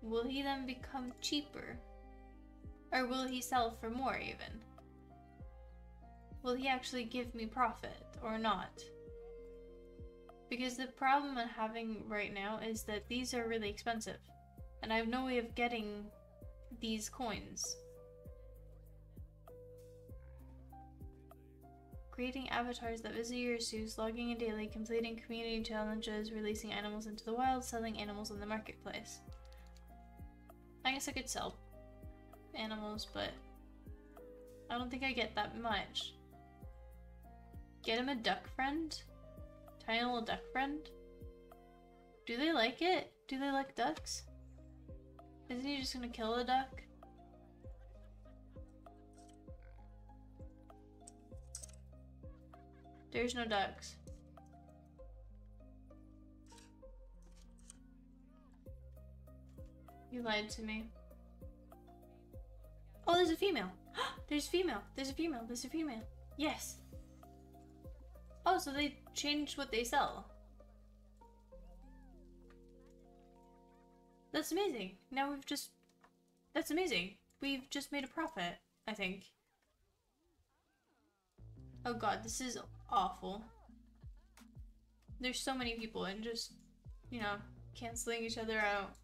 will he then become cheaper? Or will he sell for more even? Will he actually give me profit or not? Because the problem I'm having right now is that these are really expensive. And I have no way of getting these coins. Creating avatars that visit your zoos, logging in daily, completing community challenges, releasing animals into the wild, selling animals in the marketplace. I guess I could sell animals, but I don't think I get that much. Get him a duck friend? Little duck friend? Do they like it? Do they like ducks? Isn't he just gonna kill a duck? There's no ducks. You lied to me. Oh, there's a female. *gasps* there's a female. There's a female. There's a female. Yes. Oh, so they changed what they sell. That's amazing. Now we've just... That's amazing. We've just made a profit, I think. Oh god, this is awful. There's so many people and just, you know, canceling each other out.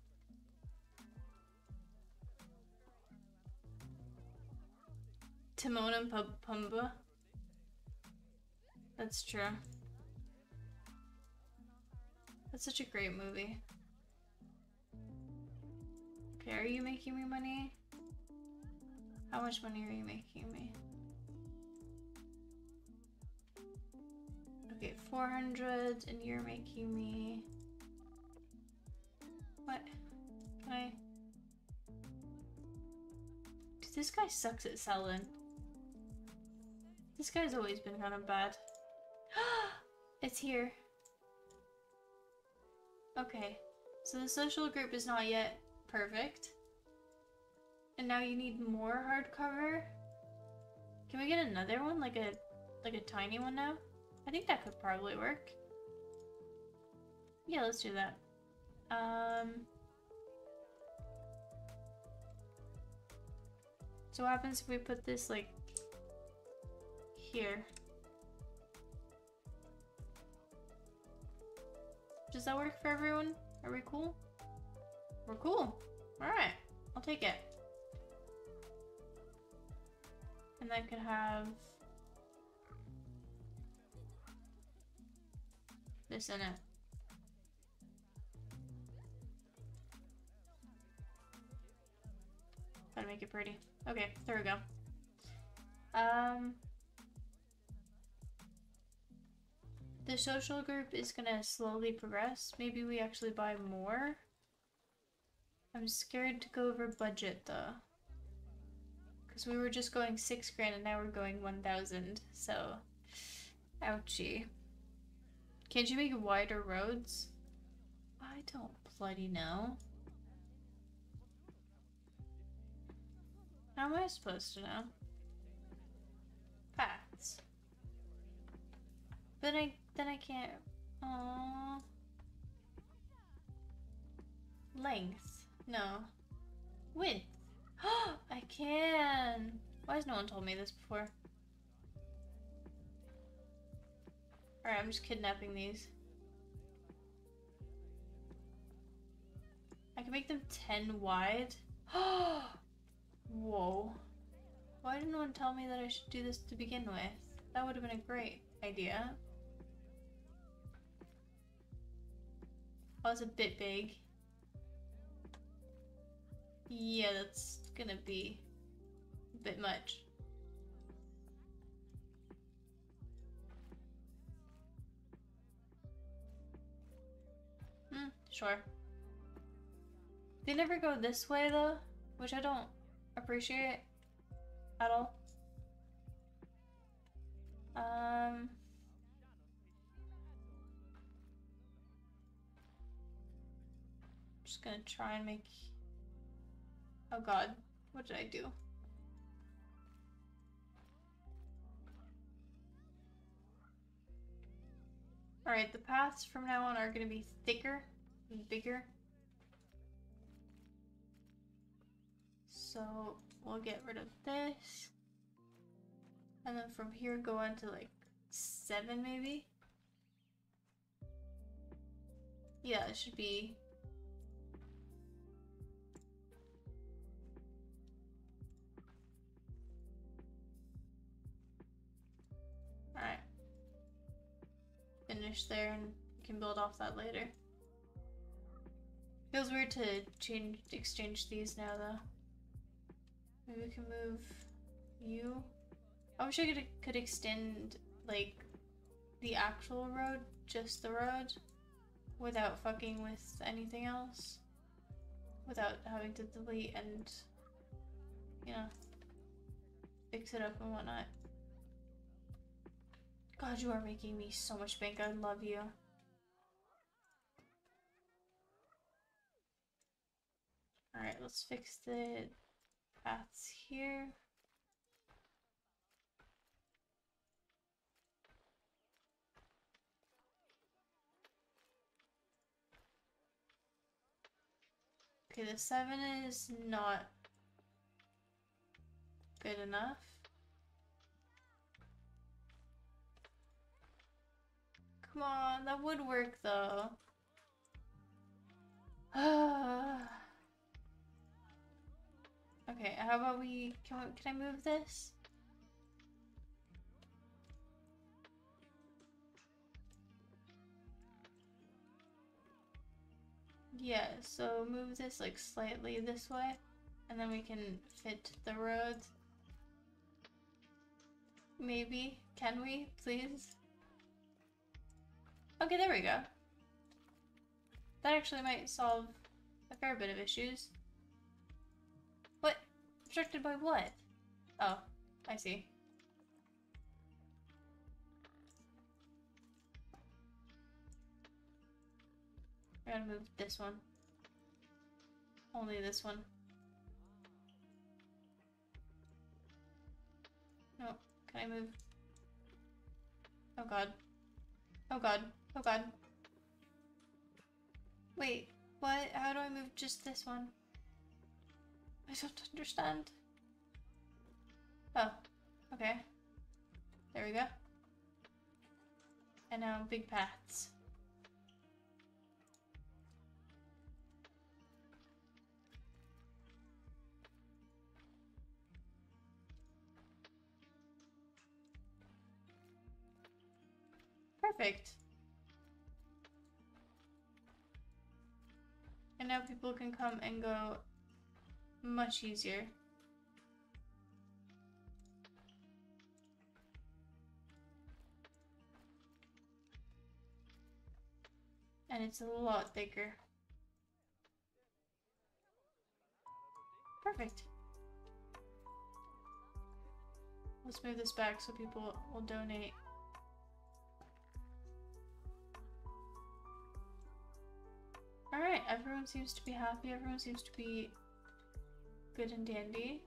Timon and Pumbaa. That's true. That's such a great movie. Okay, are you making me money? How much money are you making me? Okay, 400 and you're making me... What? Can I... Dude, this guy sucks at selling. This guy's always been kind of bad. *gasps* it's here. Okay, so the social group is not yet perfect. And now you need more hardcover? Can we get another one? Like a like a tiny one now? I think that could probably work. Yeah, let's do that. Um So what happens if we put this like here? Does that work for everyone? Are we cool? We're cool. Alright, I'll take it. And that could have this in it. Gotta make it pretty. Okay, there we go. Um, The social group is gonna slowly progress. Maybe we actually buy more. I'm scared to go over budget though. Because we were just going six grand and now we're going 1,000. So, ouchie. Can't you make wider roads? I don't bloody know. How am I supposed to know? Paths. But I then I can't. Aww. Length. No. Width. *gasps* I can. Why has no one told me this before? Alright, I'm just kidnapping these. I can make them 10 wide. *gasps* Whoa. Why didn't no one tell me that I should do this to begin with? That would have been a great idea. Was a bit big. Yeah, that's gonna be a bit much. Hmm, Sure. They never go this way though, which I don't appreciate at all. Um just gonna try and make Oh god, what did I do? Alright, the paths from now on are gonna be thicker and bigger. So we'll get rid of this. And then from here go on to like seven maybe? Yeah, it should be Alright. Finish there and can build off that later. Feels weird to change exchange these now though. Maybe we can move you. I wish I could could extend like the actual road, just the road, without fucking with anything else. Without having to delete and you know fix it up and whatnot. God, you are making me so much bank. I love you. Alright, let's fix the paths here. Okay, the 7 is not good enough. Come on, that would work though. *sighs* okay, how about we can, we, can I move this? Yeah, so move this like slightly this way and then we can fit the road. Maybe. Can we, please? Okay, there we go. That actually might solve a fair bit of issues. What? Obstructed by what? Oh, I see. I gotta move this one. Only this one. No, can I move? Oh god. Oh god. Oh god. Wait, what? How do I move just this one? I don't understand. Oh, okay. There we go. And now big paths. Perfect. And now people can come and go much easier. And it's a lot bigger. Perfect. Let's move this back so people will donate. Alright, everyone seems to be happy. Everyone seems to be good and dandy.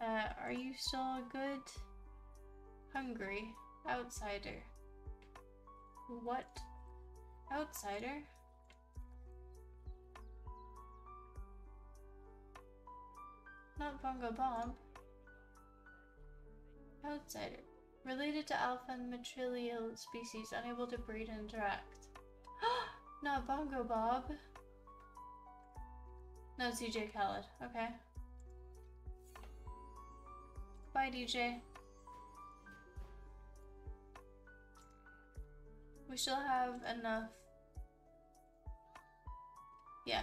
Uh, are you still a good? Hungry. Outsider. What? Outsider? Not Bongo Bob. Outsider. Related to alpha and matrilial species, unable to breed and interact. *gasps* Not Bongo Bob. No, DJ Khaled. Okay. Bye, DJ. We still have enough. Yeah.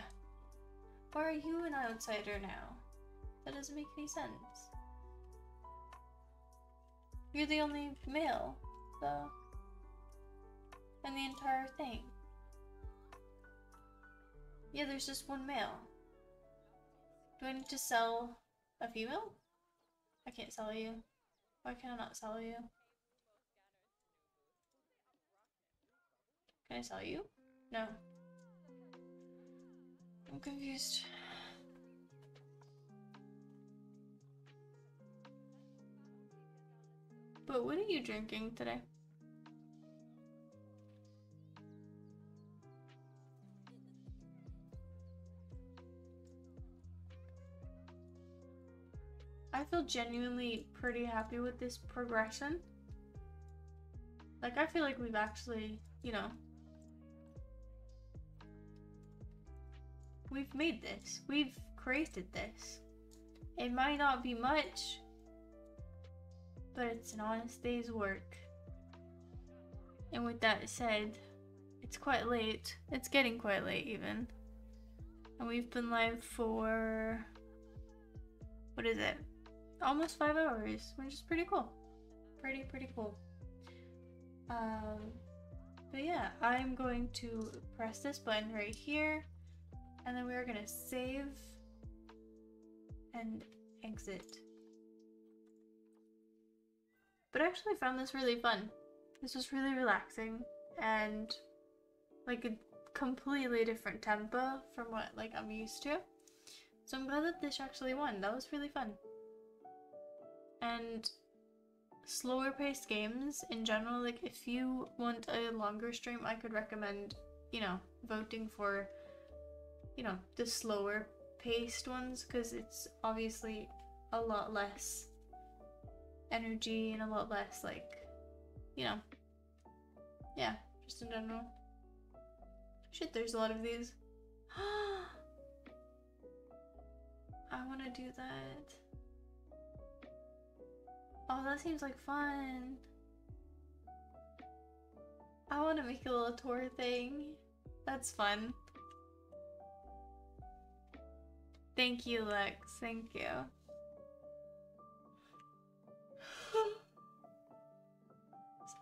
Why are you an outsider now? That doesn't make any sense. You're the only male, though. In the entire thing. Yeah, there's just one male. Do I need to sell a female? I can't sell you. Why can I not sell you? Can I sell you? No. I'm confused. But what are you drinking today? I feel genuinely pretty happy with this progression. Like, I feel like we've actually, you know, we've made this. We've created this. It might not be much, but it's an honest day's work. And with that said, it's quite late. It's getting quite late, even. And we've been live for. What is it? Almost five hours, which is pretty cool. Pretty, pretty cool. Um, but yeah, I'm going to press this button right here, and then we're gonna save and exit. But I actually found this really fun. This was really relaxing and like a completely different tempo from what like I'm used to. So I'm glad that this actually won. That was really fun. And slower paced games in general, like if you want a longer stream, I could recommend, you know, voting for, you know, the slower paced ones because it's obviously a lot less energy and a lot less like you know yeah just in general. Shit there's a lot of these. *gasps* I want to do that oh that seems like fun. I want to make a little tour thing. That's fun. Thank you Lex. Thank you. *gasps*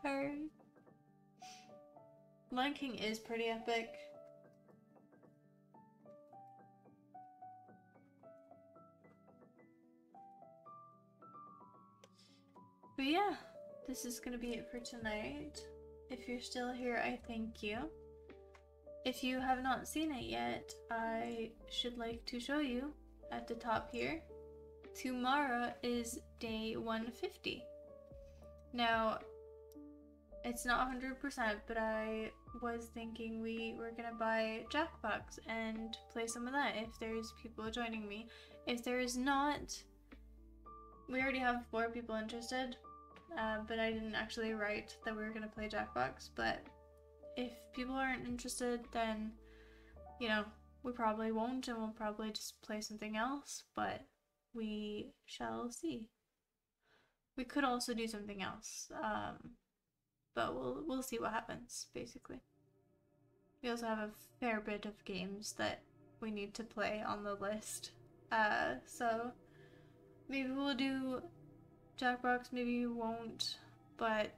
Sorry. Lion King is pretty epic. But yeah, this is gonna be it for tonight. If you're still here, I thank you. If you have not seen it yet, I should like to show you at the top here. Tomorrow is day 150. Now, it's not 100%, but I was thinking we were gonna buy Jackbox and play some of that if there's people joining me. If there is not, we already have four people interested, uh, but I didn't actually write that we were gonna play Jackbox. But if people aren't interested, then you know we probably won't, and we'll probably just play something else. But we shall see. We could also do something else. Um, but we'll we'll see what happens basically. We also have a fair bit of games that we need to play on the list. Uh, so maybe we'll do Jackbox, maybe you won't, but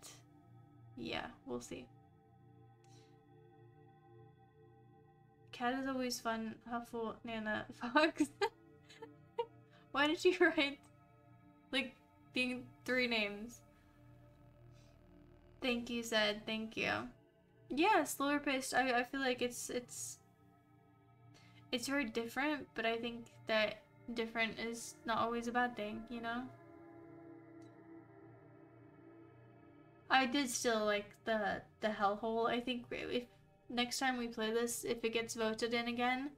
yeah, we'll see. Cat is always fun, Huffle, Nana, *laughs* Fox. Why did you write like being three names? Thank you, Zed. Thank you. Yeah, slower paced. I, I feel like it's it's it's very different, but I think that different is not always a bad thing, you know? I did still like the the hellhole. I think if next time we play this, if it gets voted in again,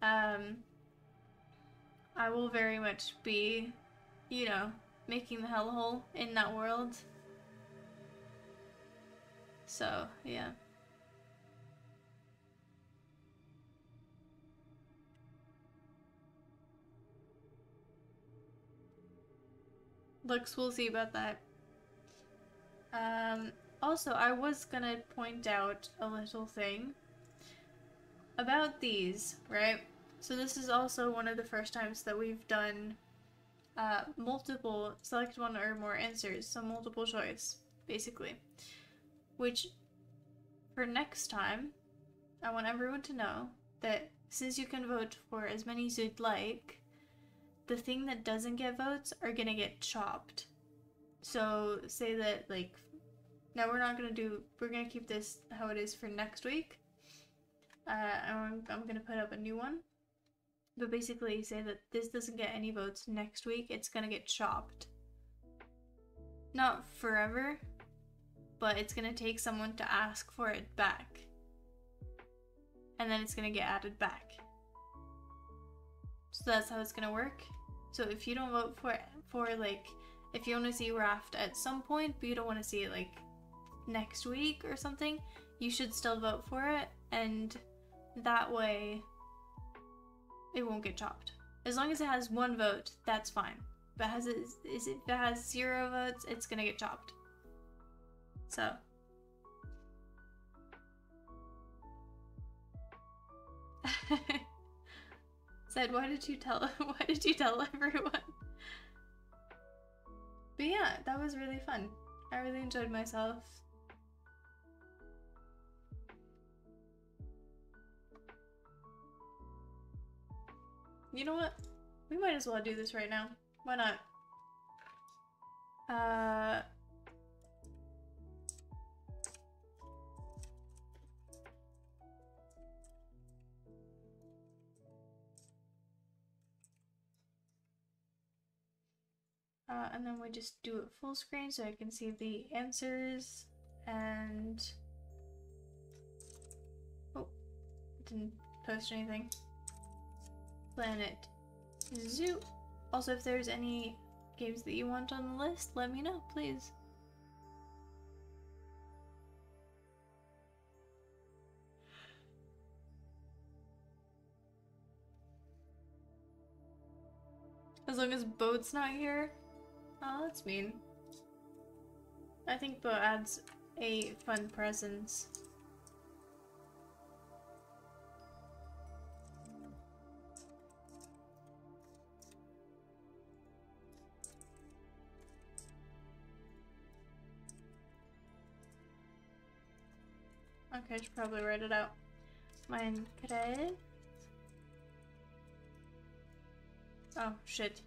um, I will very much be, you know, making the hellhole in that world. So, yeah. Looks, we'll see about that. Um, also, I was gonna point out a little thing about these, right? So this is also one of the first times that we've done uh, multiple, select one or more answers, so multiple choice, basically. Which, for next time, I want everyone to know that since you can vote for as many as you'd like, the thing that doesn't get votes are gonna get chopped. So say that like now we're not gonna do we're gonna keep this how it is for next week. Uh, I'm, I'm gonna put up a new one. But basically say that this doesn't get any votes next week, it's gonna get chopped. Not forever, but it's gonna take someone to ask for it back. And then it's gonna get added back. So that's how it's gonna work. So if you don't vote for for like if you want to see Raft at some point, but you don't want to see it like next week or something, you should still vote for it, and that way it won't get chopped. As long as it has one vote, that's fine. But has it is it, if it has zero votes, it's gonna get chopped. So *laughs* said why did you tell *laughs* why did you tell everyone? But yeah, that was really fun. I really enjoyed myself. You know what? We might as well do this right now. Why not? Uh... Uh, and then we just do it full screen so I can see the answers and oh didn't post anything. Planet zoo. Also if there's any games that you want on the list let me know please. As long as boat's not here Oh, that's mean. I think Bo adds a fun presence. Okay, I should probably write it out. Mine could Oh, shit.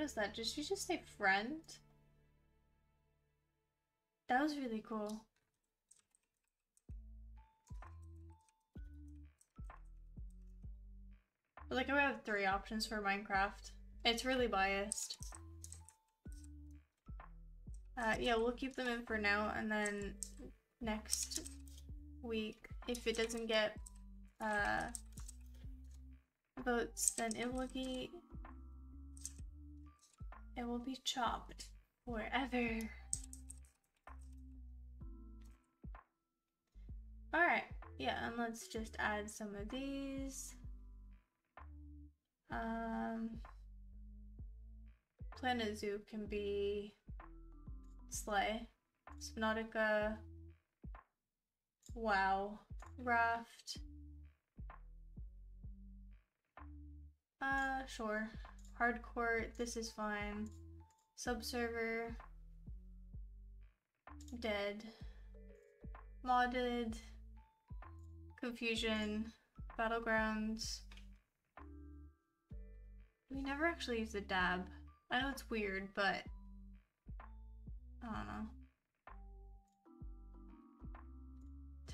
Noticed that. Did she just say friend? That was really cool. like I have three options for Minecraft. It's really biased. Uh, yeah, we'll keep them in for now, and then next week, if it doesn't get uh, votes, then it will be it will be chopped forever. Alright, yeah, and let's just add some of these. Um, Planet Zoo can be Slay, Subnautica, Wow, Raft. Uh, sure. Hardcore, this is fine. Subserver. Dead. Modded. Confusion. Battlegrounds. We never actually use the dab. I know it's weird, but I don't know.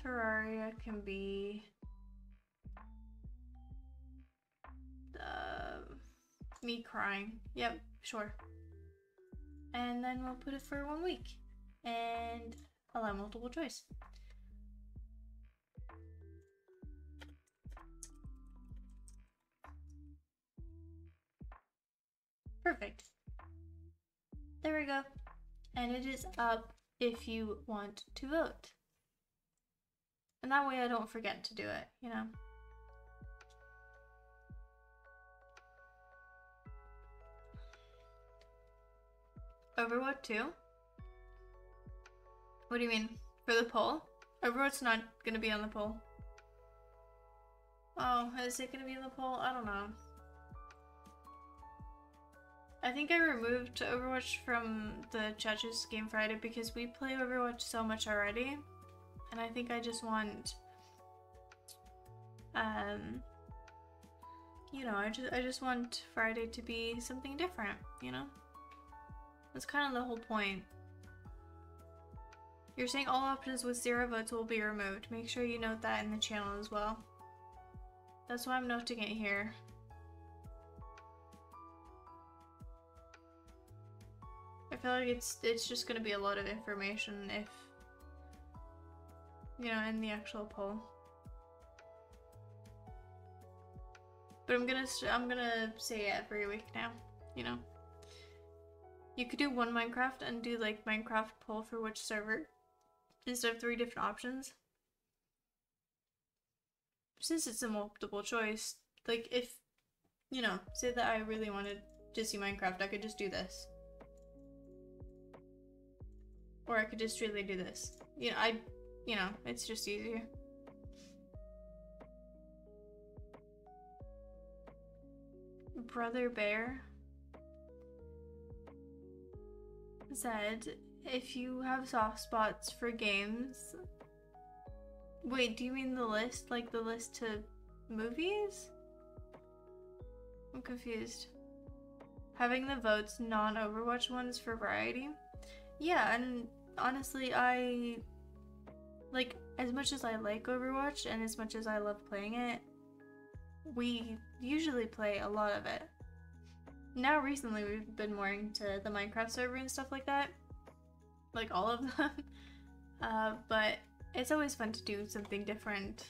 Terraria can be Me crying. Yep, sure. And then we'll put it for one week. And allow multiple choice. Perfect. There we go. And it is up if you want to vote. And that way I don't forget to do it, you know? Overwatch 2? What do you mean? For the poll? Overwatch's not gonna be on the poll. Oh, is it gonna be in the poll? I don't know. I think I removed Overwatch from the judges Game Friday because we play Overwatch so much already. And I think I just want um you know, I just I just want Friday to be something different, you know? That's kind of the whole point. You're saying all options with zero votes will be removed. Make sure you note that in the channel as well. That's why I'm noting it here. I feel like it's it's just gonna be a lot of information if you know in the actual poll. But I'm gonna I'm gonna say it every week now. You know. You could do one Minecraft and do like Minecraft poll for which server instead of three different options. Since it's a multiple choice, like if, you know, say that I really wanted to see Minecraft, I could just do this. Or I could just really do this. You know, I, you know, it's just easier. Brother Bear said, if you have soft spots for games. Wait, do you mean the list? Like the list to movies? I'm confused. Having the votes non Overwatch ones for variety? Yeah, and honestly, I. Like, as much as I like Overwatch and as much as I love playing it, we usually play a lot of it. Now, recently, we've been more into the Minecraft server and stuff like that like all of *laughs* them. Uh, but it's always fun to do something different.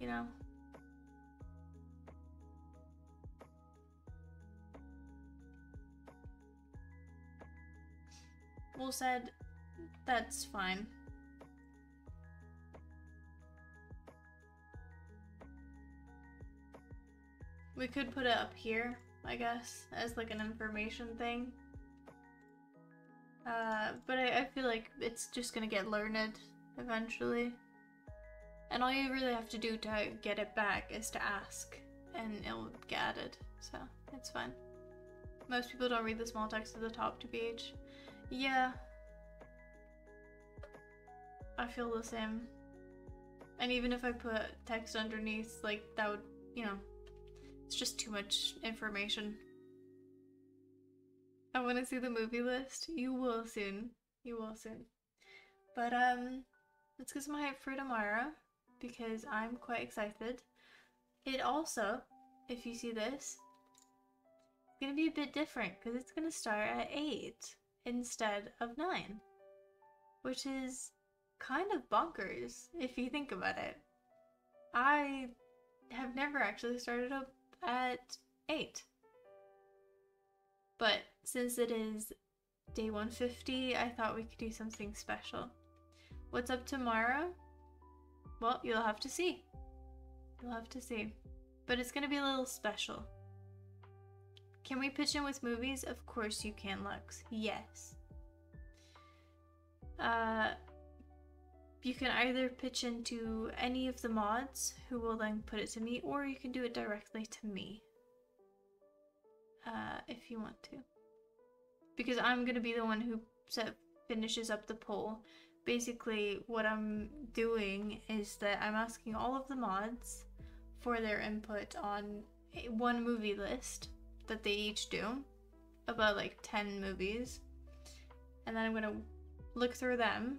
You know? Well said, that's fine. We could put it up here, I guess, as like an information thing. Uh, but I, I feel like it's just gonna get learned eventually. And all you really have to do to get it back is to ask, and it'll get added, so it's fine. Most people don't read the small text at the top to BH. Yeah. I feel the same. And even if I put text underneath, like, that would, you know, it's just too much information. I want to see the movie list. You will soon. You will soon. But um, let's get some hype for tomorrow because I'm quite excited. It also, if you see this, it's gonna be a bit different because it's gonna start at eight instead of nine, which is kind of bonkers if you think about it. I have never actually started up at eight. But since it is day 150, I thought we could do something special. What's up tomorrow? Well, you'll have to see. You'll have to see. But it's gonna be a little special. Can we pitch in with movies? Of course you can, Lux. Yes. Uh, you can either pitch into any of the mods who will then put it to me, or you can do it directly to me uh, if you want to. Because I'm going to be the one who set, finishes up the poll. Basically, what I'm doing is that I'm asking all of the mods for their input on one movie list that they each do, about like 10 movies. And then I'm going to look through them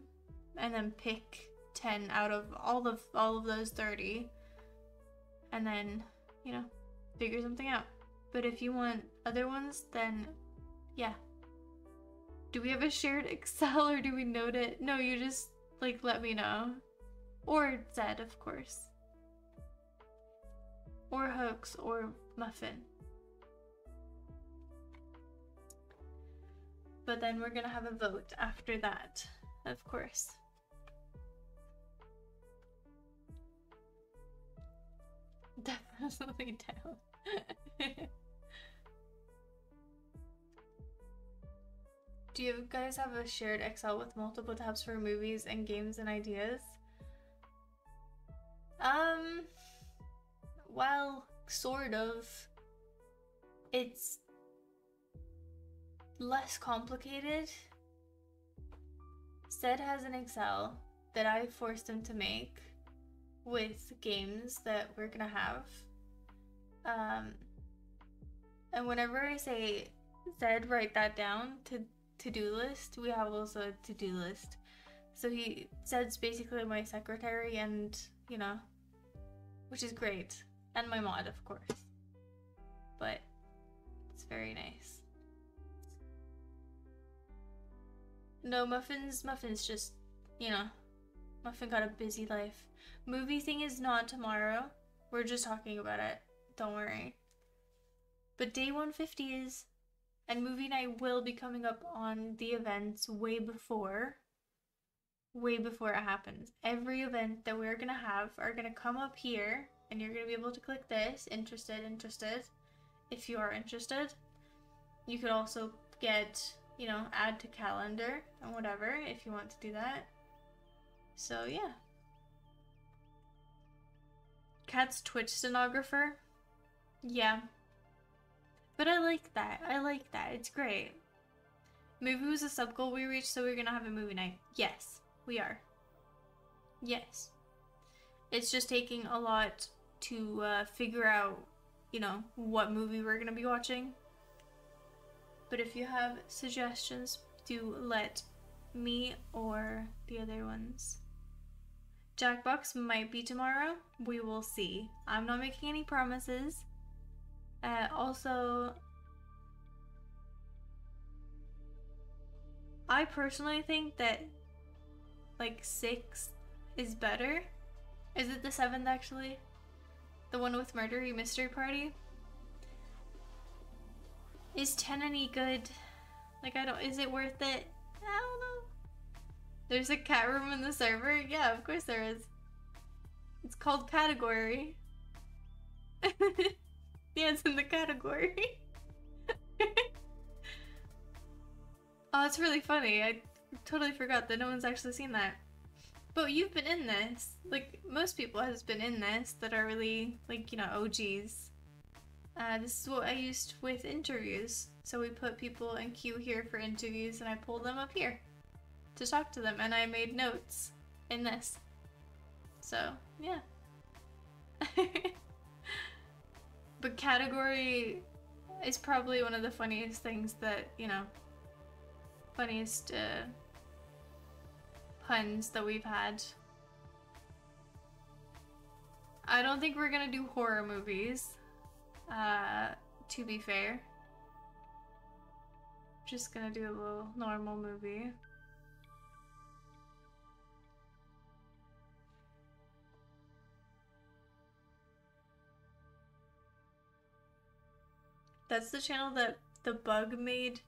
and then pick 10 out of all of all of those 30 and then, you know, figure something out. But if you want other ones, then yeah. Do we have a shared *laughs* Excel or do we note it? No, you just like let me know. Or Zed, of course. Or Hoax or Muffin. But then we're gonna have a vote after that, of course. Definitely down. Do you guys have a shared Excel with multiple tabs for movies and games and ideas? Um, well, sort of. It's less complicated. Zed has an Excel that I forced him to make with games that we're gonna have. Um, and whenever I say Zed, write that down to to do list, we have also a to do list. So he Zed's basically my secretary, and you know, which is great, and my mod, of course. But it's very nice. No, Muffins, Muffins just, you know, Muffin got a busy life. Movie thing is not tomorrow. We're just talking about it. Don't worry. But day 150 is, and movie night will be coming up on the events way before. Way before it happens. Every event that we're gonna have are gonna come up here, and you're gonna be able to click this. Interested, interested. If you are interested, you could also get, you know, add to calendar and whatever if you want to do that. So, yeah. Kat's Twitch stenographer. Yeah. But I like that. I like that. It's great. Movie was a sub goal we reached, so we're gonna have a movie night. Yes, we are. Yes. It's just taking a lot to uh, figure out, you know, what movie we're gonna be watching. But if you have suggestions, do let me or the other ones. Jackbox might be tomorrow. We will see. I'm not making any promises. Uh, also, I personally think that like six is better. Is it the seventh actually? The one with Murdery Mystery Party? Is 10 any good? Like, I don't. Is it worth it? I don't know. There's a cat room in the server? Yeah, of course there is. It's called category. *laughs* yeah, it's in the category. *laughs* oh, it's really funny. I totally forgot that no one's actually seen that. But you've been in this. Like, most people has been in this that are really, like, you know, OGs. Uh, this is what I used with interviews. So we put people in queue here for interviews and I pulled them up here to talk to them, and I made notes in this. So, yeah. *laughs* but category is probably one of the funniest things that, you know, funniest uh, puns that we've had. I don't think we're gonna do horror movies, uh, to be fair. Just gonna do a little normal movie. That's the channel that the bug made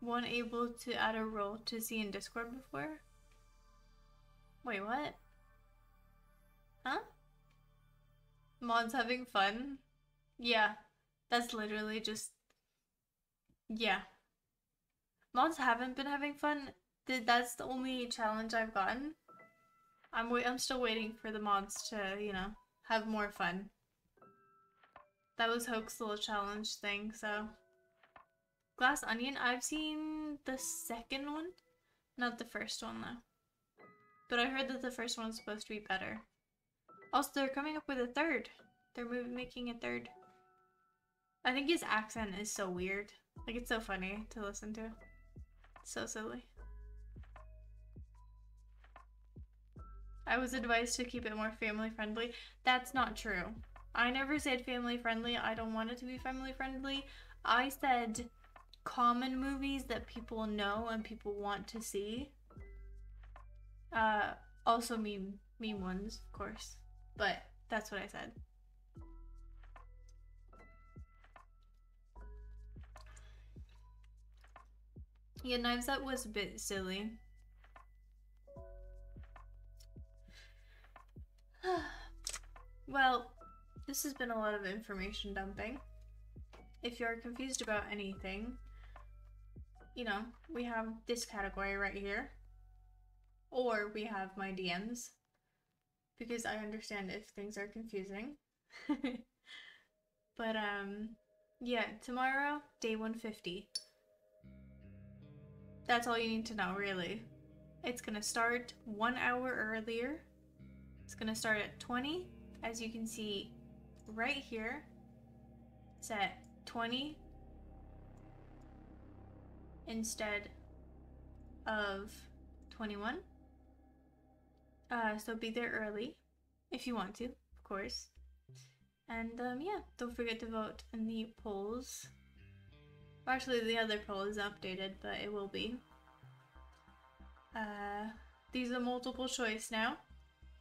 one able to add a role to see in Discord before? Wait, what? Huh? Mods having fun? Yeah, that's literally just... Yeah. Mods haven't been having fun. That's the only challenge I've gotten. I'm, wait I'm still waiting for the mods to, you know, have more fun. That was Hoax's little challenge thing, so. Glass Onion, I've seen the second one. Not the first one, though. But I heard that the first one's supposed to be better. Also, they're coming up with a third. They're moving, making a third. I think his accent is so weird. Like, it's so funny to listen to. It's so silly. I was advised to keep it more family friendly. That's not true. I never said family friendly. I don't want it to be family friendly. I said common movies that people know and people want to see. Uh, also meme meme ones, of course. But that's what I said. Yeah, Knives Out was a bit silly. *sighs* well, this has been a lot of information dumping. If you're confused about anything, you know, we have this category right here. Or we have my DMs. because I understand if things are confusing. *laughs* but um yeah, tomorrow, day 150. That's all you need to know, really. It's gonna start one hour earlier. It's gonna start at 20. As you can see right here, it's at 20 instead of 21. Uh, so be there early if you want to, of course. And um, yeah, don't forget to vote in the polls. Actually, the other poll is updated, but it will be. Uh, these are multiple choice now,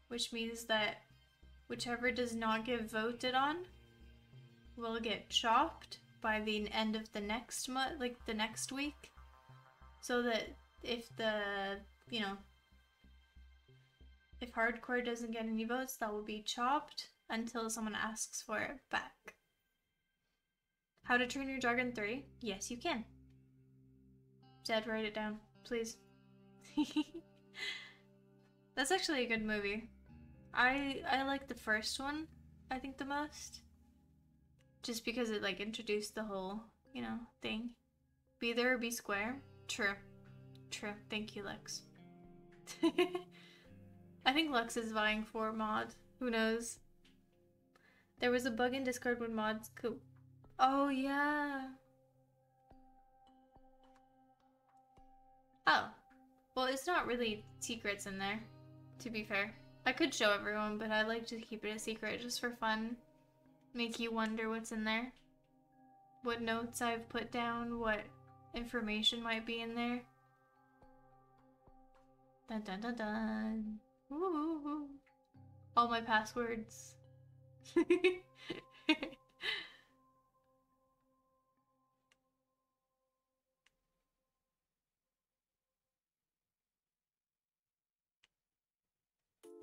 which means that whichever does not get voted on will get chopped by the end of the next month, like the next week. So that if the, you know, if hardcore doesn't get any votes, that will be chopped until someone asks for it back. How to Train Your Dragon 3? Yes, you can. Zed, write it down, please. *laughs* That's actually a good movie. I I like the first one, I think the most. Just because it like introduced the whole, you know, thing. Be there or be square. True. True. Thank you, Lex. *laughs* I think Lex is vying for mod. Who knows? There was a bug in Discord when mods could Oh, yeah. Oh. Well, it's not really secrets in there, to be fair. I could show everyone, but I like to keep it a secret just for fun. Make you wonder what's in there. What notes I've put down, what information might be in there. Dun dun dun dun. Ooh. All my passwords. *laughs*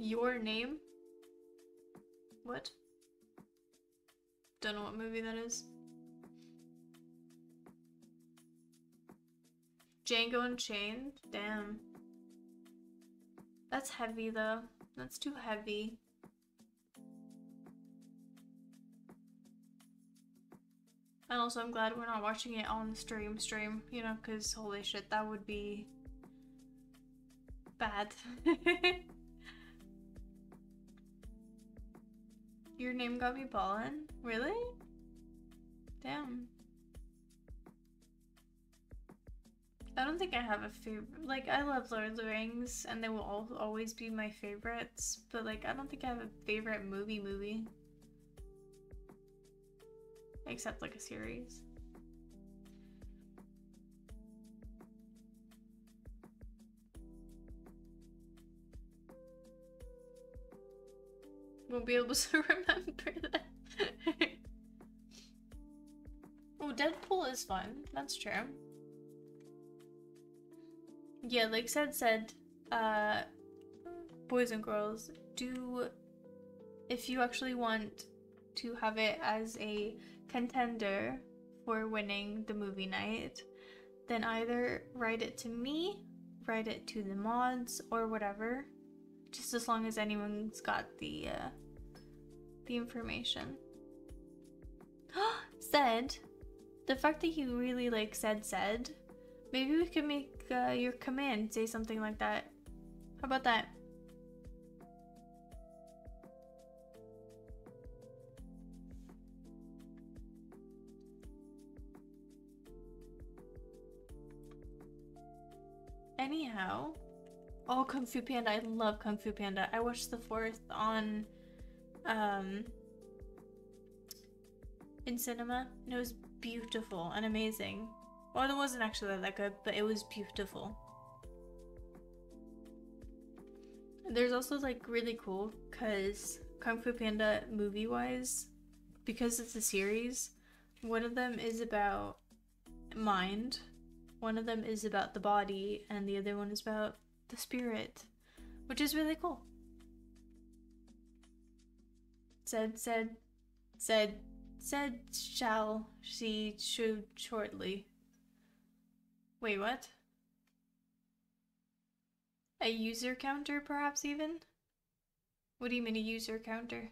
Your name? What? Don't know what movie that is. Django Unchained? Damn. That's heavy though. That's too heavy. And also I'm glad we're not watching it on stream stream, you know, because holy shit, that would be bad. *laughs* Your name got me ballin'? Really? Damn. I don't think I have a favorite. Like, I love Lord of the Rings, and they will all always be my favorites, but like, I don't think I have a favorite movie movie. Except like a series. Won't be able to *laughs* remember that. oh, Deadpool is fun. That's true. Yeah, like said said, uh, boys and girls, do if you actually want to have it as a contender for winning the movie night, then either write it to me, write it to the mods, or whatever. Just as long as anyone's got the uh, the information. *gasps* said, the fact that you really like said said, maybe we could make uh, your command say something like that. How about that? Anyhow, oh Kung Fu Panda, I love Kung Fu Panda. I watched the fourth on um, in cinema. And it was beautiful and amazing. Well, it wasn't actually that good, but it was beautiful. There's also like really cool because Kung Fu Panda movie wise, because it's a series, one of them is about mind, one of them is about the body, and the other one is about the spirit, which is really cool said, said, said, said, shall she should shortly. Wait, what? A user counter, perhaps even? What do you mean a user counter?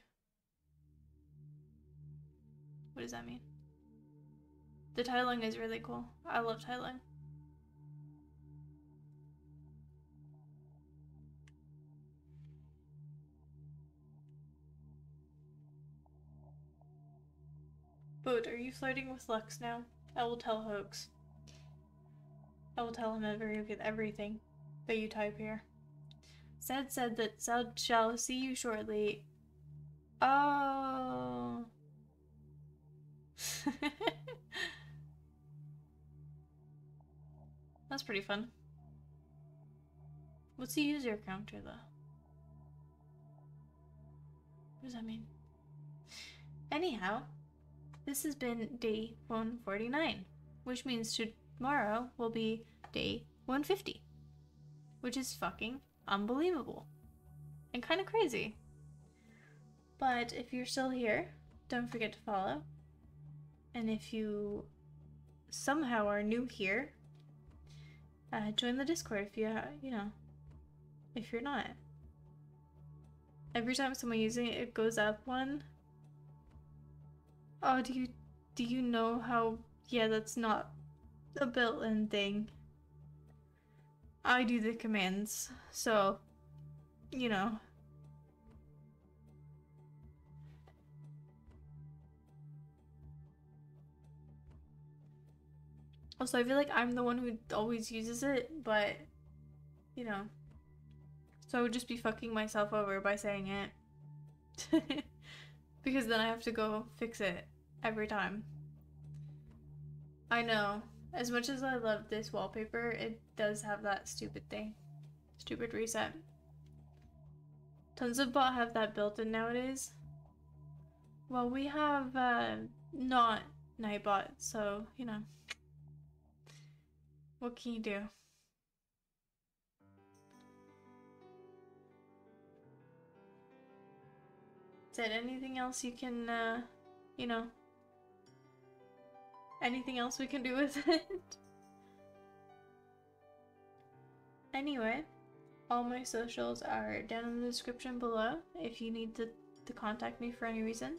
What does that mean? The titling is really cool. I love titling. But are you flirting with Lux now? I will tell Hoax. I will tell him every everything that you type here. Said said that Sud shall see you shortly. Oh. *laughs* That's pretty fun. What's the user counter though? What does that mean? Anyhow, this has been day 149, which means tomorrow will be day 150, which is fucking unbelievable and kind of crazy. But if you're still here, don't forget to follow. And if you somehow are new here, uh, join the Discord if you, uh, you know, if you're not. Every time someone using it, it goes up one. Oh, do you do you know how? Yeah, that's not a built-in thing. I do the commands, so you know. Also, I feel like I'm the one who always uses it, but you know. So I would just be fucking myself over by saying it. *laughs* because then I have to go fix it every time. I know. As much as I love this wallpaper, it does have that stupid thing. Stupid reset. Tons of bot have that built in nowadays. Well, we have uh, not Nightbot, so, you know. What can you do? There anything else you can, uh, you know, anything else we can do with *laughs* it? anyway, all my socials are down in the description below if you need to, to contact me for any reason.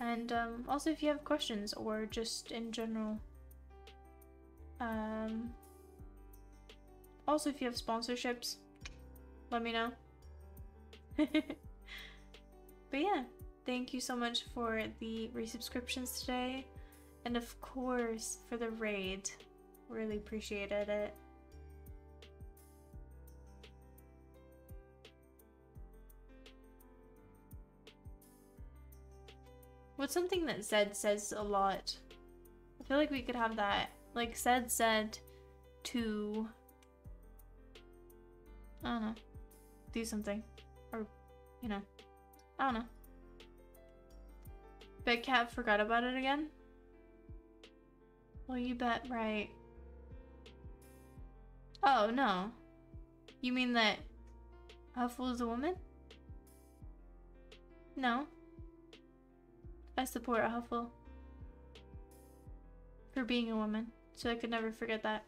And um, also if you have questions or just in general. Um, also if you have sponsorships, let me know. *laughs* But yeah, thank you so much for the resubscriptions today. And of course, for the raid. Really appreciated it. What's something that Zed says a lot? I feel like we could have that. Like Zed said to... I don't know. Do something. Or, you know. I don't know. Bet Kat forgot about it again? Well, you bet right. Oh, no. You mean that Huffle is a woman? No. I support Huffle. For being a woman. So I could never forget that.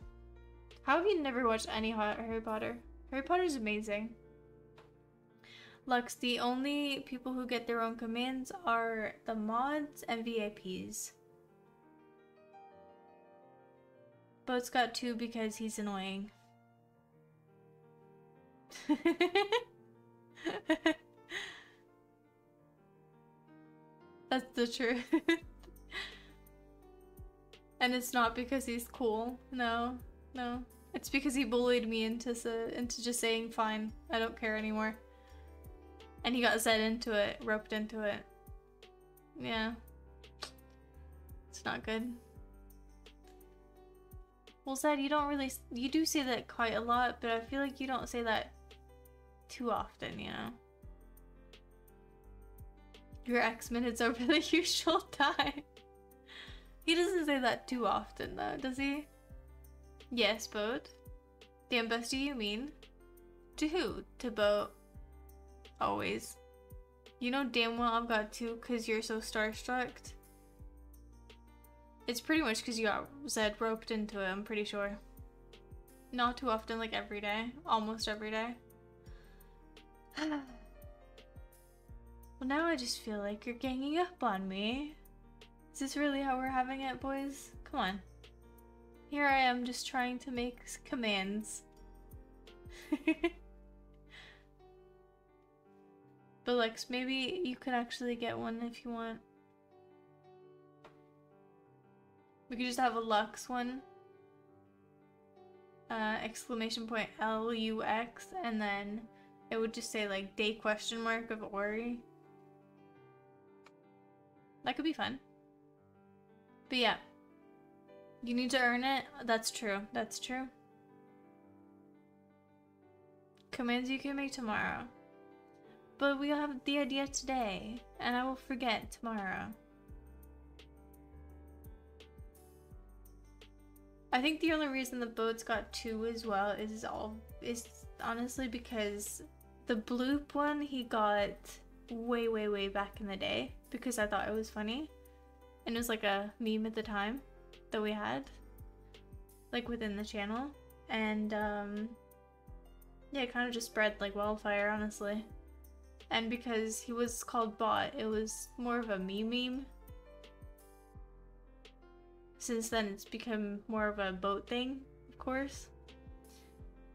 How have you never watched any Harry Potter? Harry Potter is amazing. Lux, the only people who get their own commands are the mods and VIPs. Boat's got two because he's annoying. *laughs* That's the truth. *laughs* and it's not because he's cool. No, no. It's because he bullied me into, into just saying, fine, I don't care anymore. And he got set into it, roped into it. Yeah. It's not good. Well, said you don't really, you do say that quite a lot, but I feel like you don't say that too often, you know? Your X minutes over the *laughs* usual time. he doesn't say that too often though, does he? Yes, Boat. Damn bestie you mean? To who? To Boat. Always. You know damn well I've got two because you're so starstruck. It's pretty much because you got Zed roped into it, I'm pretty sure. Not too often, like every day. Almost every day. *sighs* Well, now I just feel like you're ganging up on me. Is this really how we're having it, boys? Come on. Here I am just trying to make commands. *laughs* but Lex, maybe you could actually get one if you want. We could just have a Lux one. Uh, exclamation point L-U-X and then it would just say like day question mark of Ori. That could be fun. But yeah. You need to earn it. That's true. That's true. Commands you can make tomorrow. But we have the idea today, and I will forget tomorrow. I think the only reason the boats got two as well is all is honestly because the bloop one he got way way way back in the day because I thought it was funny. And it was like a meme at the time that we had. Like within the channel. And um yeah, it kind of just spread like wildfire, honestly. And because he was called Bot, it was more of a meme meme since then it's become more of a boat thing, of course.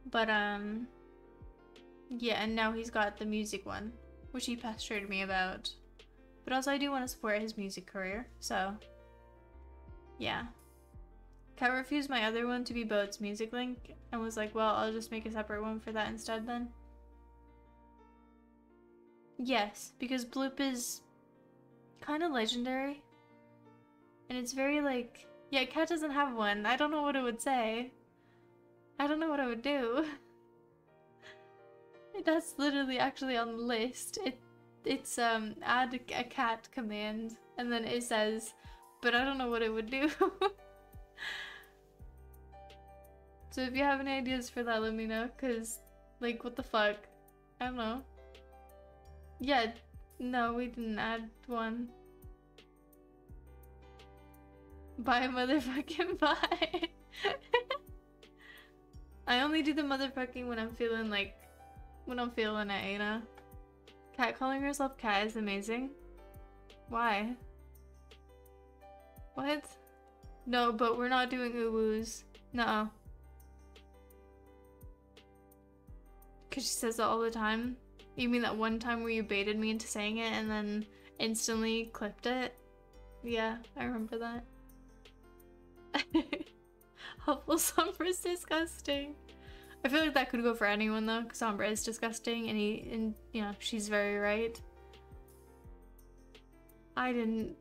But um yeah, and now he's got the music one, which he pestered me about. But also I do want to support his music career, so yeah. Kat refused my other one to be Boat's music link and was like, well, I'll just make a separate one for that instead then. Yes, because Bloop is kind of legendary. And it's very like yeah, cat doesn't have one. I don't know what it would say. I don't know what I would do. *laughs* That's literally actually on the list. It it's um add a cat command and then it says but I don't know what it would do. *laughs* so if you have any ideas for that let me know cuz like what the fuck? I don't know. Yeah, no, we didn't add one. Bye, motherfucking *laughs* bye. I only do the motherfucking when I'm feeling like, when I'm feeling it, you know? Cat calling herself cat is amazing. Why? What? No, but we're not doing uwoos. No. Cause she says it all the time. You mean that one time where you baited me into saying it and then instantly clipped it? Yeah, I remember that. *laughs* Helpful Sombra is disgusting. I feel like that could go for anyone though, because Sombra is disgusting and he and you know, she's very right. I didn't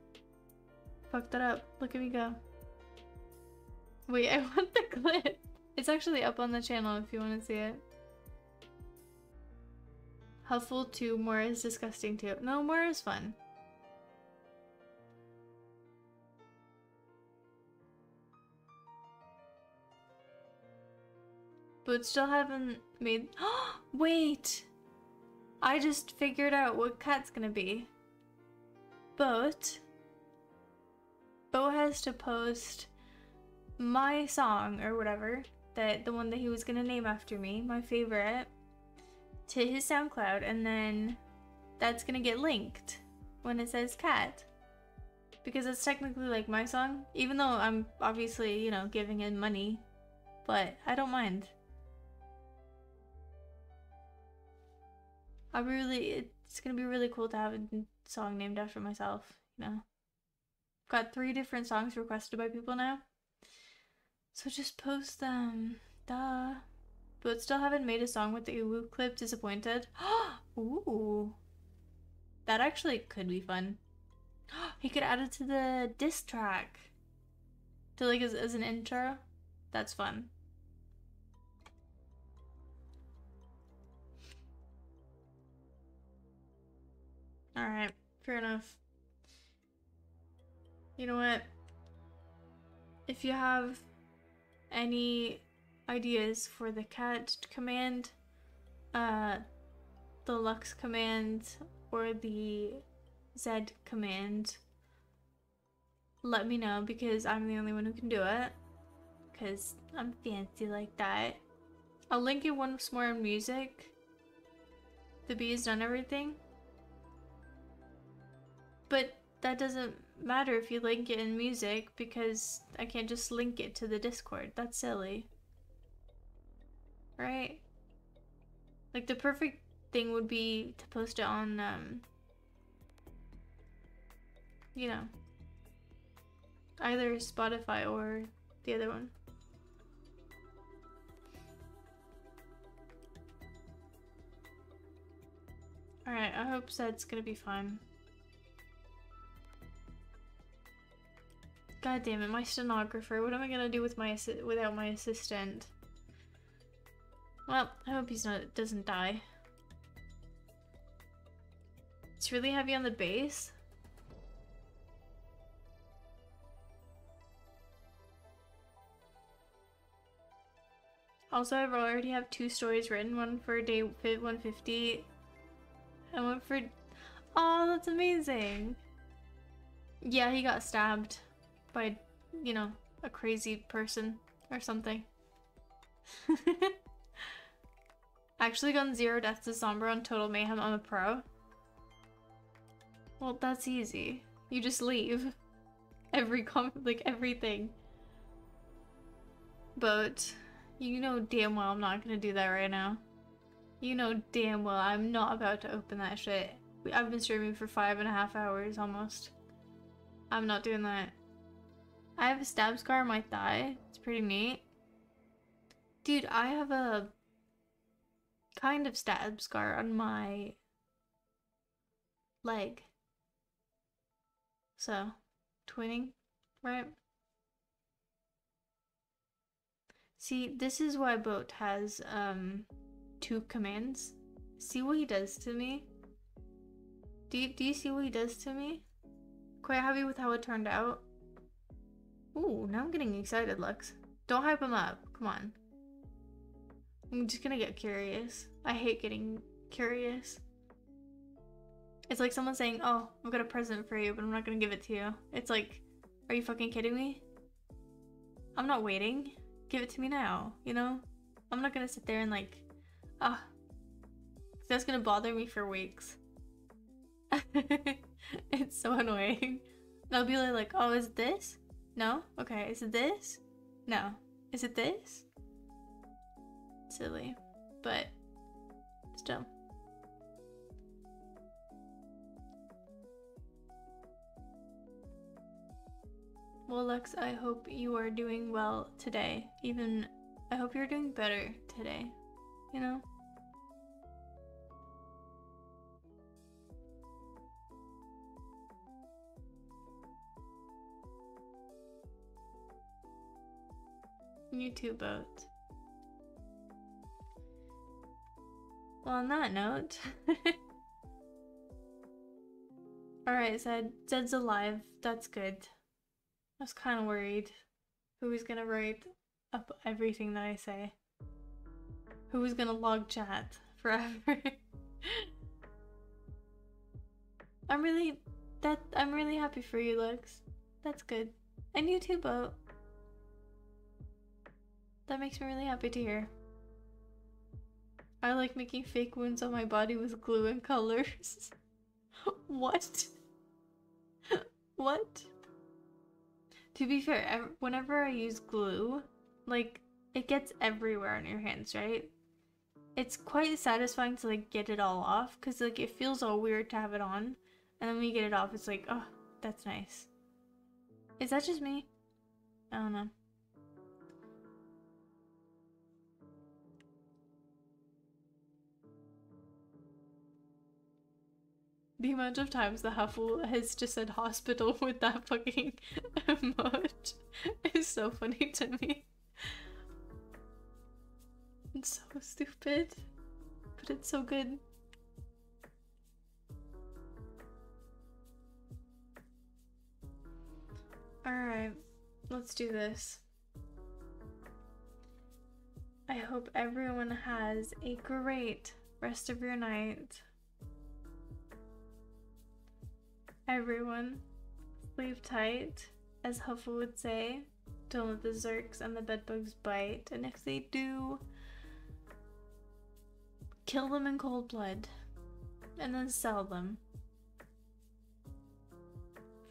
fuck that up. Look at me go. Wait, *laughs* I want the clip. It's actually up on the channel if you want to see it. Helpful too, more is disgusting too. No, more is fun. but still haven't made- *gasps* Wait! I just figured out what cat's gonna be. But... Bo has to post my song or whatever, that the one that he was gonna name after me, my favorite, to his SoundCloud, and then that's gonna get linked when it says cat. Because it's technically like my song, even though I'm obviously, you know, giving him money, but I don't mind. I really, it's gonna be really cool to have a song named after myself, you know. Got three different songs requested by people now. So just post them. Duh. But still haven't made a song with the Uwu clip. Disappointed. *gasps* Ooh. That actually could be fun. *gasps* he could add it to the diss track. To like as, as an intro. That's fun. Alright, fair enough. You know what? If you have any ideas for the cat command, uh, the Lux command, or the Z command, let me know because I'm the only one who can do it. Because I'm fancy like that. I'll link it once more in music. The bee has done everything. But that doesn't matter if you link it in music because I can't just link it to the Discord. That's silly. Right? Like the perfect thing would be to post it on um you know either Spotify or the other one. Alright, I hope that's gonna be fine. God damn it, my stenographer. What am I gonna do with my without my assistant? Well, I hope he's not doesn't die. It's really heavy on the base. Also, I already have two stories written, one for day 150 I went for... Oh, that's amazing. Yeah, he got stabbed by, you know, a crazy person or something. *laughs* Actually gotten zero deaths to Sombra on Total Mayhem. I'm a pro. Well, that's easy. You just leave. *laughs* Every com- like everything. But you know damn well I'm not gonna do that right now. You know damn well I'm not about to open that shit. I've been streaming for five and a half hours almost. I'm not doing that. I have a stab scar on my thigh. It's pretty neat. Dude, I have a kind of stab scar on my leg. So, twinning, right? See, this is why Boat has um two commands. See what he does to me? Do you, do you see what he does to me? Quite happy with how it turned out. Ooh, now I'm getting excited, Lux. Don't hype him up. Come on. I'm just gonna get curious. I hate getting curious. It's like someone saying, oh, I've got a present for you, but I'm not gonna give it to you. It's like, are you fucking kidding me? I'm not waiting. Give it to me now, you know? I'm not gonna sit there and like Ah. That's gonna bother me for weeks. *laughs* it's so annoying. They'll be like, oh, is this? No? Okay, is it this? No. Is it this? Silly. But still. Well, Lux, I hope you are doing well today. Even, I hope you're doing better today. You know? YouTube boat. Well, on that note. *laughs* Alright, Zed. Zed's alive. That's good. I was kind of worried. Who's gonna write up everything that I say? Who's gonna log chat *laughs* forever? I'm really that I'm really happy for you, Lux. That's good. And you too, Boat. That makes me really happy to hear. I like making fake wounds on my body with glue and colors. *laughs* what? what? To be fair, whenever I use glue, like, it gets everywhere on your hands, right? It's quite satisfying to, like, get it all off, because, like, it feels all weird to have it on, and then when you get it off, it's like, oh, that's nice. Is that just me? I don't know. The amount of times the Huffle has just said hospital *laughs* with that fucking emote is so funny to me. It's so stupid, but it's so good. Alright, let's do this. I hope everyone has a great rest of your night. Everyone, sleep tight, as Huffle would say. Don't let the Zurks and the bedbugs bite, and if they do, kill them in cold blood, and then sell them.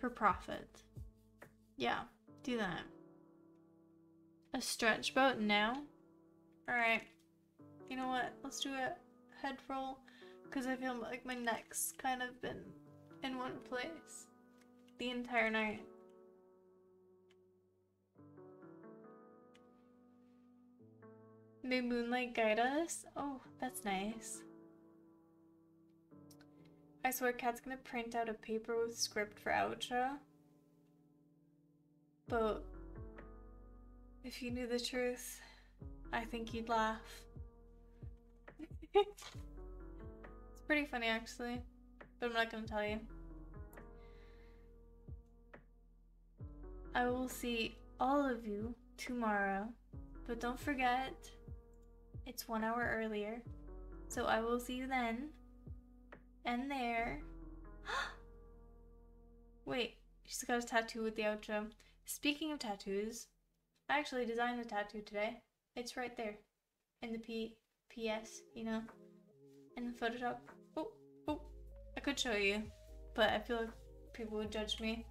for profit. Yeah, do that. A stretch boat now? Alright. You know what? Let's do a head roll. Because I feel like my neck's kind of been in one place the entire night. May moonlight guide us? Oh, that's nice. I swear Kat's gonna print out a paper with script for outro. But if you knew the truth, I think you'd laugh. *laughs* it's pretty funny actually, but I'm not gonna tell you. I will see all of you tomorrow, but don't forget, it's one hour earlier. So I will see you then. And there. *gasps* Wait, she's got a tattoo with the outro. Speaking of tattoos, I actually designed a tattoo today. It's right there. In the P PS, you know? In the Photoshop. I could show you, but I feel like people would judge me.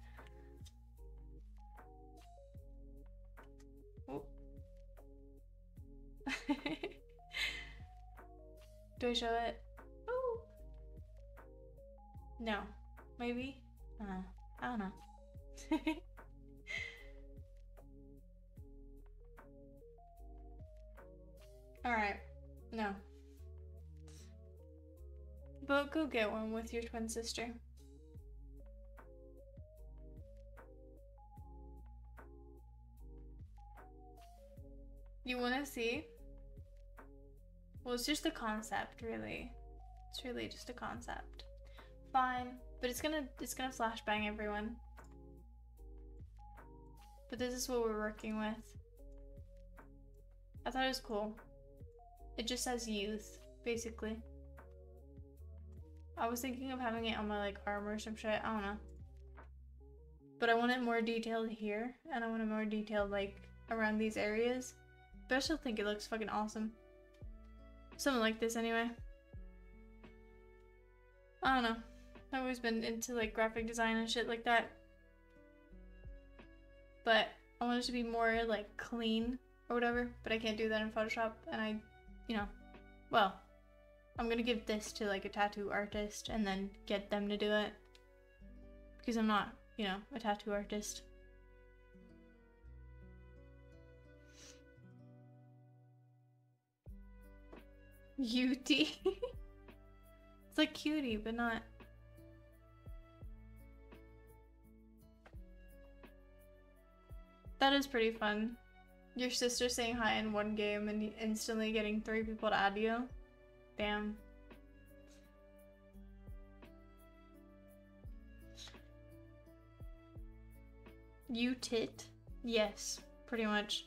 *laughs* Do I show it? Oh. No. Maybe? Uh, I don't know. *laughs* Alright. No. Go get one with your twin sister. You want to see? Well, it's just a concept, really. It's really just a concept. Fine, but it's gonna it's gonna flashbang everyone. But this is what we're working with. I thought it was cool. It just says youth, basically. I was thinking of having it on my like arm or some shit. I don't know. But I want it more detailed here, and I want it more detailed like around these areas. But I still think it looks fucking awesome. Something like this anyway. I don't know. I've always been into like graphic design and shit like that. But I want it to be more like clean or whatever, but I can't do that in Photoshop and I you know, well, I'm gonna give this to like a tattoo artist and then get them to do it. Because I'm not, you know, a tattoo artist. UT. *laughs* it's like cutie, but not. That is pretty fun. Your sister saying hi in one game and instantly getting three people to add you. Damn. You tit? Yes, pretty much.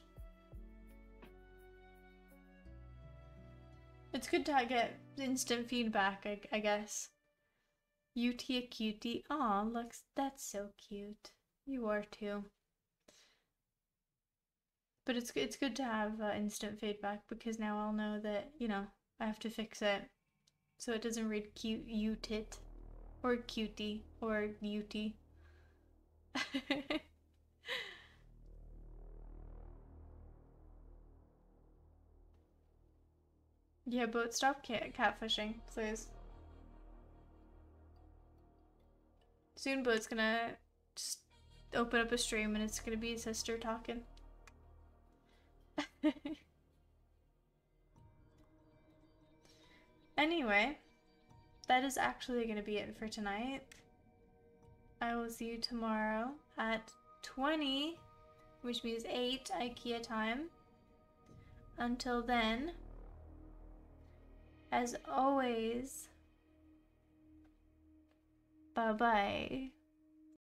It's good to get instant feedback, I, I guess. You a cutie? Aw, looks, that's so cute. You are too. But it's it's good to have uh, instant feedback because now I'll know that you know I have to fix it, so it doesn't read cute you tit, or cutie or beauty. *laughs* yeah, but stop cat catfishing, please. Soon, Boat's gonna just open up a stream and it's gonna be his sister talking. *laughs* anyway, that is actually going to be it for tonight. I will see you tomorrow at 20, which means 8 IKEA time. Until then, as always, bye bye.